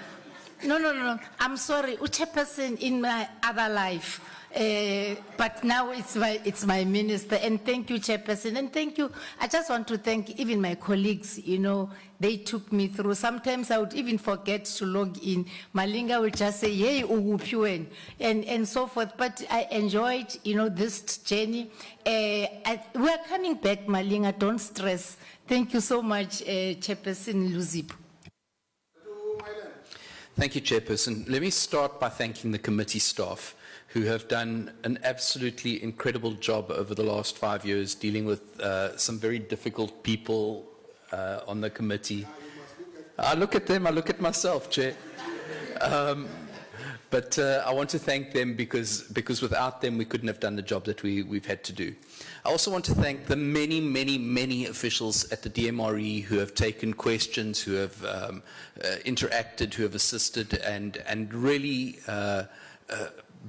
no, no, no, no. I'm sorry. Chairperson in my other life. Uh, but now it's my, it's my minister. And thank you, Chairperson. And thank you. I just want to thank even my colleagues. You know, they took me through. Sometimes I would even forget to log in. Malinga would just say, hey, ukuphi wena?" and, and so forth. But I enjoyed, you know, this journey. Uh, I, we're coming back, Malinga. Don't stress. Thank you so much, uh, Chairperson Luzipo. Thank you, Chairperson. Let me start by thanking the committee staff who have done an absolutely incredible job over the last five years dealing with uh, some very difficult people uh, on the committee. I look at them, I look at myself, Chair. Um, But uh, I want to thank them because, because without them we couldn't have done the job that we, we've had to do. I also want to thank the many, many, many officials at the DMRE who have taken questions, who have um, uh, interacted, who have assisted, and, and really uh, uh,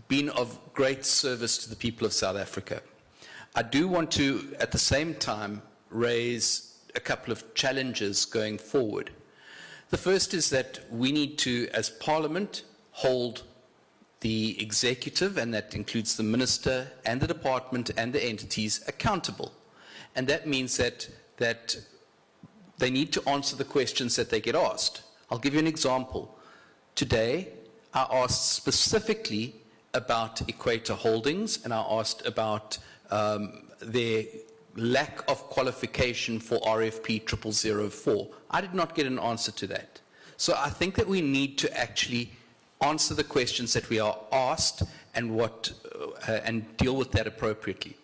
been of great service to the people of South Africa. I do want to, at the same time, raise a couple of challenges going forward. The first is that we need to, as Parliament, hold the executive, and that includes the minister and the department and the entities, accountable. And that means that, that they need to answer the questions that they get asked. I'll give you an example. Today, I asked specifically about Equator Holdings, and I asked about um, their lack of qualification for RFP 0004. I did not get an answer to that. So I think that we need to actually answer the questions that we are asked and, what, uh, and deal with that appropriately.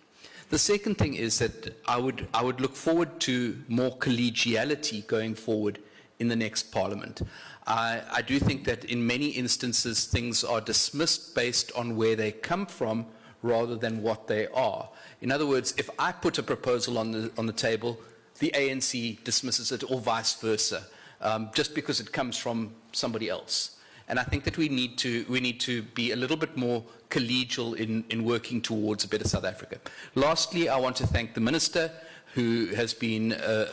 The second thing is that I would, I would look forward to more collegiality going forward in the next parliament. I, I do think that in many instances things are dismissed based on where they come from rather than what they are. In other words, if I put a proposal on the, on the table, the ANC dismisses it or vice versa, um, just because it comes from somebody else. And I think that we need to, we need to be a little bit more collegial in, in working towards a better South Africa. Lastly, I want to thank the Minister who has been uh,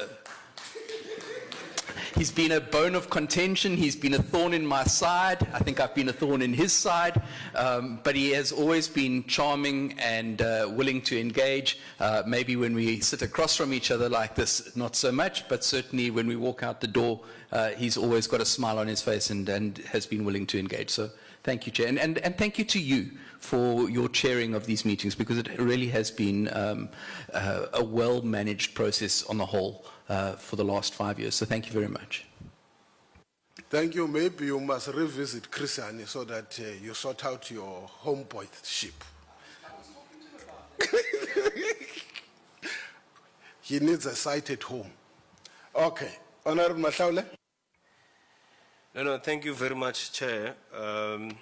He's been a bone of contention. He's been a thorn in my side. I think I've been a thorn in his side. Um, but he has always been charming and uh, willing to engage. Uh, maybe when we sit across from each other like this, not so much. But certainly when we walk out the door, uh, he's always got a smile on his face and, and has been willing to engage. So thank you, Chair. And, and, and thank you to you for your chairing of these meetings because it really has been um, uh, a well-managed process on the whole for the last five years. So thank you very much. Thank you. Maybe you must revisit Christiani so that uh, you sort out your homeboy ship. he needs a site at home. Okay. Honorable Mahlaule. No, no, thank you very much, Chair. Um,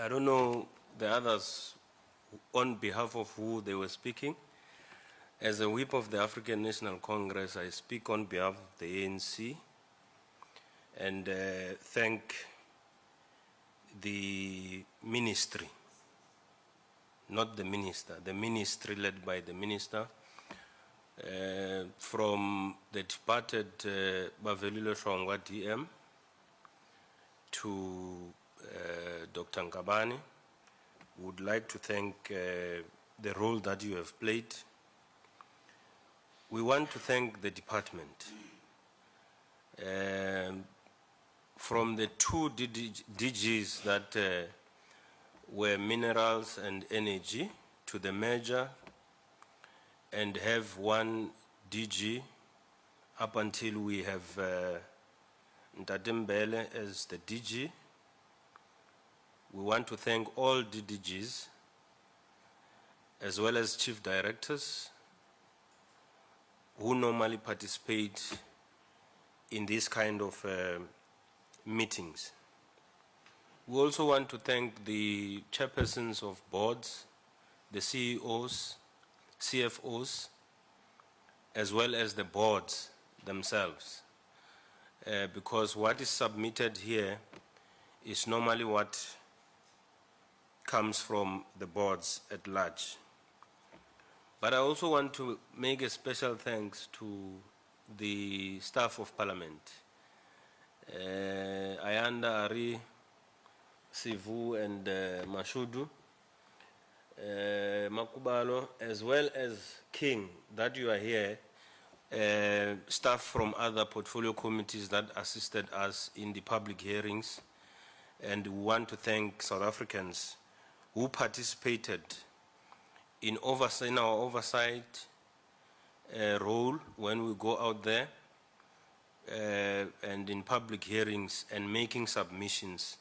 I don't know the others on behalf of who they were speaking. As a whip of the African National Congress, I speak on behalf of the ANC and uh, thank the ministry, not the minister, the ministry led by the minister, uh, from the departed uh, Bavelile Hlongwa DM to uh, Dr. Nkabane. Would like to thank uh, the role that you have played. We want to thank the department. Um, from the two DGs that uh, were minerals and energy to the merger and have one DG up until we have uh, Ndadembele as the DG. We want to thank all DDGs as well as chief directors who normally participate in this kind of uh, meetings. We also want to thank the chairpersons of boards, the CEOs, CFOs, as well as the boards themselves. Uh, because what is submitted here is normally what comes from the boards at large. But I also want to make a special thanks to the staff of Parliament. Uh, Ayanda Ari, Sivu, and uh, Mashudu, uh, Makubalo, as well as King, that you are here, uh, staff from other portfolio committees that assisted us in the public hearings. And we want to thank South Africans who participated in, oversight, in our oversight uh, role when we go out there uh, and in public hearings and making submissions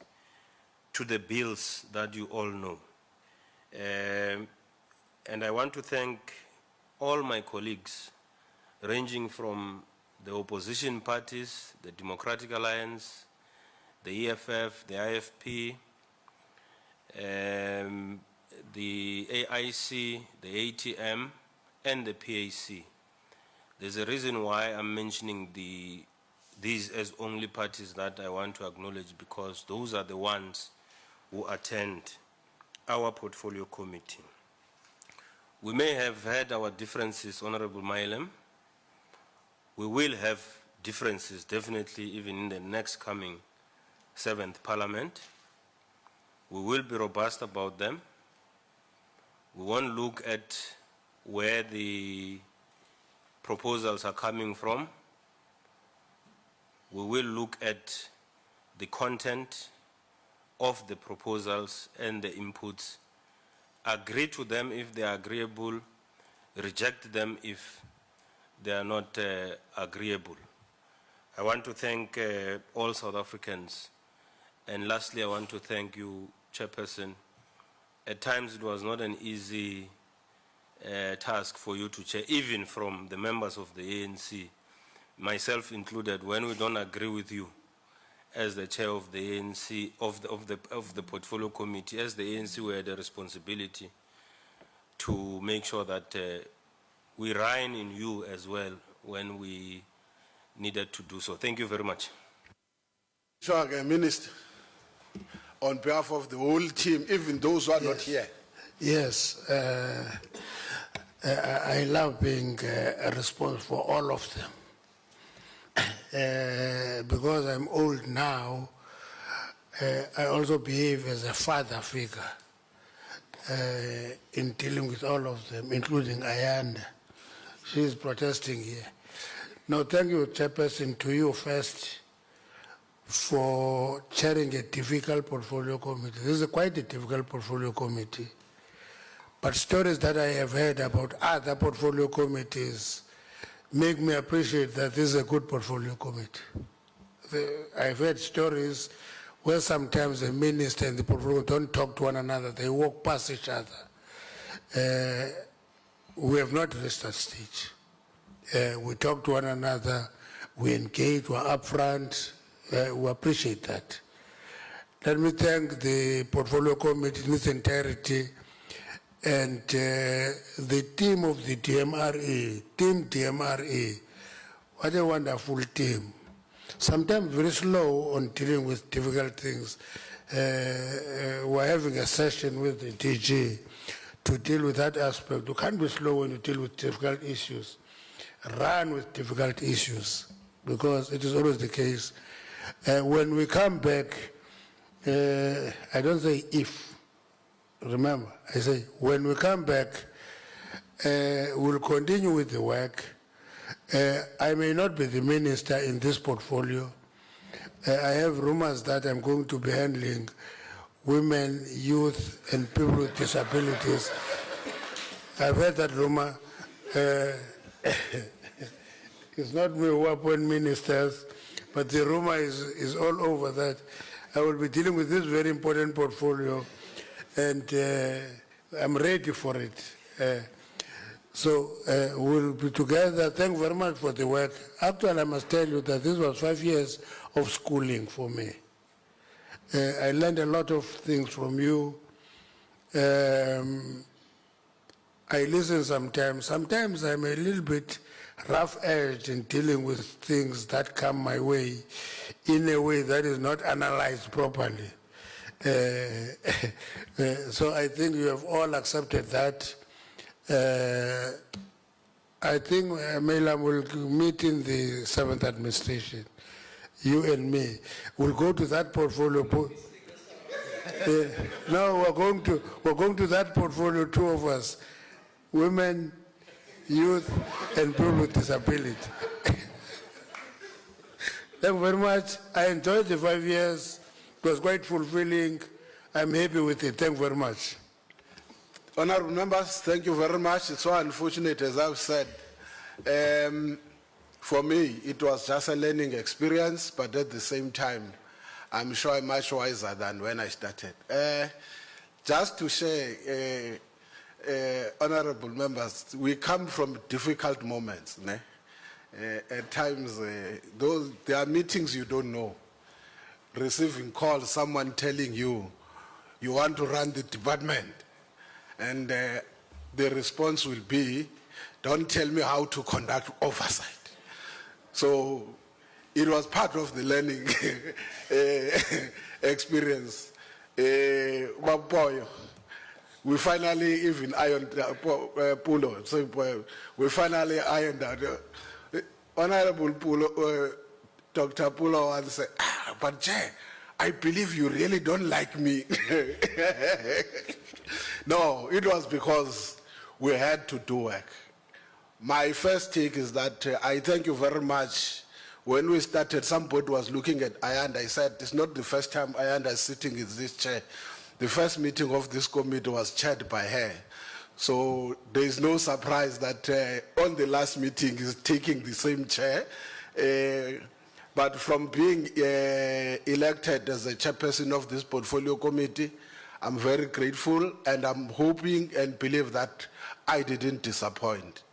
to the bills that you all know. Um, and I want to thank all my colleagues, ranging from the opposition parties, the Democratic Alliance, the EFF, the IFP, um, the AIC, the ATM, and the PAC. There's a reason why I'm mentioning the, these as only parties that I want to acknowledge because those are the ones who attend our portfolio committee. We may have had our differences, Honorable Mileham. We will have differences, definitely, even in the next coming seventh parliament. We will be robust about them. We won't look at where the proposals are coming from. We will look at the content of the proposals and the inputs, agree to them if they are agreeable, reject them if they are not uh, agreeable. I want to thank uh, all South Africans. And lastly, I want to thank you, Chairperson. At times, it was not an easy uh, task for you to chair, even from the members of the ANC, myself included, when we don't agree with you as the chair of the ANC, of the, of the, of the portfolio committee, as the ANC, we had a responsibility to make sure that uh, we rein in you as well when we needed to do so. Thank you very much. Sure, Minister, on behalf of the whole team, even those who are not here. Yes, uh, uh, I love being uh, responsible for all of them. Uh, because I'm old now, uh, I also behave as a father figure uh, in dealing with all of them, including Ayanda. She is protesting here. No, thank you, Chairperson, to you first for chairing a difficult portfolio committee. This is a quite a difficult portfolio committee. But stories that I have heard about other portfolio committees make me appreciate that this is a good portfolio committee. The, I've heard stories where sometimes the minister and the portfolio don't talk to one another, they walk past each other. Uh, we have not reached that stage. Uh, we talk to one another, we engage, we're upfront, we appreciate that. Let me thank the portfolio committee in its entirety and uh, the team of the DMRE, Team DMRE. What a wonderful team. Sometimes very slow on dealing with difficult things. Uh, uh, we're having a session with the DG to deal with that aspect. You can't be slow when you deal with difficult issues. Run with difficult issues because it is always the case. Uh, when we come back, uh, I don't say if, remember, I say when we come back, uh, we'll continue with the work. Uh, I may not be the minister in this portfolio. Uh, I have rumors that I'm going to be handling women, youth, and people with disabilities. I've heard that rumor. Uh, it's not me who appoint ministers, but the rumor is, is all over that I will be dealing with this very important portfolio, and uh, I'm ready for it. Uh, so uh, we'll be together. Thank you very much for the work. Actually, I must tell you that this was five years of schooling for me. Uh, I learned a lot of things from you. Um, I listen sometimes. Sometimes I'm a little bit rough-edged in dealing with things that come my way in a way that is not analyzed properly. Uh, uh, so I think you have all accepted that. Uh, I think uh, Mela will meet in the seventh administration. You and me will go to that portfolio. Po- no, we're going to we're going to that portfolio. Two of us, women, youth, and people with disability. Thank you very much. I enjoyed the five years. It was quite fulfilling. I'm happy with it. Thank you very much. Honorable members, thank you very much. It's so unfortunate, as I've said. Um, for me, it was just a learning experience, but at the same time, I'm sure I'm much wiser than when I started. Uh, just to share, uh, uh, honorable members, we come from difficult moments. Ne? Uh, at times, uh, those, there are meetings you don't know. Receiving calls, someone telling you, you want to run the department. And uh, the response will be, don't tell me how to conduct oversight. So it was part of the learning uh, experience. Uh, we finally even ironed uh, Pulo. So uh, we finally ironed out. Uh, Honorable Pulo, uh, Dr. Pulo once said, ah, but Jay, I believe you really don't like me. no, it was because we had to do work. My first take is that uh, I thank you very much. When we started, somebody was looking at Ayanda. I said, it's not the first time Ayanda is sitting in this chair. The first meeting of this committee was chaired by her. So there is no surprise that uh, on the last meeting is taking the same chair. Uh, but from being uh, elected as a chairperson of this portfolio committee, I'm very grateful and I'm hoping and believe that I didn't disappoint.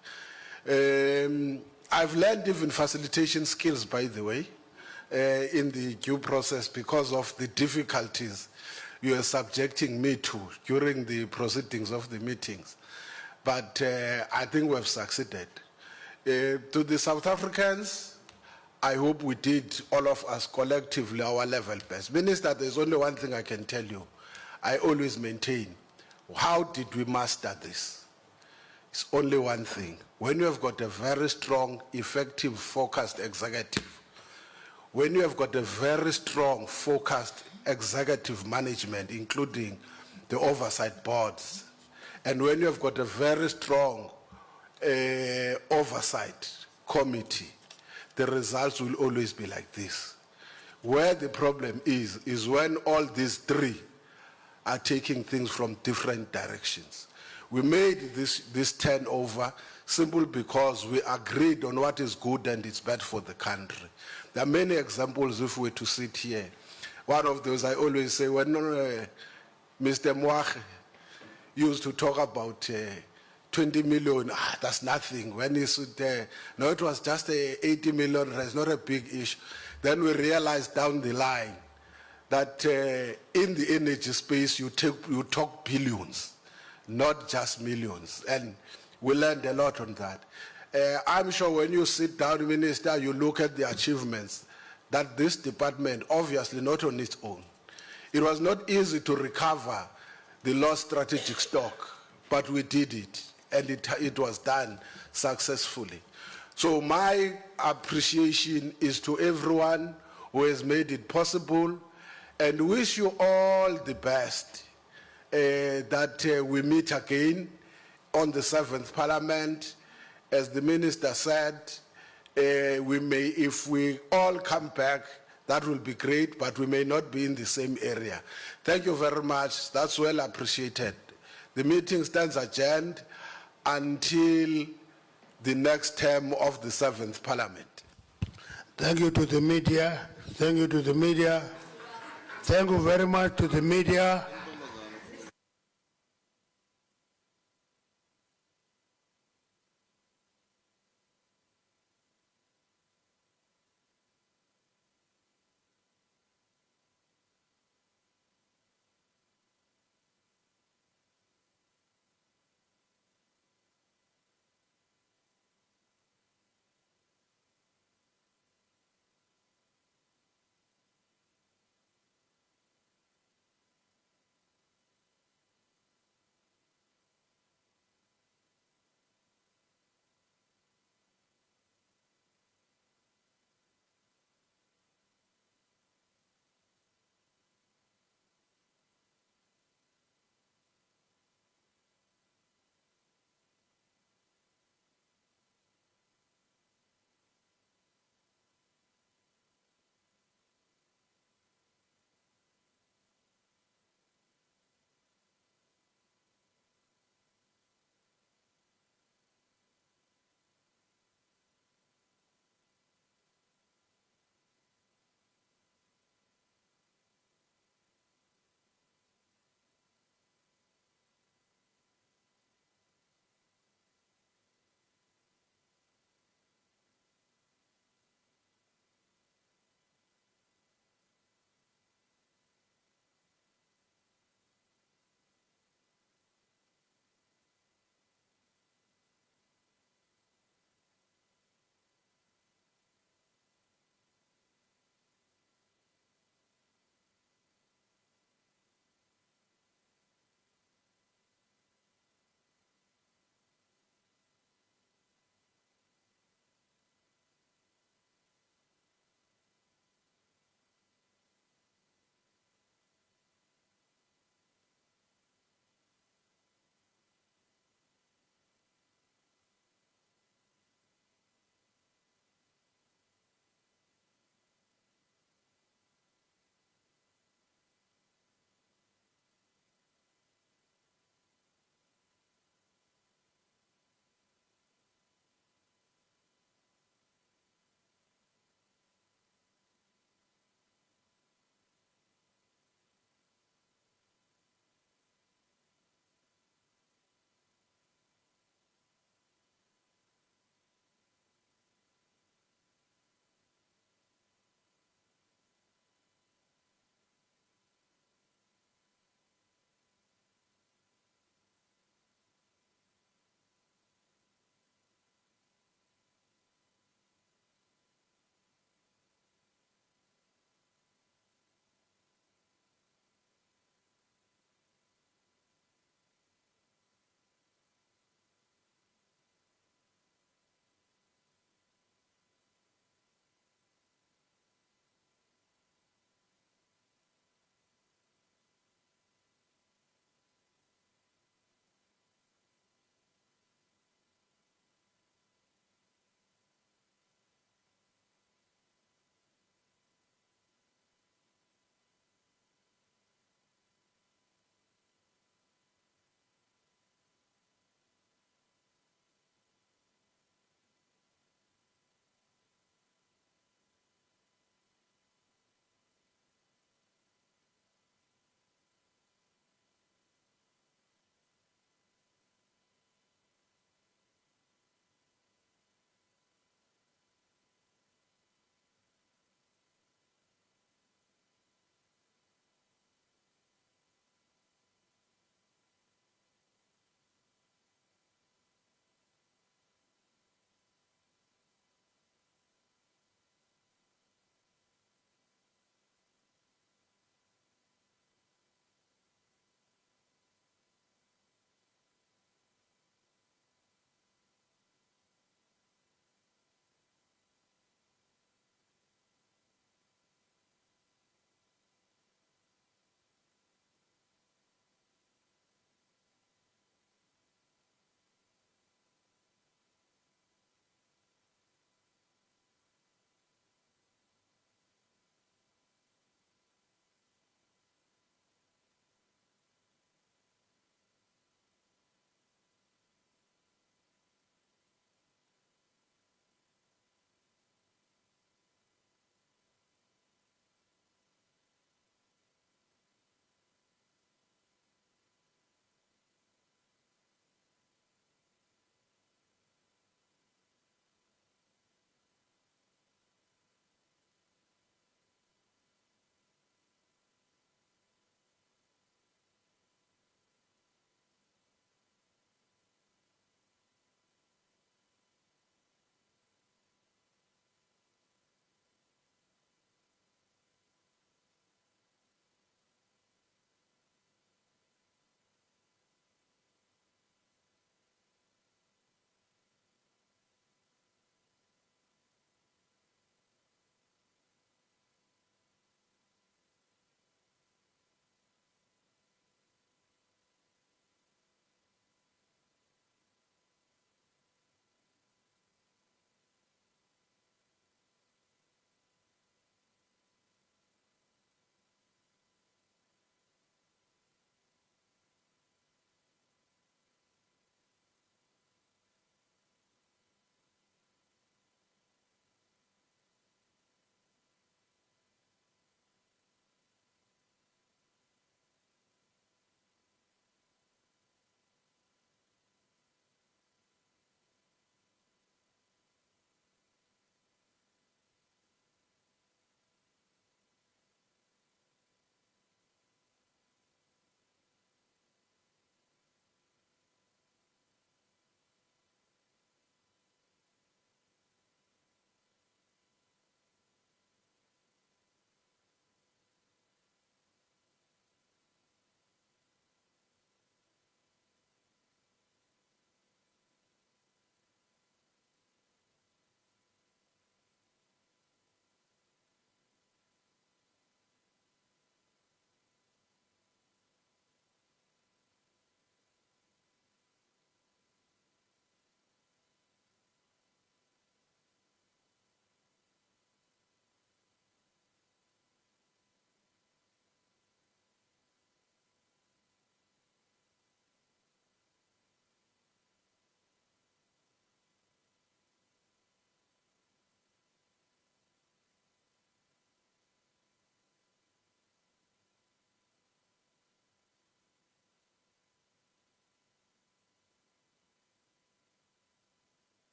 Um, I've learned even facilitation skills, by the way, uh, in the due process because of the difficulties you are subjecting me to during the proceedings of the meetings. But uh, I think we've succeeded. Uh, to the South Africans, I hope we did, all of us collectively, our level best. Minister, there's only one thing I can tell you. I always maintain, how did we master this? It's only one thing. When you have got a very strong, effective, focused executive, when you have got a very strong, focused executive management, including the oversight boards, and when you have got a very strong uh, oversight committee, the results will always be like this. Where the problem is, is when all these three are taking things from different directions. We made this, this turnover simple because we agreed on what is good and it's bad for the country. There are many examples if we were to sit here. One of those I always say, when uh, Mr. Mwakhe used to talk about uh, 20 million, ah, that's nothing. When he stood there, no, it was just a 80 million, it's not a big issue. Then we realized down the line that uh, in the energy space, you, take, you talk billions, not just millions. And we learned a lot on that. Uh, I'm sure when you sit down, Minister, you look at the achievements that this department, obviously not on its own, it was not easy to recover the lost strategic stock, but we did it, and it, it was done successfully. So my appreciation is to everyone who has made it possible, and wish you all the best uh, that uh, we meet again on the seventh parliament. As the minister said, uh, we may, if we all come back, that will be great, but we may not be in the same area. Thank you very much. That's well appreciated. The meeting stands adjourned until the next term of the seventh parliament. Thank you to the media. Thank you to the media. Thank you very much to the media.